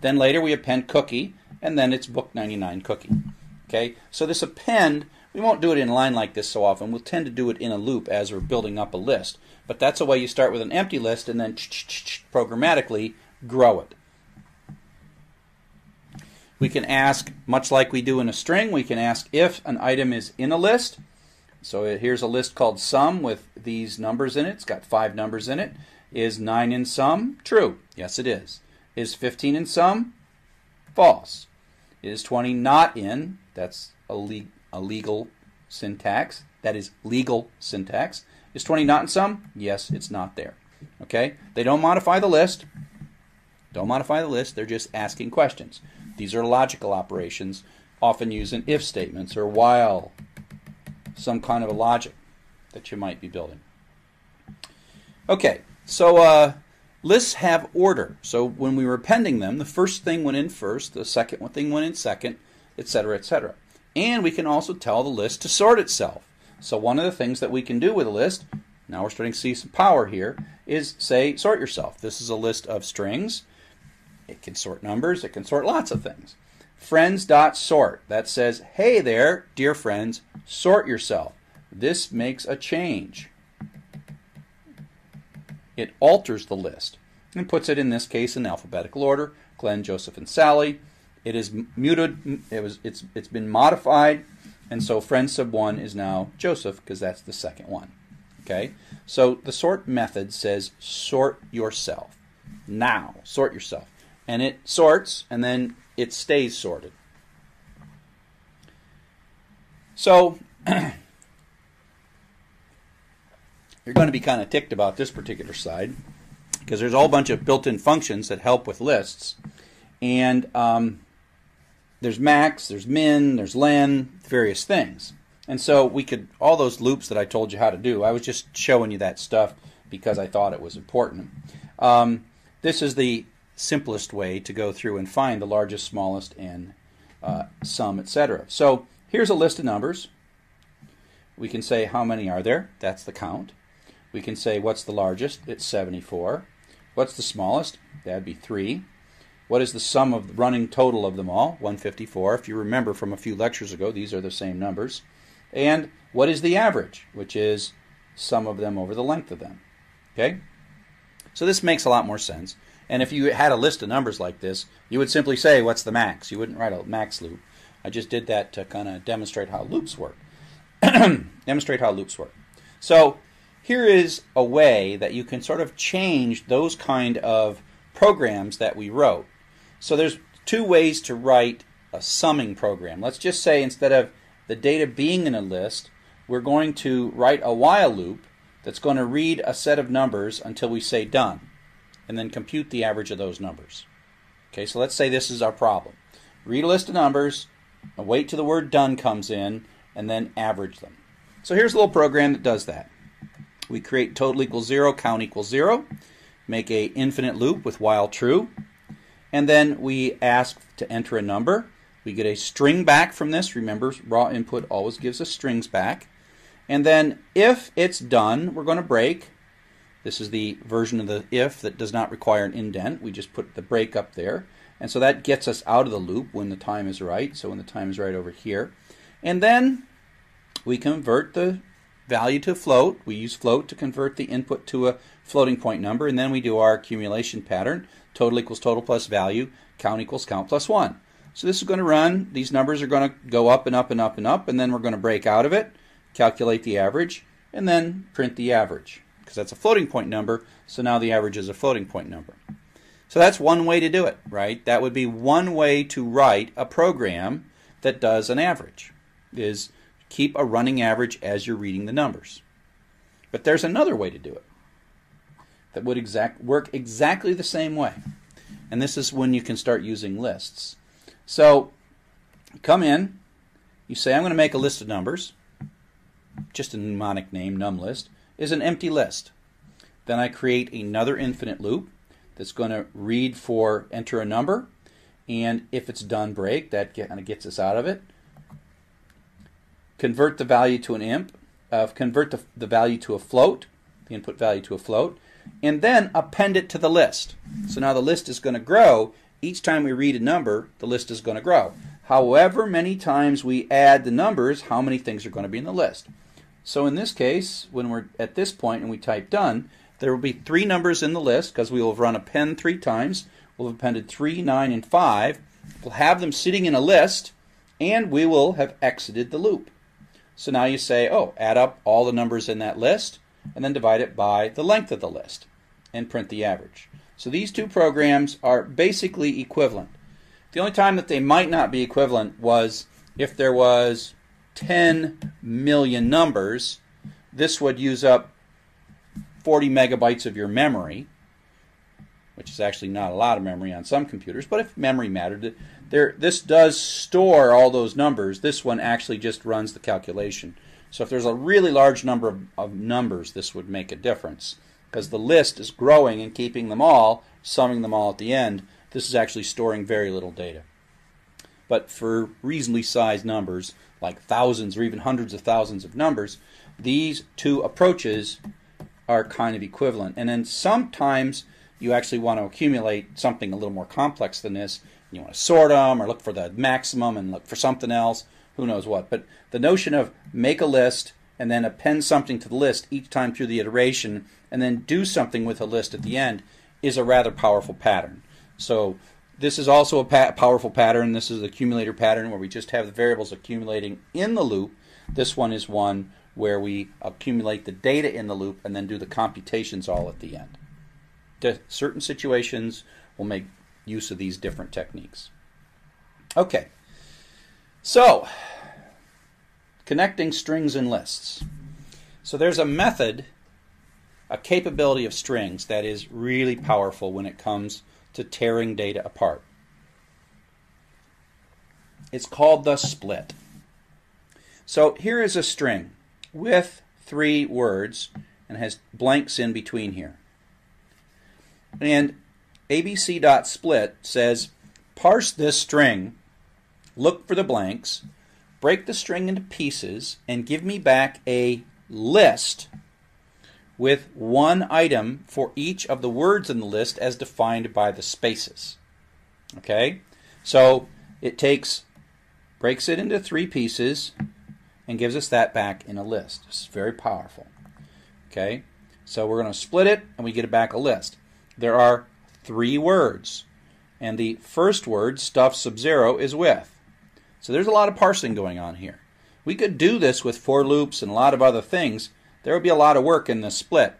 Speaker 1: Then later we append cookie and then it's book 99 cooking. Okay, so this append, we won't do it in line like this so often. We'll tend to do it in a loop as we're building up a list. But that's a way you start with an empty list and then programmatically grow it. We can ask, much like we do in a string, we can ask if an item is in a list. So here's a list called sum with these numbers in it. It's got five numbers in it. Is 9 in sum true? Yes, it is. Is 15 in sum false? is 20 not in? That's a, le- a legal syntax. That is legal syntax. Is 20 not in sum? Yes, it's not there. Okay? They don't modify the list. Don't modify the list. They're just asking questions. These are logical operations, often used in if statements or while, some kind of a logic that you might be building. Okay, so uh, Lists have order. So when we were appending them, the first thing went in first, the second thing went in second, etc., etc. And we can also tell the list to sort itself. So one of the things that we can do with a list, now we're starting to see some power here, is say sort yourself. This is a list of strings. It can sort numbers, it can sort lots of things. Friends.sort, that says, hey there, dear friends, sort yourself. This makes a change. It alters the list and puts it in this case in alphabetical order: Glenn, Joseph, and Sally. It is muted. It was. It's. It's been modified, and so friend sub one is now Joseph because that's the second one. Okay. So the sort method says sort yourself. Now sort yourself, and it sorts, and then it stays sorted. So you're going to be kind of ticked about this particular side because there's a whole bunch of built-in functions that help with lists. And um, there's max, there's min, there's len, various things. And so we could, all those loops that I told you how to do, I was just showing you that stuff because I thought it was important. Um, this is the simplest way to go through and find the largest, smallest, and uh, sum, etc. So here's a list of numbers. We can say how many are there. That's the count we can say what's the largest? It's 74. What's the smallest? That'd be 3. What is the sum of the running total of them all? 154. If you remember from a few lectures ago, these are the same numbers. And what is the average? Which is sum of them over the length of them. Okay? So this makes a lot more sense. And if you had a list of numbers like this, you would simply say, what's the max? You wouldn't write a max loop. I just did that to kind of demonstrate how loops work. demonstrate how loops work. So here is a way that you can sort of change those kind of programs that we wrote. So there's two ways to write a summing program. Let's just say instead of the data being in a list, we're going to write a while loop that's going to read a set of numbers until we say done, and then compute the average of those numbers. Okay, so let's say this is our problem. Read a list of numbers, wait till the word done comes in, and then average them. So here's a little program that does that we create total equals 0, count equals 0, make a infinite loop with while true, and then we ask to enter a number. We get a string back from this. Remember, raw input always gives us strings back. And then if it's done, we're going to break. This is the version of the if that does not require an indent. We just put the break up there. And so that gets us out of the loop when the time is right. So when the time is right over here. And then we convert the value to float. We use float to convert the input to a floating point number, and then we do our accumulation pattern. Total equals total plus value, count equals count plus 1. So this is going to run. These numbers are going to go up and up and up and up, and then we're going to break out of it, calculate the average, and then print the average, because that's a floating point number, so now the average is a floating point number. So that's one way to do it, right? That would be one way to write a program that does an average, is keep a running average as you're reading the numbers. But there's another way to do it that would exact, work exactly the same way. And this is when you can start using lists. So come in, you say, I'm going to make a list of numbers, just a mnemonic name, num list, is an empty list. Then I create another infinite loop that's going to read for enter a number, and if it's done break, that kind of gets us out of it convert the value to an int, uh, convert the, the value to a float, the input value to a float, and then append it to the list. So now the list is going to grow. Each time we read a number, the list is going to grow. However many times we add the numbers, how many things are going to be in the list. So in this case, when we're at this point and we type done, there will be three numbers in the list because we will have run append three times. We'll have appended 3, 9, and 5. We'll have them sitting in a list, and we will have exited the loop. So now you say, oh, add up all the numbers in that list and then divide it by the length of the list and print the average. So these two programs are basically equivalent. The only time that they might not be equivalent was if there was 10 million numbers, this would use up 40 megabytes of your memory, which is actually not a lot of memory on some computers, but if memory mattered, there this does store all those numbers. This one actually just runs the calculation. So if there's a really large number of, of numbers, this would make a difference because the list is growing and keeping them all, summing them all at the end. This is actually storing very little data. But for reasonably sized numbers, like thousands or even hundreds of thousands of numbers, these two approaches are kind of equivalent. And then sometimes you actually want to accumulate something a little more complex than this you want to sort them or look for the maximum and look for something else, who knows what. But the notion of make a list and then append something to the list each time through the iteration and then do something with a list at the end is a rather powerful pattern. So this is also a pa powerful pattern. This is the accumulator pattern where we just have the variables accumulating in the loop. This one is one where we accumulate the data in the loop and then do the computations all at the end. certain situations will make use of these different techniques. Okay, so connecting strings and lists. So there's a method, a capability of strings that is really powerful when it comes to tearing data apart. It's called the split. So here is a string with three words and has blanks in between here. And abc.split says parse this string, look for the blanks, break the string into pieces, and give me back a list with one item for each of the words in the list as defined by the spaces. Okay? So it takes, breaks it into three pieces and gives us that back in a list. It's very powerful. Okay? So we're going to split it and we get it back a list. There are three words. And the first word, stuff sub-zero, is with. So there's a lot of parsing going on here. We could do this with for loops and a lot of other things. There would be a lot of work in this split.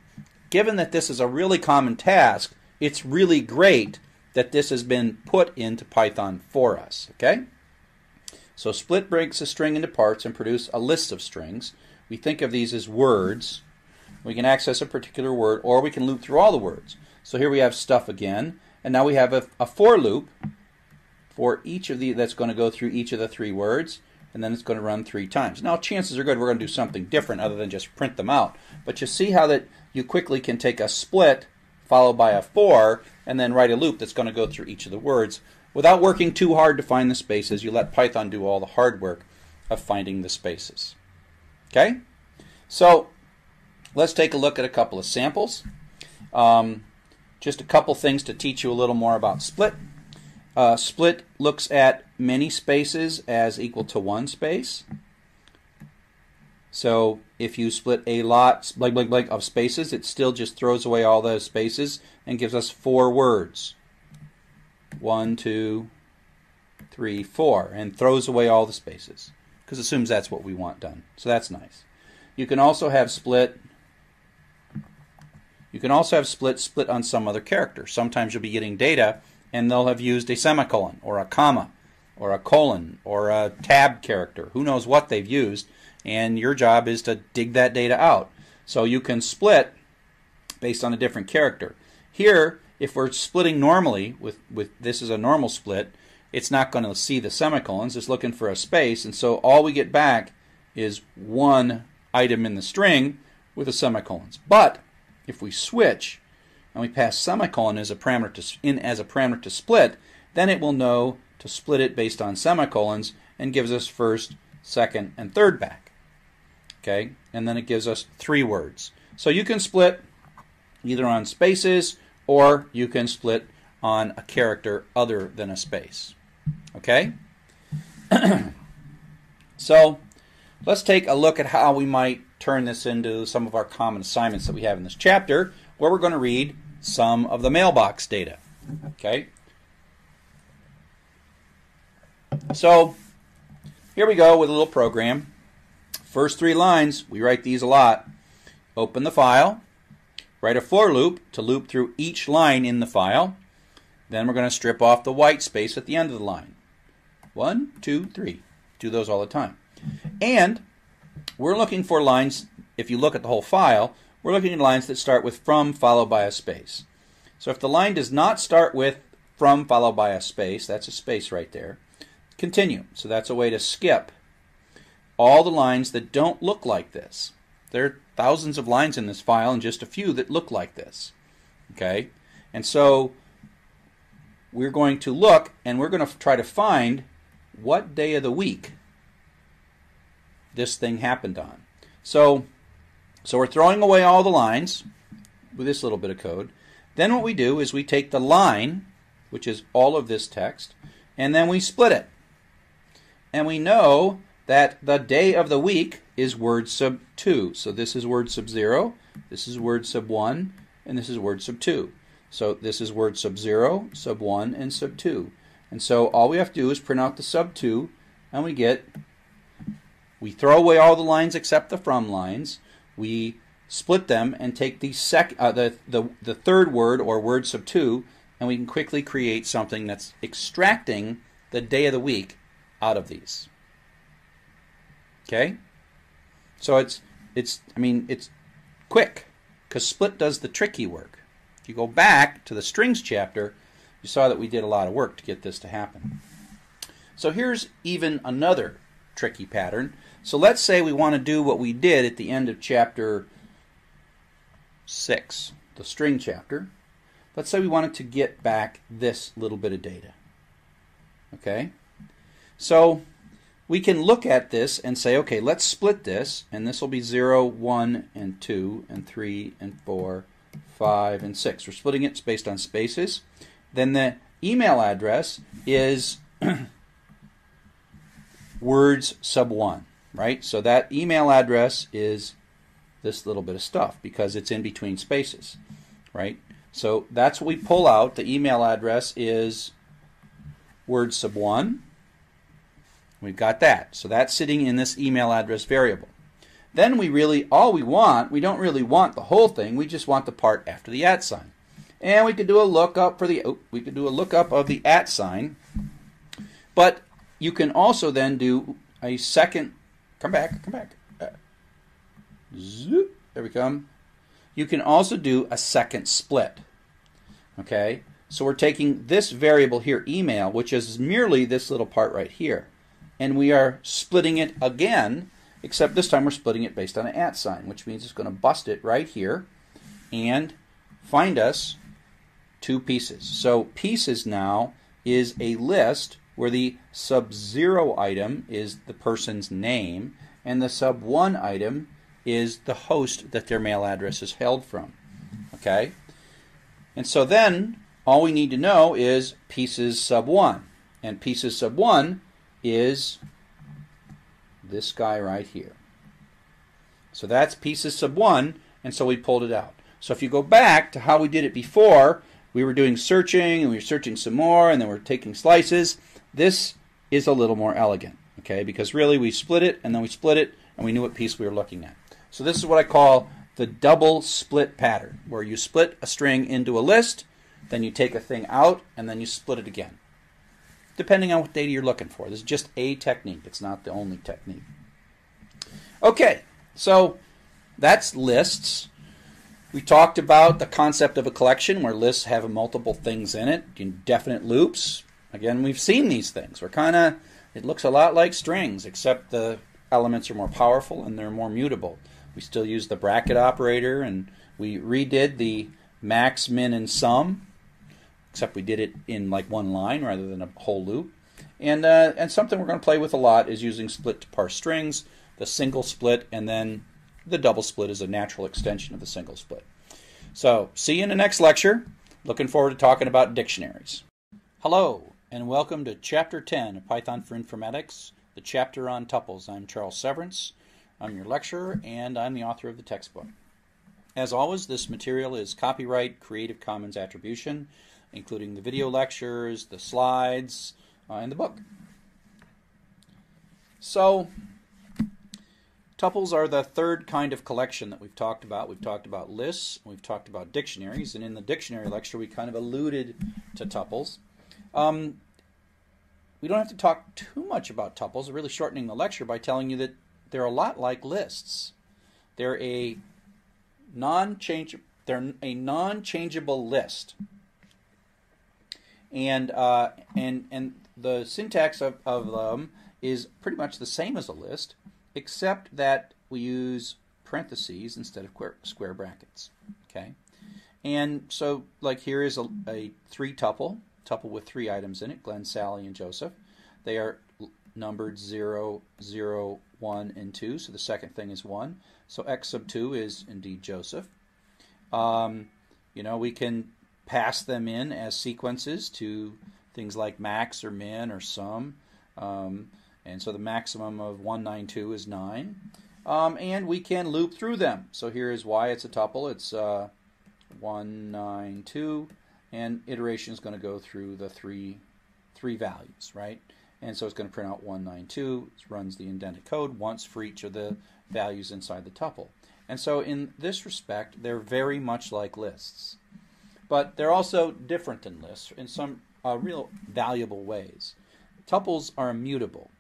Speaker 1: Given that this is a really common task, it's really great that this has been put into Python for us. Okay? So split breaks a string into parts and produce a list of strings. We think of these as words. We can access a particular word, or we can loop through all the words. So here we have stuff again. And now we have a, a for loop for each of the that's going to go through each of the three words and then it's going to run three times. Now chances are good we're going to do something different other than just print them out. But you see how that you quickly can take a split followed by a for and then write a loop that's going to go through each of the words without working too hard to find the spaces. You let Python do all the hard work of finding the spaces. Okay? So let's take a look at a couple of samples. Um, just a couple things to teach you a little more about split. Uh, split looks at many spaces as equal to one space. So if you split a lot blank blank blank of spaces, it still just throws away all those spaces and gives us four words. One, two, three, four, and throws away all the spaces because assumes that's what we want done. So that's nice. You can also have split you can also have split split on some other character. Sometimes you'll be getting data and they'll have used a semicolon or a comma or a colon or a tab character. Who knows what they've used? And your job is to dig that data out. So you can split based on a different character. Here, if we're splitting normally, with, with this is a normal split, it's not going to see the semicolons. It's looking for a space. And so all we get back is one item in the string with the semicolons. But if we switch and we pass semicolon as a parameter to, in as a parameter to split, then it will know to split it based on semicolons and gives us first, second, and third back. Okay, and then it gives us three words. So you can split either on spaces or you can split on a character other than a space. Okay? so let's take a look at how we might turn this into some of our common assignments that we have in this chapter, where we're going to read some of the mailbox data. Okay? So here we go with a little program. First three lines, we write these a lot. Open the file, write a for loop to loop through each line in the file. Then we're going to strip off the white space at the end of the line. One, two, three. Do those all the time. And we're looking for lines, if you look at the whole file, we're looking at lines that start with from followed by a space. So if the line does not start with from followed by a space, that's a space right there, continue. So that's a way to skip all the lines that don't look like this. There are thousands of lines in this file and just a few that look like this. Okay, And so we're going to look and we're going to try to find what day of the week this thing happened on. So, so we're throwing away all the lines with this little bit of code. Then what we do is we take the line, which is all of this text, and then we split it. And we know that the day of the week is word sub 2. So this is word sub 0, this is word sub 1, and this is word sub 2. So this is word sub 0, sub 1, and sub 2. And so all we have to do is print out the sub 2, and we get we throw away all the lines except the from lines. We split them and take the, sec, uh, the, the, the third word or word sub 2, and we can quickly create something that's extracting the day of the week out of these. Okay? So it's, it's I mean, it's quick because split does the tricky work. If you go back to the strings chapter, you saw that we did a lot of work to get this to happen. So here's even another tricky pattern. So let's say we want to do what we did at the end of chapter 6, the string chapter. Let's say we wanted to get back this little bit of data. Okay? So we can look at this and say, okay, let's split this, and this will be 0, 1, and 2, and 3, and 4, 5, and 6. We're splitting it based on spaces. Then the email address is words sub 1 right? So that email address is this little bit of stuff because it's in between spaces, right? So that's what we pull out. The email address is word sub1. We've got that. So that's sitting in this email address variable. Then we really, all we want, we don't really want the whole thing, we just want the part after the at sign. And we could do a lookup for the, oh, we could do a lookup of the at sign. But you can also then do a second Come back, come back. Uh, zoop, there we come. You can also do a second split. Okay, so we're taking this variable here, email, which is merely this little part right here, and we are splitting it again, except this time we're splitting it based on an at sign, which means it's going to bust it right here and find us two pieces. So pieces now is a list where the sub 0 item is the person's name and the sub 1 item is the host that their mail address is held from. Okay? And so then all we need to know is pieces sub 1. And pieces sub 1 is this guy right here. So that's pieces sub 1, and so we pulled it out. So if you go back to how we did it before, we were doing searching, and we were searching some more, and then we are taking slices. This is a little more elegant, okay? Because really we split it and then we split it and we knew what piece we were looking at. So this is what I call the double split pattern, where you split a string into a list, then you take a thing out, and then you split it again. Depending on what data you're looking for. This is just a technique. It's not the only technique. Okay, so that's lists. We talked about the concept of a collection where lists have multiple things in it, indefinite loops, Again, we've seen these things. We're kind of, it looks a lot like strings, except the elements are more powerful and they're more mutable. We still use the bracket operator, and we redid the max, min, and sum, except we did it in like one line rather than a whole loop. And, uh, and something we're going to play with a lot is using split to parse strings, the single split, and then the double split is a natural extension of the single split. So, see you in the next lecture. Looking forward to talking about dictionaries. Hello and welcome to Chapter 10 of Python for Informatics, the chapter on tuples. I'm Charles Severance, I'm your lecturer, and I'm the author of the textbook. As always, this material is copyright Creative Commons attribution, including the video lectures, the slides, uh, and the book. So, Tuples are the third kind of collection that we've talked about. We've talked about lists, we've talked about dictionaries, and in the dictionary lecture we kind of alluded to tuples. Um, we don't have to talk too much about tuples, really shortening the lecture by telling you that they're a lot like lists. They're a non-change they're a non-changeable list. And uh, and and the syntax of, of them is pretty much the same as a list, except that we use parentheses instead of square brackets. Okay, and so like here is a, a three tuple tuple with three items in it Glenn, Sally, and Joseph. They are numbered 0, 0, 1, and 2. So the second thing is 1. So x sub 2 is indeed Joseph. Um, you know, we can pass them in as sequences to things like max or min or sum. Um, and so the maximum of 192 is 9. Um, and we can loop through them. So here is why it's a tuple. It's uh, 192 and iteration is going to go through the three three values, right? And so it's going to print out 192. It runs the indented code once for each of the values inside the tuple. And so in this respect, they're very much like lists. But they're also different than lists in some uh, real valuable ways. Tuples are immutable.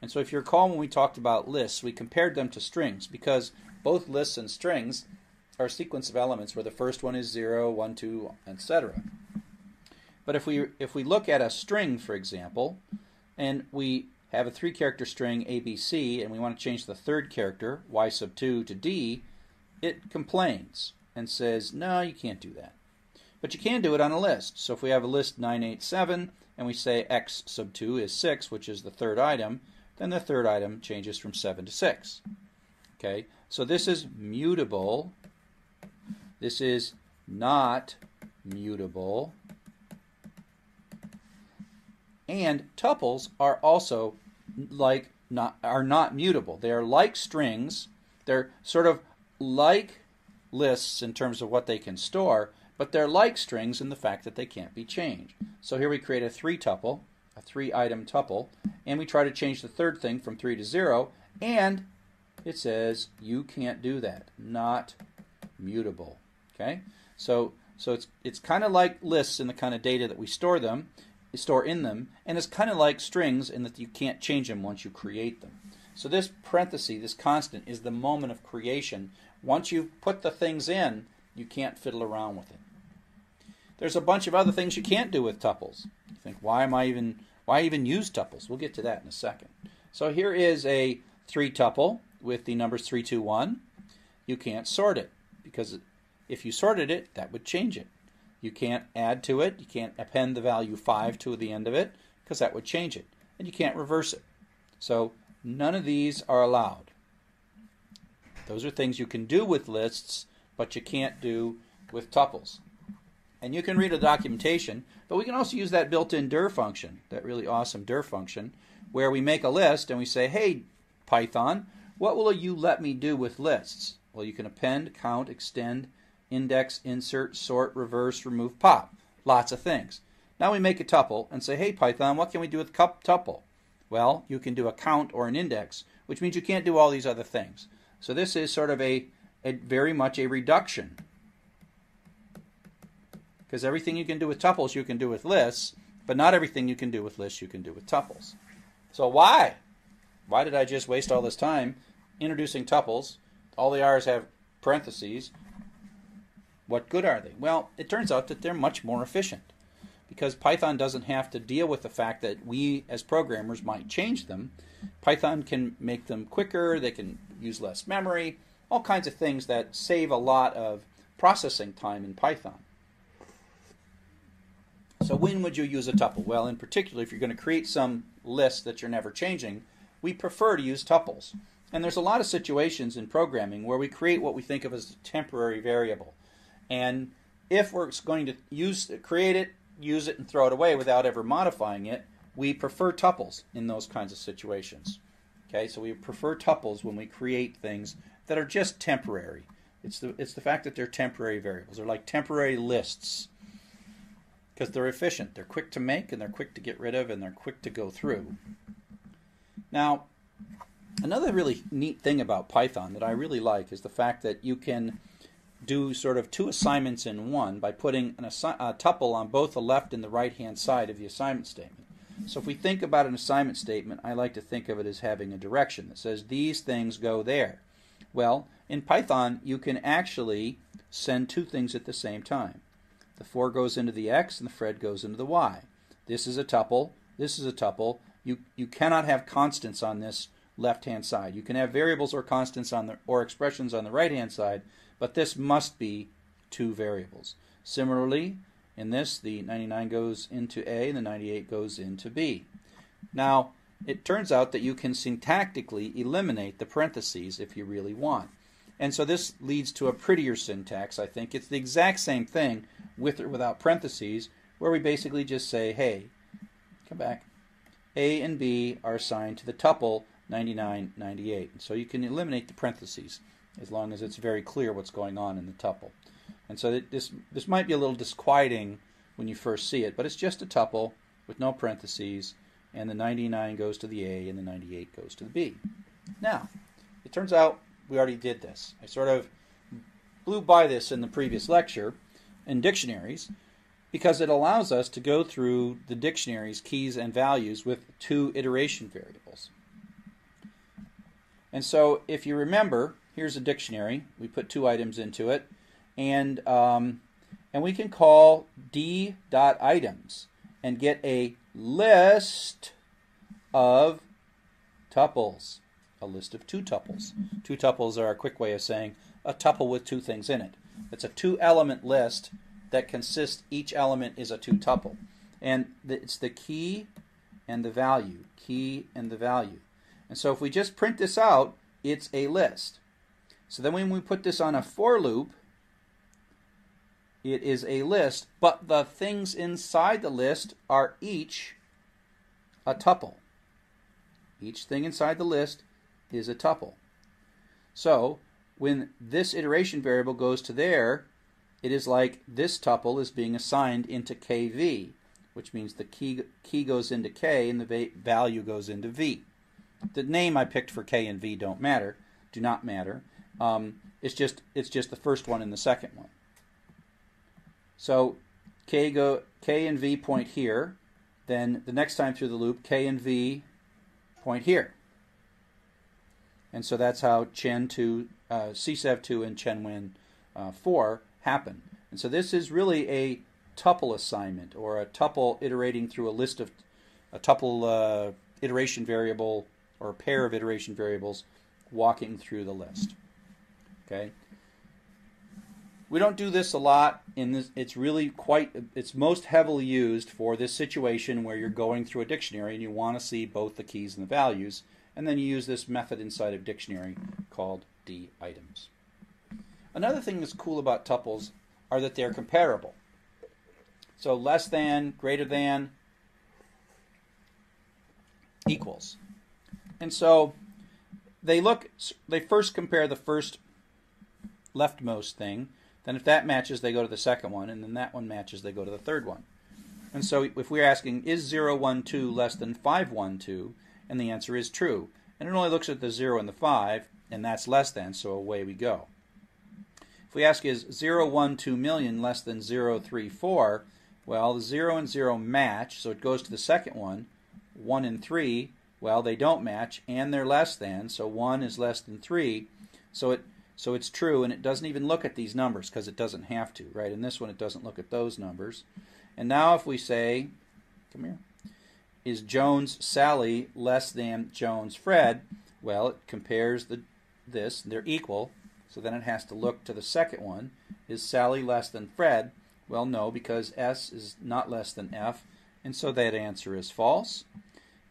Speaker 1: And so if you recall when we talked about lists, we compared them to strings because both lists and strings our sequence of elements where the first one is 0, 1, 2, etc. But if we if we look at a string, for example, and we have a three character string ABC and we want to change the third character, Y sub 2 to D, it complains and says, no, you can't do that. But you can do it on a list. So if we have a list 987 and we say X sub 2 is 6, which is the third item, then the third item changes from 7 to 6. Okay, so this is mutable this is not mutable. And tuples are also like not are not mutable. They are like strings. They're sort of like lists in terms of what they can store, but they're like strings in the fact that they can't be changed. So here we create a three tuple, a three item tuple, and we try to change the third thing from three to zero, and it says you can't do that, not mutable. Okay, so so it's it's kind of like lists in the kind of data that we store them, store in them, and it's kind of like strings in that you can't change them once you create them. So this parenthesis, this constant, is the moment of creation. Once you put the things in, you can't fiddle around with it. There's a bunch of other things you can't do with tuples. You think, why am I even why even use tuples? We'll get to that in a second. So here is a three tuple with the numbers three, two, one. You can't sort it because if you sorted it, that would change it. You can't add to it. You can't append the value 5 to the end of it because that would change it. And you can't reverse it. So none of these are allowed. Those are things you can do with lists, but you can't do with tuples. And you can read the documentation, but we can also use that built-in dir function, that really awesome dir function, where we make a list and we say, hey, Python, what will you let me do with lists? Well, you can append, count, extend, index, insert, sort, reverse, remove, pop. Lots of things. Now we make a tuple and say, hey Python, what can we do with cup tuple? Well, you can do a count or an index, which means you can't do all these other things. So this is sort of a, a very much a reduction. Because everything you can do with tuples, you can do with lists, but not everything you can do with lists, you can do with tuples. So why? Why did I just waste all this time introducing tuples? All the R's have parentheses. What good are they? Well, it turns out that they're much more efficient because Python doesn't have to deal with the fact that we as programmers might change them. Python can make them quicker, they can use less memory, all kinds of things that save a lot of processing time in Python. So when would you use a tuple? Well, in particular, if you're going to create some list that you're never changing, we prefer to use tuples. And there's a lot of situations in programming where we create what we think of as a temporary variable. And if we're going to use create it, use it, and throw it away without ever modifying it, we prefer tuples in those kinds of situations. Okay, so we prefer tuples when we create things that are just temporary. It's the it's the fact that they're temporary variables. They're like temporary lists because they're efficient. They're quick to make and they're quick to get rid of and they're quick to go through. Now, another really neat thing about Python that I really like is the fact that you can do sort of two assignments in one by putting assi- a tuple on both the left and the right hand side of the assignment statement. So if we think about an assignment statement, I like to think of it as having a direction that says these things go there. Well, in Python, you can actually send two things at the same time. The 4 goes into the x and the Fred goes into the y. This is a tuple, this is a tuple. You, you cannot have constants on this left-hand side. You can have variables or constants on the or expressions on the right-hand side, but this must be two variables. Similarly, in this, the 99 goes into A and the 98 goes into B. Now, it turns out that you can syntactically eliminate the parentheses if you really want. And so this leads to a prettier syntax, I think. It's the exact same thing with or without parentheses, where we basically just say, hey, come back, A and B are assigned to the tuple 99, 98. so you can eliminate the parentheses as long as it's very clear what's going on in the tuple. And so this this might be a little disquieting when you first see it, but it's just a tuple with no parentheses, and the 99 goes to the A and the 98 goes to the B. Now, it turns out we already did this. I sort of blew by this in the previous lecture in dictionaries because it allows us to go through the dictionary's keys and values with two iteration variables. And so if you remember, here's a dictionary. We put two items into it, and um, and we can call d.items and get a list of tuples, a list of two tuples. Two tuples are a quick way of saying a tuple with two things in it. It's a two-element list that consists each element is a two-tuple, and it's the key and the value, key and the value. And so if we just print this out, it's a list. So then when we put this on a for loop, it is a list, but the things inside the list are each a tuple. Each thing inside the list is a tuple. So when this iteration variable goes to there, it is like this tuple is being assigned into KV, which means the key, key goes into K and the value goes into V. The name I picked for K and V don't matter, do not matter. Um, it's just it's just the first one and the second one. So k go k and v point here, then the next time through the loop k and v point here. And so that's how Chen 2, uh, CSEV 2 and Chen uh, 4 happen. And so this is really a tuple assignment or a tuple iterating through a list of a tuple uh, iteration variable or a pair of iteration variables walking through the list. Okay. We don't do this a lot. In this, it's really quite. It's most heavily used for this situation where you're going through a dictionary and you want to see both the keys and the values, and then you use this method inside of dictionary called d-items. Another thing that's cool about tuples are that they're comparable. So less than, greater than, equals. And so they look. They first compare the first leftmost thing. Then if that matches, they go to the second one, and then that one matches, they go to the third one. And so if we're asking, is 2 less than 512, and the answer is true. And it only looks at the 0 and the 5, and that's less than, so away we go. If we ask, is 012 million less than 4, well, the 0 and 0 match, so it goes to the second one. 1 and 3, well, they don't match, and they're less than, so 1 is less than 3. So it so it's true, and it doesn't even look at these numbers because it doesn't have to, right? In this one, it doesn't look at those numbers. And now if we say, come here, is Jones Sally less than Jones Fred? Well, it compares the this, they're equal, so then it has to look to the second one. Is Sally less than Fred? Well, no, because S is not less than F, and so that answer is false.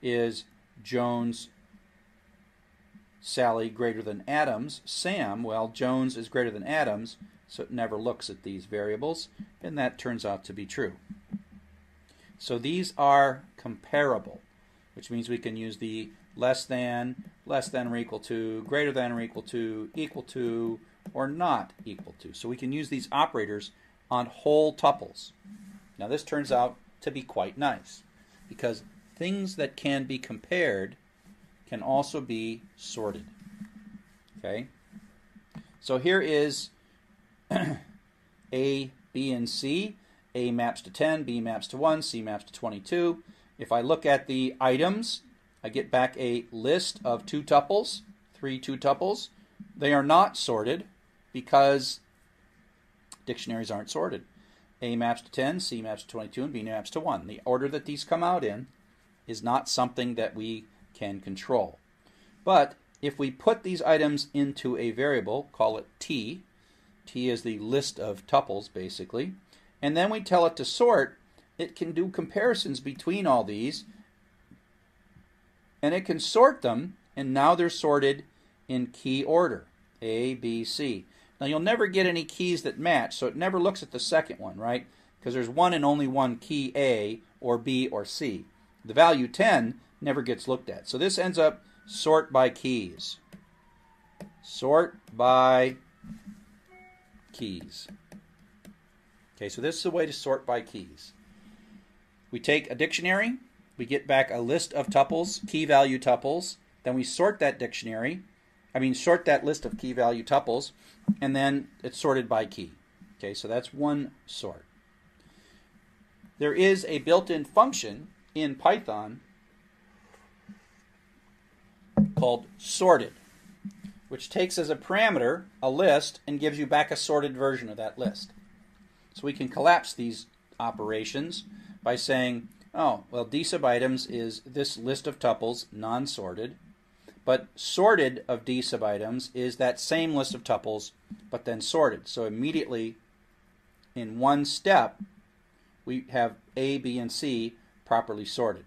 Speaker 1: Is Jones Sally greater than Adams, Sam, well, Jones is greater than Adams, so it never looks at these variables, and that turns out to be true. So these are comparable, which means we can use the less than, less than or equal to, greater than or equal to, equal to, or not equal to. So we can use these operators on whole tuples. Now this turns out to be quite nice because things that can be compared – can also be sorted. Okay? So here is A, B, and C. A maps to 10, B maps to 1, C maps to 22. If I look at the items, I get back a list of two tuples, three two tuples. They are not sorted because dictionaries aren't sorted. A maps to 10, C maps to 22, and B maps to 1. The order that these come out in is not something that we can control. But if we put these items into a variable, call it t, t is the list of tuples basically, and then we tell it to sort, it can do comparisons between all these and it can sort them and now they're sorted in key order A, B, C. Now you'll never get any keys that match so it never looks at the second one, right? Because there's one and only one key A or B or C. The value 10 never gets looked at. So this ends up sort by keys. Sort by keys. Okay, so this is a way to sort by keys. We take a dictionary, we get back a list of tuples, key value tuples, then we sort that dictionary, I mean sort that list of key value tuples, and then it's sorted by key. Okay, so that's one sort. There is a built-in function in Python called sorted, which takes as a parameter a list and gives you back a sorted version of that list. So we can collapse these operations by saying, oh, well, d sub items is this list of tuples non-sorted, but sorted of d sub items is that same list of tuples, but then sorted. So immediately, in one step, we have A, B, and C properly sorted.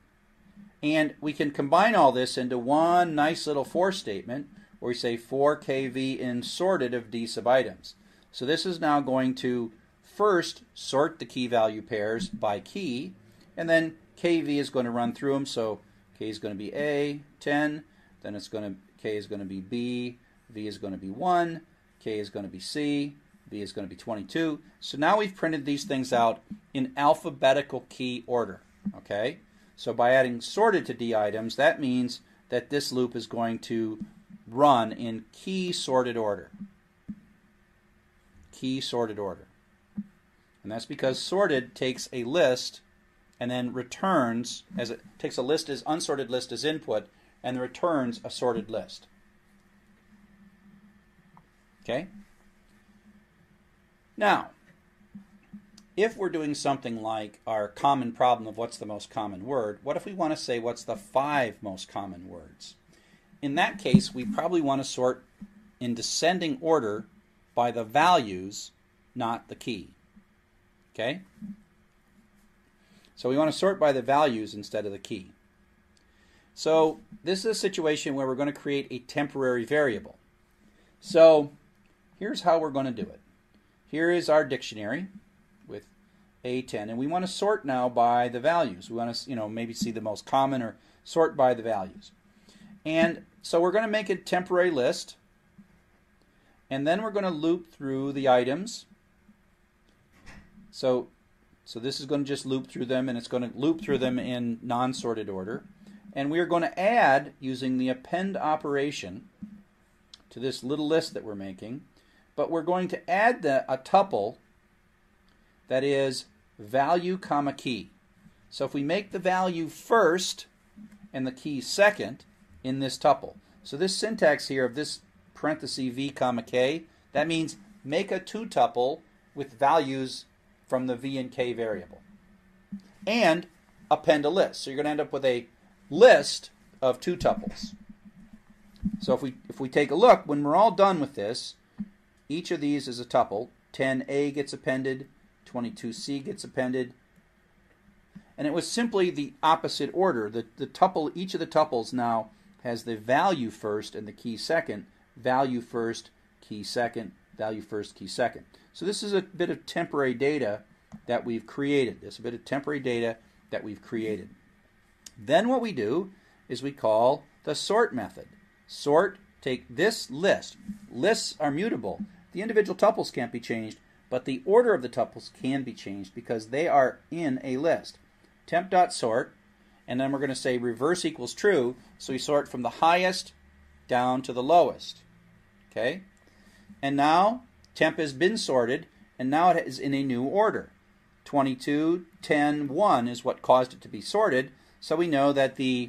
Speaker 1: And we can combine all this into one nice little for statement where we say for kv in sorted of d sub items. So this is now going to first sort the key value pairs by key, and then kv is going to run through them. So k is going to be a, 10, then it's going to k is going to be b, v is going to be 1, k is going to be c, v is going to be 22. So now we've printed these things out in alphabetical key order, okay? So by adding sorted to D items, that means that this loop is going to run in key sorted order. Key sorted order. And that's because sorted takes a list and then returns as it takes a list as unsorted list as input and returns a sorted list. Okay? Now, if we're doing something like our common problem of what's the most common word, what if we want to say what's the five most common words? In that case, we probably want to sort in descending order by the values, not the key. Okay? So we want to sort by the values instead of the key. So this is a situation where we're going to create a temporary variable. So here's how we're going to do it. Here is our dictionary. A10. And we want to sort now by the values. We want to, you know, maybe see the most common or sort by the values. And so we're going to make a temporary list. And then we're going to loop through the items. So, so this is going to just loop through them, and it's going to loop through them in non-sorted order. And we are going to add, using the append operation, to this little list that we're making. But we're going to add the, a tuple that is value comma key. So if we make the value first and the key second in this tuple. So this syntax here of this parenthesis v comma k, that means make a two tuple with values from the v and k variable. And append a list. So you're going to end up with a list of two tuples. So if we if we take a look, when we're all done with this, each of these is a tuple. 10a gets appended, 22C gets appended. And it was simply the opposite order. The, the tuple, each of the tuples now has the value first and the key second, value first, key second, value first, key second. So this is a bit of temporary data that we've created. is a bit of temporary data that we've created. Then what we do is we call the sort method. Sort, take this list. Lists are mutable. The individual tuples can't be changed, but the order of the tuples can be changed because they are in a list. Temp.sort, and then we're going to say reverse equals true, so we sort from the highest down to the lowest. Okay? And now temp has been sorted, and now it is in a new order. 22, 10, 1 is what caused it to be sorted, so we know that the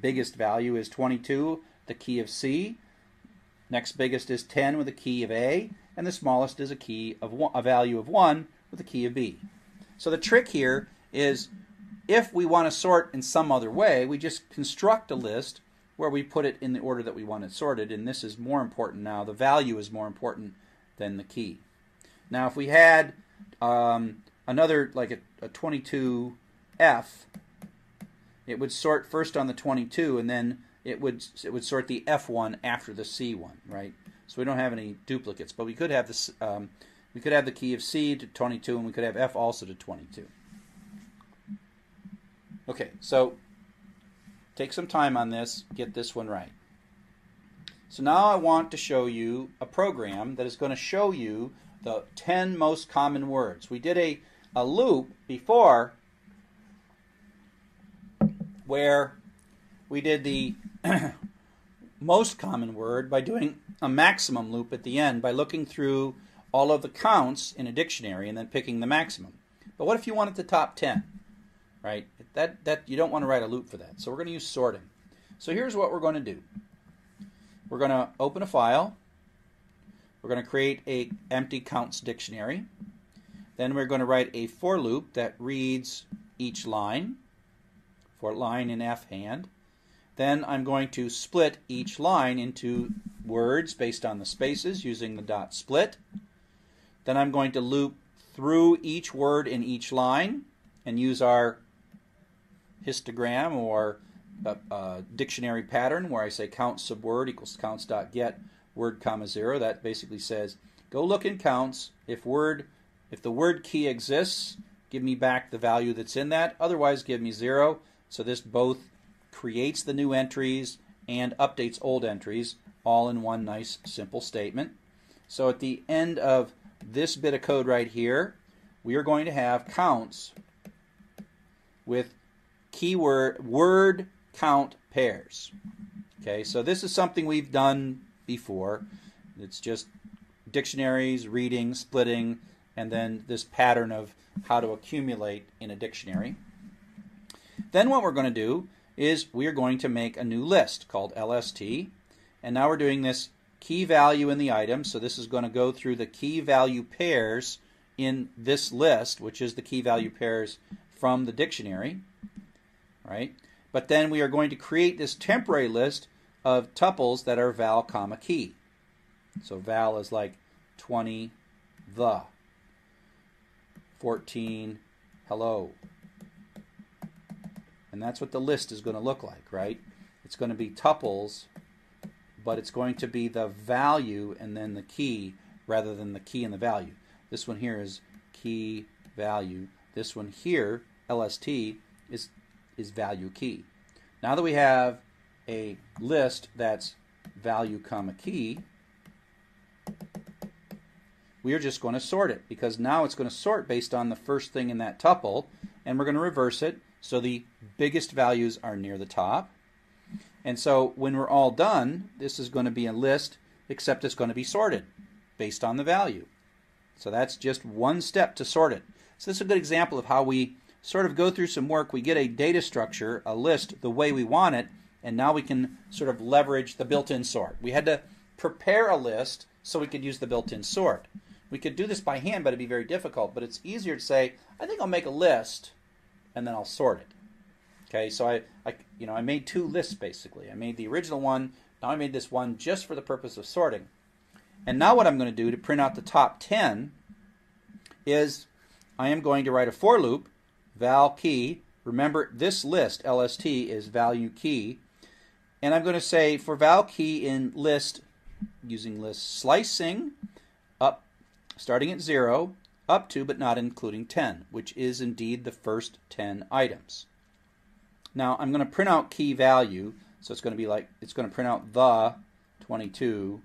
Speaker 1: biggest value is 22, the key of C. Next biggest is 10 with the key of A and the smallest is a key of one, a value of 1 with a key of b. So the trick here is if we want to sort in some other way, we just construct a list where we put it in the order that we want it sorted, and this is more important now. The value is more important than the key. Now, if we had um, another, like a, a 22F, it would sort first on the 22, and then it would it would sort the F1 after the C1, right? So we don't have any duplicates, but we could have this. Um, we could have the key of C to 22, and we could have F also to 22. Okay, so take some time on this, get this one right. So now I want to show you a program that is going to show you the 10 most common words. We did a, a loop before where we did the most common word by doing a maximum loop at the end by looking through all of the counts in a dictionary and then picking the maximum. But what if you wanted the top 10? Right? That that you don't want to write a loop for that. So we're going to use sorting. So here's what we're going to do. We're going to open a file. We're going to create a empty counts dictionary. Then we're going to write a for loop that reads each line for line in fhand. Then I'm going to split each line into words based on the spaces using the dot split. Then I'm going to loop through each word in each line and use our histogram or a, uh, a uh, dictionary pattern where I say count subword equals counts dot get word comma zero. That basically says go look in counts. If word if the word key exists, give me back the value that's in that. Otherwise, give me zero. So this both creates the new entries, and updates old entries all in one nice simple statement. So at the end of this bit of code right here, we are going to have counts with keyword word count pairs. Okay, so this is something we've done before. It's just dictionaries, reading, splitting, and then this pattern of how to accumulate in a dictionary. Then what we're going to do is we are going to make a new list called LST. And now we're doing this key value in the item. So this is going to go through the key value pairs in this list, which is the key value pairs from the dictionary, right? But then we are going to create this temporary list of tuples that are val comma key. So val is like 20 the 14 hello and that's what the list is going to look like, right? It's going to be tuples, but it's going to be the value and then the key rather than the key and the value. This one here is key value. This one here, LST, is, is value key. Now that we have a list that's value comma key, we are just going to sort it because now it's going to sort based on the first thing in that tuple and we're going to reverse it so the biggest values are near the top. And so when we're all done, this is going to be a list, except it's going to be sorted based on the value. So that's just one step to sort it. So this is a good example of how we sort of go through some work. We get a data structure, a list, the way we want it, and now we can sort of leverage the built-in sort. We had to prepare a list so we could use the built-in sort. We could do this by hand, but it'd be very difficult. But it's easier to say, I think I'll make a list and then I'll sort it. Okay, so I, I, you know, I made two lists basically. I made the original one. Now I made this one just for the purpose of sorting. And now what I'm going to do to print out the top 10 is I am going to write a for loop, val key. Remember, this list, LST, is value key. And I'm going to say for val key in list, using list slicing, up, starting at 0, up to but not including 10, which is indeed the first 10 items. Now I'm going to print out key value, so it's going to be like it's going to print out the 22,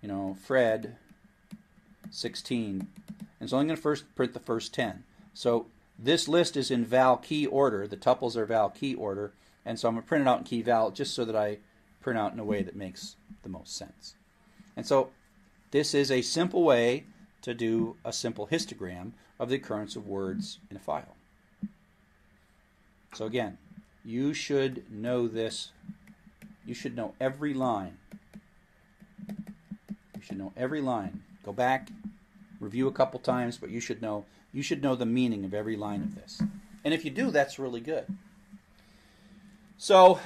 Speaker 1: you know, Fred 16, and it's only going to first print the first 10. So this list is in val key order, the tuples are val key order, and so I'm going to print it out in key val just so that I print out in a way that makes the most sense. And so this is a simple way to do a simple histogram of the occurrence of words in a file. So again, you should know this. You should know every line. You should know every line. Go back, review a couple times, but you should know you should know the meaning of every line of this. And if you do, that's really good. So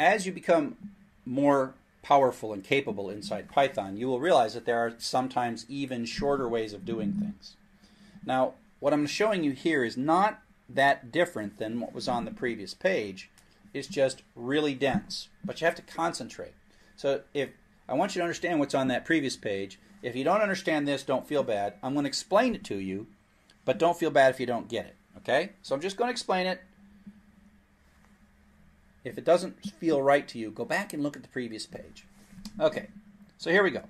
Speaker 1: as you become more powerful and capable inside Python, you will realize that there are sometimes even shorter ways of doing things. Now, what I'm showing you here is not that different than what was on the previous page. It's just really dense, but you have to concentrate. So if I want you to understand what's on that previous page, if you don't understand this, don't feel bad. I'm going to explain it to you, but don't feel bad if you don't get it. Okay? So I'm just going to explain it. If it doesn't feel right to you, go back and look at the previous page. Okay, so here we go.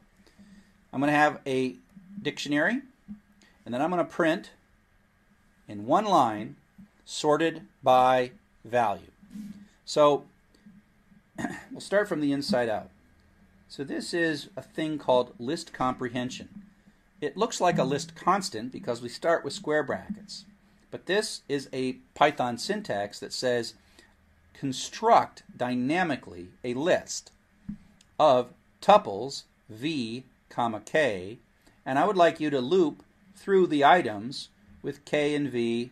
Speaker 1: I'm going to have a dictionary, and then I'm going to print in one line sorted by value. So we'll start from the inside out. So this is a thing called list comprehension. It looks like a list constant because we start with square brackets. But this is a Python syntax that says construct dynamically a list of tuples v, comma k, and I would like you to loop through the items with k and v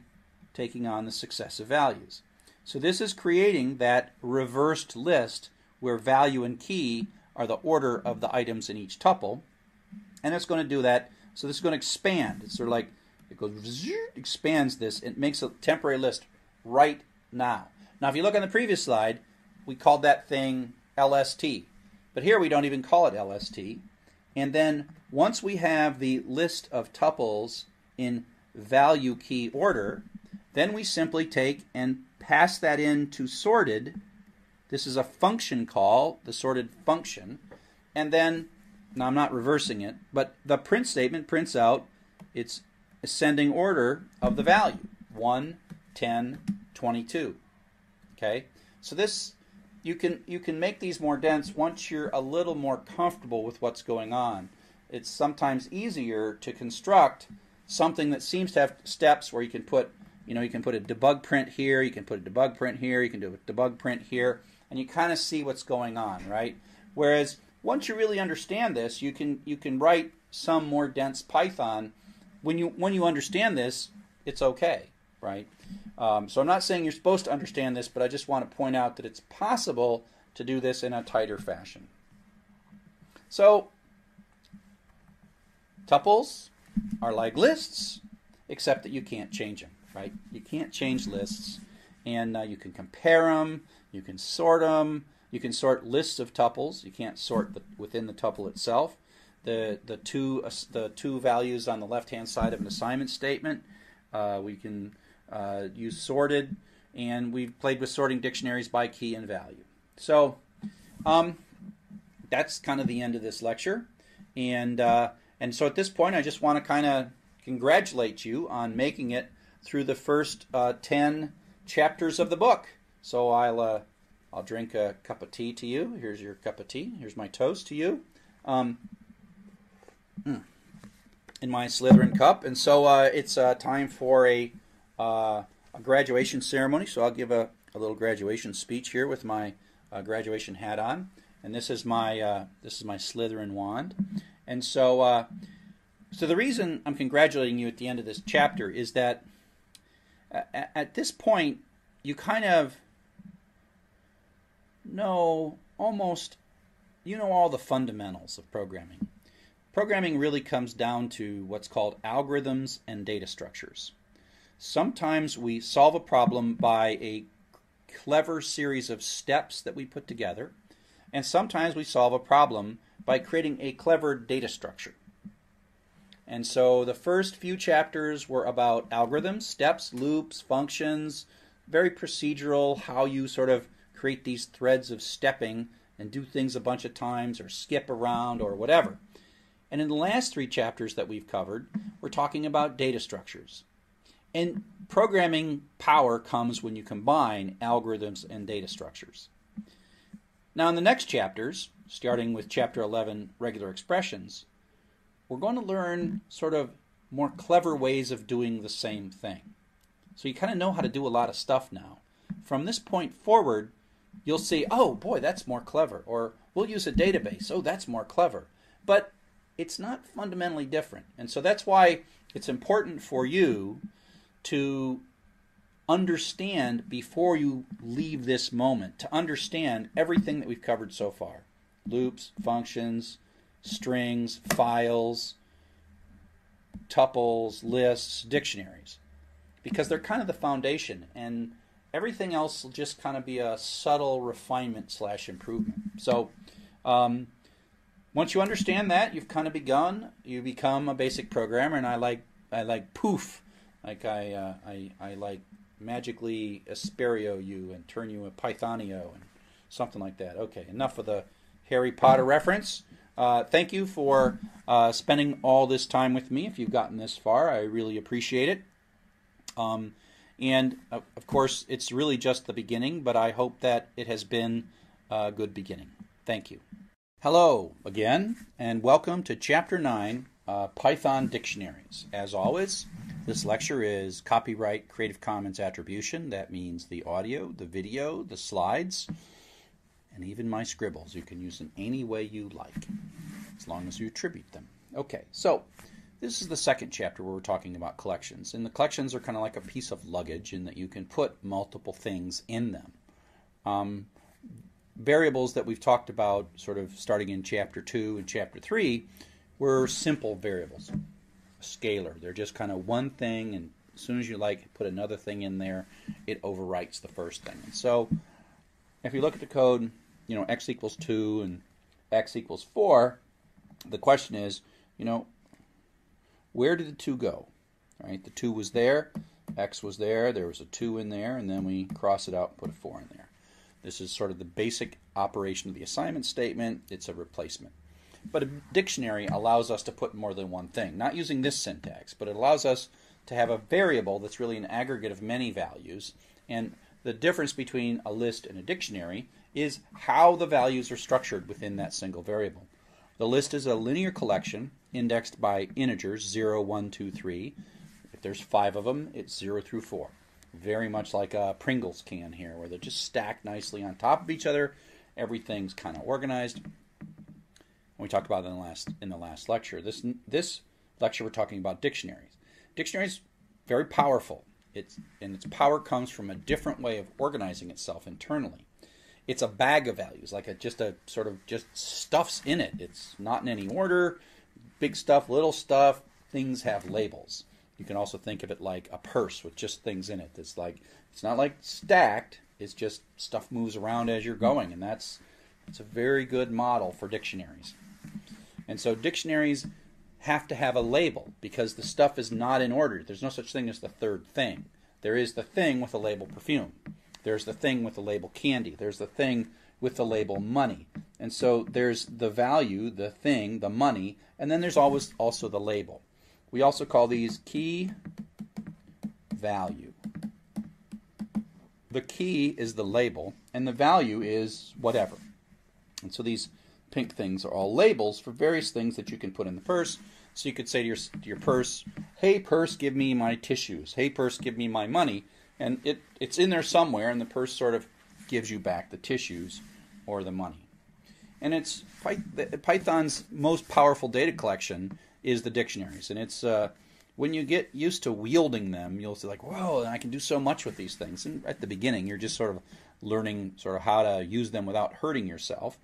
Speaker 1: taking on the successive values. So this is creating that reversed list where value and key are the order of the items in each tuple. And it's going to do that. So this is going to expand. It's sort of like it goes expands this. It makes a temporary list right now. Now, if you look on the previous slide, we called that thing LST. But here we don't even call it LST. And then once we have the list of tuples in value key order, then we simply take and pass that in to sorted. This is a function call, the sorted function. And then, now I'm not reversing it, but the print statement prints out its ascending order of the value, 1, 10, 22. Okay, so this you can you can make these more dense once you're a little more comfortable with what's going on. It's sometimes easier to construct something that seems to have steps where you can put you know you can put a debug print here, you can put a debug print here, you can do a debug print here, and you kind of see what's going on, right? Whereas once you really understand this, you can you can write some more dense Python. When you when you understand this, it's okay, right? Um, so I'm not saying you're supposed to understand this, but I just want to point out that it's possible to do this in a tighter fashion. So tuples are like lists, except that you can't change them, right? You can't change lists, and uh, you can compare them, you can sort them, you can sort lists of tuples. You can't sort the, within the tuple itself. The the two uh, the two values on the left hand side of an assignment statement. Uh, we can uh, use sorted, and we've played with sorting dictionaries by key and value. So um, that's kind of the end of this lecture. And, uh, and so at this point, I just want to kind of congratulate you on making it through the first uh, 10 chapters of the book. So I'll, uh, I'll drink a cup of tea to you. Here's your cup of tea. Here's my toast to you um, hmm. in my Slytherin cup. And so uh, it's uh, time for a uh, a graduation ceremony. So I'll give a, a little graduation speech here with my uh, graduation hat on, and this is my uh, this is my Slytherin wand. And so, uh, so the reason I'm congratulating you at the end of this chapter is that at, at this point you kind of know almost you know all the fundamentals of programming. Programming really comes down to what's called algorithms and data structures. Sometimes we solve a problem by a clever series of steps that we put together, and sometimes we solve a problem by creating a clever data structure. And so the first few chapters were about algorithms, steps, loops, functions, very procedural, how you sort of create these threads of stepping and do things a bunch of times or skip around or whatever. And in the last three chapters that we've covered, we're talking about data structures. And programming power comes when you combine algorithms and data structures. Now, in the next chapters, starting with chapter 11, regular expressions, we're going to learn sort of more clever ways of doing the same thing. So you kind of know how to do a lot of stuff now. From this point forward, you'll see, oh boy, that's more clever. Or we'll use a database. Oh, that's more clever. But it's not fundamentally different. And so that's why it's important for you to understand before you leave this moment, to understand everything that we've covered so far loops, functions, strings, files, tuples, lists, dictionaries, because they're kind of the foundation. And everything else will just kind of be a subtle refinement slash improvement. So, um, once you understand that, you've kind of begun. You become a basic programmer, and I like I like poof like I, uh, I, I like magically Asperio you and turn you a Pythonio and something like that. Okay, enough of the Harry Potter reference. Uh, thank you for uh, spending all this time with me. If you've gotten this far, I really appreciate it. Um, and uh, of, course, it's really just the beginning, but I hope that it has been a good beginning. Thank you. Hello again, and welcome to Chapter 9 uh, Python Dictionaries. As always, this lecture is copyright Creative Commons attribution. That means the audio, the video, the slides, and even my scribbles. You can use them any way you like, as long as you attribute them. Okay, so this is the second chapter where we're talking about collections. And the collections are kind of like a piece of luggage in that you can put multiple things in them. Um, variables that we've talked about, sort of starting in chapter 2 and chapter 3, were simple variables scalar. They're just kind of one thing, and as soon as you like put another thing in there, it overwrites the first thing. And so if you look at the code, you know, x equals 2 and x equals 4, the question is, you know, where did the 2 go? Right. the 2 was there, x was there, there was a 2 in there, and then we cross it out and put a 4 in there. This is sort of the basic operation of the assignment statement. It's a replacement. But a dictionary allows us to put more than one thing, not using this syntax, but it allows us to have a variable that's really an aggregate of many values. And the difference between a list and a dictionary is how the values are structured within that single variable. The list is a linear collection indexed by integers 0, 1, 2, 3. If there's five of them, it's 0 through 4. Very much like a Pringles can here, where they're just stacked nicely on top of each other. Everything's kind of organized. We talked about it in the last in the last lecture. This this lecture we're talking about dictionaries. Dictionaries very powerful. It's and its power comes from a different way of organizing itself internally. It's a bag of values, like a, just a sort of just stuffs in it. It's not in any order. Big stuff, little stuff. Things have labels. You can also think of it like a purse with just things in it. It's like it's not like stacked. It's just stuff moves around as you're going, and that's it's a very good model for dictionaries. And so dictionaries have to have a label because the stuff is not in order. There's no such thing as the third thing. There is the thing with the label perfume. There's the thing with the label candy. There's the thing with the label money. And so there's the value, the thing, the money, and then there's always also the label. We also call these key value. The key is the label, and the value is whatever. And so these pink things are all labels for various things that you can put in the purse. So you could say to your, to your purse, hey, purse, give me my tissues. Hey, purse, give me my money. And it, it's in there somewhere, and the purse sort of gives you back the tissues or the money. And it's Python's most powerful data collection is the dictionaries. And it's uh, when you get used to wielding them, you'll say like, whoa, I can do so much with these things. And at the beginning, you're just sort of learning sort of how to use them without hurting yourself.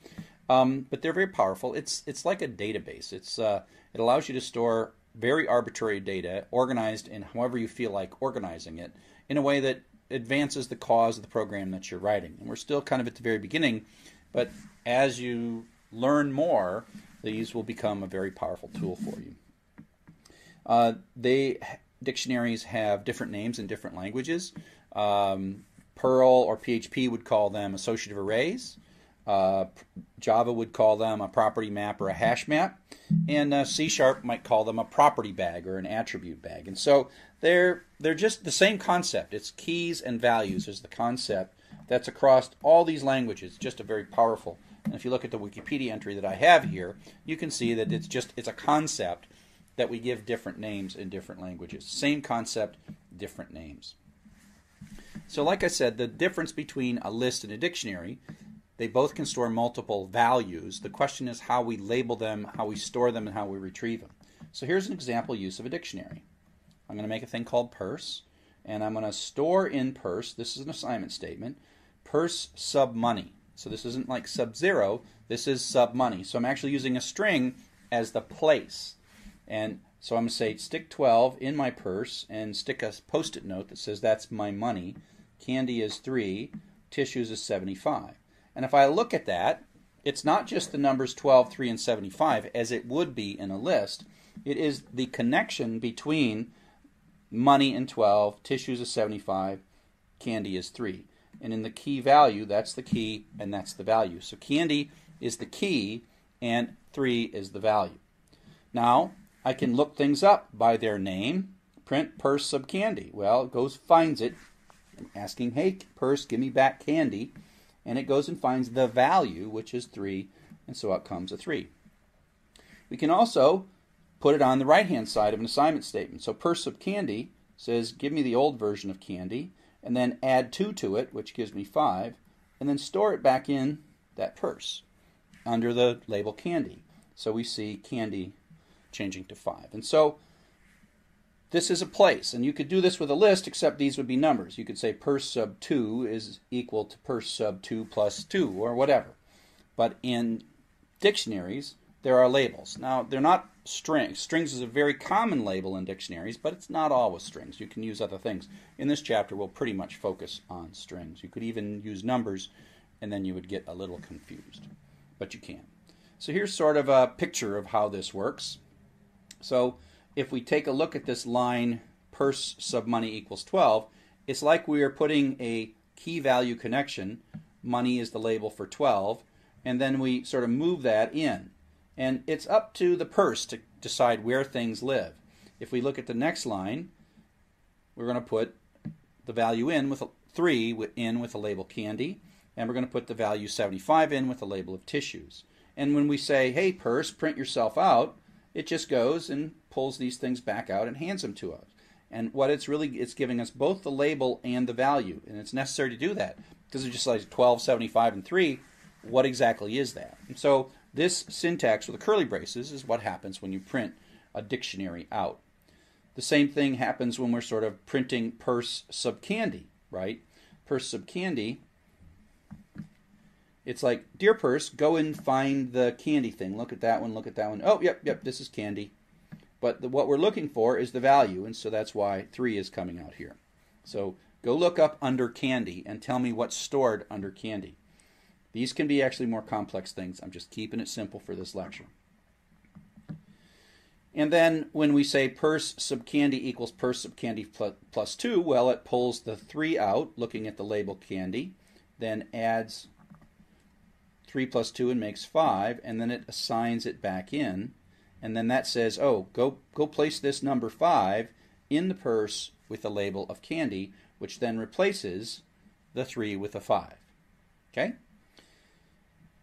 Speaker 1: Um, but they're very powerful. It's it's like a database. It's uh, it allows you to store very arbitrary data organized in however you feel like organizing it in a way that advances the cause of the program that you're writing. And we're still kind of at the very beginning, but as you learn more, these will become a very powerful tool for you. Uh, they dictionaries have different names in different languages. Um, Perl or PHP would call them associative arrays. Uh, Java would call them a property map or a hash map, and uh, C sharp might call them a property bag or an attribute bag. And so they're they're just the same concept. It's keys and values is the concept that's across all these languages. Just a very powerful. And if you look at the Wikipedia entry that I have here, you can see that it's just it's a concept that we give different names in different languages. Same concept, different names. So like I said, the difference between a list and a dictionary they both can store multiple values. The question is how we label them, how we store them, and how we retrieve them. So here's an example use of a dictionary. I'm going to make a thing called purse, and I'm going to store in purse, this is an assignment statement, purse sub money. So this isn't like sub zero, this is sub money. So I'm actually using a string as the place. And so I'm going to say stick 12 in my purse and stick a post it note that says that's my money. Candy is 3, tissues is 75. And if I look at that, it's not just the numbers 12, 3, and 75 as it would be in a list. It is the connection between money and 12, tissues is 75, candy is 3. And in the key value, that's the key and that's the value. So candy is the key and 3 is the value. Now, I can look things up by their name. Print purse sub candy. Well, it goes finds it, asking, hey, purse, give me back candy and it goes and finds the value, which is 3, and so out comes a 3. We can also put it on the right-hand side of an assignment statement. So purse of candy says, give me the old version of candy, and then add 2 to it, which gives me 5, and then store it back in that purse under the label candy. So we see candy changing to 5. And so this is a place. And you could do this with a list, except these would be numbers. You could say per sub 2 is equal to per sub 2 plus 2 or whatever. But in dictionaries, there are labels. Now, they're not strings. Strings is a very common label in dictionaries, but it's not always strings. You can use other things. In this chapter, we'll pretty much focus on strings. You could even use numbers, and then you would get a little confused. But you can. So here's sort of a picture of how this works. So if we take a look at this line purse sub money equals 12, it's like we are putting a key value connection. Money is the label for 12. And then we sort of move that in. And it's up to the purse to decide where things live. If we look at the next line, we're going to put the value in with a 3 in with a label candy. And we're going to put the value 75 in with a label of tissues. And when we say, hey, purse, print yourself out, it just goes and pulls these things back out and hands them to us. And what it's really it's giving us both the label and the value, and it's necessary to do that because it's just like 12, 75, and 3. What exactly is that? And so this syntax with the curly braces is what happens when you print a dictionary out. The same thing happens when we're sort of printing purse sub candy, right? Purse sub candy. It's like, dear purse, go and find the candy thing. Look at that one, look at that one. Oh, yep, yep, this is candy. But the, what we're looking for is the value, and so that's why 3 is coming out here. So go look up under candy and tell me what's stored under candy. These can be actually more complex things. I'm just keeping it simple for this lecture. And then when we say purse sub candy equals purse sub candy plus, plus 2, well, it pulls the 3 out, looking at the label candy, then adds 3 plus 2 and makes 5, and then it assigns it back in and then that says, oh, go go place this number five in the purse with the label of candy, which then replaces the three with a five. Okay?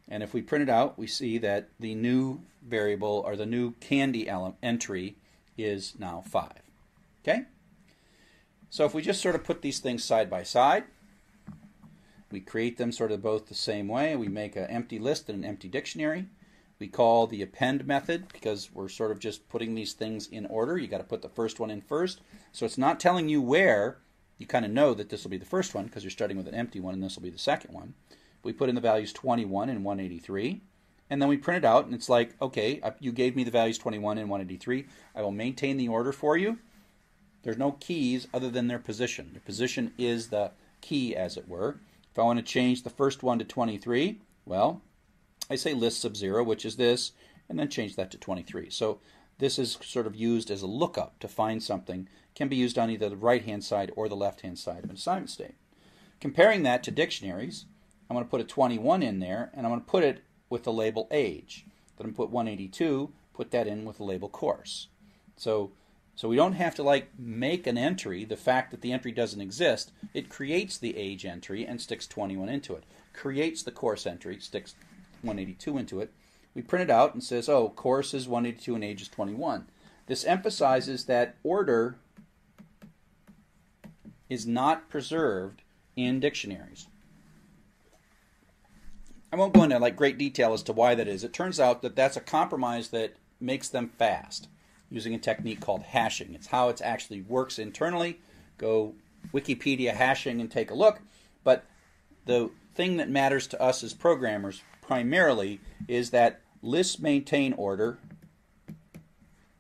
Speaker 1: And if we print it out, we see that the new variable or the new candy entry is now 5. Okay? So if we just sort of put these things side by side, we create them sort of both the same way. We make an empty list and an empty dictionary we call the append method because we're sort of just putting these things in order. You got to put the first one in first. So it's not telling you where. You kind of know that this will be the first one because you're starting with an empty one and this will be the second one. We put in the values 21 and 183. And then we print it out and it's like, okay, you gave me the values 21 and 183. I will maintain the order for you. There's no keys other than their position. Their position is the key, as it were. If I want to change the first one to 23, well, I say list sub 0, which is this, and then change that to 23. So this is sort of used as a lookup to find something, can be used on either the right-hand side or the left-hand side of an assignment statement. Comparing that to dictionaries, I'm going to put a 21 in there, and I'm going to put it with the label age. Then I'm put 182, put that in with the label course. So, so we don't have to like make an entry. The fact that the entry doesn't exist, it creates the age entry and sticks 21 into it. Creates the course entry, sticks 182 into it, we print it out and says, oh, course is 182 and age is 21. This emphasizes that order is not preserved in dictionaries. I won't go into like great detail as to why that is. It turns out that that's a compromise that makes them fast using a technique called hashing. It's how it actually works internally. Go Wikipedia hashing and take a look. But the thing that matters to us as programmers primarily is that lists maintain order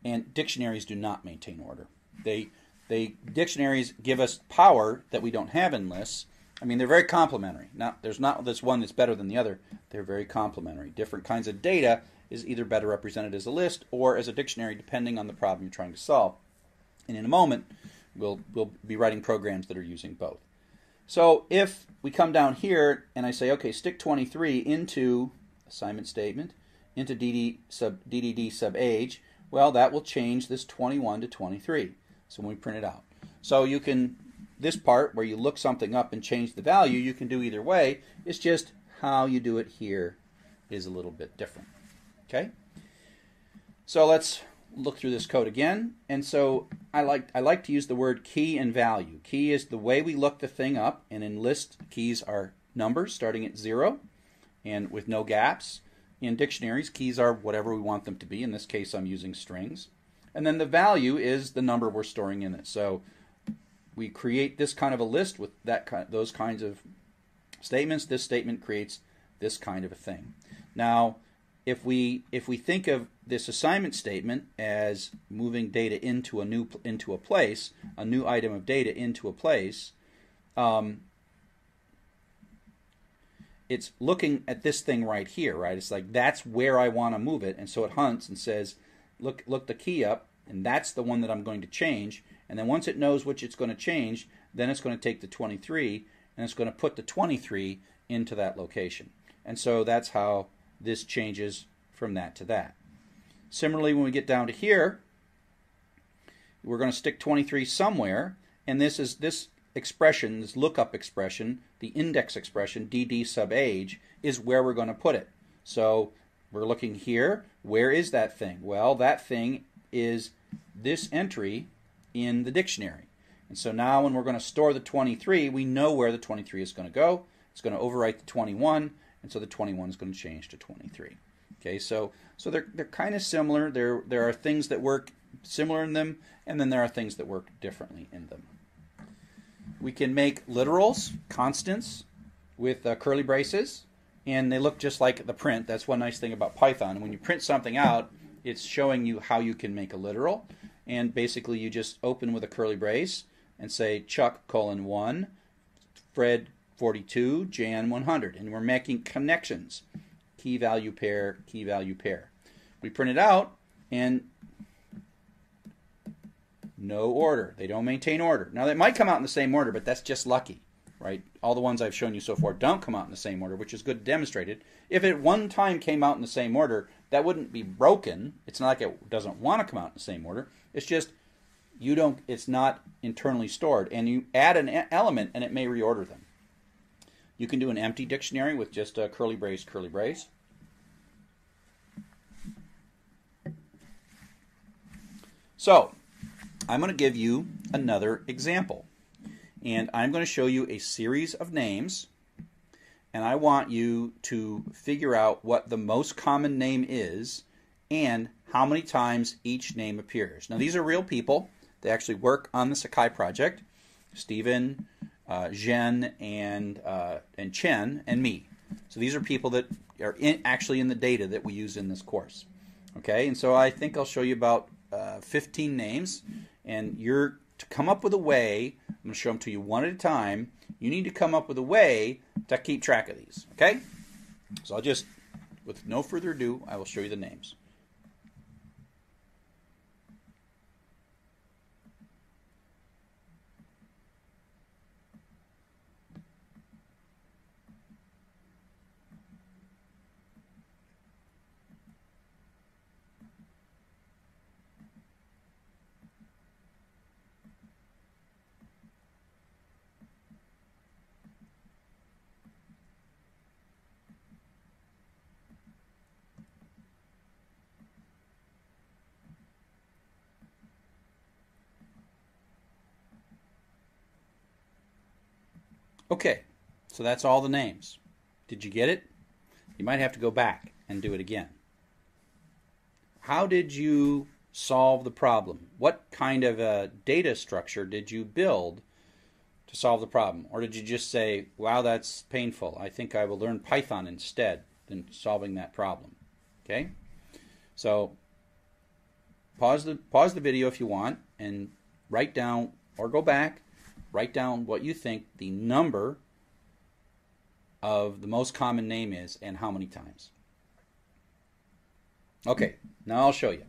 Speaker 1: and dictionaries do not maintain order. They they dictionaries give us power that we don't have in lists. I mean, they're very complementary. Now, there's not this one that's better than the other. They're very complementary. Different kinds of data is either better represented as a list or as a dictionary, depending on the problem you're trying to solve. And in a moment, we'll we'll be writing programs that are using both. So if we come down here and I say, okay, stick 23 into assignment statement, into DD sub, DDD sub age, well, that will change this 21 to 23. So when we print it out. So you can, this part where you look something up and change the value, you can do either way. It's just how you do it here is a little bit different. Okay? So let's look through this code again. And so I like I like to use the word key and value. Key is the way we look the thing up, and in list keys are numbers starting at zero, and with no gaps. In dictionaries, keys are whatever we want them to be. In this case, I'm using strings. And then the value is the number we're storing in it. So we create this kind of a list with that kind, those kinds of statements. This statement creates this kind of a thing. Now, if we if we think of this assignment statement as moving data into a new into a place, a new item of data into a place, um, it's looking at this thing right here, right? It's like that's where I want to move it, and so it hunts and says, look look the key up, and that's the one that I'm going to change. And then once it knows which it's going to change, then it's going to take the 23 and it's going to put the 23 into that location. And so that's how this changes from that to that. Similarly, when we get down to here, we're going to stick 23 somewhere, and this is this expression, this lookup expression, the index expression, dd sub age, is where we're going to put it. So we're looking here. Where is that thing? Well, that thing is this entry in the dictionary. And so now when we're going to store the 23, we know where the 23 is going to go. It's going to overwrite the 21, and so the 21 is going to change to 23. Okay, so so they're they're kind of similar. There there are things that work similar in them, and then there are things that work differently in them. We can make literals constants with uh, curly braces, and they look just like the print. That's one nice thing about Python. When you print something out, it's showing you how you can make a literal, and basically you just open with a curly brace and say Chuck colon one, Fred 42, Jan 100. And we're making connections, key value pair, key value pair. We print it out and no order. They don't maintain order. Now, they might come out in the same order, but that's just lucky, right? All the ones I've shown you so far don't come out in the same order, which is good to demonstrate it. If it one time came out in the same order, that wouldn't be broken. It's not like it doesn't want to come out in the same order. It's just you don't. It's not internally stored, and you add an element, and it may reorder them. You can do an empty dictionary with just a uh, curly brace, curly brace. So, I'm going to give you another example. And I'm going to show you a series of names. And I want you to figure out what the most common name is and how many times each name appears. Now, these are real people. They actually work on the Sakai project. Stephen, uh, and uh, and Chen and me. So these are people that are in, actually in the data that we use in this course. Okay, and so I think I'll show you about uh, 15 names, and you're to come up with a way. I'm going to show them to you one at a time. You need to come up with a way to keep track of these. Okay, so I'll just, with no further ado, I will show you the names. Okay, so that's all the names. Did you get it? You might have to go back and do it again. How did you solve the problem? What kind of a data structure did you build to solve the problem? Or did you just say, wow, that's painful. I think I will learn Python instead than solving that problem. Okay? So pause the, pause the video if you want and write down or go back write down what you think the number of the most common name is and how many times. Okay, now I'll show you.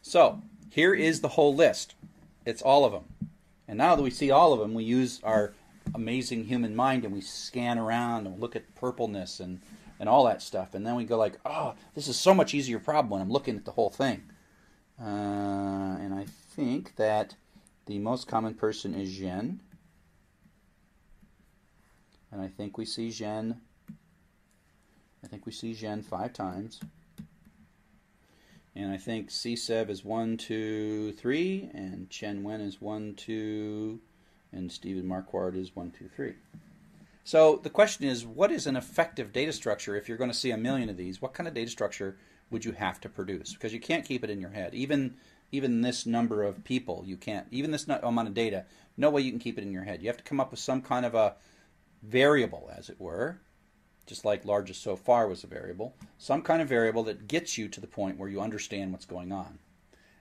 Speaker 1: So here is the whole list. It's all of them. And now that we see all of them, we use our amazing human mind and we scan around and look at purpleness and, and all that stuff. And then we go like, oh, this is so much easier problem when I'm looking at the whole thing. Uh, and I think that the most common person is Jen. And I think we see Zhen. I think we see Zhen five times. And I think CSEV is one, two, three, and Chen Wen is one, two, and Stephen Marquard is one, two, three. So the question is, what is an effective data structure if you're going to see a million of these? What kind of data structure would you have to produce? Because you can't keep it in your head. Even even this number of people, you can't. Even this amount of data, no way you can keep it in your head. You have to come up with some kind of a variable, as it were, just like largest so far was a variable, some kind of variable that gets you to the point where you understand what's going on.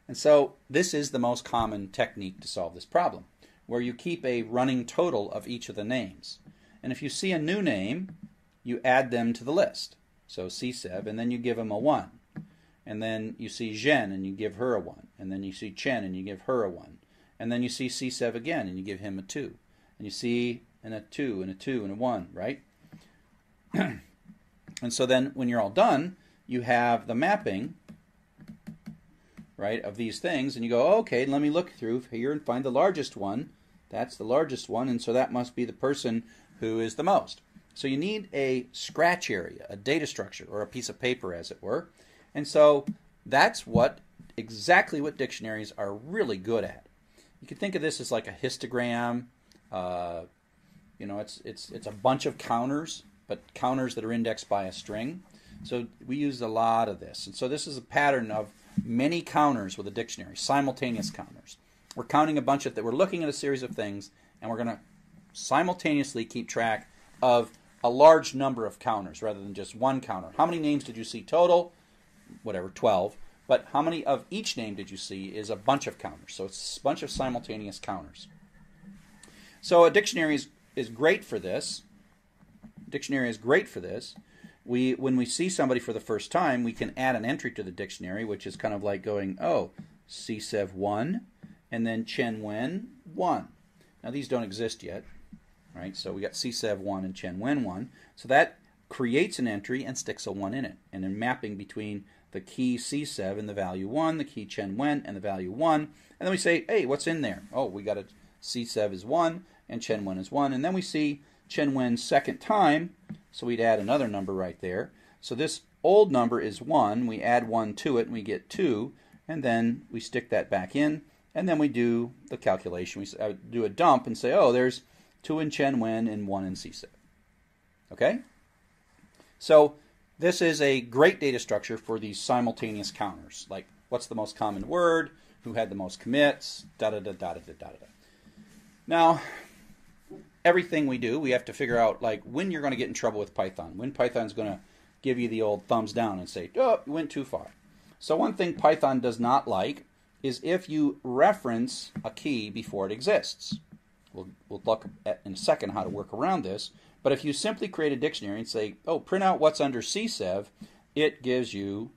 Speaker 1: And so this is the most common technique to solve this problem, where you keep a running total of each of the names. And if you see a new name, you add them to the list. So CSEV, and then you give them a 1. And then you see Zhen, and you give her a 1. And then you see Chen, and you give her a 1. And then you see CSEV again, and you give him a 2. And you see and a 2 and a 2 and a 1, right? and so then when you're all done, you have the mapping right, of these things, and you go, okay, let me look through here and find the largest one. That's the largest one, and so that must be the person who is the most. So you need a scratch area, a data structure, or a piece of paper, as it were. And so that's what exactly what dictionaries are really good at. You can think of this as like a histogram, uh, you know, it's it's it's a bunch of counters, but counters that are indexed by a string. So we use a lot of this, and so this is a pattern of many counters with a dictionary, simultaneous counters. We're counting a bunch of that. We're looking at a series of things, and we're going to simultaneously keep track of a large number of counters rather than just one counter. How many names did you see total? Whatever, 12. But how many of each name did you see is a bunch of counters. So it's a bunch of simultaneous counters. So a dictionary is is great for this. Dictionary is great for this. We when we see somebody for the first time, we can add an entry to the dictionary, which is kind of like going, oh, CSEV one, and then Chen Wen one. Now these don't exist yet, right? So we got CSEV one and Chen Wen one. So that creates an entry and sticks a one in it, and then mapping between the key CSEV and the value 1, the key Chen Wen and the value 1. And then we say, hey, what's in there? Oh, we got a CSEV is 1, and Chen Wen is 1. And then we see Chen Wen's second time, so we'd add another number right there. So this old number is 1. We add 1 to it, and we get 2. And then we stick that back in, and then we do the calculation. We uh, do a dump and say, oh, there's 2 in Chen Wen and 1 in CSEV. Okay? So this is a great data structure for these simultaneous counters, like what's the most common word, who had the most commits, da da da da da da da. Now, everything we do, we have to figure out like when you're going to get in trouble with Python, when Python's going to give you the old thumbs down and say, oh, you went too far. So one thing Python does not like is if you reference a key before it exists. We'll, we'll look at in a second how to work around this, but if you simply create a dictionary and say, oh, print out what's under CSEV, it gives you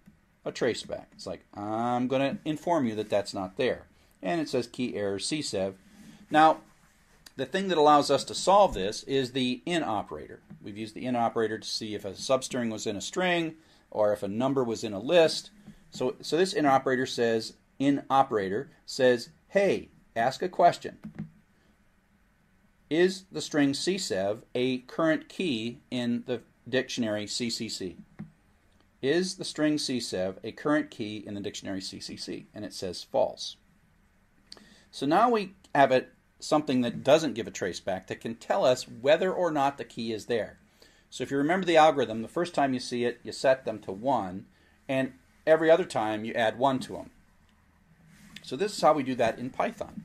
Speaker 1: a traceback. It's like, I'm going to inform you that that's not there. And it says key error CSEV. Now, the thing that allows us to solve this is the in operator. We've used the in operator to see if a substring was in a string or if a number was in a list. So, so this in operator says, in operator says, hey, ask a question. Is the string CSEV a current key in the dictionary CCC? Is the string CSEV a current key in the dictionary CCC? And it says false. So now we have it something that doesn't give a trace back that can tell us whether or not the key is there. So if you remember the algorithm, the first time you see it, you set them to 1, and every other time you add 1 to them. So this is how we do that in Python.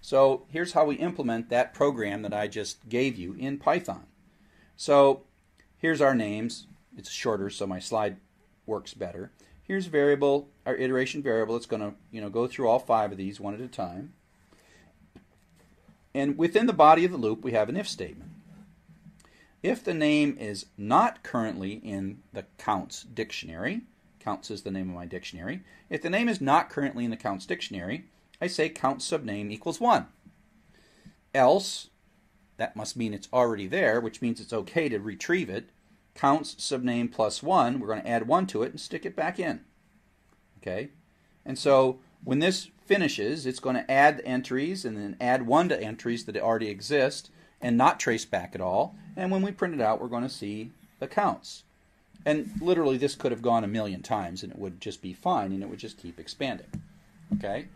Speaker 1: So here's how we implement that program that I just gave you in Python. So here's our names. It's shorter, so my slide works better. Here's variable, our iteration variable. It's going to you know go through all five of these one at a time. And within the body of the loop, we have an if statement. If the name is not currently in the counts dictionary, counts is the name of my dictionary. If the name is not currently in the counts dictionary, I say count subname equals 1. Else, that must mean it's already there, which means it's okay to retrieve it. Counts subname plus 1, we're going to add 1 to it and stick it back in. Okay? And so when this finishes, it's going to add entries and then add one to entries that already exist and not trace back at all. And when we print it out, we're going to see the counts. And literally, this could have gone a million times and it would just be fine and it would just keep expanding. Okay?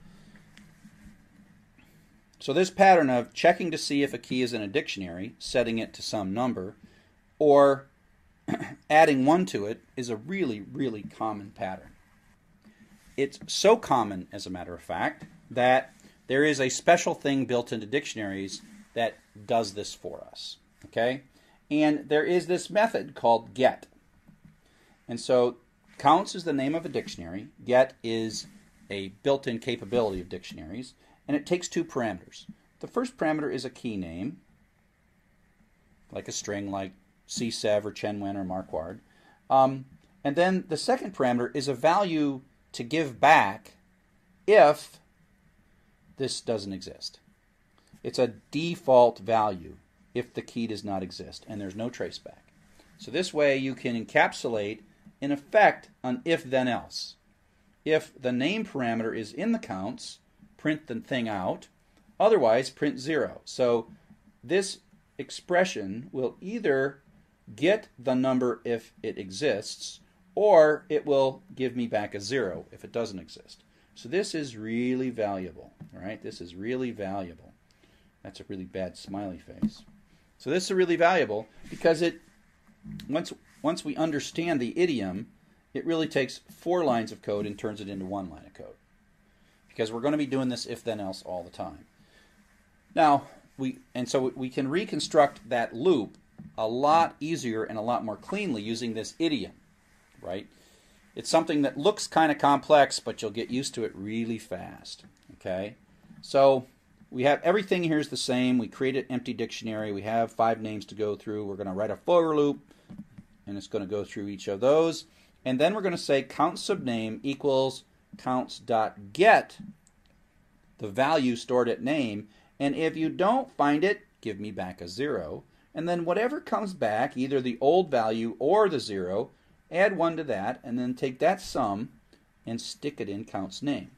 Speaker 1: So, this pattern of checking to see if a key is in a dictionary, setting it to some number, or adding one to it is a really, really common pattern. It's so common, as a matter of fact, that there is a special thing built into dictionaries that does this for us. Okay? And there is this method called get. And so counts is the name of a dictionary, get is a built in capability of dictionaries, and it takes two parameters. The first parameter is a key name, like a string like CSEV or Chenwen or Marquard. Um, and then the second parameter is a value to give back if this doesn't exist. It's a default value if the key does not exist and there's no traceback. So this way you can encapsulate in effect an if then else. If the name parameter is in the counts, print the thing out. Otherwise, print zero. So this expression will either get the number if it exists or it will give me back a zero if it doesn't exist. So this is really valuable, right? This is really valuable. That's a really bad smiley face. So this is really valuable because it once once we understand the idiom, it really takes four lines of code and turns it into one line of code. Because we're going to be doing this if then else all the time. Now, we and so we can reconstruct that loop a lot easier and a lot more cleanly using this idiom right? It's something that looks kind of complex, but you'll get used to it really fast, okay? So we have everything here is the same. We create an empty dictionary. We have five names to go through. We're going to write a for loop, and it's going to go through each of those. And then we're going to say count name equals counts.get the value stored at name. And if you don't find it, give me back a zero. And then whatever comes back, either the old value or the zero, add 1 to that, and then take that sum and stick it in count's name.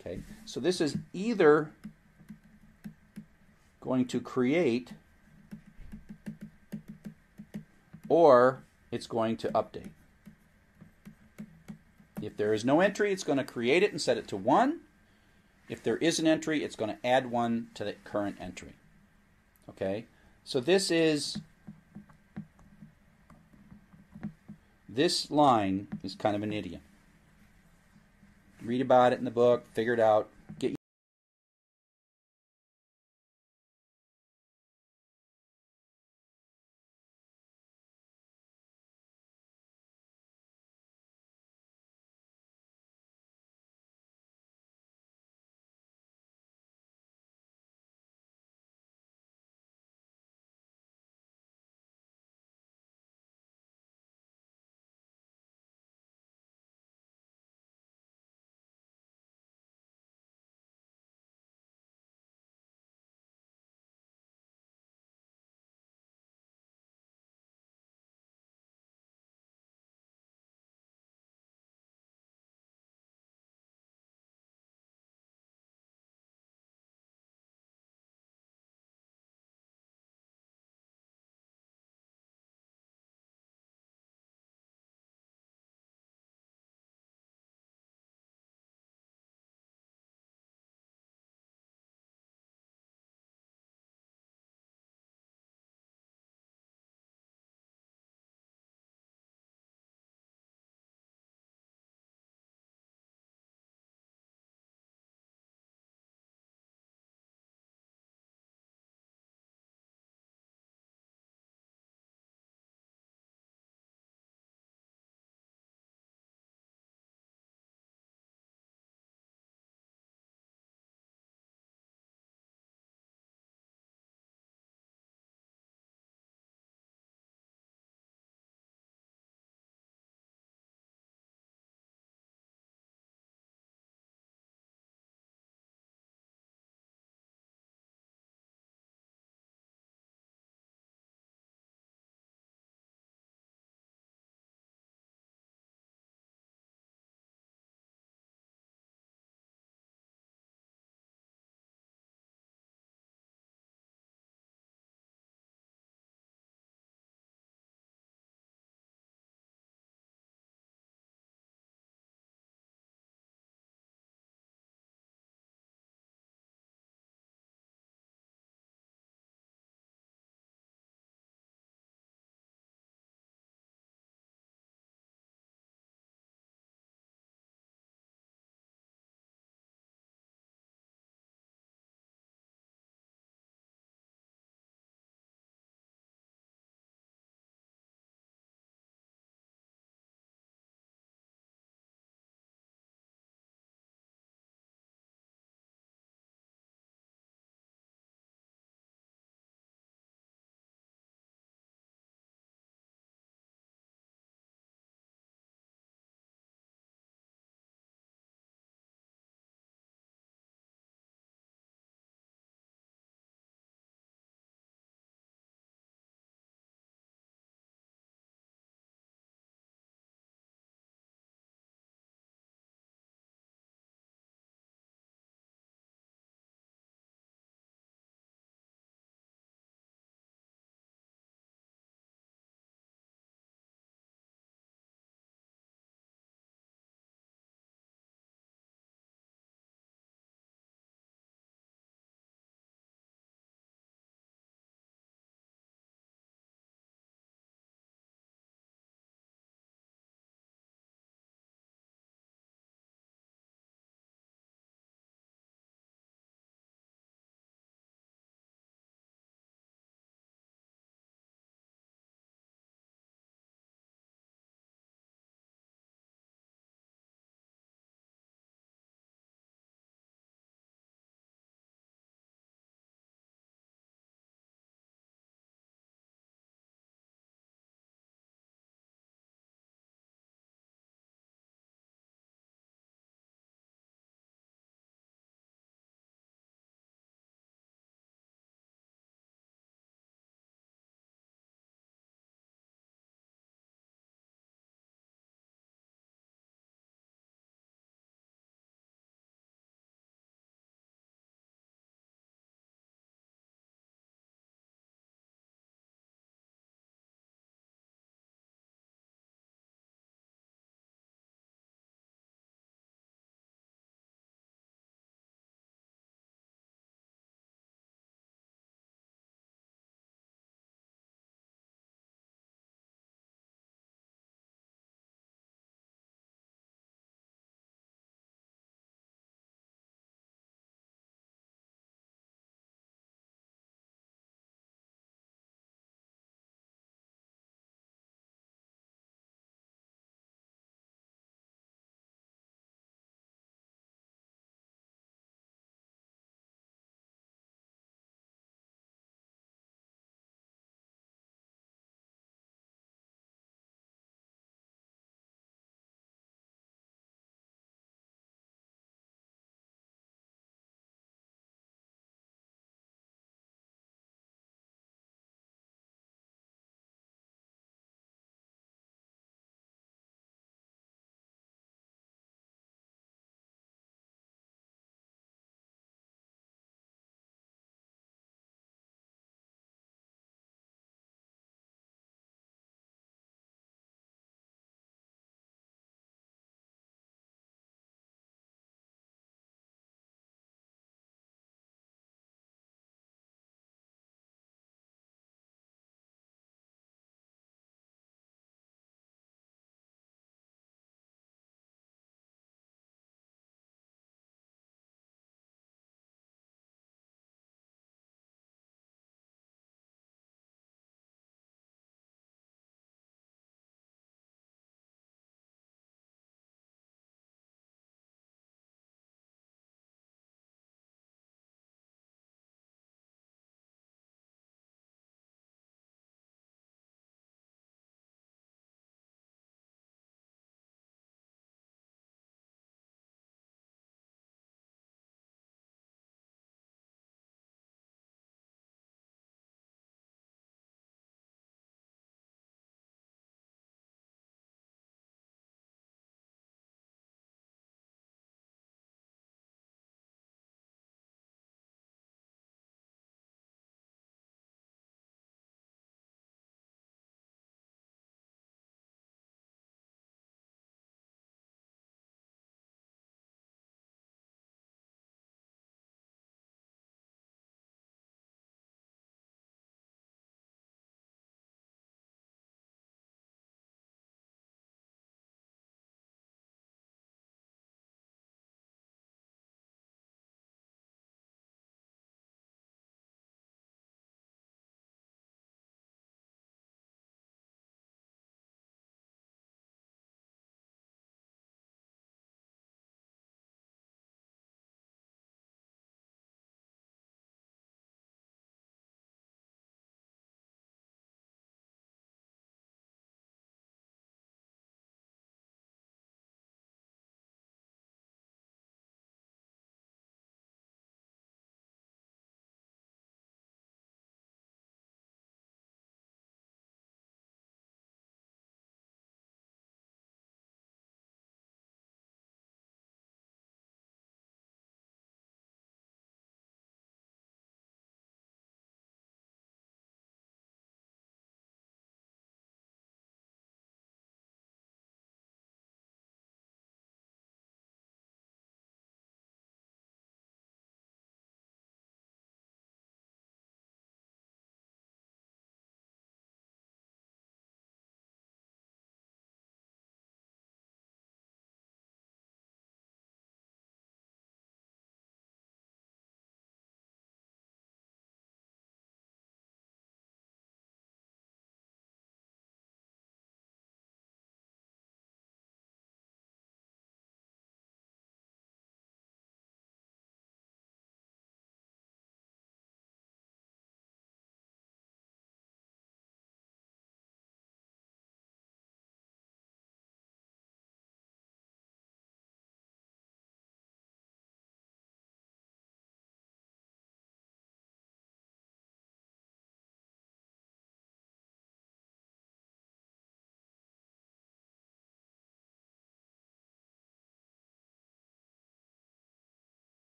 Speaker 1: Okay, so this is either going to create or it's going to update. If there is no entry, it's going to create it and set it to 1. If there is an entry, it's going to add 1 to the current entry. Okay, so this is this line is kind of an idiom. Read about it in the book, figure it out,